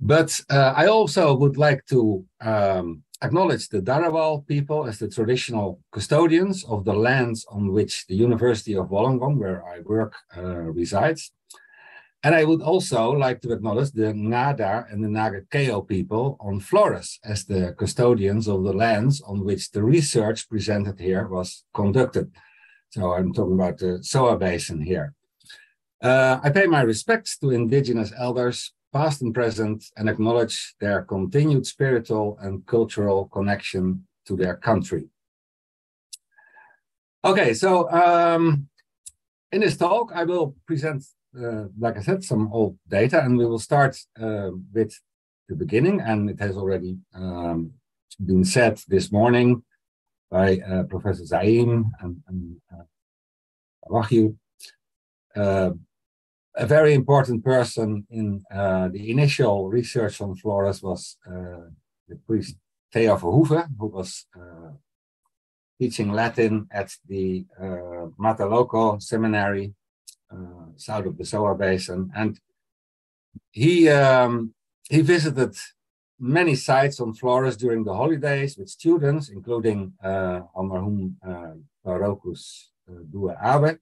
But uh, I also would like to um, acknowledge the Darawal people as the traditional custodians of the lands on which the University of Wollongong, where I work, uh, resides. And I would also like to acknowledge the Ngada and the Nagakeo people on Flores as the custodians of the lands on which the research presented here was conducted. So I'm talking about the Soa Basin here. Uh, I pay my respects to indigenous elders, past and present, and acknowledge their continued spiritual and cultural connection to their country. Okay, so um, in this talk, I will present, uh, like I said, some old data, and we will start uh, with the beginning, and it has already um, been said this morning by uh, Professor Zaim and, and uh, a very important person in uh, the initial research on Flores was uh, the priest Theo Verhoeven, who was uh, teaching Latin at the uh, Mataloco Seminary, uh, south of the Soa Basin, and he um, he visited many sites on Flores during the holidays with students, including uh, Almarhum uh, Barocus uh, Dua Abe.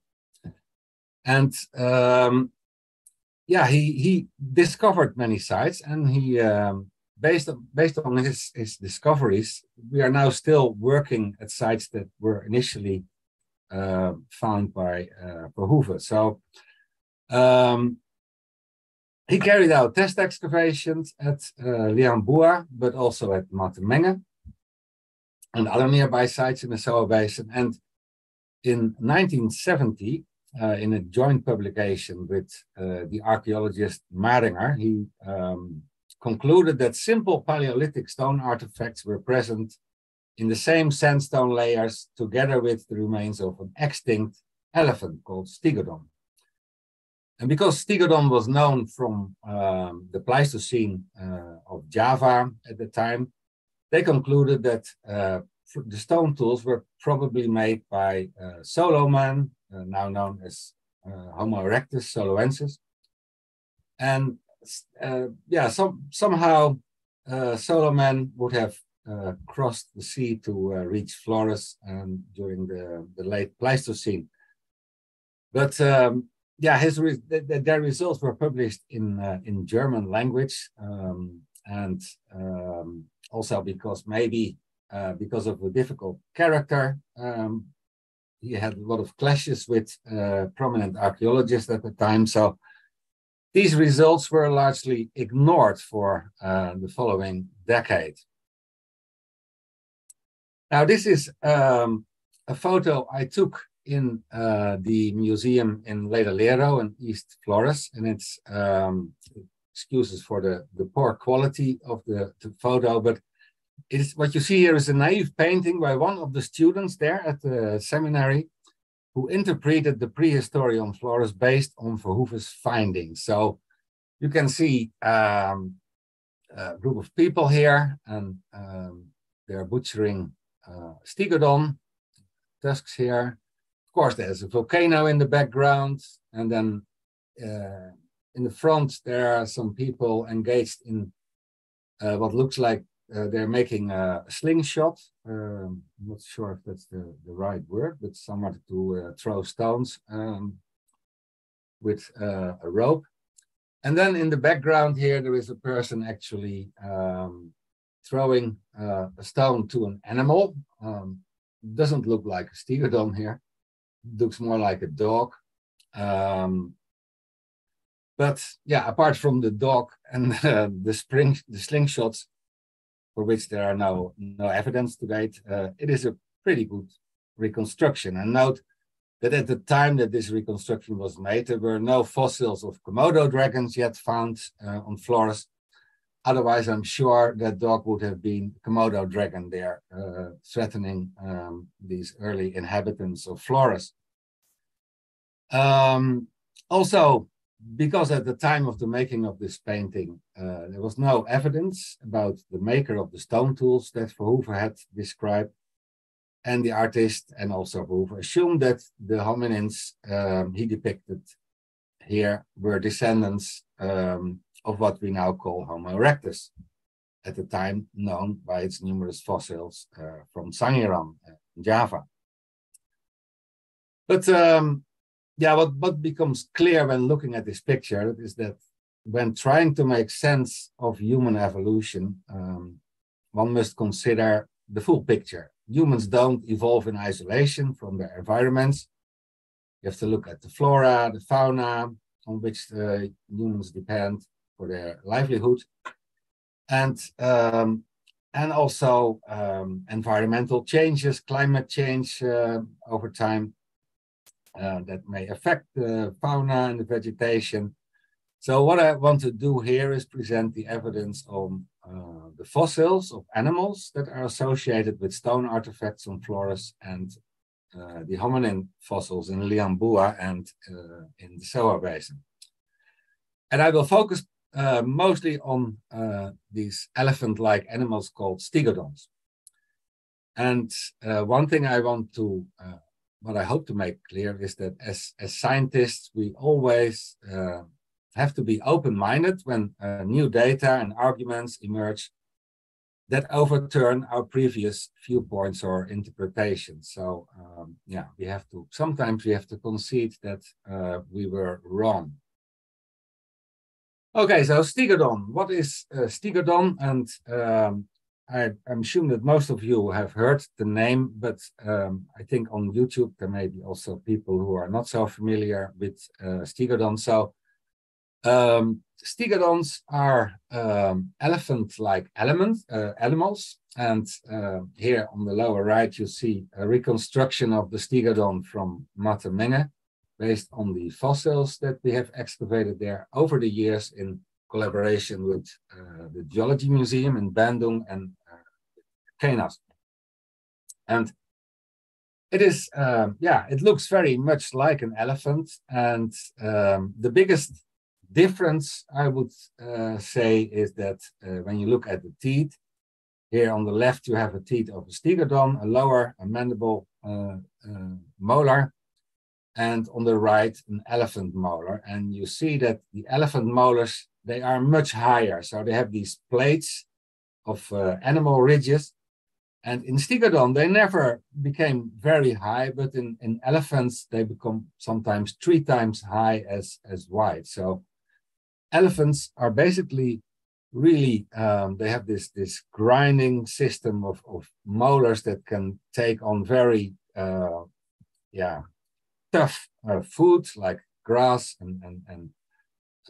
And um, yeah, he he discovered many sites, and he um, based on based on his his discoveries, we are now still working at sites that were initially uh, found by uh. So um, he carried out test excavations at uh, but also at Matemenge and other nearby sites in the Soa Basin. And in 1970, uh, in a joint publication with uh, the archaeologist Maringer, he um, concluded that simple Paleolithic stone artifacts were present in the same sandstone layers together with the remains of an extinct elephant called Stegodon. And because Stegodon was known from um, the Pleistocene uh, of Java at the time, they concluded that uh, the stone tools were probably made by uh, Soloman, uh, now known as uh, Homo erectus soloensis. And uh, yeah, some, somehow uh, Soloman would have uh, crossed the sea to uh, reach Flores during the, the late Pleistocene. But um, yeah, his re their results were published in in German language, um, and um, also because maybe because of the difficult character, um, he had a lot of clashes with uh, prominent archaeologists at the time. So these results were largely ignored for uh, the following decade. Now, this is um, a photo I took in uh, the museum in Lero in East Flores, and it's um, excuses for the, the poor quality of the, the photo, but is what you see here is a naive painting by one of the students there at the seminary who interpreted the prehistory on Flores based on Verhoeven's findings. So you can see um, a group of people here and um, they're butchering uh, Stegodon, tusks here. Of course, there's a volcano in the background and then uh, in the front, there are some people engaged in uh, what looks like uh, they're making a slingshot. Um, I'm not sure if that's the, the right word, but someone to uh, throw stones um, with uh, a rope. And then in the background here, there is a person actually um, throwing uh, a stone to an animal. Um, doesn't look like a stegodon here. Looks more like a dog. Um, But yeah, apart from the dog and uh, the spring, the slingshots, for which there are no no evidence to date, uh, it is a pretty good reconstruction. And note that at the time that this reconstruction was made, there were no fossils of Komodo dragons yet found uh, on Flores. Otherwise, I'm sure that dog would have been Komodo dragon there, uh, threatening um, these early inhabitants of Flores. Um, also, because at the time of the making of this painting, uh, there was no evidence about the maker of the stone tools that Verhoeven had described, and the artist and also Verhoeven assumed that the hominins um, he depicted here were descendants um, of what we now call Homo erectus, at the time known by its numerous fossils uh, from Sangiram uh, Java. But um, yeah, what, what becomes clear when looking at this picture is that when trying to make sense of human evolution, um, one must consider the full picture. Humans don't evolve in isolation from their environments. You have to look at the flora, the fauna on which the humans depend for their livelihood, and um, and also um, environmental changes, climate change uh, over time uh, that may affect the fauna and the vegetation. So what I want to do here is present the evidence on uh, the fossils of animals that are associated with stone artifacts on Flores and uh, the hominin fossils in Liambua and uh, in the Soa Basin. And I will focus uh, mostly on uh, these elephant-like animals called stegodons. And one thing I want to, what I hope to make clear is that as, as scientists, we always uh, have to be open-minded when uh, new data and arguments emerge that overturn our previous viewpoints or interpretations. So um, yeah, we have to, sometimes we have to concede that we were wrong. Okay, so Stegodon. What is uh, Stegodon? And um, I, am assuming that most of you have heard the name, but um, I think on YouTube there may be also people who are not so familiar with uh, Stegodon. So um, Stegodons are um, elephant-like elements, uh, animals. And uh, here on the lower right, you see a reconstruction of the Stegodon from Matamenge based on the fossils that we have excavated there over the years in collaboration with uh, the Geology Museum in Bandung and uh, And it is, um, yeah, it looks very much like an elephant. And um, the biggest difference, I would uh, say, is that uh, when you look at the teeth, here on the left, you have a teeth of a stegodon, a lower a mandible uh, uh, molar, and on the right an elephant molar. And you see that the elephant molars, they are much higher. So they have these plates of uh, animal ridges. And in Stegodon, they never became very high, but in, in elephants, they become sometimes three times high as, as wide. So elephants are basically really, um, they have this, this grinding system of, of molars that can take on very, uh, yeah, tough uh, food like grass and, and, and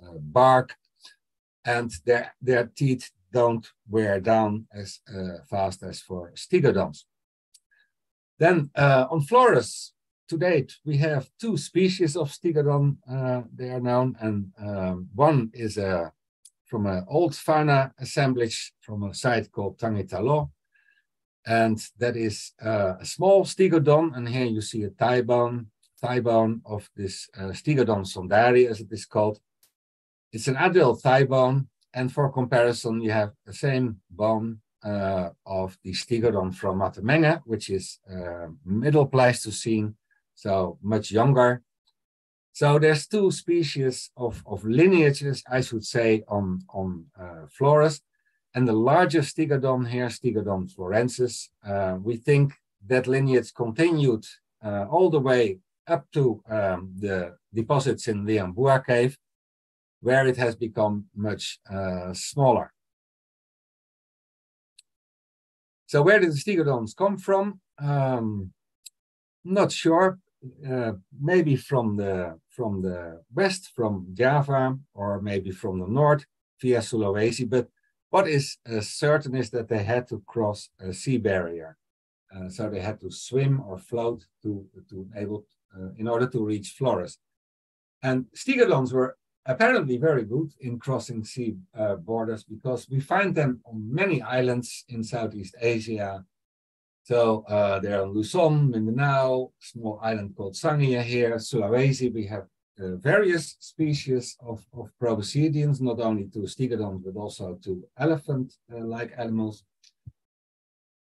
uh, bark, and their, their teeth don't wear down as uh, fast as for stegodons. Then uh, on Flores, to date, we have two species of stegodon, uh, they are known, and um, one is a, from an old fauna assemblage from a site called Tangitalo, and that is uh, a small stegodon, and here you see a thigh bone thigh bone of this uh, Stegodon sondari, as it is called. It's an adult thigh bone, and for comparison, you have the same bone uh, of the Stegodon from Matamenge, which is uh, middle Pleistocene, so much younger. So there's two species of, of lineages, I should say, on, on uh, Flores. And the largest Stegodon here, Stegodon florensis, uh, we think that lineage continued uh, all the way up to um, the deposits in Liambua cave, where it has become much uh, smaller. So where did the stegodons come from? Um, not sure. uh, maybe from the from the west, from Java, or maybe from the north via Sulawesi. But what is uh, certain is that they had to cross a sea barrier, uh, so they had to swim or float to to able uh, in order to reach Flores. And stegodons were apparently very good in crossing sea uh, borders because we find them on many islands in Southeast Asia, so uh, they're on Luzon, Mindanao, small island called Sangihe here, Sulawesi. We have uh, various species of, of proboscideans, not only to stegodons, but also to elephant-like uh, animals.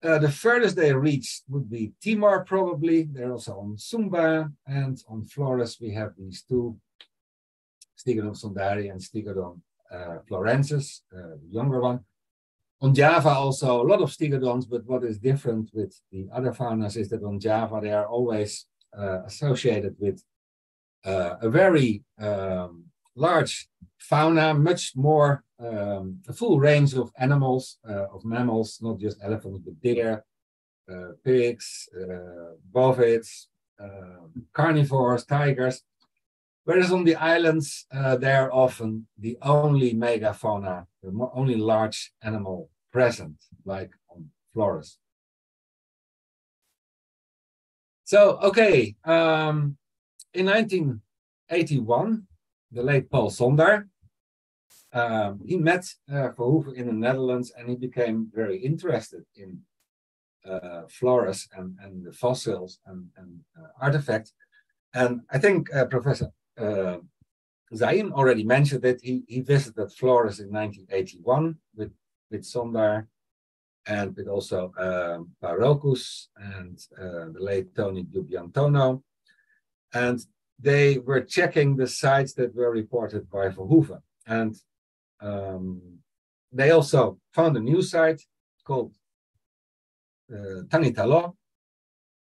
Uh, the furthest they reached would be Timor, probably. They're also on Sumba, and on Flores, we have these two, Stegodon sondari and Stegodon uh, florensis, uh, the younger one. On Java also a lot of stegodons, but what is different with the other faunas is that on Java they are always uh, associated with uh, a very um, large fauna, much more um, a full range of animals, of mammals, not just elephants, but deer, pigs, bovids, carnivores, tigers. Whereas on the islands, uh, they're often the only megafauna, the only large animal present, like on Flores. So, okay, um, in 1981, the late Paul Sonder, um, he met uh, Verhoeven in the Netherlands and he became very interested in uh, Flores and, and the fossils and, and uh, artifacts. And I think uh, Professor uh, Zaim already mentioned that He, he visited Flores in 1981 with, with Sondar and with also um, Barocus and uh, the late Tony Dubiantono. And they were checking the sites that were reported by Verhoeven. And um, they also found a new site called uh, Tangitalo.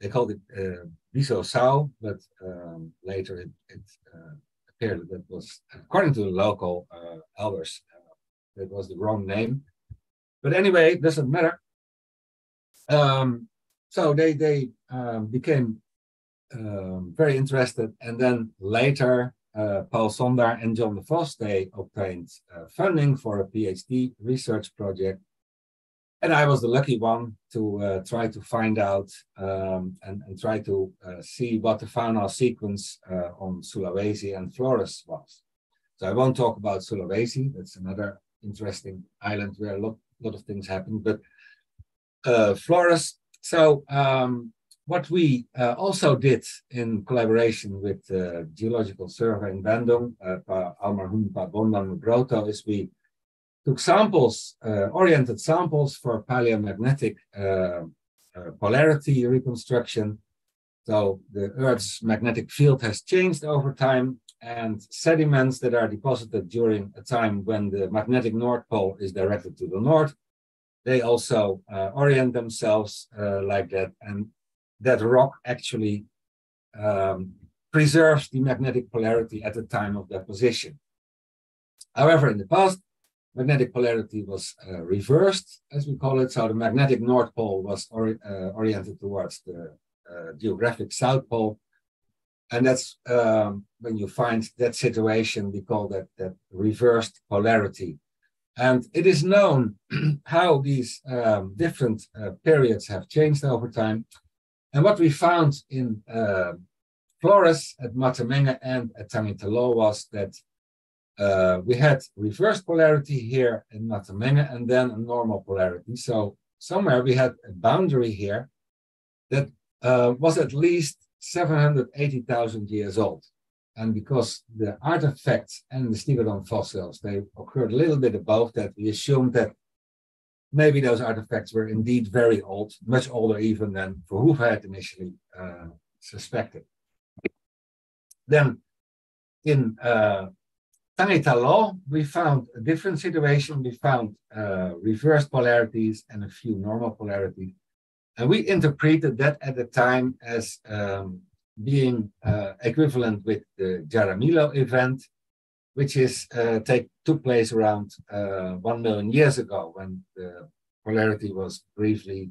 They called it uh, Sao, but um, later it, it uh, appeared that was, according to the local uh, elders, uh, that was the wrong name. But anyway, it doesn't matter. Um, so they they um, became um, very interested. And then later, uh, Paul Sondar and John de Vos, they obtained uh, funding for a PhD research project. And I was the lucky one to uh, try to find out um, and, and, try to uh, see what the faunal sequence uh, on Sulawesi and Flores was. So I won't talk about Sulawesi, that's another interesting island where a lot, lot of things happen, but uh, Flores. So um, what we uh, also did in collaboration with the uh, Geological Survey in Bandung, uh, Almarhum Bondan Nugroto, is we took samples, uh, oriented samples for paleomagnetic uh, uh, polarity reconstruction. So the Earth's magnetic field has changed over time and sediments that are deposited during a time when the magnetic North Pole is directed to the north, they also orient themselves like that. And that rock actually um, preserves the magnetic polarity at the time of deposition. However, in the past, magnetic polarity was uh, reversed, as we call it. So the magnetic North Pole was ori uh, oriented towards the uh, geographic South Pole. And that's um, when you find that situation, we call that, that reversed polarity. And it is known how these um, different uh, periods have changed over time. And what we found in uh, Flores at Matamenge and at Tangitalo was that uh, we had reverse polarity here in Matamenge and then a normal polarity. So somewhere we had a boundary here that uh, was at least 780,000 years old. And because the artifacts and the Stegodon fossils, they occurred a little bit above that, we assumed that maybe those artifacts were indeed very old, much older even than Verhoeven had initially uh, suspected. Then in uh, Tangitalo, we found a different situation. We found uh, reversed polarities and a few normal polarities. And we interpreted that at the time as um, being uh, equivalent with the Jaramillo event, which is uh, take took place around uh, one million years ago when the polarity was briefly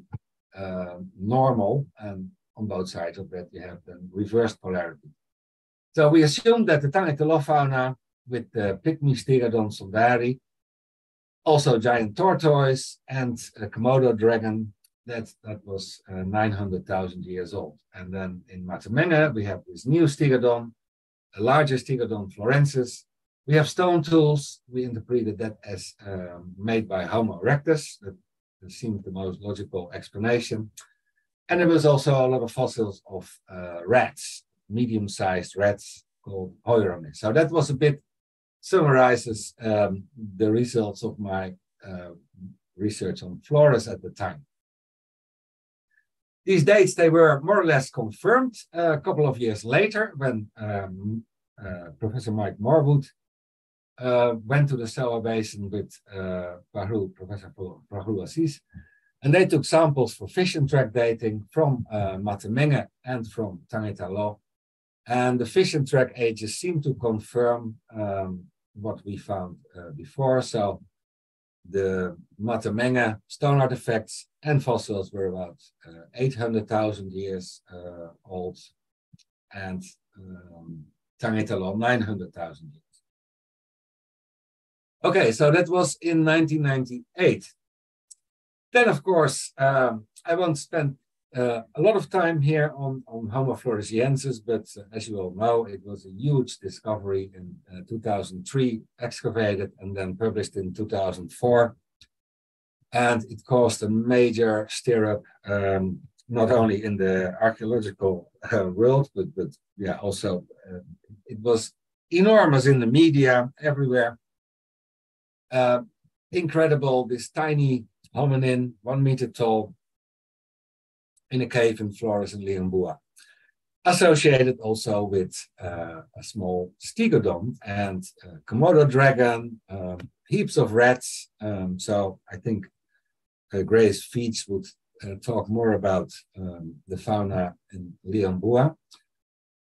uh, normal and on both sides of that, you have the reversed polarity. So we assume that the Tangitolo fauna with the pygmy Stegodon sondari, also giant tortoise and a Komodo dragon, that, that was uh, 900,000 years old. And then in Matamenge, we have this new Stegodon, a larger Stegodon florensis. We have stone tools. We interpreted that as um, made by Homo erectus. That, that seemed the most logical explanation. And there was also a lot of fossils of uh, rats, medium-sized rats called Hoironis. So that was a bit summarizes um, the results of my uh, research on Flores at the time. These dates, they were more or less confirmed uh, a couple of years later when um, uh, Professor Mike Morwood uh, went to the Sawa Basin with uh, Professor Pahu Assis, and they took samples for fission track dating from uh, and from Tangitalo. And the fission track ages seem to confirm um, what we found uh, before. So the Matamenge stone artifacts and fossils were about uh, 800,000 years uh, old and um, Tangitalo 900,000 years. Okay, so that was in 1998. Then, of course, um, I won't spend uh, a lot of time here on, on Homo floresiensis, but uh, as you all know, it was a huge discovery in uh, 2003, excavated and then published in 2004. And it caused a major stir up, um, not only in the archaeological uh, world, but, but yeah, also uh, it was enormous in the media everywhere. Incredible, this tiny hominin, one meter tall, in a cave in Flores and Liambua, associated also with uh, a small stegodon and uh, Komodo dragon, um, heaps of rats. Um, so I think uh, Grace Feeds would uh, talk more about um, the fauna in Liambua.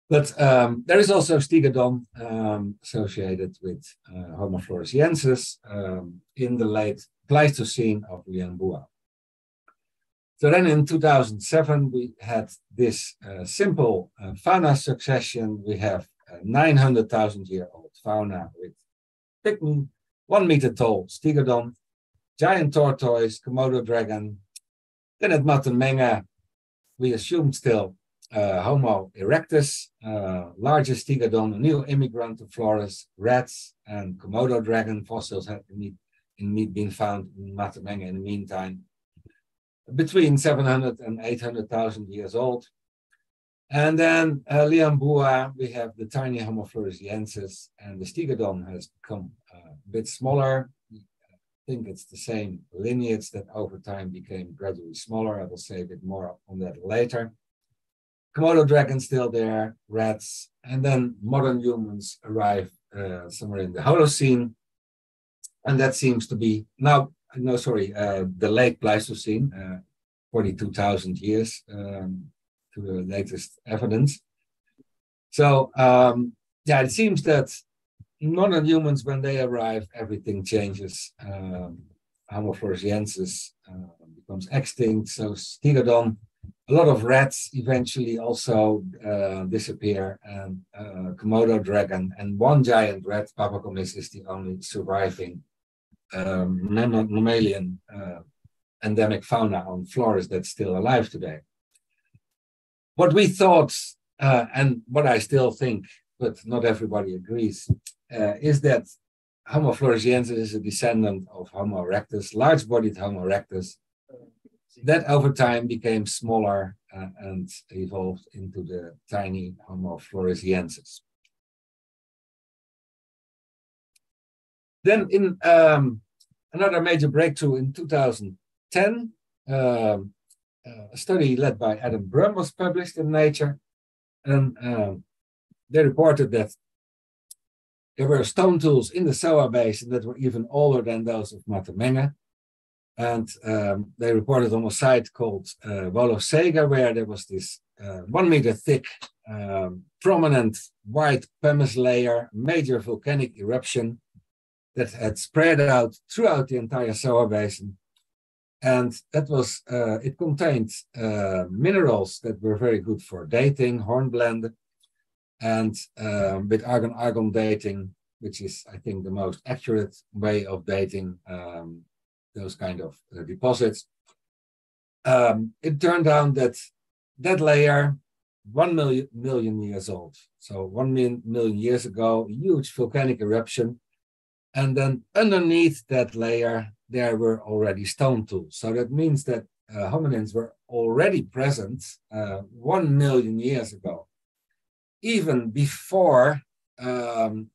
But um, there is also stegodon um, associated with uh, Homo floresiensis um, in the late Pleistocene of Liambua. So then in 2007, we had this uh, simple uh, fauna succession. We have 900,000 year old fauna with pygmy, one meter tall stegodon, giant tortoise, Komodo dragon. Then at Matamenge, we assumed still uh, Homo erectus, uh, largest stegodon, a new immigrant to Flores, rats, and Komodo dragon fossils had been found in Matamenge in the meantime between 700 and 800,000 years old. And then uh, Liambua, we have the tiny Homo floresiensis, and the Stegodon has become a bit smaller. I think it's the same lineage that over time became gradually smaller. I will say a bit more on that later. Komodo dragon still there, rats, and then modern humans arrive uh, somewhere in the Holocene. And that seems to be now no, sorry, uh, the late Pleistocene, uh, 42,000 years um, to the latest evidence. So, um, yeah, it seems that modern humans, when they arrive, everything changes. Um, Homo floresiensis uh, becomes extinct. So, Stegodon, a lot of rats eventually also uh, disappear, and uh, Komodo dragon, and one giant rat, Papacomis, is the only surviving um, mammalian uh, endemic fauna on Flores that's still alive today. What we thought, uh, and what I still think, but not everybody agrees, uh, is that Homo floresiensis is a descendant of Homo erectus, large-bodied Homo erectus, that over time became smaller uh, and evolved into the tiny Homo floresiensis. Then in um, another major breakthrough in 2010, um, uh, a study led by Adam Brum was published in Nature, and um, they reported that there were stone tools in the Sawa Basin that were even older than those of Matamenge. And um, they reported on a site called uh, Sega, where there was this uh, one meter thick, um, prominent white pumice layer, major volcanic eruption that had spread out throughout the entire Sawa Basin. And that was, uh, it contained uh, minerals that were very good for dating, hornblende, and um, with argon-argon dating, which is, I think, the most accurate way of dating um, those kind of uh, deposits. Um, it turned out that that layer, one million, million years old. So one million, million years ago, huge volcanic eruption. And then underneath that layer, there were already stone tools. So that means that uh, hominins were already present uh, one million years ago, even before um,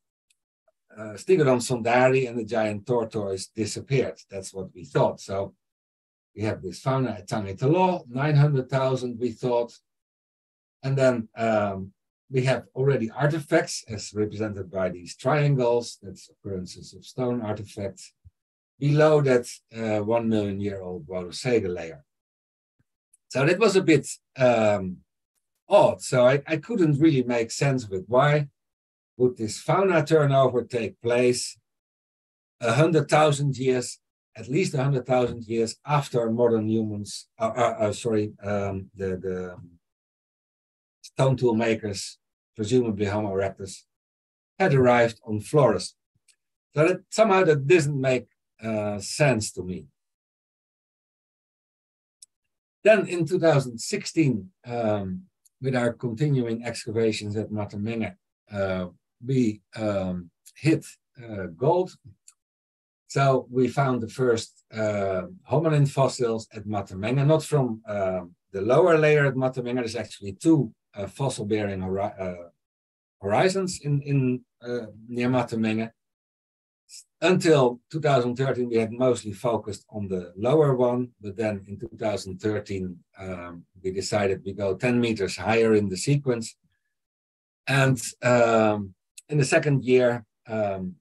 uh, Stegodon sondari and the giant tortoise disappeared. That's what we thought. So we have this fauna at Tangetelo, 900,000 we thought. And then um, we have already artifacts as represented by these triangles, that's occurrences of stone artifacts, below that uh, one million year old Wadosega layer. So that was a bit um, odd. So I, I couldn't really make sense of it. Why would this fauna turnover take place a hundred thousand years, at least a hundred thousand years after modern humans, uh, uh, uh, sorry, um, the, the stone tool makers, presumably Homo erectus, had arrived on Flores. So that somehow that doesn't make uh, sense to me. Then in 2016, um, with our continuing excavations at Matamenge, uh, we um, hit uh, gold. So we found the first uh, hominin fossils at Matamenge, not from uh, the lower layer at Matamenge. There's actually two fossil-bearing hori uh, horizons in, in near Matamenge. Until 2013, we had mostly focused on the lower one, but then in 2013, um, we decided we go 10 meters higher in the sequence. And um, in the second year, um,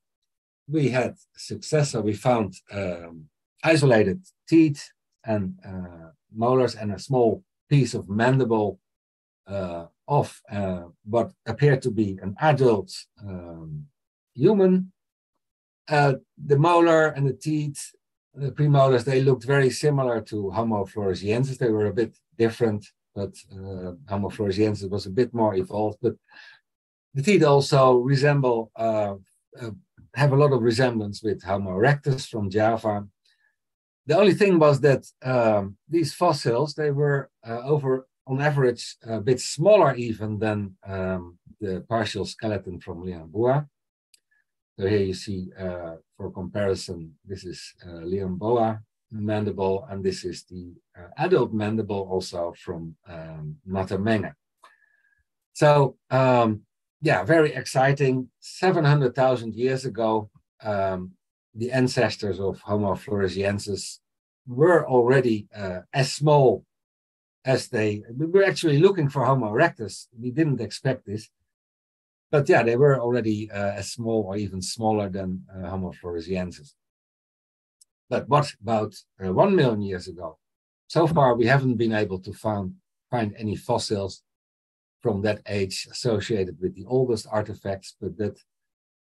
we had success. So we found um, isolated teeth and uh, molars and a small piece of mandible uh, of uh, what appeared to be an adult um, human uh, the molar and the teeth, the premolars, they looked very similar to Homo floresiensis. They were a bit different, but uh, Homo floresiensis was a bit more evolved. But the teeth also resemble, uh, uh, have a lot of resemblance with Homo erectus from Java. The only thing was that um, these fossils, they were uh, over on average a bit smaller even than um, the partial skeleton from Liambua. So here you see, uh, for comparison, this is uh, Liamboa mandible, and this is the uh, adult mandible also from um, Matamenge. So um, yeah, very exciting. 700,000 years ago, um, the ancestors of Homo floresiensis were already uh, as small as they, we were actually looking for Homo erectus. We didn't expect this but yeah, they were already uh, as small or even smaller than uh, Homo floresiensis. But what about uh, one million years ago? So far, we haven't been able to find, find any fossils from that age associated with the oldest artifacts, but that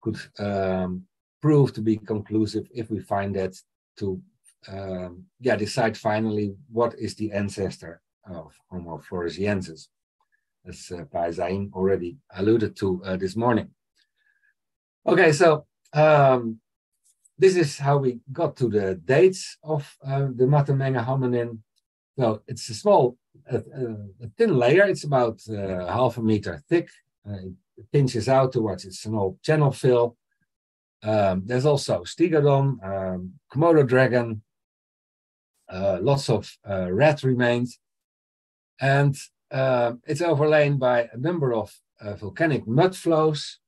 could um, prove to be conclusive if we find that to um, yeah, decide finally what is the ancestor of Homo floresiensis as uh, Paisain already alluded to uh, this morning. Okay, so um, this is how we got to the dates of uh, the Matamenge hominin. So it's a small, uh, a thin layer. It's about uh, half a meter thick. Uh, it pinches out towards its small channel fill. Um, there's also Stegodon, um, Komodo dragon, uh, lots of rat remains. And uh, it's overlain by a number of uh, volcanic mud flows.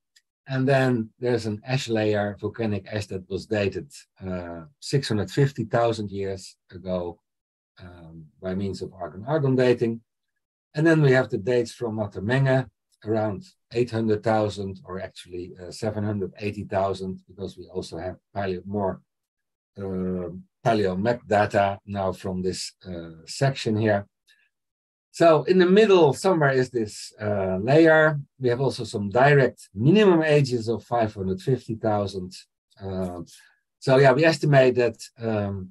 And then there's an ash layer, volcanic ash that was dated uh, 650,000 years ago um, by means of argon-argon dating. And then we have the dates from Matamenge, around 800,000 or actually uh, 780,000 because we also have paleo more uh, paleo data now from this uh, section here. So in the middle somewhere is this uh, layer. We have also some direct minimum ages of 550,000. Uh, so yeah, we estimate that um,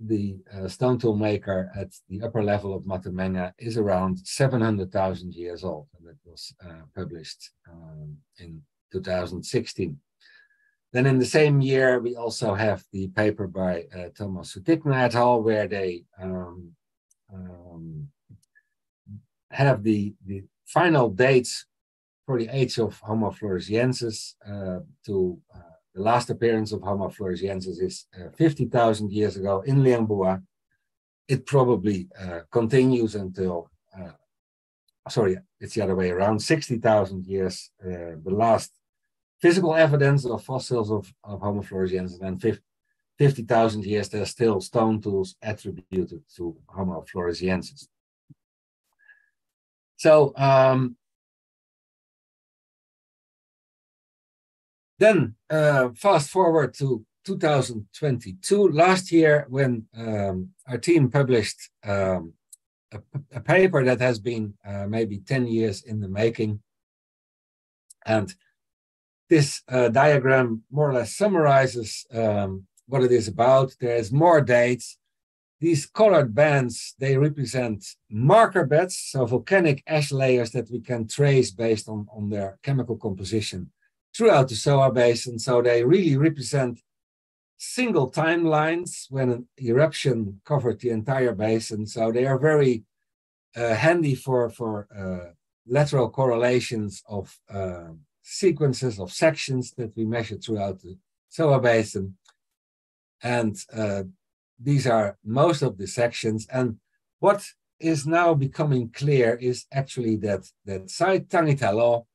the uh, stone tool maker at the upper level of Matamenga is around 700,000 years old. And that was uh, published um, in 2016. Then in the same year, we also have the paper by uh, Thomas Sutikna et al., where they um, um, have the, the final dates for the age of Homo floresiensis uh, to uh, the last appearance of Homo floresiensis is uh, 50,000 years ago in Liangbua. It probably uh, continues until, uh, sorry, it's the other way around, 60,000 years, the last physical evidence of fossils of, of Homo floresiensis, and 50,000 years, there's still stone tools attributed to Homo floresiensis. So um, then uh, fast forward to 2022, last year when um, our team published um, a, a, paper that has been uh, maybe 10 years in the making. And this uh, diagram more or less summarizes um, what it is about. There's more dates these colored bands, they represent marker beds, so volcanic ash layers that we can trace based on, on their chemical composition throughout the Soa Basin. So they really represent single timelines when an eruption covered the entire basin. So they are very uh, handy for, for uh, lateral correlations of uh, sequences of sections that we measure throughout the Soa Basin. And uh, these are most of the sections. And what is now becoming clear is actually that that site Tangitalo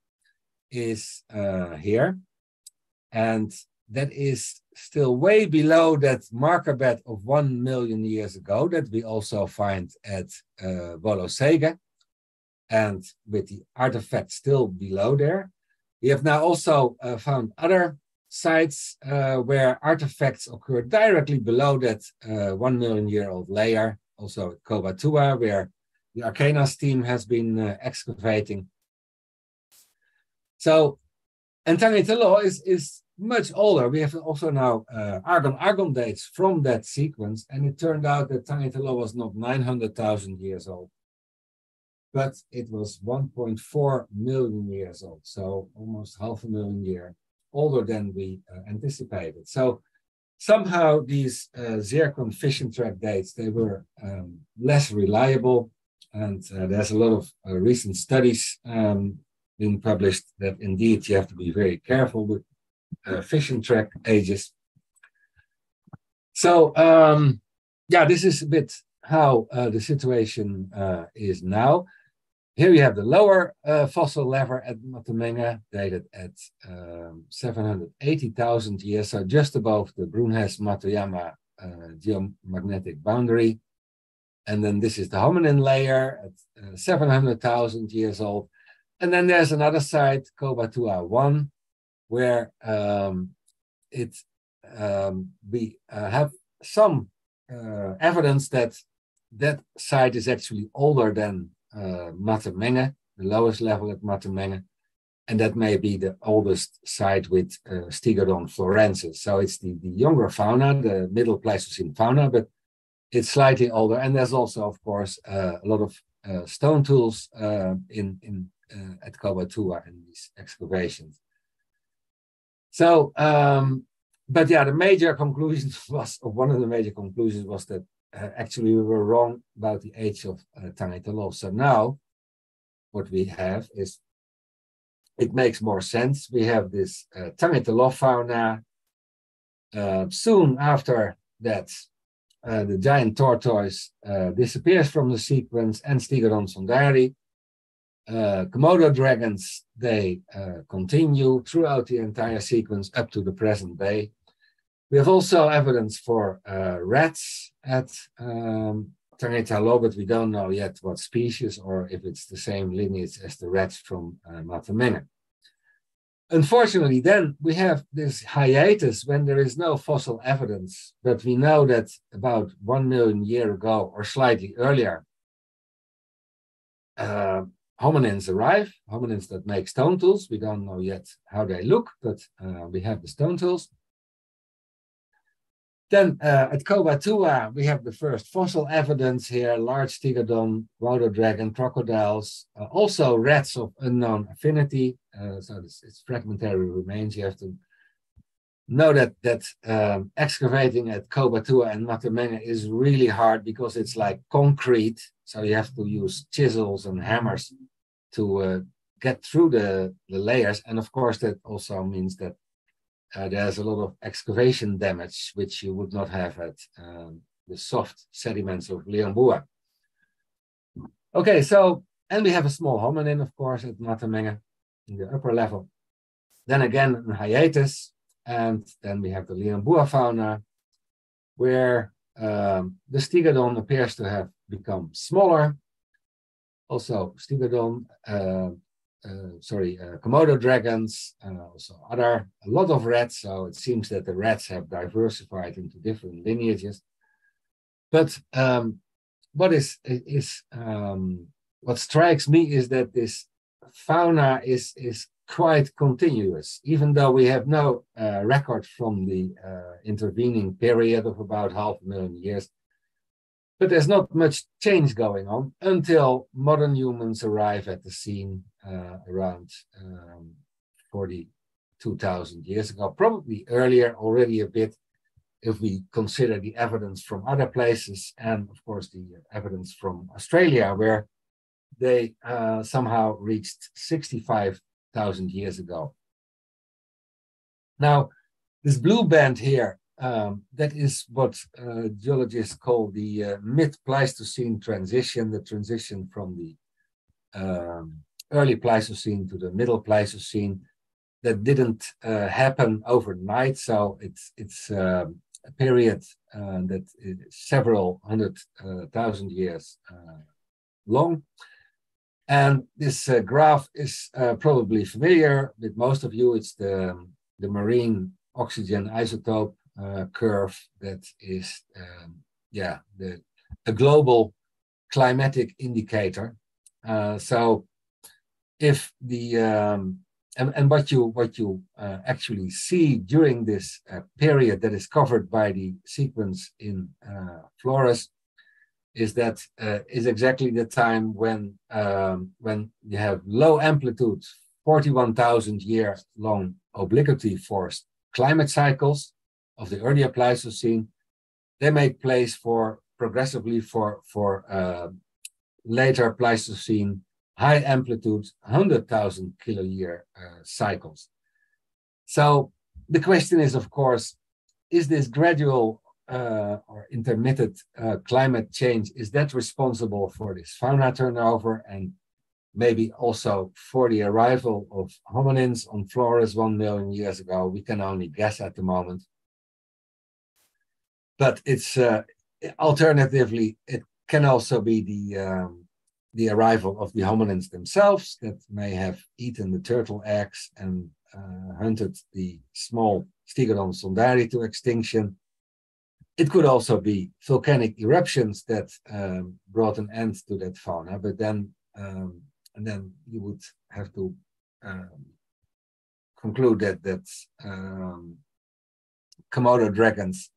is uh, here. And that is still way below that marker bed of 1 million years ago that we also find at uh, Bolosega and with the artifact still below there. We have now also uh, found other sites uh, where artifacts occur directly below that uh, one million year old layer, also at Kobatua, where the Arcanas team has been uh, excavating. So, and Tangitelo is, is much older. We have also now uh, argon argon dates from that sequence, and it turned out that Tangitelo was not 900,000 years old, but it was 1.4 million years old, so almost half a million year older than we uh, anticipated. So somehow these uh, zircon fission track dates, they were um, less reliable. And uh, there's a lot of recent studies um, being published that indeed you have to be very careful with uh, fission track ages. So um, yeah, this is a bit how uh, the situation uh, is now. Here you have the lower uh, fossil lever at Matamenga, dated at um, 780,000 years, so just above the Brunhes-Matoyama uh, geomagnetic boundary. And then this is the hominin layer at uh, 700,000 years old. And then there's another site, Kobatua 1, where um, it um, we uh, have some uh, evidence that that site is actually older than uh, Matamenge, the lowest level at Matamenge, and that may be the oldest site with uh, Stegodon florensis. So it's the, the younger fauna, the middle Pleistocene fauna, but it's slightly older. And there's also, of course, uh, a lot of uh, stone tools uh, in, in at Kobatua in these excavations. So, um, but yeah, the major conclusion was, one of the major conclusions was that uh, actually we were wrong about the age of uh, Tangitalo. So now what we have is it makes more sense. We have this uh, Tangitalo fauna. Uh, soon after that, uh, the giant tortoise uh, disappears from the sequence and Stegodon sondari. Uh, Komodo dragons, they uh, continue throughout the entire sequence up to the present day. We have also evidence for uh, rats at um, Tangitalo, but we don't know yet what species or if it's the same lineage as the rats from uh, Matamena. Unfortunately, then we have this hiatus when there is no fossil evidence, but we know that about one million year ago or slightly earlier, uh, hominins arrive, hominins that make stone tools. We don't know yet how they look, but uh, we have the stone tools. Then uh, at Kobatua, we have the first fossil evidence here, large stegodon, water dragon, crocodiles, uh, also rats of unknown affinity. Uh, so it's fragmentary remains. You have to know that that um, excavating at Kobatua and Matamenge is really hard because it's like concrete. So you have to use chisels and hammers to uh, get through the, the layers. And of course, that also means that uh, there's a lot of excavation damage, which you would not have at um, the soft sediments of Liambua. Okay, so, and we have a small hominin, of course, at Matamenge in the upper level. Then again, in hiatus, and then we have the Liambua fauna, where um, the stegodon appears to have become smaller. Also, stegodon uh, sorry, uh, Komodo dragons, and also other, a lot of rats. So it seems that the rats have diversified into different lineages. But um, what is, is um, what strikes me is that this fauna is, is quite continuous, even though we have no uh, record from the uh, intervening period of about half a million years. But there's not much change going on until modern humans arrive at the scene uh, around um, 42,000 years ago, probably earlier, already a bit, if we consider the evidence from other places and, of course, the evidence from Australia, where they uh, somehow reached 65,000 years ago. Now, this blue band here, um, that is what uh, geologists call the uh, mid-Pleistocene transition, the transition from the um, early Pleistocene to the middle Pleistocene that didn't uh, happen overnight. So it's it's uh, a period uh, that is several hundred uh, thousand years uh, long. And this uh, graph is probably familiar with most of you. It's the, the marine oxygen isotope curve that is, um, yeah, the, a global climatic indicator. so if the um, and, and what you what you uh, actually see during this uh, period that is covered by the sequence in uh, Flores is that uh, is exactly the time when um, when you have low amplitude 41,000 year long obliquity forced climate cycles of the earlier Pleistocene. They make place for progressively for for uh, later Pleistocene high amplitude 100,000 kiloyear uh, cycles. So the question is, of course, is this gradual uh, or intermittent uh, climate change, is that responsible for this fauna turnover and maybe also for the arrival of hominins on Flores one million years ago? We can only guess at the moment. But it's uh, alternatively, it can also be the um, the arrival of the hominins themselves that may have eaten the turtle eggs and uh, hunted the small Stegodon sondari to extinction. It could also be volcanic eruptions that um, brought an end to that fauna, but then um, and then you would have to um, conclude that that um, Komodo dragons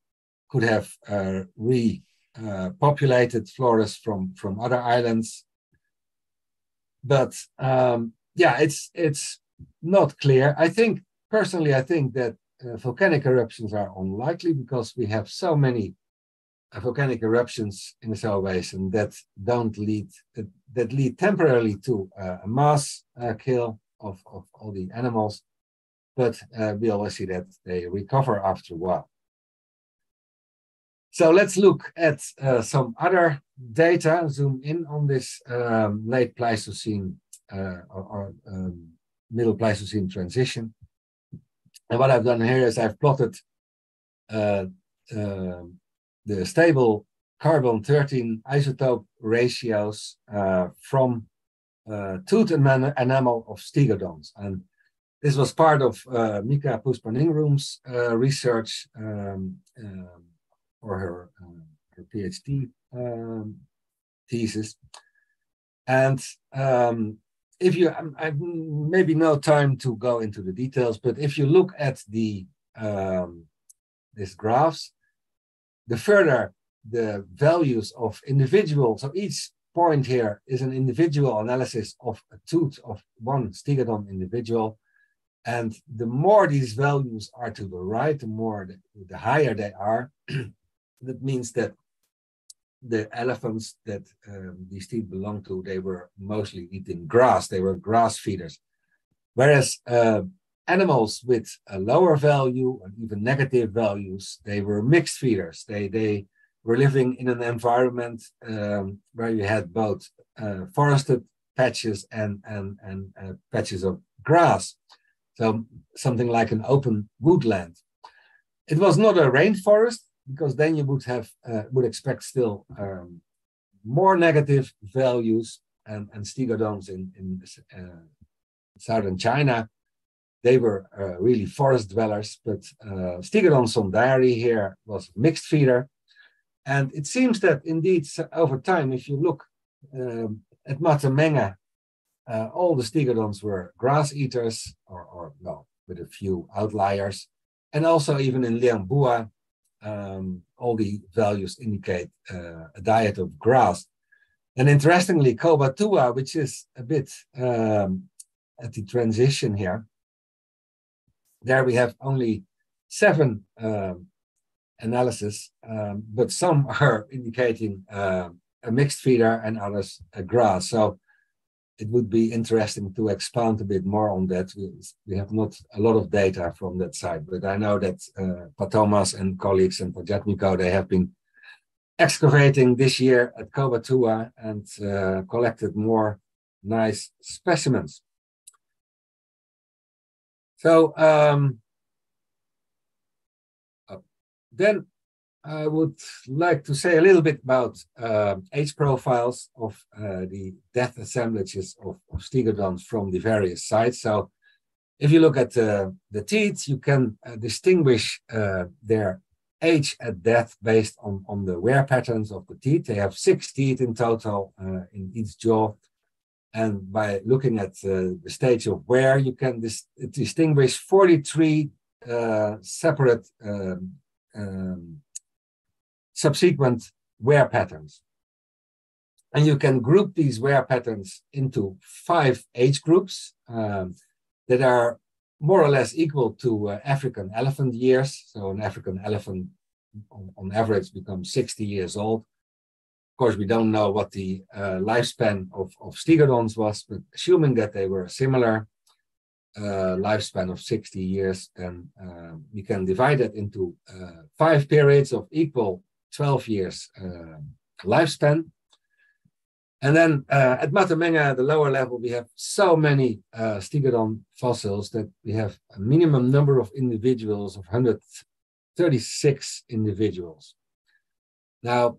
could have uh, repopulated uh, from from other islands but um, yeah, it's it's not clear. I think personally, I think that uh, volcanic eruptions are unlikely because we have so many uh, volcanic eruptions in the Solar Basin that don't lead that, that lead temporarily to uh, a mass uh, kill of, of all the animals, but uh, we always see that they recover after a while. So let's look at uh, some other data, zoom in on this um, late Pleistocene uh, or, or um, middle Pleistocene transition. And what I've done here is I've plotted uh, uh the stable carbon-13 isotope ratios uh, from uh, tooth enamel of stegodons. And this was part of Mika Puspaningram's research um, um or her, uh, her PhD um, thesis. And um, if you, I, maybe no time to go into the details, but if you look at the um, these graphs, the further the values of individual, so each point here is an individual analysis of a tooth of one stegodon individual. And the more these values are to the right, the more, the, the higher they are. that means that the elephants that um, these teeth belong to, they were mostly eating grass. They were grass feeders. Whereas uh, animals with a lower value and even negative values, they were mixed feeders. They, they were living in an environment um, where you had both uh, forested patches and, and, and uh, patches of grass. So something like an open woodland. It was not a rainforest, because then you would have uh, would expect still um, more negative values and, and stegodons in, in uh, southern China. They were uh, really forest dwellers, but uh, Stegodon sondari here was mixed feeder. And it seems that indeed over time, if you look um, at Matamenga, uh, all the stegodons were grass eaters, or, or well, with a few outliers. And also even in Liangbua, um, all the values indicate uh, a diet of grass. And interestingly, Kobatua, which is a bit um, at the transition here, there we have only seven um, analysis, um, but some are indicating uh, a mixed feeder and others a grass. So it would be interesting to expand a bit more on that. We, have not a lot of data from that side, but I know that uh, Patomas and colleagues and Pajatmiko, they have been excavating this year at Kobatua and uh, collected more nice specimens. So um, uh, then I would like to say a little bit about uh, age profiles of uh, the death assemblages of, of, stegodons from the various sites. So if you look at uh, the teeth, you can uh, distinguish uh, their age at death based on, on the wear patterns of the teeth. They have six teeth in total uh, in each jaw. And by looking at the stage of wear, you can dis distinguish 43 separate um, um, subsequent wear patterns. And you can group these wear patterns into five age groups um, that are more or less equal to uh, African elephant years. So an African elephant on, on, average becomes 60 years old. Of course, we don't know what the uh, lifespan of, of stegodons was, but assuming that they were similar uh, lifespan of 60 years, then uh, we can divide it into uh, five periods of equal 12 years uh, lifespan. And then uh, at Matamenga, the lower level, we have so many uh, Stegodon fossils that we have a minimum number of individuals of 136 individuals. Now,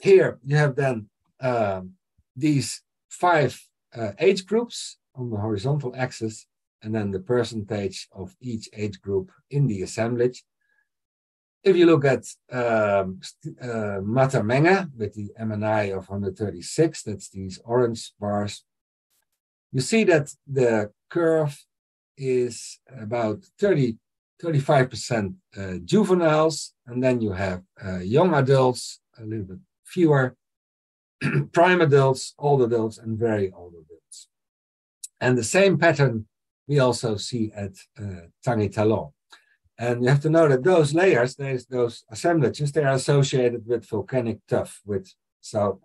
here you have then um, these five uh, age groups on the horizontal axis, and then the percentage of each age group in the assemblage. If you look at um, uh, Matamenga with the MNI of 136, that's these orange bars, you see that the curve is about 30, 35% uh, juveniles, and then you have uh, young adults, a little bit fewer, prime adults, old adults, and very old adults. And the same pattern we also see at uh, Tangi Talon. And you have to know that those layers, those, those assemblages, they are associated with volcanic tuff. With, so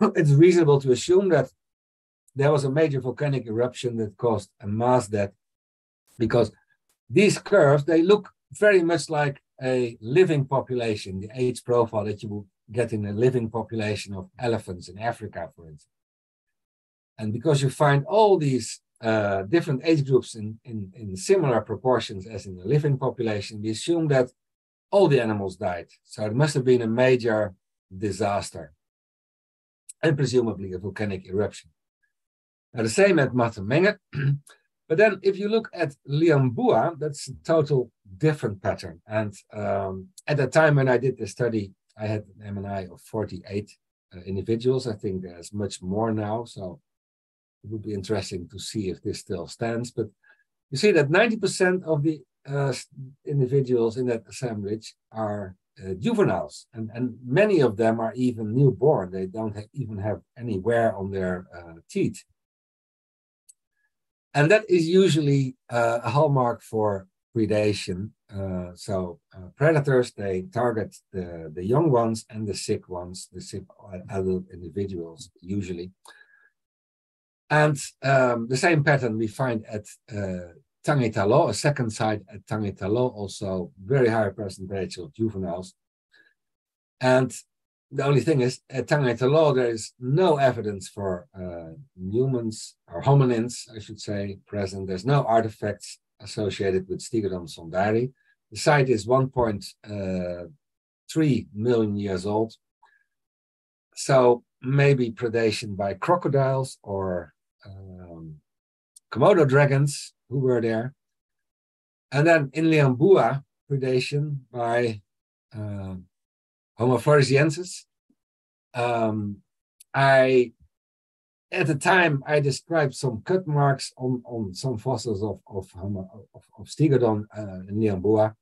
it's reasonable to assume that there was a major volcanic eruption that caused a mass death because these curves, they look very much like a living population, the age profile that you would get in a living population of elephants in Africa, for instance. And because you find all these uh, different age groups in, in, in similar proportions as in the living population, we assume that all the animals died. So it must have been a major disaster and presumably a volcanic eruption. Now, the same at Matamenga. but then if you look at Liambua, that's a total different pattern. And um, at the time when I did the study, I had an MNI of 48 uh, individuals. I think there's much more now. So it would be interesting to see if this still stands. But you see that 90% of the uh, individuals in that assemblage are uh, juveniles, and, and many of them are even newborn. They don't ha even have any wear on their uh, teeth. And that is usually uh, a hallmark for predation. Uh, so uh, predators, they target the, the young ones and the sick ones, the sick adult individuals usually. And um, the same pattern we find at uh, Tangitalo, a second site at Tangitalo, also very high percentage of juveniles. And the only thing is, at Tangitalo, there is no evidence for uh, humans or hominins, I should say, present. There's no artifacts associated with Stegodon sondari. The site is 1.3 uh, years old. So maybe predation by crocodiles or um, Komodo dragons who were there. And then in Liambua, predation by uh, Homo floresiensis. Um, I at the time I described some cut marks on, on some fossils of of, of, of Stegodon uh, in Liambua.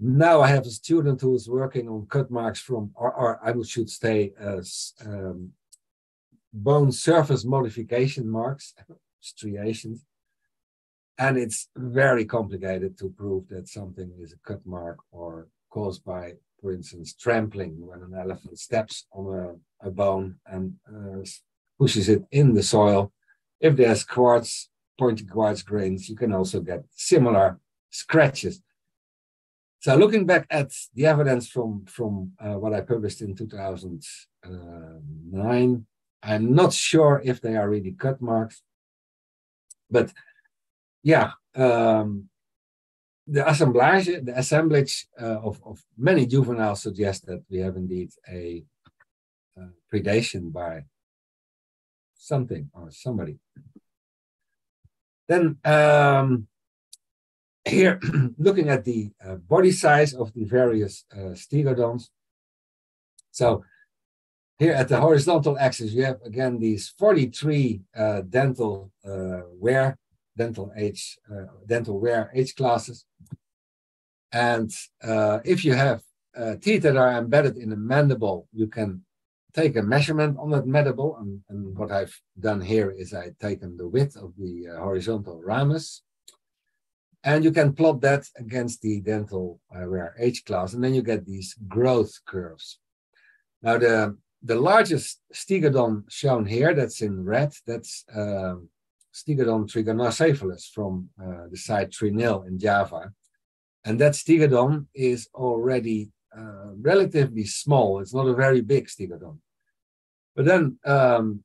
Now I have a student who is working on cut marks from, or, or I should say, uh, um, bone surface modification marks, striations. And it's very complicated to prove that something is a cut mark or caused by, for instance, trampling when an elephant steps on a, a bone and uh, pushes it in the soil. If there's quartz, pointy quartz grains, you can also get similar scratches. So looking back at the evidence from, from uh, what I published in 2009, I'm not sure if they are really cut marks, but yeah, um, the assemblage, the assemblage uh, of, of many juveniles suggests that we have indeed a uh, predation by something or somebody. Then um, here, looking at the uh, body size of the various uh, stegodons. So here at the horizontal axis, you have again these 43 uh, dental uh, wear, dental age, uh, dental wear age classes. And uh, if you have uh, teeth that are embedded in a mandible, you can take a measurement on that mandible. And, and what I've done here is I've taken the width of the uh, horizontal ramus. And you can plot that against the dental wear age class, and then you get these growth curves. Now, the the largest stegodon shown here, that's in red, that's um, Stegodon trigonocephalus from uh, the site Trinil in Java. And that stegodon is already uh, relatively small. It's not a very big stegodon. But then um,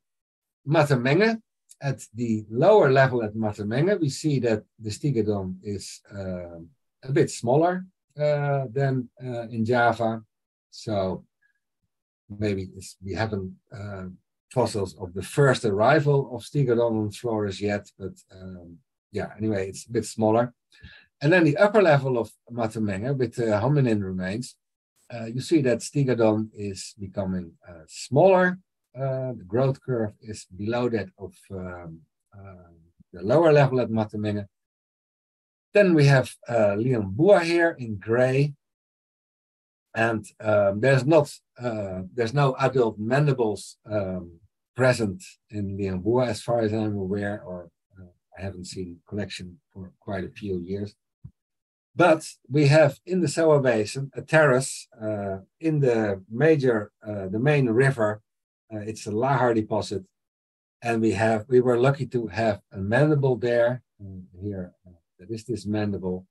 Matamenge, at the lower level at Matamenge, we see that the stegodon is uh, a bit smaller uh, than uh, in Java. So maybe we haven't uh, fossils of the first arrival of Stegodon on Flores yet, but um, yeah, anyway, it's a bit smaller. And then the upper level of Matamenge with the hominin remains, uh, you see that Stegodon is becoming uh, smaller. Uh, the growth curve is below that of um, uh, the lower level at Matamenge. Then we have uh, Liambua here in gray, and um, there's not uh, there's no adult mandibles um, present in Liambua as far as I'm aware, or uh, I haven't seen collection for quite a few years. But we have in the Sawa Basin a terrace uh, in the major, uh, the main river. Uh, it's a lahar deposit, and we have we were lucky to have a mandible there. here, uh, that is this mandible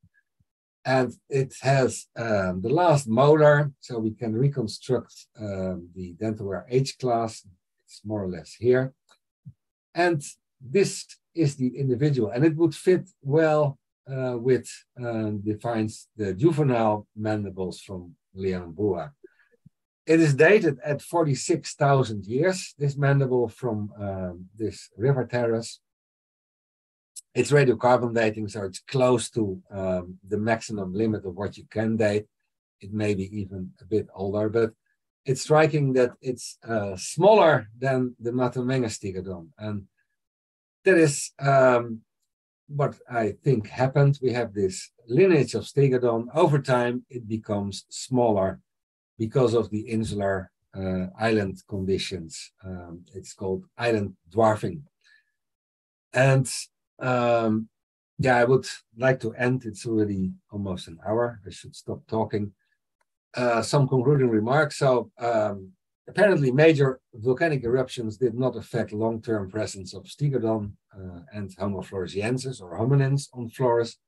and it has um, the last molar, so we can reconstruct um, the dental wear age class. It's more or less here. And this is the individual, and it would fit well uh, with defines the juvenile mandibles from Liambua. It is dated at 46,000 years, this mandible from um, this river terrace it's radiocarbon dating, so it's close to um, the maximum limit of what you can date. It may be even a bit older, but it's striking that it's uh, smaller than the Matamenge stegodon. And that is um, what I think happened, we have this lineage of Stegodon. Over time, it becomes smaller because of the insular uh, island conditions. Um, it's called island dwarfing. And um, yeah, I would like to end. It's already almost an hour. I should stop talking. Uh, some concluding remarks. So um, apparently major volcanic eruptions did not affect long-term presence of Stegodon uh, and Homo floresiensis or hominins on Flores.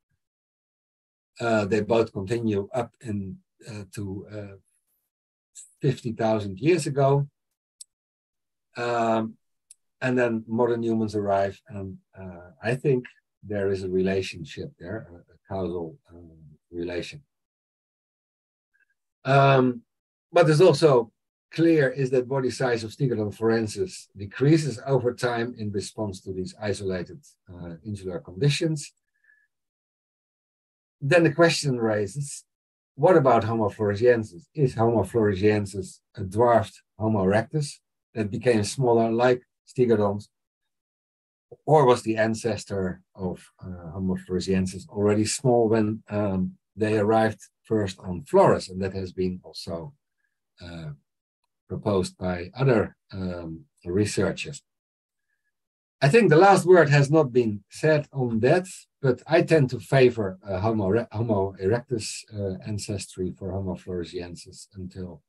Uh, they both continue up in uh, to uh, 50,000 years ago. Um, and then modern humans arrive, and uh, I think there is a relationship there, a, a causal um, relation. Um, but there's also clear is that body size of Stegodon forensis decreases over time in response to these isolated uh, insular conditions. Then the question raises, what about Homo floresiensis? Is Homo floresiensis a dwarfed Homo erectus that became smaller like Stegodons? Or was the ancestor of uh, Homo floresiensis already small when um, they arrived first on Flores? And that has been also uh, proposed by other um, researchers. I think the last word has not been said on that, but I tend to favor uh, Homo, Homo erectus uh, ancestry for Homo floresiensis until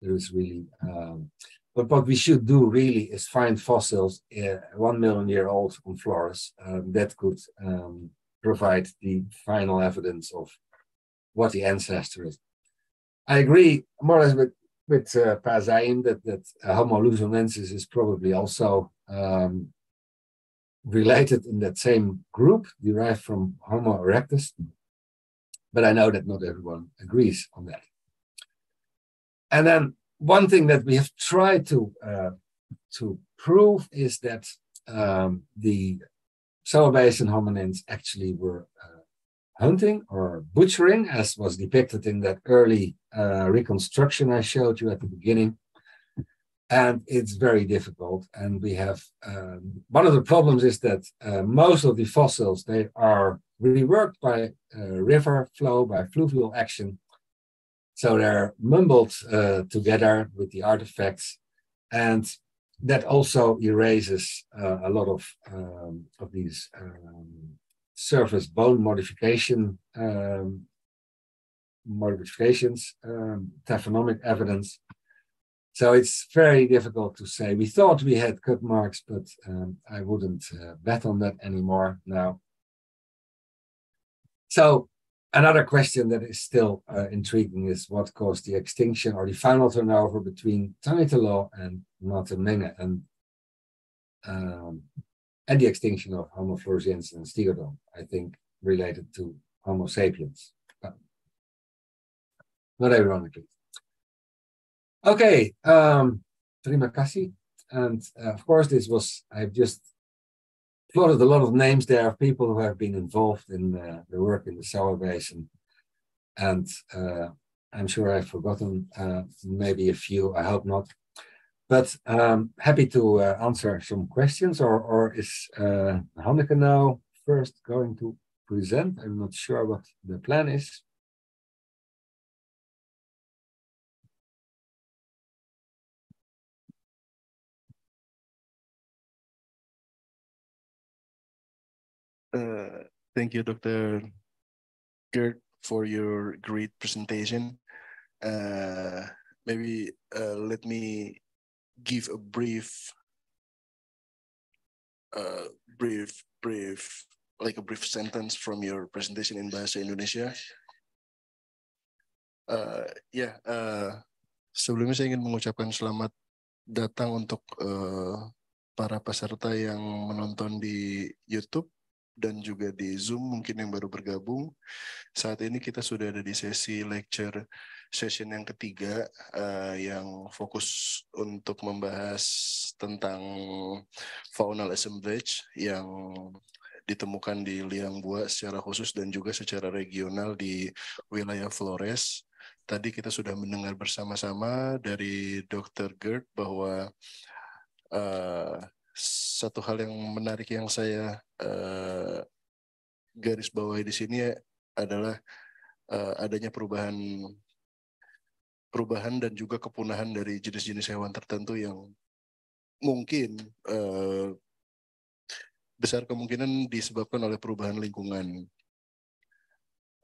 there is really. Um, but what we should do really is find fossils uh, one million year old on Flores um, that could um, provide the final evidence of what the ancestor is. I agree more or less with with uh, that that Homo luzonensis is probably also um, related in that same group, derived from Homo erectus. But I know that not everyone agrees on that. And then one thing that we have tried to uh, to prove is that um, the Basin hominins actually were uh, hunting or butchering, as was depicted in that early uh, reconstruction I showed you at the beginning. And it's very difficult. And we have um, one of the problems is that uh, most of the fossils they are reworked by uh, river flow, by fluvial action. So they're mumbled uh, together with the artifacts, and that also erases uh, a lot of um, of these um, surface bone modification um, modifications, um, taphonomic evidence. So it's very difficult to say. We thought we had cut marks, but um, I wouldn't uh, bet on that anymore now. So another question that is still uh, intriguing is what caused the extinction or the final turnover between Tangitalo and Matamenge and um, and the extinction of Homo floresiensis and Stegodon, I think, related to Homo sapiens. But not ironically. Okay, um, terima kasih. And uh, of course, this was, I've just plotted a lot of names there of people who have been involved in uh, the work in the Soa Basin. And uh, I'm sure I've forgotten uh, maybe a few, I hope not. But um, happy to uh, answer some questions, or, or is uh, Hanneke now first going to present? I'm not sure what the plan is. Uh, thank you, Dr. Gert, for your great presentation. Uh, maybe uh, let me give a brief, uh, brief, brief, like a brief sentence from your presentation in Bahasa Indonesia. Ya, yeah, sebelumnya saya ingin mengucapkan selamat datang untuk para peserta yang menonton di YouTube dan juga di Zoom mungkin yang baru bergabung. Saat ini kita sudah ada di sesi lecture session yang ketiga uh, yang fokus untuk membahas tentang faunal assemblage yang ditemukan di liang buah secara khusus dan juga secara regional di wilayah Flores. Tadi kita sudah mendengar bersama-sama dari Dr. Gerd bahwa uh, satu hal yang menarik yang saya uh, garis bawahi di sini adalah uh, adanya perubahan perubahan dan juga kepunahan dari jenis-jenis hewan tertentu yang mungkin uh, besar kemungkinan disebabkan oleh perubahan lingkungan.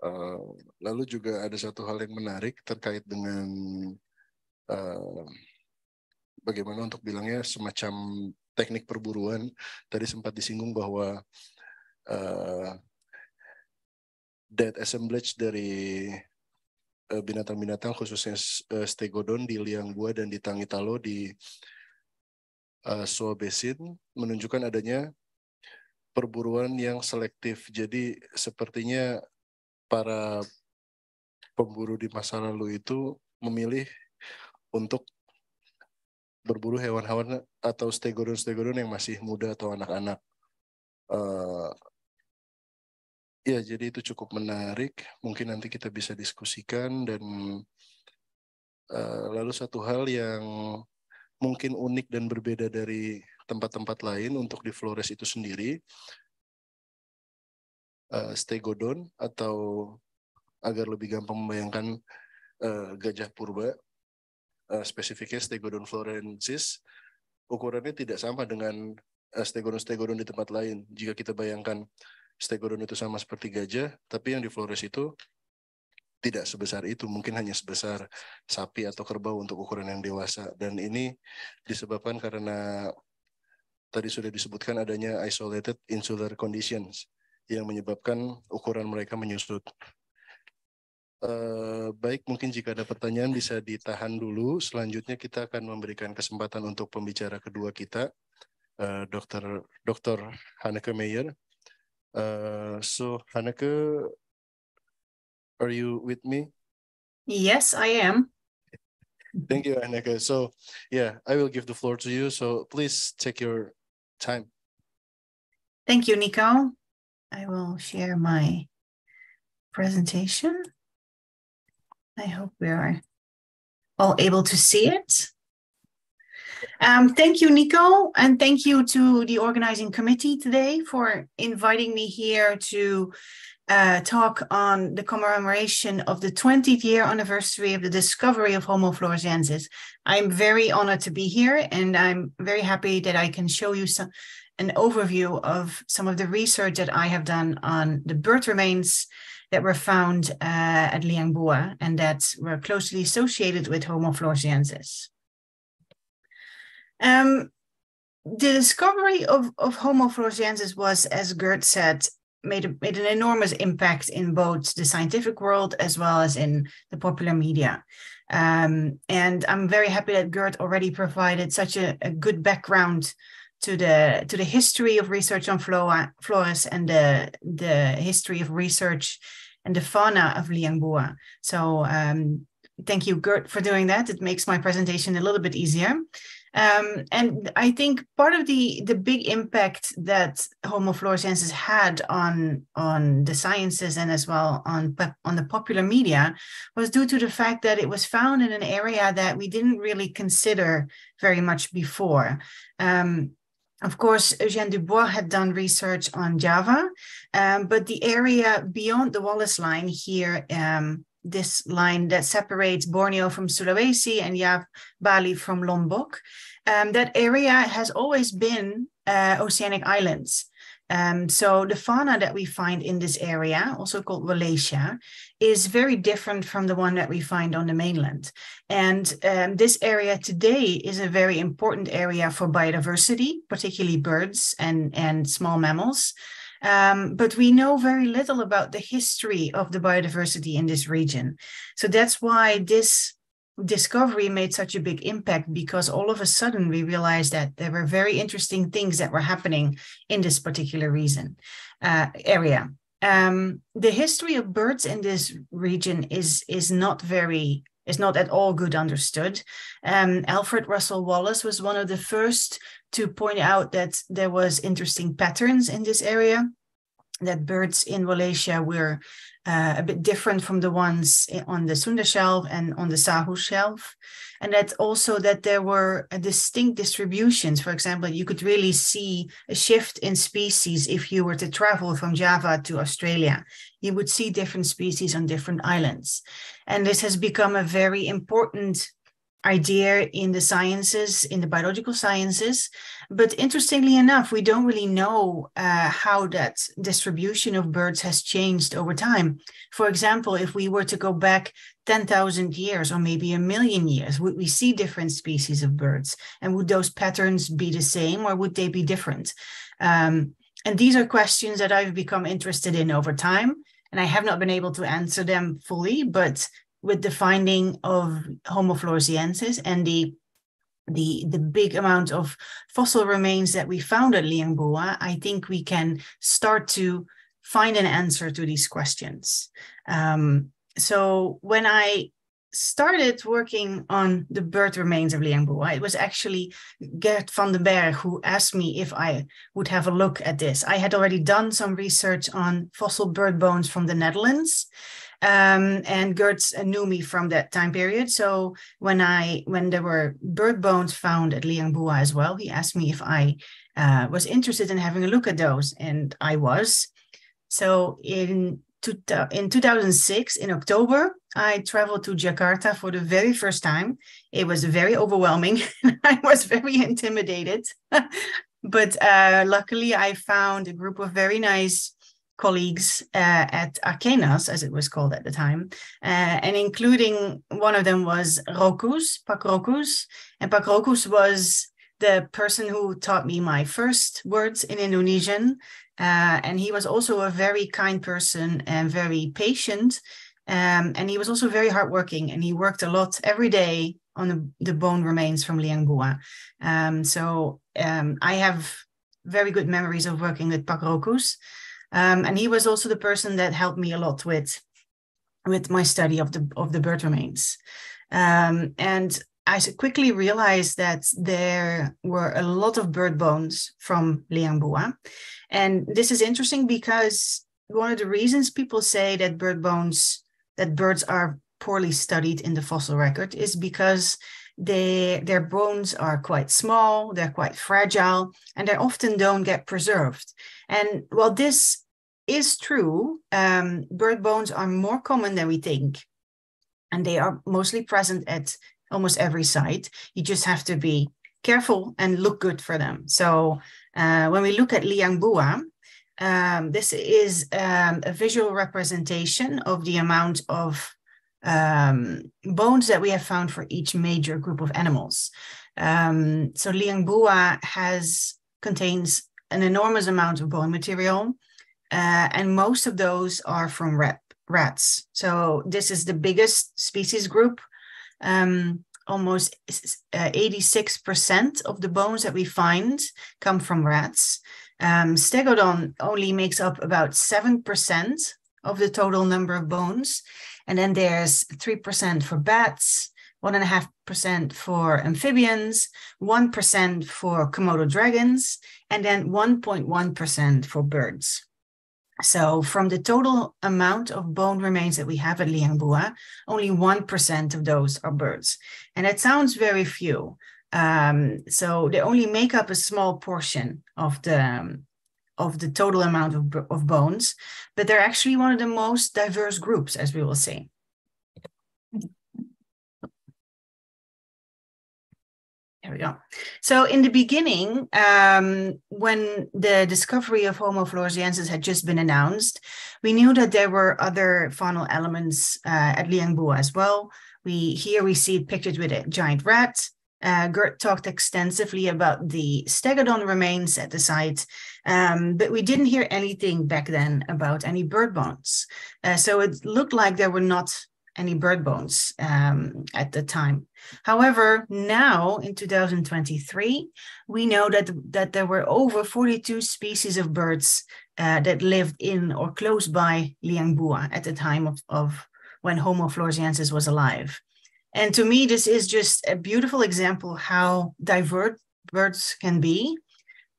Uh, lalu juga ada satu hal yang menarik terkait dengan uh, bagaimana untuk bilangnya semacam teknik perburuan. Tadi sempat disinggung bahwa uh, dead assemblage dari binatang-binatang khususnya stegodon di liang gua dan di Tangitalo di uh, Sulawesi menunjukkan adanya perburuan yang selektif. Jadi sepertinya para pemburu di masa lalu itu memilih untuk berburu hewan-hewan atau stegodon-stegodon yang masih muda atau anak-anak. Uh, ya, jadi itu cukup menarik. Mungkin nanti kita bisa diskusikan dan uh, lalu satu hal yang mungkin unik dan berbeda dari tempat-tempat lain untuk di Flores itu sendiri. Uh, stegodon atau agar lebih gampang membayangkan uh, gajah purba, uh, spesifiknya Stegodon florensis, ukurannya tidak sama dengan stegodon-stegodon di tempat lain. Jika kita bayangkan stegodon itu sama seperti gajah, tapi yang di Flores itu tidak sebesar itu, mungkin hanya sebesar sapi atau kerbau untuk ukuran yang dewasa. Dan ini disebabkan karena tadi sudah disebutkan adanya isolated insular conditions yang menyebabkan ukuran mereka menyusut. Uh, baik, mungkin jika ada pertanyaan bisa ditahan dulu. Selanjutnya kita akan memberikan kesempatan untuk pembicara kedua kita, uh, Dr. Dr. Hanneke Meyer. Uh, so Hanneke, Are you with me? Yes, I am. Thank you, Annika. So, yeah, I will give the floor to you. So, please take your time. Thank you, Nico. I will share my presentation. I hope we are all able to see it. Um, thank you, Nico, and thank you to the organizing committee today for inviting me here to uh, talk on the commemoration of the 20th year anniversary of the discovery of Homo floresiensis. I'm very honored to be here, and I'm very happy that I can show you some an overview of some of the research that I have done on the bird remains that were found uh, at Liangbua and that were closely associated with Homo floresiensis. Um, the discovery of, of Homo floresiensis was, as Gert said, made, a, made an enormous impact in both the scientific world as well as in the popular media. Um, and I'm very happy that Gert already provided such a, a, good background to the to the history of research on flora, flores and the the history of research and the fauna of Liangbua. So um, thank you, Gert, for doing that. It makes my presentation a little bit easier. Um, and I think part of the the big impact that Homo floresiensis had on on the sciences and as well on on the popular media was due to the fact that it was found in an area that we didn't really consider very much before. Um, of course, Eugène Dubois had done research on Java, um, but the area beyond the Wallace line here um, this line that separates Borneo from Sulawesi and Yav Bali from Lombok. Um, that area has always been uh, oceanic islands. Um, so the fauna that we find in this area, also called Wallachia, is very different from the one that we find on the mainland. And um, this area today is a very important area for biodiversity, particularly birds and, and small mammals. Um, but we know very little about the history of the biodiversity in this region. So that's why this discovery made such a big impact because all of a sudden we realized that there were very interesting things that were happening in this particular reason uh, area. Um, the history of birds in this region is is not very is not at all good understood. Um, Alfred Russel Wallace was one of the first to point out that there was interesting patterns in this area. that birds in Wallachia were uh, a bit different from the ones on the Sunda shelf and on the Sahu shelf. And that also that there were distinct distributions. For example, you could really see a shift in species if you were to travel from Java to Australia. You would see different species on different islands. And this has become a very important idea in the sciences, in the biological sciences. But interestingly enough, we don't really know uh, how that distribution of birds has changed over time. For example, if we were to go back 10,000 years or maybe a million years, would we see different species of birds? And would those patterns be the same or would they be different? Um, and these are questions that I've become interested in over time. And I have not been able to answer them fully, but with the finding of Homo floresiensis and the the the big amount of fossil remains that we found at Liangbua, I think we can start to find an answer to these questions. Um, so when I started working on the bird remains of Liangbua, it was actually Gert van den Berg who asked me if I would have a look at this. I had already done some research on fossil bird bones from the Netherlands, um, and Gertz knew me from that time period. So when I when there were bird bones found at Liangbua as well, he asked me if I uh, was interested in having a look at those, and I was. So in in 2006 in October, I traveled to Jakarta for the very first time. It was very overwhelming. I was very intimidated, but uh, luckily I found a group of very nice colleagues uh, at Akenas, as it was called at the time, uh, and including one of them was Rokus, Pak Rokus. And Pak Rokus was the person who taught me my first words in Indonesian. Uh, and he was also a very kind person and very patient. Um, and he was also very hardworking and he worked a lot every day on the, the bone remains from Liangbua. Um, so um, I have very good memories of working with Pak Rokus. Um, and he was also the person that helped me a lot with with my study of the of the bird remains. Um, and I quickly realized that there were a lot of bird bones from Liangbua. And this is interesting because one of the reasons people say that bird bones, that birds are poorly studied in the fossil record is because they, their bones are quite small, they're quite fragile, and they often don't get preserved. And while this is true, um, bird bones are more common than we think. And they are mostly present at almost every site. You just have to be careful and look good for them. So uh, when we look at Liangbua, um, this is um, a visual representation of the amount of um, bones that we have found for each major group of animals. Um, so Liangbua has contains an enormous amount of bone material. Uh, and most of those are from rat, rats. So this is the biggest species group. Um, almost 86% uh, of the bones that we find come from rats. Um, Stegodon only makes up about 7% of the total number of bones. And then there's 3% for bats, 1.5% for amphibians, 1% for Komodo dragons, and then 1.1% for birds. So from the total amount of bone remains that we have at Liangbua, only 1% of those are birds. And it sounds very few. Um, so they only make up a small portion of the, of the total amount of, of bones, but they're actually one of the most diverse groups, as we will see. There we go. So in the beginning, um, when the discovery of Homo floresiensis had just been announced, we knew that there were other faunal elements uh, at Liangbua as well. We here we see it pictured with a giant rat. Uh, Gert talked extensively about the stegodon remains at the site, um, but we didn't hear anything back then about any bird bones. Uh, so it looked like there were not any bird bones um, at the time. However, now in 2023, we know that, that there were over 42 species of birds uh, that lived in or close by Liangbua at the time of, of when Homo floresiensis was alive. And to me, this is just a beautiful example how diverse birds can be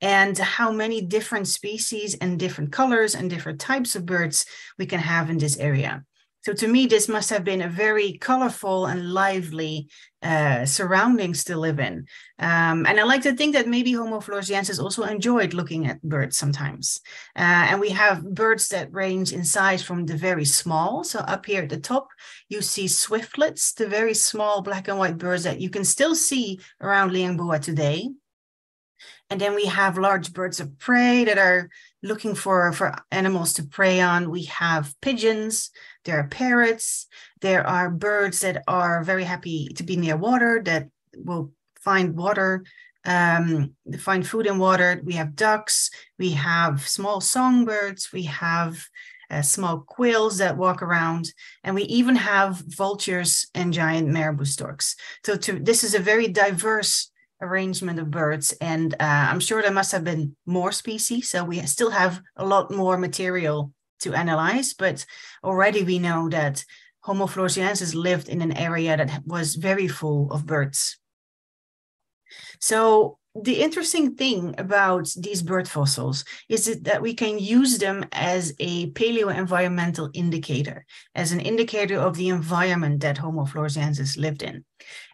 and how many different species and different colors and different types of birds we can have in this area. So to me, this must have been a very colorful and lively uh, surroundings to live in. Um, and I like to think that maybe Homo floresiensis also enjoyed looking at birds sometimes. Uh, and we have birds that range in size from the very small. So up here at the top, you see swiftlets, the very small black and white birds that you can still see around Liangbua today. And then we have large birds of prey that are looking for, for animals to prey on. We have pigeons, there are parrots, there are birds that are very happy to be near water that will find water, um, find food and water. We have ducks, we have small songbirds, we have uh, small quails that walk around, and we even have vultures and giant marabou storks. So to, this is a very diverse arrangement of birds. And uh, I'm sure there must have been more species. So we still have a lot more material to analyze, but already we know that Homo floresiensis lived in an area that was very full of birds. So the interesting thing about these bird fossils is that we can use them as a paleo-environmental indicator, as an indicator of the environment that Homo floresiensis lived in.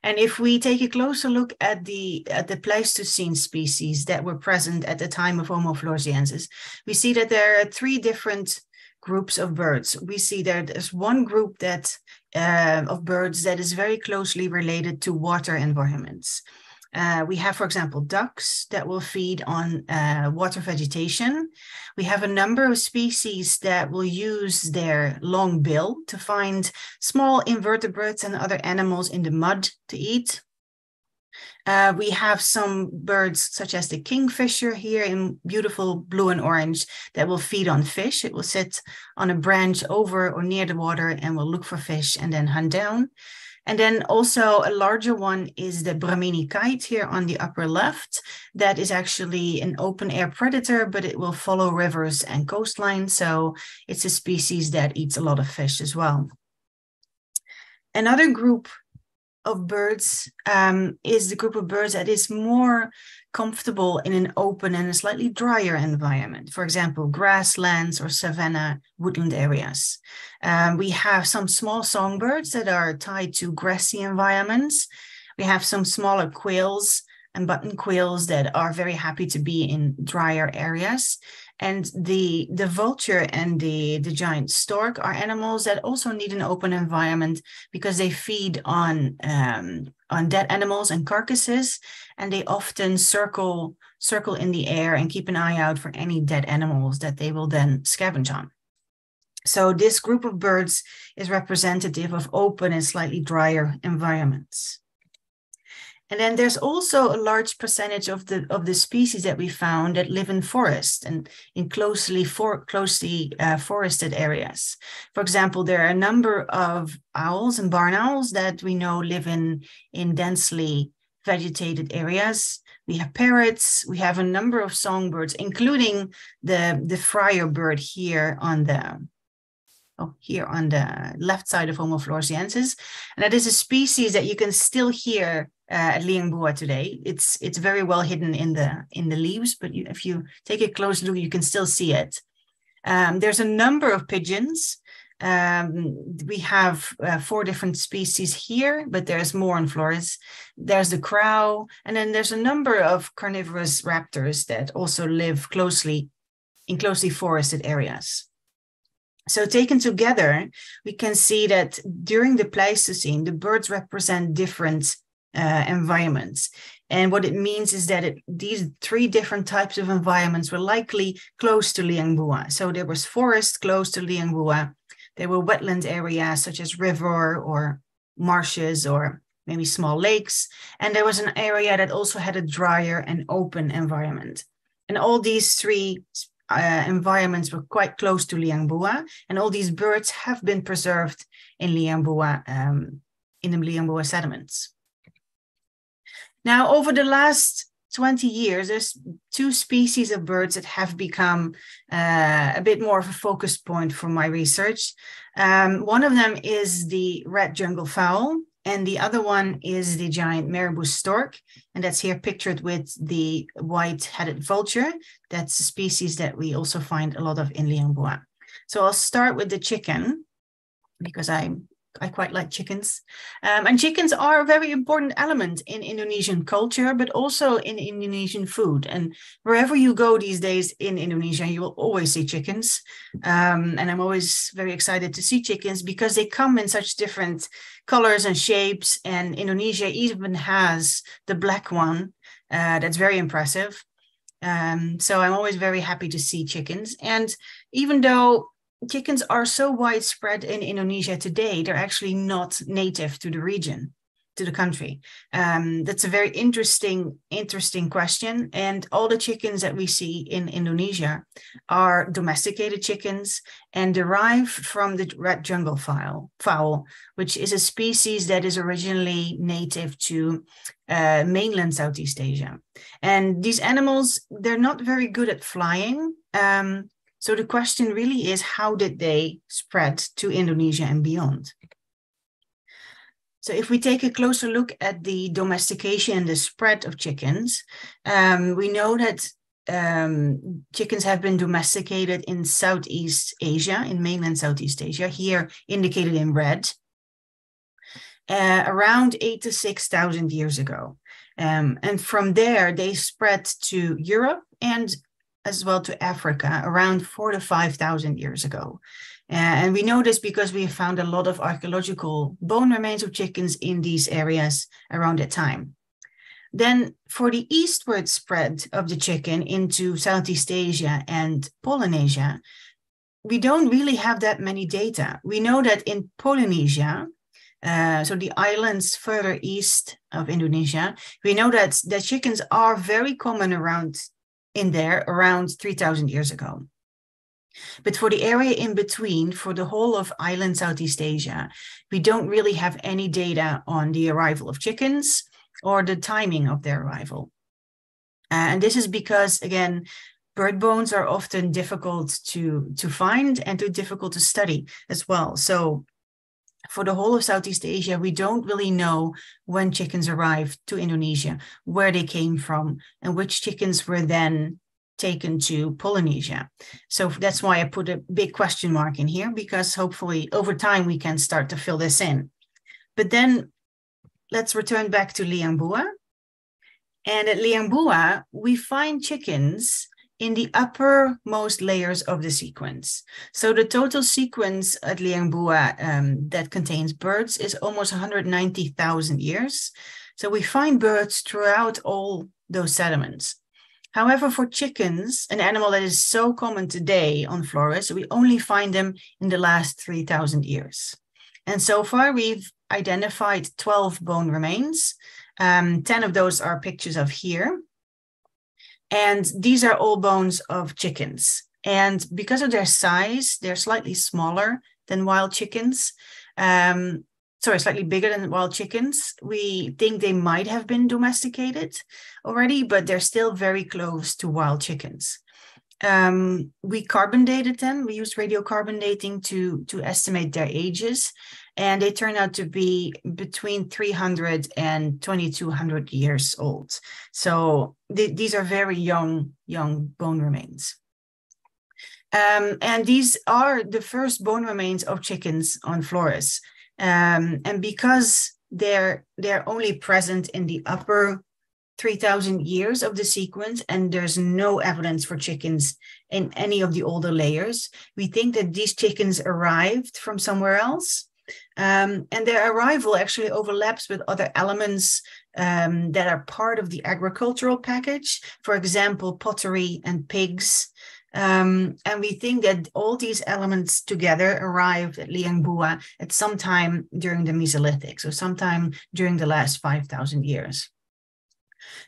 And if we take a closer look at the, at the Pleistocene species that were present at the time of Homo floresiensis, we see that there are three different groups of birds. We see that there's one group that uh, of birds that is very closely related to water environments. Uh, we have, for example, ducks that will feed on uh, water vegetation. We have a number of species that will use their long bill to find small invertebrates and other animals in the mud to eat. Uh, we have some birds such as the kingfisher here in beautiful blue and orange that will feed on fish. It will sit on a branch over or near the water and will look for fish and then hunt down. And then also a larger one is the Brahmini kite here on the upper left. That is actually an open air predator, but it will follow rivers and coastlines. So it's a species that eats a lot of fish as well. Another group of birds um, is the group of birds that is more comfortable in an open and a slightly drier environment. For example, grasslands or savanna woodland areas. Um, we have some small songbirds that are tied to grassy environments. We have some smaller quails and button quails that are very happy to be in drier areas. And the, the vulture and the, the giant stork are animals that also need an open environment because they feed on, um, on dead animals and carcasses, and they often circle, circle in the air and keep an eye out for any dead animals that they will then scavenge on. So this group of birds is representative of open and slightly drier environments. And then there's also a large percentage of the of the species that we found that live in forest and in closely for, closely uh, forested areas. For example, there are a number of owls and barn owls that we know live in in densely vegetated areas. We have parrots. We have a number of songbirds, including the the friar bird here on the oh, here on the left side of Homo floresiensis. And that is a species that you can still hear uh, at Liangbua today. It's it's very well hidden in the in the leaves, but you, if you take a close look, you can still see it. Um, there's a number of pigeons. Um, we have uh, four different species here, but there's more in Flores. There's the crow, and then there's a number of carnivorous raptors that also live closely in closely forested areas. So taken together, we can see that during the Pleistocene, the birds represent different uh, environments. And what it means is that it, these three different types of environments were likely close to Liangbua. So there was forest close to Liangbua. There were wetland areas such as river or marshes or maybe small lakes. And there was an area that also had a drier and open environment. And all these three uh, environments were quite close to Liangbua. And all these birds have been preserved in Liangbua, um, in the Liangbua sediments. Now, over the last 20 years, there's two species of birds that have become uh, a bit more of a focus point for my research. Um, one of them is the red jungle fowl, and the other one is the giant marabou stork, and that's here pictured with the white-headed vulture. That's a species that we also find a lot of in Liangbua. So I'll start with the chicken because I'm I quite like chickens. Um, and chickens are a very important element in Indonesian culture, but also in Indonesian food. And wherever you go these days in Indonesia, you will always see chickens. Um, and I'm always very excited to see chickens because they come in such different colors and shapes. And Indonesia even has the black one uh, that's very impressive. Um, so I'm always very happy to see chickens. And even though chickens are so widespread in Indonesia today, they're actually not native to the region, to the country. Um, that's a very interesting, interesting question. And all the chickens that we see in Indonesia are domesticated chickens and derived from the red jungle fowl, fowl which is a species that is originally native to uh, mainland Southeast Asia. And these animals, they're not very good at flying. Um, so the question really is how did they spread to Indonesia and beyond? So if we take a closer look at the domestication and the spread of chickens, um, we know that um, chickens have been domesticated in Southeast Asia, in mainland Southeast Asia, here indicated in red, uh, around eight to 6,000 years ago. Um, and from there, they spread to Europe and as well to Africa around four to 5,000 years ago. And we know this because we have found a lot of archaeological bone remains of chickens in these areas around that time. Then, for the eastward spread of the chicken into Southeast Asia and Polynesia, we don't really have that many data. We know that in Polynesia, uh, so the islands further east of Indonesia, we know that the chickens are very common around in there around 3,000 years ago. But for the area in between, for the whole of island Southeast Asia, we don't really have any data on the arrival of chickens or the timing of their arrival. And this is because, again, bird bones are often difficult to, to find and too difficult to study as well. So for the whole of Southeast Asia, we don't really know when chickens arrived to Indonesia, where they came from, and which chickens were then taken to Polynesia. So that's why I put a big question mark in here, because hopefully over time we can start to fill this in. But then let's return back to Liangbua. And at Liangbua, we find chickens in the uppermost layers of the sequence. So the total sequence at Liangbua um, that contains birds is almost 190,000 years. So we find birds throughout all those sediments. However, for chickens, an animal that is so common today on Flores, we only find them in the last 3,000 years. And so far, we've identified 12 bone remains. Um, 10 of those are pictures of here. And these are all bones of chickens. And because of their size, they're slightly smaller than wild chickens. Um, sorry, slightly bigger than wild chickens. We think they might have been domesticated already, but they're still very close to wild chickens. Um, we carbon dated them. We used radiocarbon dating to, to estimate their ages and they turn out to be between 300 and 2200 years old. So th these are very young, young bone remains. Um, and these are the first bone remains of chickens on Flores. Um, and because they're they're only present in the upper 3000 years of the sequence and there's no evidence for chickens in any of the older layers we think that these chickens arrived from somewhere else um, and their arrival actually overlaps with other elements um, that are part of the agricultural package, for example, pottery and pigs. Um, and we think that all these elements together arrived at Liangbua at some time during the Mesolithic, so sometime during the last 5,000 years.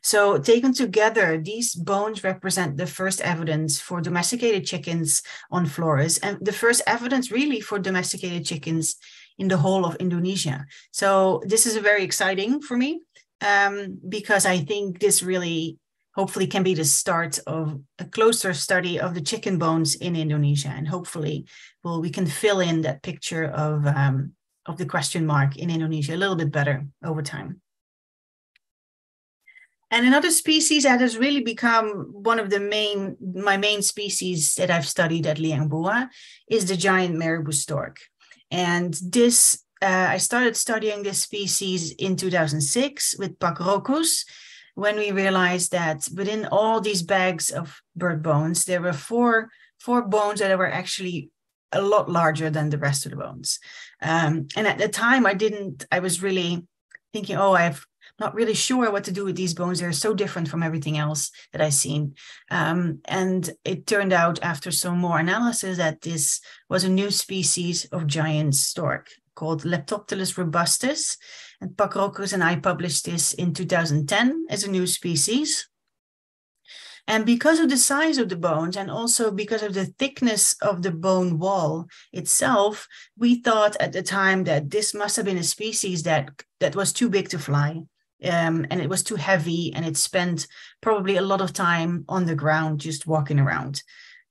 So taken together, these bones represent the first evidence for domesticated chickens on Flores and the first evidence really for domesticated chickens in the whole of Indonesia. So this is a very exciting for me um, because I think this really hopefully can be the start of a closer study of the chicken bones in Indonesia. And hopefully well, we can fill in that picture of, um, of the question mark in Indonesia a little bit better over time. And another species that has really become one of the main, my main species that I've studied at Liang Bua is the giant marabou stork. And this, uh, I started studying this species in 2006 with Pacrocus, when we realized that within all these bags of bird bones, there were four, four bones that were actually a lot larger than the rest of the bones. Um, and at the time, I didn't, I was really thinking, oh, I've not really sure what to do with these bones. They're so different from everything else that I've seen. Um, and it turned out after some more analysis that this was a new species of giant stork called Leptoptilus robustus. And Pacrocus and I published this in 2010 as a new species. And because of the size of the bones and also because of the thickness of the bone wall itself, we thought at the time that this must have been a species that, that was too big to fly. Um, and it was too heavy and it spent probably a lot of time on the ground just walking around.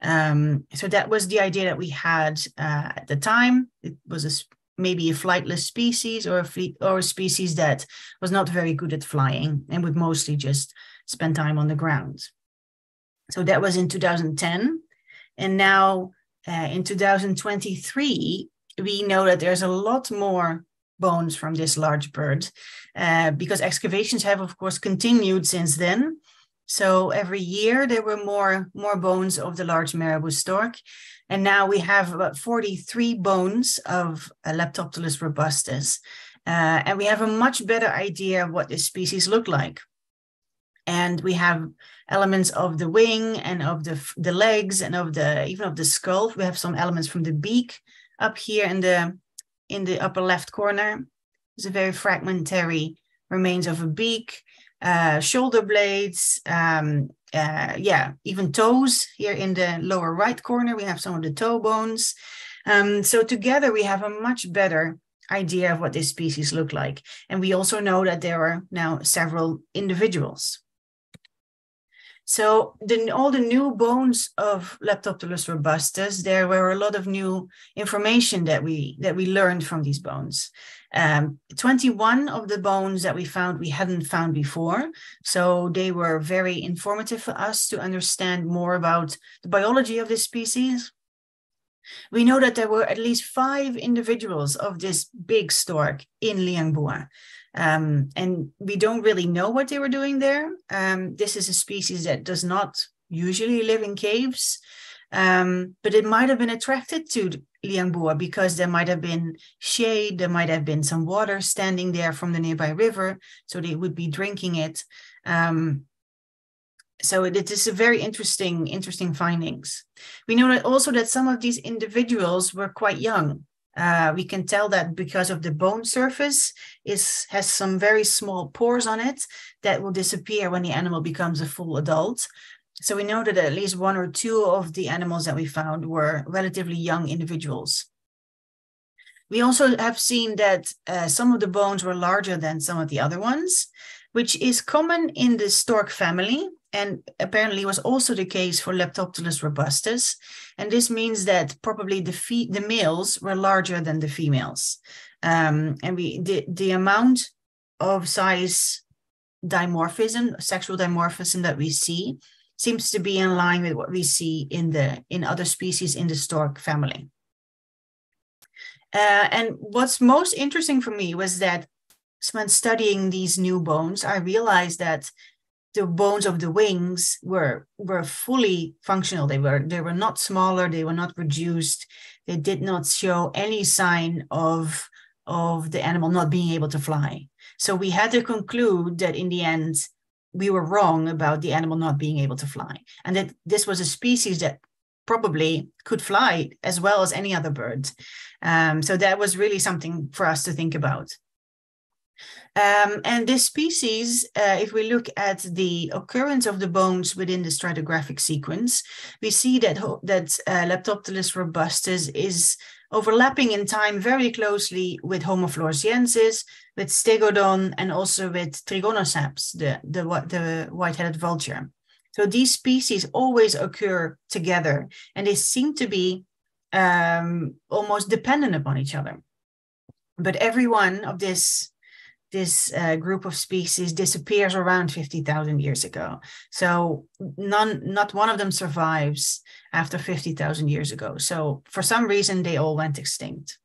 Um, so that was the idea that we had uh, at the time. It was a, maybe a flightless species or a or a species that was not very good at flying and would mostly just spend time on the ground. So that was in 2010. And now uh, in 2023, we know that there's a lot more bones from this large bird uh, because excavations have, of course, continued since then. So every year there were more, more bones of the large marabou stork. And now we have about 43 bones of uh, Leptoptilus robustus. Uh, and we have a much better idea of what this species looked like. And we have elements of the wing and of the, the legs and of the even of the skull. We have some elements from the beak up here in the in the upper left corner. There's a very fragmentary remains of a beak, uh, shoulder blades, um, uh, yeah, even toes here in the lower right corner. We have some of the toe bones. Um, so together we have a much better idea of what this species look like. And we also know that there are now several individuals. So the, all the new bones of Leptoptilus robustus, there were a lot of new information that we that we learned from these bones. Um, 21 of the bones that we found we hadn't found before. So they were very informative for us to understand more about the biology of this species. We know that there were at least five individuals of this big stork in Liangbua. Um, and we don't really know what they were doing there. Um, this is a species that does not usually live in caves, um, but it might have been attracted to Liangbua because there might have been shade, there might have been some water standing there from the nearby river, so they would be drinking it. Um, so it is a very interesting, interesting findings. We know that also that some of these individuals were quite young. Uh, we can tell that because of the bone surface is has some very small pores on it that will disappear when the animal becomes a full adult. So we know that at least one or two of the animals that we found were relatively young individuals. We also have seen that uh, some of the bones were larger than some of the other ones, which is common in the stork family and apparently was also the case for Leptoptilus robustus. And this means that probably the fe- the males were larger than the females. Um, and we the, the amount of size dimorphism, sexual dimorphism that we see seems to be in line with what we see in the in other species in the stork family. Uh, and what's most interesting for me was that when studying these new bones, I realized that the bones of the wings were were fully functional. They were they were not smaller. They were not reduced. They did not show any sign of of the animal not being able to fly. So we had to conclude that in the end we were wrong about the animal not being able to fly, and that this was a species that probably could fly as well as any other bird. Um, so that was really something for us to think about. Um, and this species, uh, if we look at the occurrence of the bones within the stratigraphic sequence, we see that, that uh, Leptoptilus robustus is overlapping in time very closely with Homo floresiensis, with Stegodon, and also with Trigonosaps, the, the, the white-headed vulture. So these species always occur together, and they seem to be um, almost dependent upon each other. but every one of this this uh, group of species disappears around 50,000 years ago. So none, not one of them survives after 50,000 years ago. So for some reason, they all went extinct.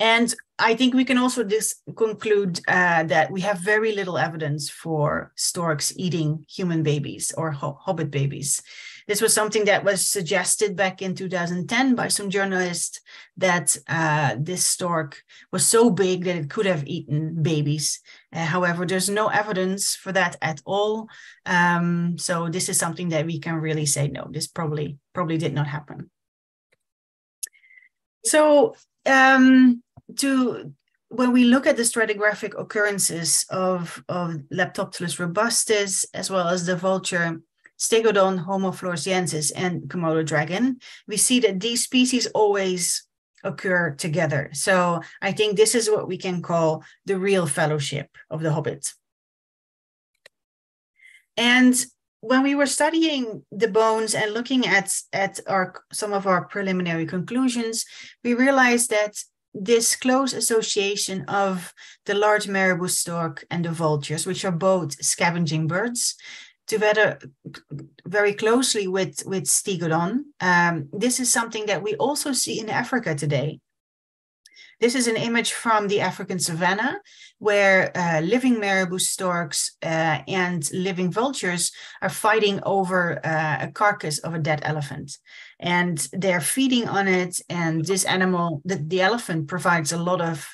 And I think we can also dis- conclude uh, that we have very little evidence for storks eating human babies or ho- hobbit babies. This was something that was suggested back in 2010 by some journalists that uh, this stork was so big that it could have eaten babies. Uh, however, there's no evidence for that at all. Um, so this is something that we can really say no. This probably probably did not happen. So um, to when we look at the stratigraphic occurrences of, of Leptoptilus robustus, as well as the vulture Stegodon Homo floresiensis and Komodo dragon, we see that these species always occur together. So I think this is what we can call the real fellowship of the hobbit. And when we were studying the bones and looking at, at our some of our preliminary conclusions, we realized that this close association of the large marabou stork and the vultures, which are both scavenging birds, together very closely with, with Stegodon. Um, this is something that we also see in Africa today. This is an image from the African savanna where uh, living marabou storks uh, and living vultures are fighting over uh, a carcass of a dead elephant. And they're feeding on it. And this animal, the, the elephant, provides a lot of,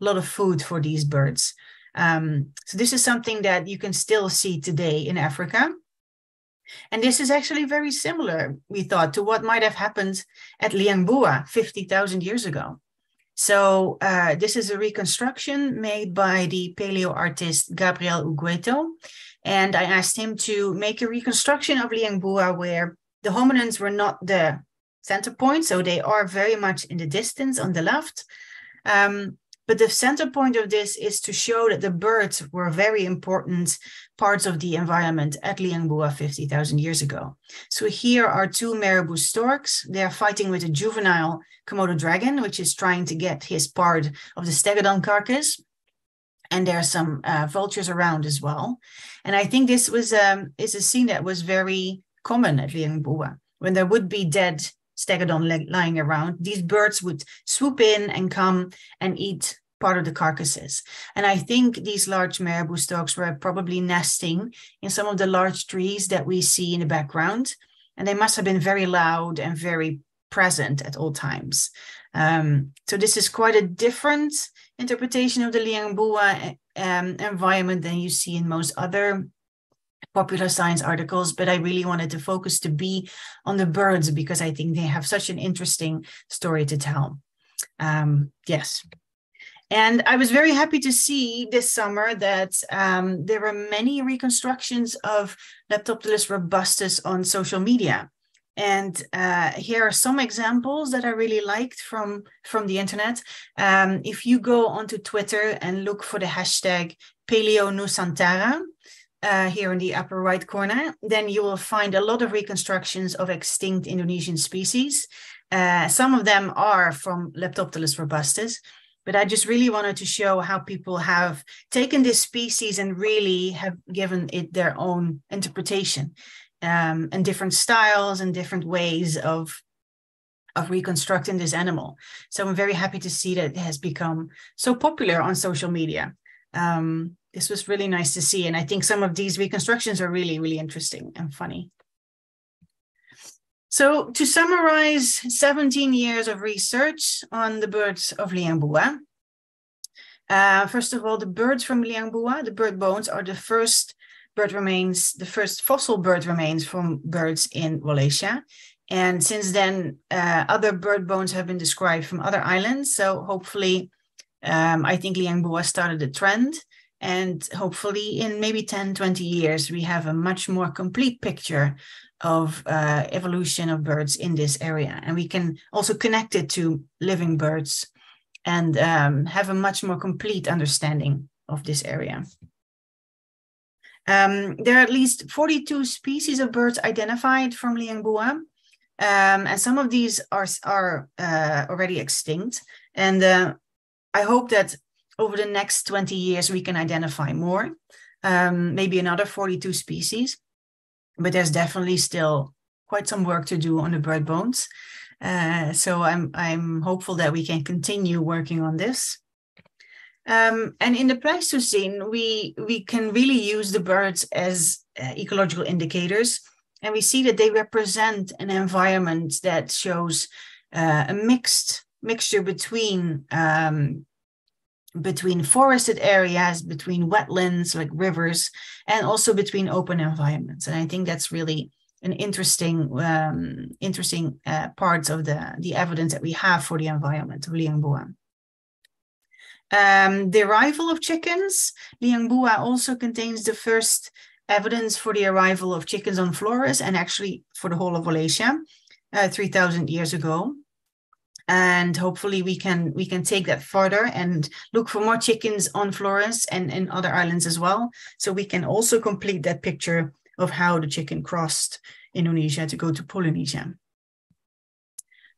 lot of food for these birds. Um, so this is something that you can still see today in Africa. And this is actually very similar, we thought, to what might have happened at Liangbua 50,000 years ago. So uh, this is a reconstruction made by the paleo artist Gabriel Ugueto. And I asked him to make a reconstruction of Liangbua where the hominins were not the center point, so they are very much in the distance on the left. Um, but the center point of this is to show that the birds were very important parts of the environment at Liangbua 50,000 years ago. So here are two marabou storks. They are fighting with a juvenile Komodo dragon, which is trying to get his part of the stegodon carcass. And there are some uh, vultures around as well. And I think this was um, is a scene that was very common at Liangbua. When there would be dead stegodon lying around, these birds would swoop in and come and eat part of the carcasses. And I think these large marabou storks were probably nesting in some of the large trees that we see in the background. And they must have been very loud and very present at all times. Um, so this is quite a different interpretation of the Liangbua um, environment than you see in most other popular science articles, but I really wanted to focus to be on the birds because I think they have such an interesting story to tell. Um, yes. And I was very happy to see this summer that um, there were many reconstructions of Leptoptilus robustus on social media. And uh, here are some examples that I really liked from, from the internet. Um, if you go onto Twitter and look for the hashtag Paleo Nusantara, uh, here in the upper right corner, then you will find a lot of reconstructions of extinct Indonesian species. Uh, some of them are from Leptoptilus robustus, but I just really wanted to show how people have taken this species and really have given it their own interpretation um, and different styles and different ways of of reconstructing this animal. So I'm very happy to see that it has become so popular on social media. Um, this was really nice to see. And I think some of these reconstructions are really, really interesting and funny. So to summarize 17 years of research on the birds of Liangbua, uh, first of all, the birds from Liangbua, the bird bones are the first bird remains, the first fossil bird remains from birds in Wallacea. And since then, uh, other bird bones have been described from other islands. So hopefully, um, I think Liangbua started a trend and hopefully, in maybe 10, 20 years, we have a much more complete picture of uh, evolution of birds in this area. And we can also connect it to living birds and um, have a much more complete understanding of this area. Um, there are at least 42 species of birds identified from Liangbua. Um, and some of these are, are uh, already extinct. And uh, I hope that over the next 20 years, we can identify more, um, maybe another 42 species. But there's definitely still quite some work to do on the bird bones. Uh, so I'm, I'm hopeful that we can continue working on this. Um, and in the Pleistocene, we, we can really use the birds as uh, ecological indicators. And we see that they represent an environment that shows uh, a mixed mixture between um, between forested areas, between wetlands like rivers, and also between open environments. And I think that's really an interesting um, interesting uh, parts of the the evidence that we have for the environment of Liangbua. Um, the arrival of chickens, Liangbua also contains the first evidence for the arrival of chickens on Flores and actually for the whole of Wallachia uh, 3,000 years ago. And hopefully we can we can take that further and look for more chickens on Flores and in other islands as well. So we can also complete that picture of how the chicken crossed Indonesia to go to Polynesia.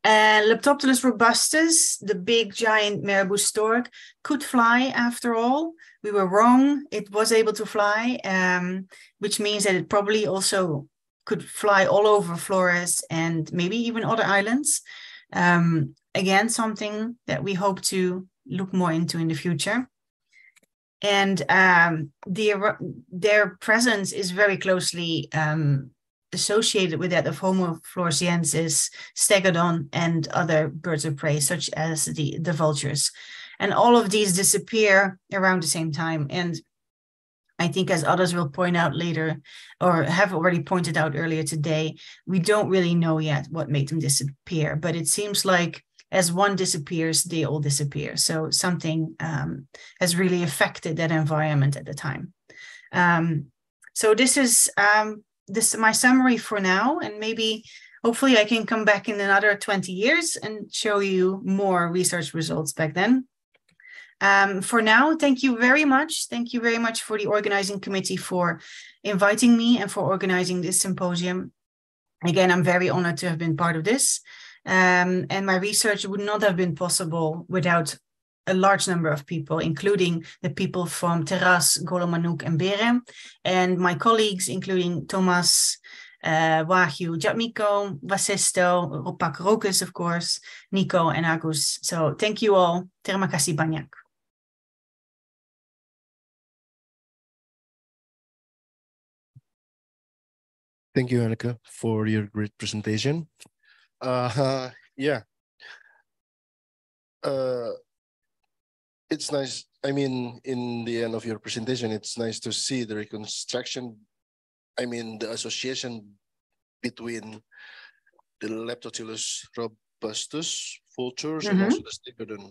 Uh, Leptoptilus robustus, the big giant marabou stork, could fly after all. We were wrong. It was able to fly, um, which means that it probably also could fly all over Flores and maybe even other islands. Um, again, something that we hope to look more into in the future. And um, their, their presence is very closely um, associated with that of Homo floresiensis, stegodon, and other birds of prey, such as the, the vultures. And all of these disappear around the same time. And I think, as others will point out later, or have already pointed out earlier today, we don't really know yet what made them disappear. But it seems like as one disappears, they all disappear. So something um, has really affected that environment at the time. Um, so this is um, this my summary for now, and maybe hopefully I can come back in another 20 years and show you more research results back then. Um, for now, thank you very much. Thank you very much for the organizing committee for inviting me and for organizing this symposium. Again, I'm very honored to have been part of this. Um, and my research would not have been possible without a large number of people, including the people from Terras, Golomanuk, and Bere, and my colleagues, including Thomas, uh, Wahyu, Jatmiko, Vasisto, Ropak Rokus, of course, Nico, and Agus. So thank you all. Terima kasih banyak. Thank you, Annika, for your great presentation. Uh, yeah. Uh, it's nice. I mean, in the end of your presentation, it's nice to see the reconstruction. I mean, the association between the Leptotylus robustus vultures mm -hmm. and mm-hmm. also the Stegodon.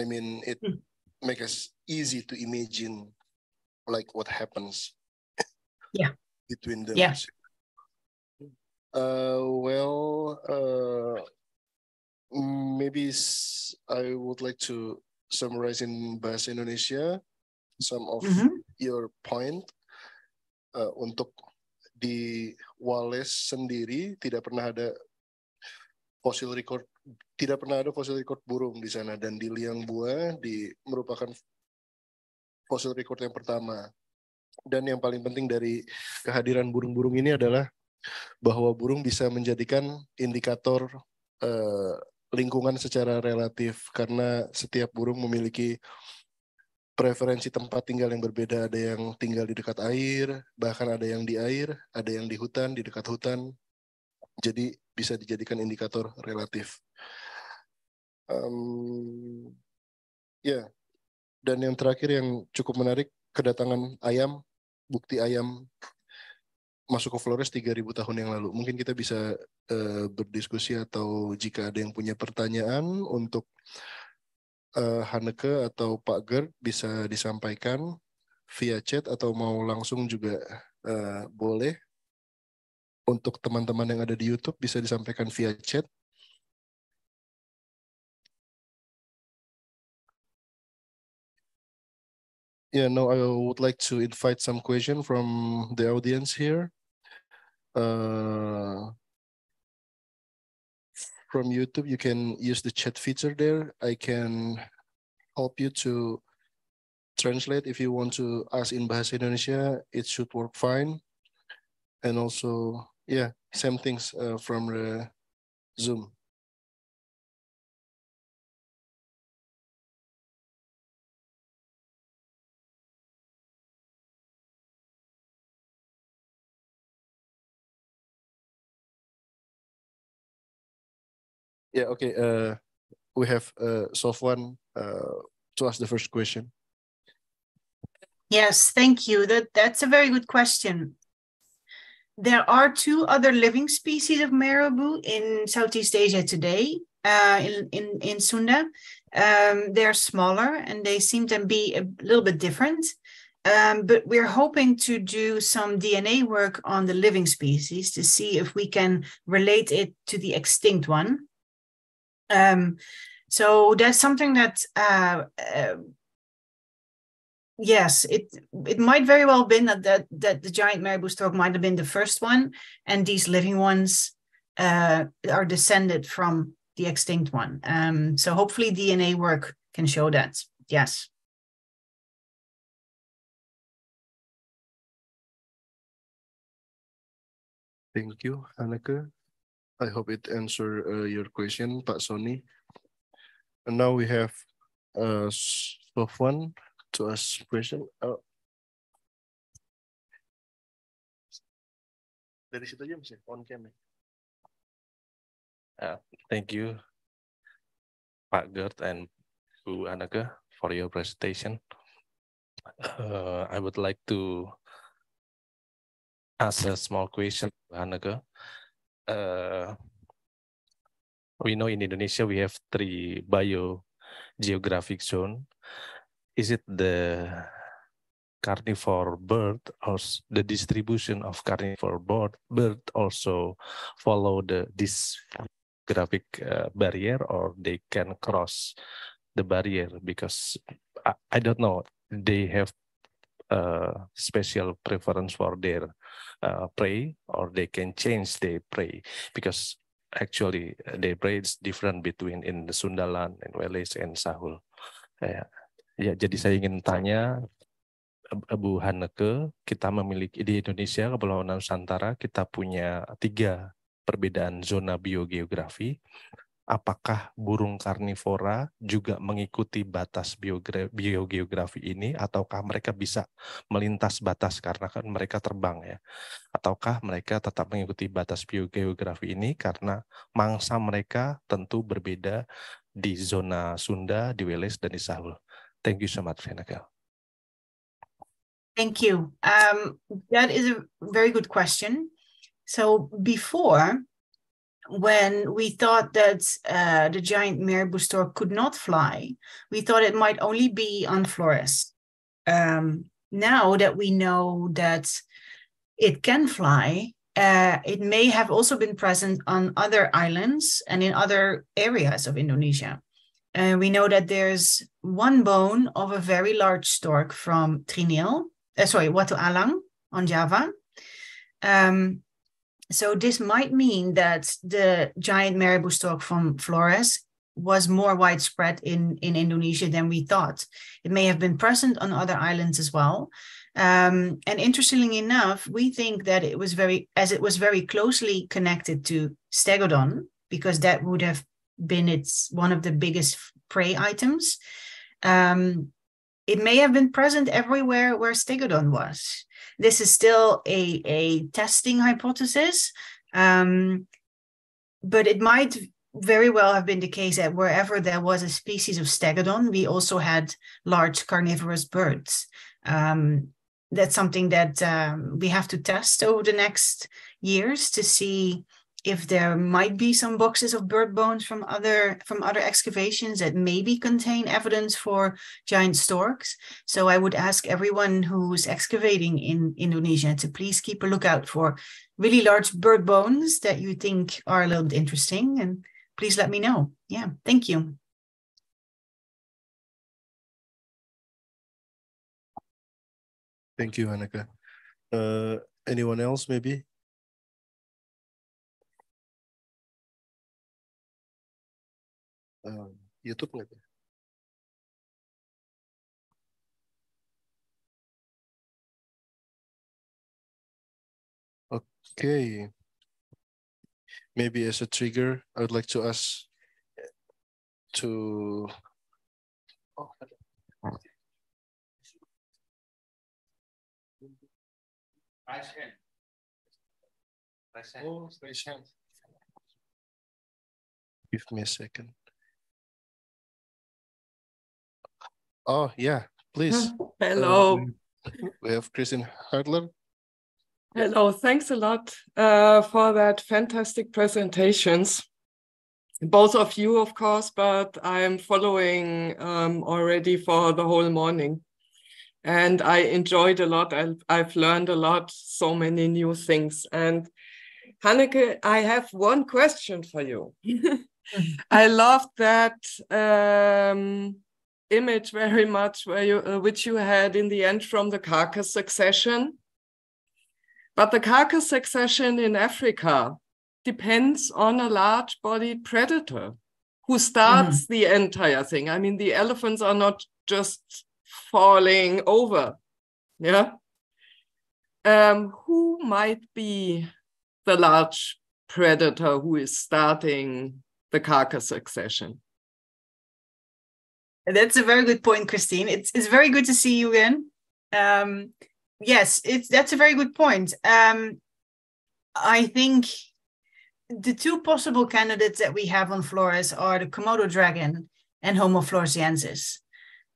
I mean, it mm. makes us easy to imagine like what happens yeah. between them. Yeah. Uh, well, uh, maybe I would like to summarize in bahasa Indonesia some of mm -hmm. your point. Uh, untuk di Wales sendiri tidak pernah ada fosil record tidak pernah ada fosil record burung di sana. Dan di liang buah di merupakan fosil record yang pertama. Dan yang paling penting dari kehadiran burung-burung ini adalah bahwa burung bisa menjadikan indikator uh, lingkungan secara relatif karena setiap burung memiliki preferensi tempat tinggal yang berbeda. Ada yang tinggal di dekat air, bahkan ada yang di air, ada yang di hutan, di dekat hutan. Jadi bisa dijadikan indikator relatif. Um, ya, yeah. dan yang terakhir yang cukup menarik kedatangan ayam, bukti ayam masuk ke Flores 3000 tahun yang lalu. Mungkin kita bisa uh, berdiskusi atau jika ada yang punya pertanyaan untuk uh, Haneke atau Pak Gerd bisa disampaikan via chat atau mau langsung juga uh, boleh. Untuk teman-teman yang ada di YouTube bisa disampaikan via chat. Yeah, now I would like to invite some question from the audience here. Uh, from YouTube, you can use the chat feature there. I can help you to translate if you want to ask in Bahasa Indonesia, it should work fine. And also, yeah, same things uh, from the Zoom. Yeah, okay. Uh, we have uh, Sofwan uh, to ask the first question. Yes, thank you. That that's a very good question. There are two other living species of marabou in Southeast Asia today, uh, in, in, in Sunda. Um, they're smaller and they seem to be a little bit different. Um, but we're hoping to do some DNA work on the living species to see if we can relate it to the extinct one. Um, so that's something that uh, uh, yes, it it might very well have been that that, that the giant marabou stork might have been the first one, and these living ones uh, are descended from the extinct one. Um, so hopefully DNA work can show that. Yes. Thank you, Hanneke. I hope it answered uh, your question, Pak Sony. And now we have uh, Sofwan to ask question. Uh, dari situ aja on cam ya. Uh, thank you, Pak Gert and Bu Anaka for your presentation. Uh, I would like to ask a small question, Anaka. Uh, we know in Indonesia we have three biogeographic zone. Is it the carnivore bird or the distribution of carnivore bird, bird also follow the this graphic uh, barrier or they can cross the barrier because I, I don't know they have uh, special preference for their uh, prey or they can change their prey. Because actually their prey is different between in the Sundaland and Wales and Sahul. Ya, ya, jadi saya ingin tanya Bu Haneke, kita memiliki di Indonesia Kepulauan Nusantara kita punya tiga perbedaan zona biogeografi apakah burung karnivora juga mengikuti batas biogeografi ini ataukah mereka bisa melintas batas karena kan mereka terbang ya ataukah mereka tetap mengikuti batas biogeografi ini karena mangsa mereka tentu berbeda di zona Sunda, di Wales dan di Sahul. Thank you so much, Renaka. Thank you. Um, that is a very good question. So before when we thought that uh, the giant marabou stork could not fly, we thought it might only be on Flores. Um, now that we know that it can fly, uh, it may have also been present on other islands and in other areas of Indonesia. Uh, we know that there's one bone of a very large stork from Trinil, uh, sorry, Watu Alang on Java. Um, so this might mean that the giant marabou stork from Flores was more widespread in, in Indonesia than we thought. It may have been present on other islands as well. Um, and interestingly enough, we think that it was very, as it was very closely connected to stegodon, because that would have been its one of the biggest prey items. Um, it may have been present everywhere where stegodon was. This is still a, a testing hypothesis, um, but it might very well have been the case that wherever there was a species of stegodon, we also had large carnivorous birds. Um, that's something that um, we have to test over the next years to see if there might be some boxes of bird bones from other from other excavations that maybe contain evidence for giant storks so i would ask everyone who's excavating in indonesia to please keep a lookout for really large bird bones that you think are a little bit interesting and please let me know yeah thank you Thank you, Annika. Uh, anyone else, maybe? YouTube ya? Okay. Maybe as a trigger, I would like to ask to Raise hand. Raise hand. Oh, raise hand. Give me a second. Oh, yeah, please. Hello. Uh, we have Christine Hartler. Hello, thanks a lot uh, for that fantastic presentations. Both of you, of course, but I'm following um, already for the whole morning. And I enjoyed a lot. I, I've learned a lot, so many new things. And Hanneke, I have one question for you. I loved that um, image very much, where you, uh, which you had in the end from the carcass succession. But the carcass succession in Africa depends on a large bodied predator who starts the entire thing. I mean, the elephants are not just falling over. Yeah. Um, who might be the large predator who is starting the carcass succession? That's a very good point, Christine. It's it's very good to see you again. Um, yes, it's that's a very good point. Um, I think the two possible candidates that we have on Flores are the Komodo dragon and Homo floresiensis.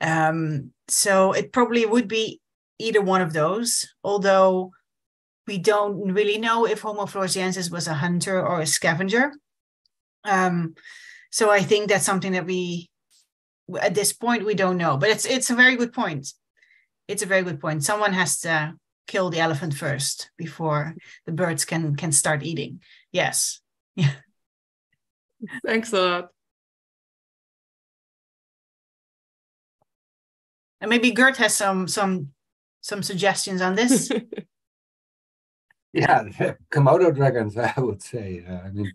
Um, so it probably would be either one of those, although we don't really know if Homo floresiensis was a hunter or a scavenger. Um, so I think that's something that we, at this point, we don't know. But it's it's a very good point. It's a very good point. Someone has to kill the elephant first before the birds can can start eating. Yes. Yeah. Thanks a lot. And maybe Gert has some some some suggestions on this. Yeah, the Komodo dragons, I would say. Uh, I mean,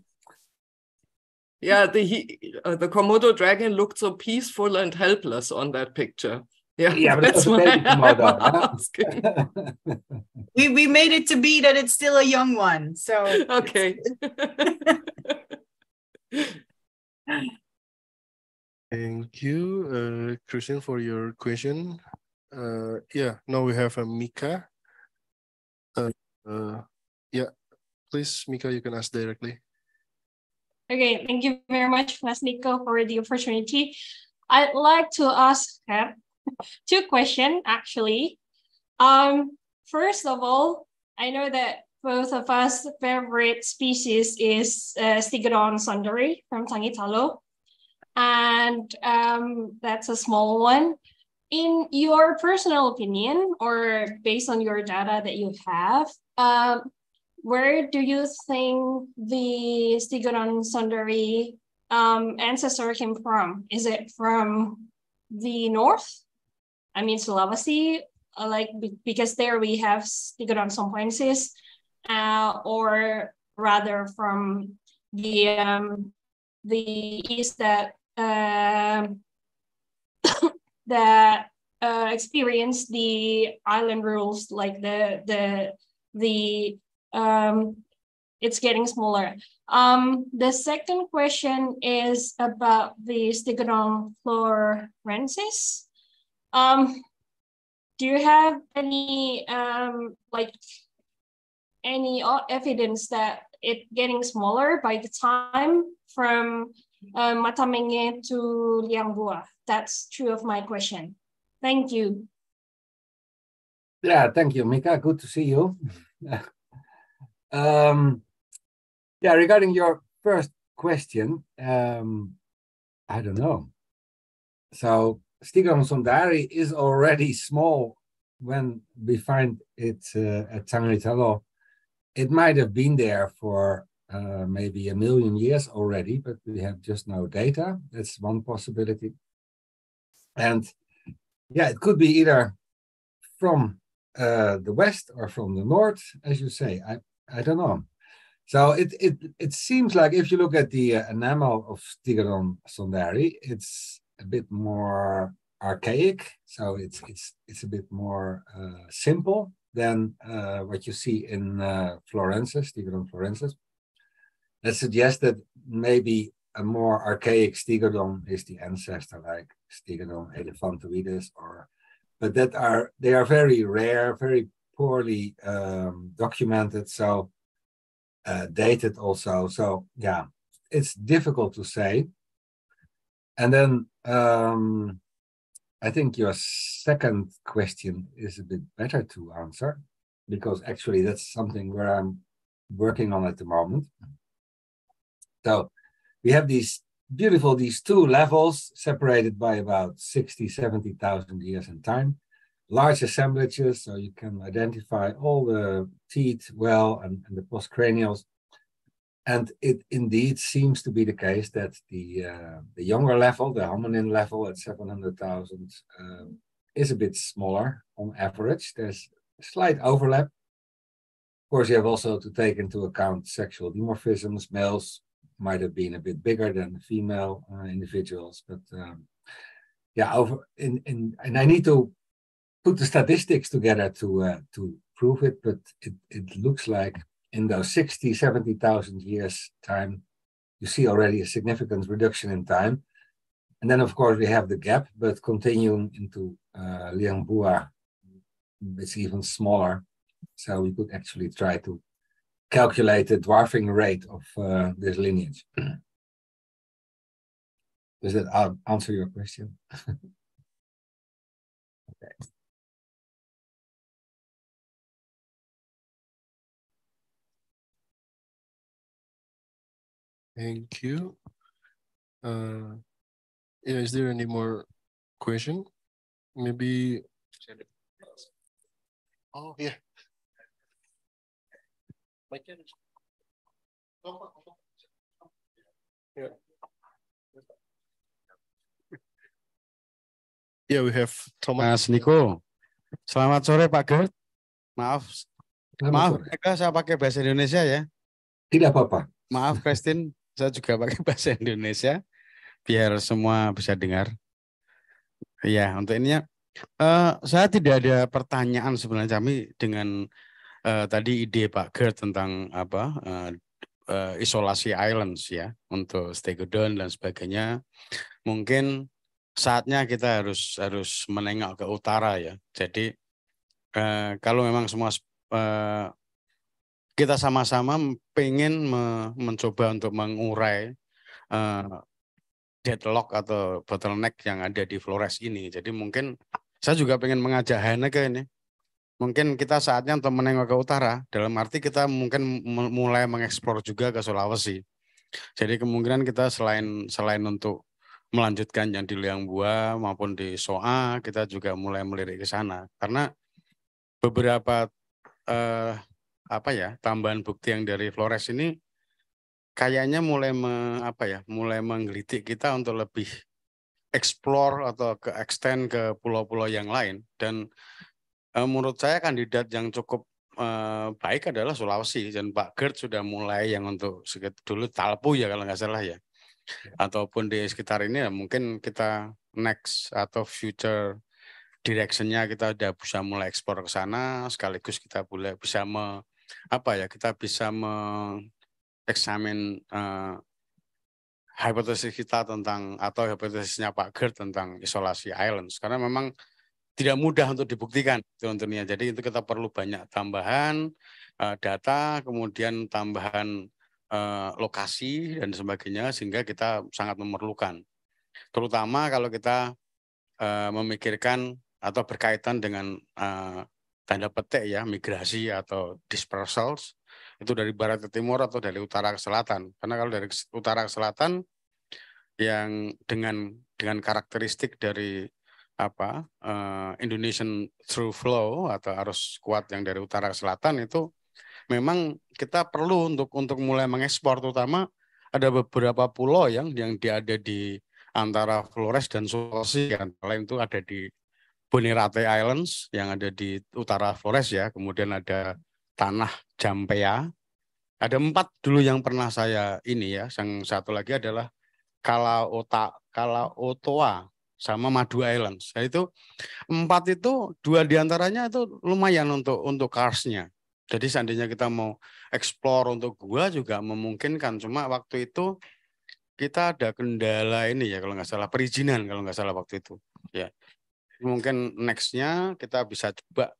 Yeah, the he, uh, the Komodo dragon looked so peaceful and helpless on that picture. Yeah, Yeah, but that's was why I'm Komodo, huh? asking. we we made it to be that it's still a young one. So okay. Thank you, uh, Christian, for your question. Uh, yeah, now we have a Mika. Uh, uh, yeah, please, Mika, you can ask directly. Okay, thank you very much, Mas Nico, for the opportunity. I'd like to ask two questions, actually. Um, first of all, I know that both of us favorite species is uh, Stigodon sondori from Tangitalo, and um, that's a small one. In your personal opinion, or based on your data that you have, um, where do you think the Stigodon sondori um, ancestor came from? Is it from the north? I mean, Sulawesi, uh, like because there we have Stigodon sompoensis, uh, or rather from the um, the east that um that uh, experienced the island rules, like the the the um, it's getting smaller. Um, the second question is about the Stigodon florensis. Um, do you have any um, like any evidence that it getting smaller by the time from uh, Matamenge to Lianghua? That's true of my question. Thank you. yeah, thank you, Mika. Good to see you. um, yeah, regarding your first question, um, I don't know. So Stigon sondari is already small when we find it uh, at Tangritalo. It might have been there for uh, maybe a million years already, but we have just no data. That's one possibility. And yeah, it could be either from uh, the west or from the north, as you say. I, I don't know. So it, it, it seems like if you look at the uh, enamel of Stegodon sondari, it's a bit more archaic. So it's, it's, it's a bit more uh, simple than uh, what you see in uh, Stegodon florensis. That suggests that maybe a more archaic Stegodon is the ancestor, like Stegodon elephantoides, or but that are they are very rare, very poorly um, documented. So uh, dated also. So yeah, it's difficult to say. And then um, I think your second question is a bit better to answer because actually that's something where I'm working on at the moment. So we have these beautiful, these two levels separated by about 60, 70,000 years in time large assemblages, so you can identify all the teeth well and, and the postcranials. And it indeed seems to be the case that the uh, the younger level, the hominin level at 700,000, um, is a bit smaller on average. There's a slight overlap. Of course, you have also to take into account sexual dimorphisms. Males might have been a bit bigger than the female uh, individuals, but um, yeah, over in, in and I need to put the statistics together to uh, to prove it, but it, it looks like in those 60, 70,000 years time, you see already a significant reduction in time. And then, of course, we have the gap, but continuing into uh, Liangbua, it's even smaller. So we could actually try to calculate the dwarfing rate of uh, this lineage. Does that answer your question? okay. Thank you. Uh, yeah, is there any more question? Maybe. Oh yeah. Yeah. Yeah, we have Thomas. Mas Niko. Selamat sore Pak Gert. Maaf. Selamat Maaf, sore. saya pakai bahasa Indonesia ya. Tidak apa-apa. Maaf, Christine. Saya juga pakai bahasa Indonesia biar semua bisa dengar. Ya, untuk ininya eh, saya tidak ada pertanyaan sebenarnya kami dengan eh, tadi ide Pak Gert tentang apa eh, eh, isolasi islands ya untuk Stegodon dan sebagainya. Mungkin saatnya kita harus harus menengok ke utara ya. Jadi eh, kalau memang semua eh, kita sama-sama pengen me- mencoba untuk mengurai eh, deadlock atau bottleneck yang ada di Flores ini. Jadi mungkin saya juga pengen mengajak Haneke ini. Mungkin kita saatnya untuk menengok ke utara. Dalam arti kita mungkin mu- mulai mengeksplor juga ke Sulawesi. Jadi kemungkinan kita selain selain untuk melanjutkan yang di Liangbua maupun di Soa, kita juga mulai melirik ke sana. Karena beberapa eh, apa ya tambahan bukti yang dari Flores ini kayaknya mulai me, apa ya mulai menggelitik kita untuk lebih explore atau ke extend ke pulau-pulau yang lain. Dan eh, menurut saya kandidat yang cukup eh, baik adalah Sulawesi. Dan Pak Gert sudah mulai yang untuk dulu Talpu ya kalau nggak salah ya. Ataupun di sekitar ini ya mungkin kita next atau future directionnya kita udah bisa mulai ekspor ke sana. Sekaligus kita boleh bisa me, apa ya kita bisa mengeksamin uh, hipotesis kita tentang atau hipotesisnya Pak Gert tentang isolasi islands. Karena memang tidak mudah untuk dibuktikan tentunya jadi itu kita perlu banyak tambahan uh, data kemudian tambahan uh, lokasi dan sebagainya sehingga kita sangat memerlukan. Terutama kalau kita uh, memikirkan atau berkaitan dengan uh, tanda petik ya migrasi atau dispersals itu dari barat ke timur atau dari utara ke selatan. Karena kalau dari utara ke selatan yang dengan dengan karakteristik dari apa uh, Indonesian through flow atau arus kuat yang dari utara ke selatan itu memang kita perlu untuk untuk mulai mengekspor terutama ada beberapa pulau yang yang ada di antara Flores dan Sulawesi yang lain itu ada di Bonirate Islands yang ada di utara Flores ya, kemudian ada tanah Jampea Ada empat dulu yang pernah saya ini ya. Yang satu lagi adalah Kala Ota, Kala Otoa sama Madu Islands. Nah, itu empat itu dua di antaranya itu lumayan untuk untuk karsnya. Jadi seandainya kita mau explore untuk gua juga memungkinkan. Cuma waktu itu kita ada kendala ini ya kalau nggak salah perizinan kalau nggak salah waktu itu. Ya mungkin nextnya kita bisa coba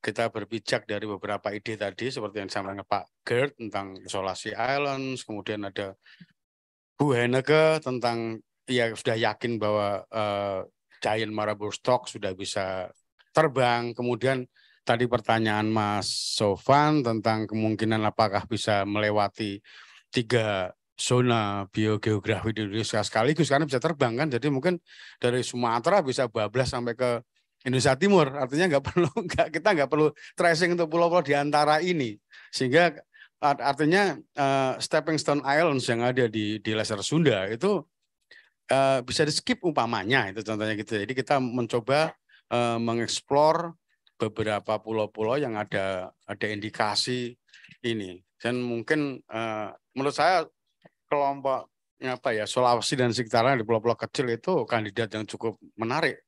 kita berpijak dari beberapa ide tadi seperti yang disampaikan Pak Gert tentang isolasi islands, kemudian ada Bu Heneke tentang ya sudah yakin bahwa uh, giant marabou stock sudah bisa terbang, kemudian tadi pertanyaan Mas Sofan tentang kemungkinan apakah bisa melewati tiga zona biogeografi di Indonesia sekaligus karena bisa terbang kan. Jadi mungkin dari Sumatera bisa bablas sampai ke Indonesia Timur. Artinya nggak perlu nggak kita nggak perlu tracing untuk pulau-pulau di antara ini. Sehingga artinya uh, stepping stone islands yang ada di di Lesser Sunda itu uh, bisa di skip umpamanya. Itu contohnya gitu. Jadi kita mencoba uh, mengeksplor beberapa pulau-pulau yang ada ada indikasi ini. Dan mungkin uh, menurut saya kelompok apa ya Sulawesi dan sekitarnya di pulau-pulau kecil itu kandidat yang cukup menarik.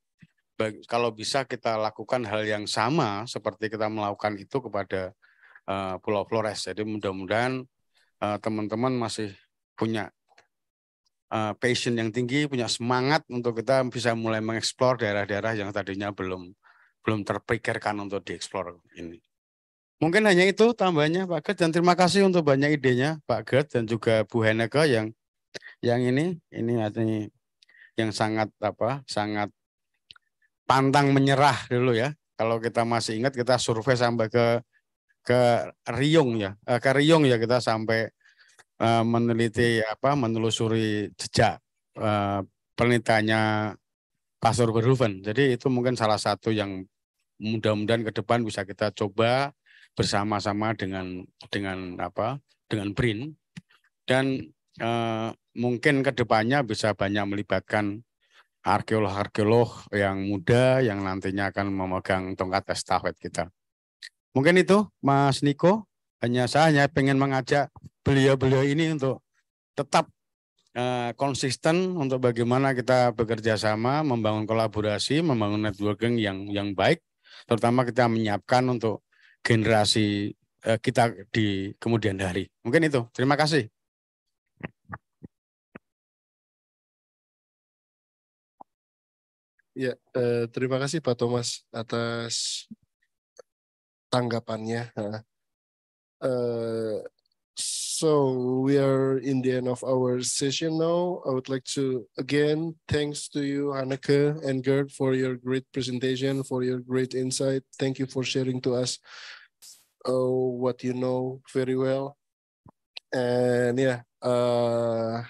Bagi, kalau bisa kita lakukan hal yang sama seperti kita melakukan itu kepada uh, Pulau Flores. Jadi mudah-mudahan uh, teman-teman masih punya uh, passion yang tinggi, punya semangat untuk kita bisa mulai mengeksplor daerah-daerah yang tadinya belum belum terpikirkan untuk dieksplor ini. Mungkin hanya itu tambahnya Pak Gert dan terima kasih untuk banyak idenya Pak Gert dan juga Bu Heneke yang yang ini ini artinya yang sangat apa sangat pantang menyerah dulu ya. Kalau kita masih ingat kita survei sampai ke ke Riung ya, eh, ke Riung ya kita sampai uh, meneliti apa menelusuri jejak uh, penelitiannya Pastor Verhoeven. Jadi itu mungkin salah satu yang mudah-mudahan ke depan bisa kita coba bersama-sama dengan dengan apa dengan BRIN. Dan eh, mungkin ke depannya bisa banyak melibatkan arkeolog-arkeolog yang muda yang nantinya akan memegang tongkat estafet kita. Mungkin itu Mas Niko, hanya saya hanya pengen mengajak beliau-beliau ini untuk tetap eh, konsisten untuk bagaimana kita bekerja sama, membangun kolaborasi, membangun networking yang yang baik, terutama kita menyiapkan untuk generasi uh, kita di kemudian hari. Mungkin itu. Terima kasih. Ya, uh, terima kasih Pak Thomas atas tanggapannya. Uh, so we are in the end of our session now. I would like to again thanks to you, Hanneke and Gerd, for your great presentation, for your great insight. Thank you for sharing to us uh, what you know very well. And yeah, uh,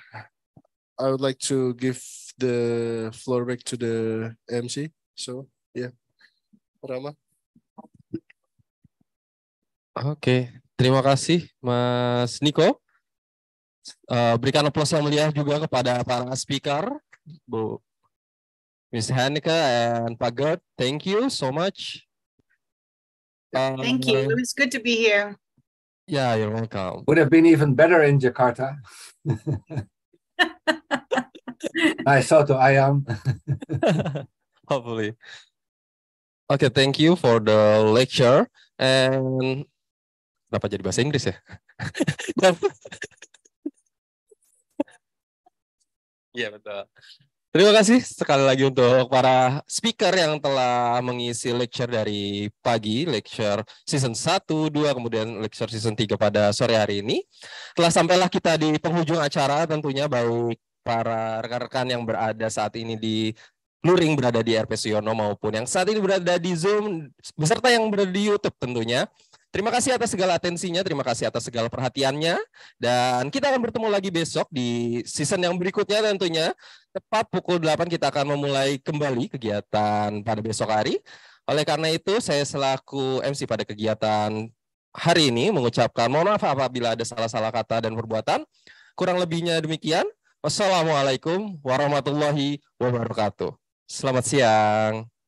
I would like to give the floor back to the MC. So yeah, Rama. Okay. Terima kasih Mas Niko. Uh, berikan aplaus yang mulia juga kepada para speaker, Bu Miss Hanika and Pak Gert. Thank you so much. Thank you. It was good to be here. Yeah, you're welcome. Would have been even better in Jakarta. I saw to Ayam. Hopefully. Okay, thank you for the lecture. And kenapa jadi bahasa Inggris ya? Iya betul. Terima kasih sekali lagi untuk para speaker yang telah mengisi lecture dari pagi, lecture season 1, 2, kemudian lecture season 3 pada sore hari ini. Telah sampailah kita di penghujung acara tentunya baik para rekan-rekan yang berada saat ini di Luring berada di RP Siono maupun yang saat ini berada di Zoom beserta yang berada di YouTube tentunya. Terima kasih atas segala atensinya, terima kasih atas segala perhatiannya. Dan kita akan bertemu lagi besok di season yang berikutnya tentunya. Tepat pukul 8 kita akan memulai kembali kegiatan pada besok hari. Oleh karena itu, saya selaku MC pada kegiatan hari ini mengucapkan mohon maaf apabila ada salah-salah kata dan perbuatan. Kurang lebihnya demikian. Wassalamualaikum warahmatullahi wabarakatuh. Selamat siang.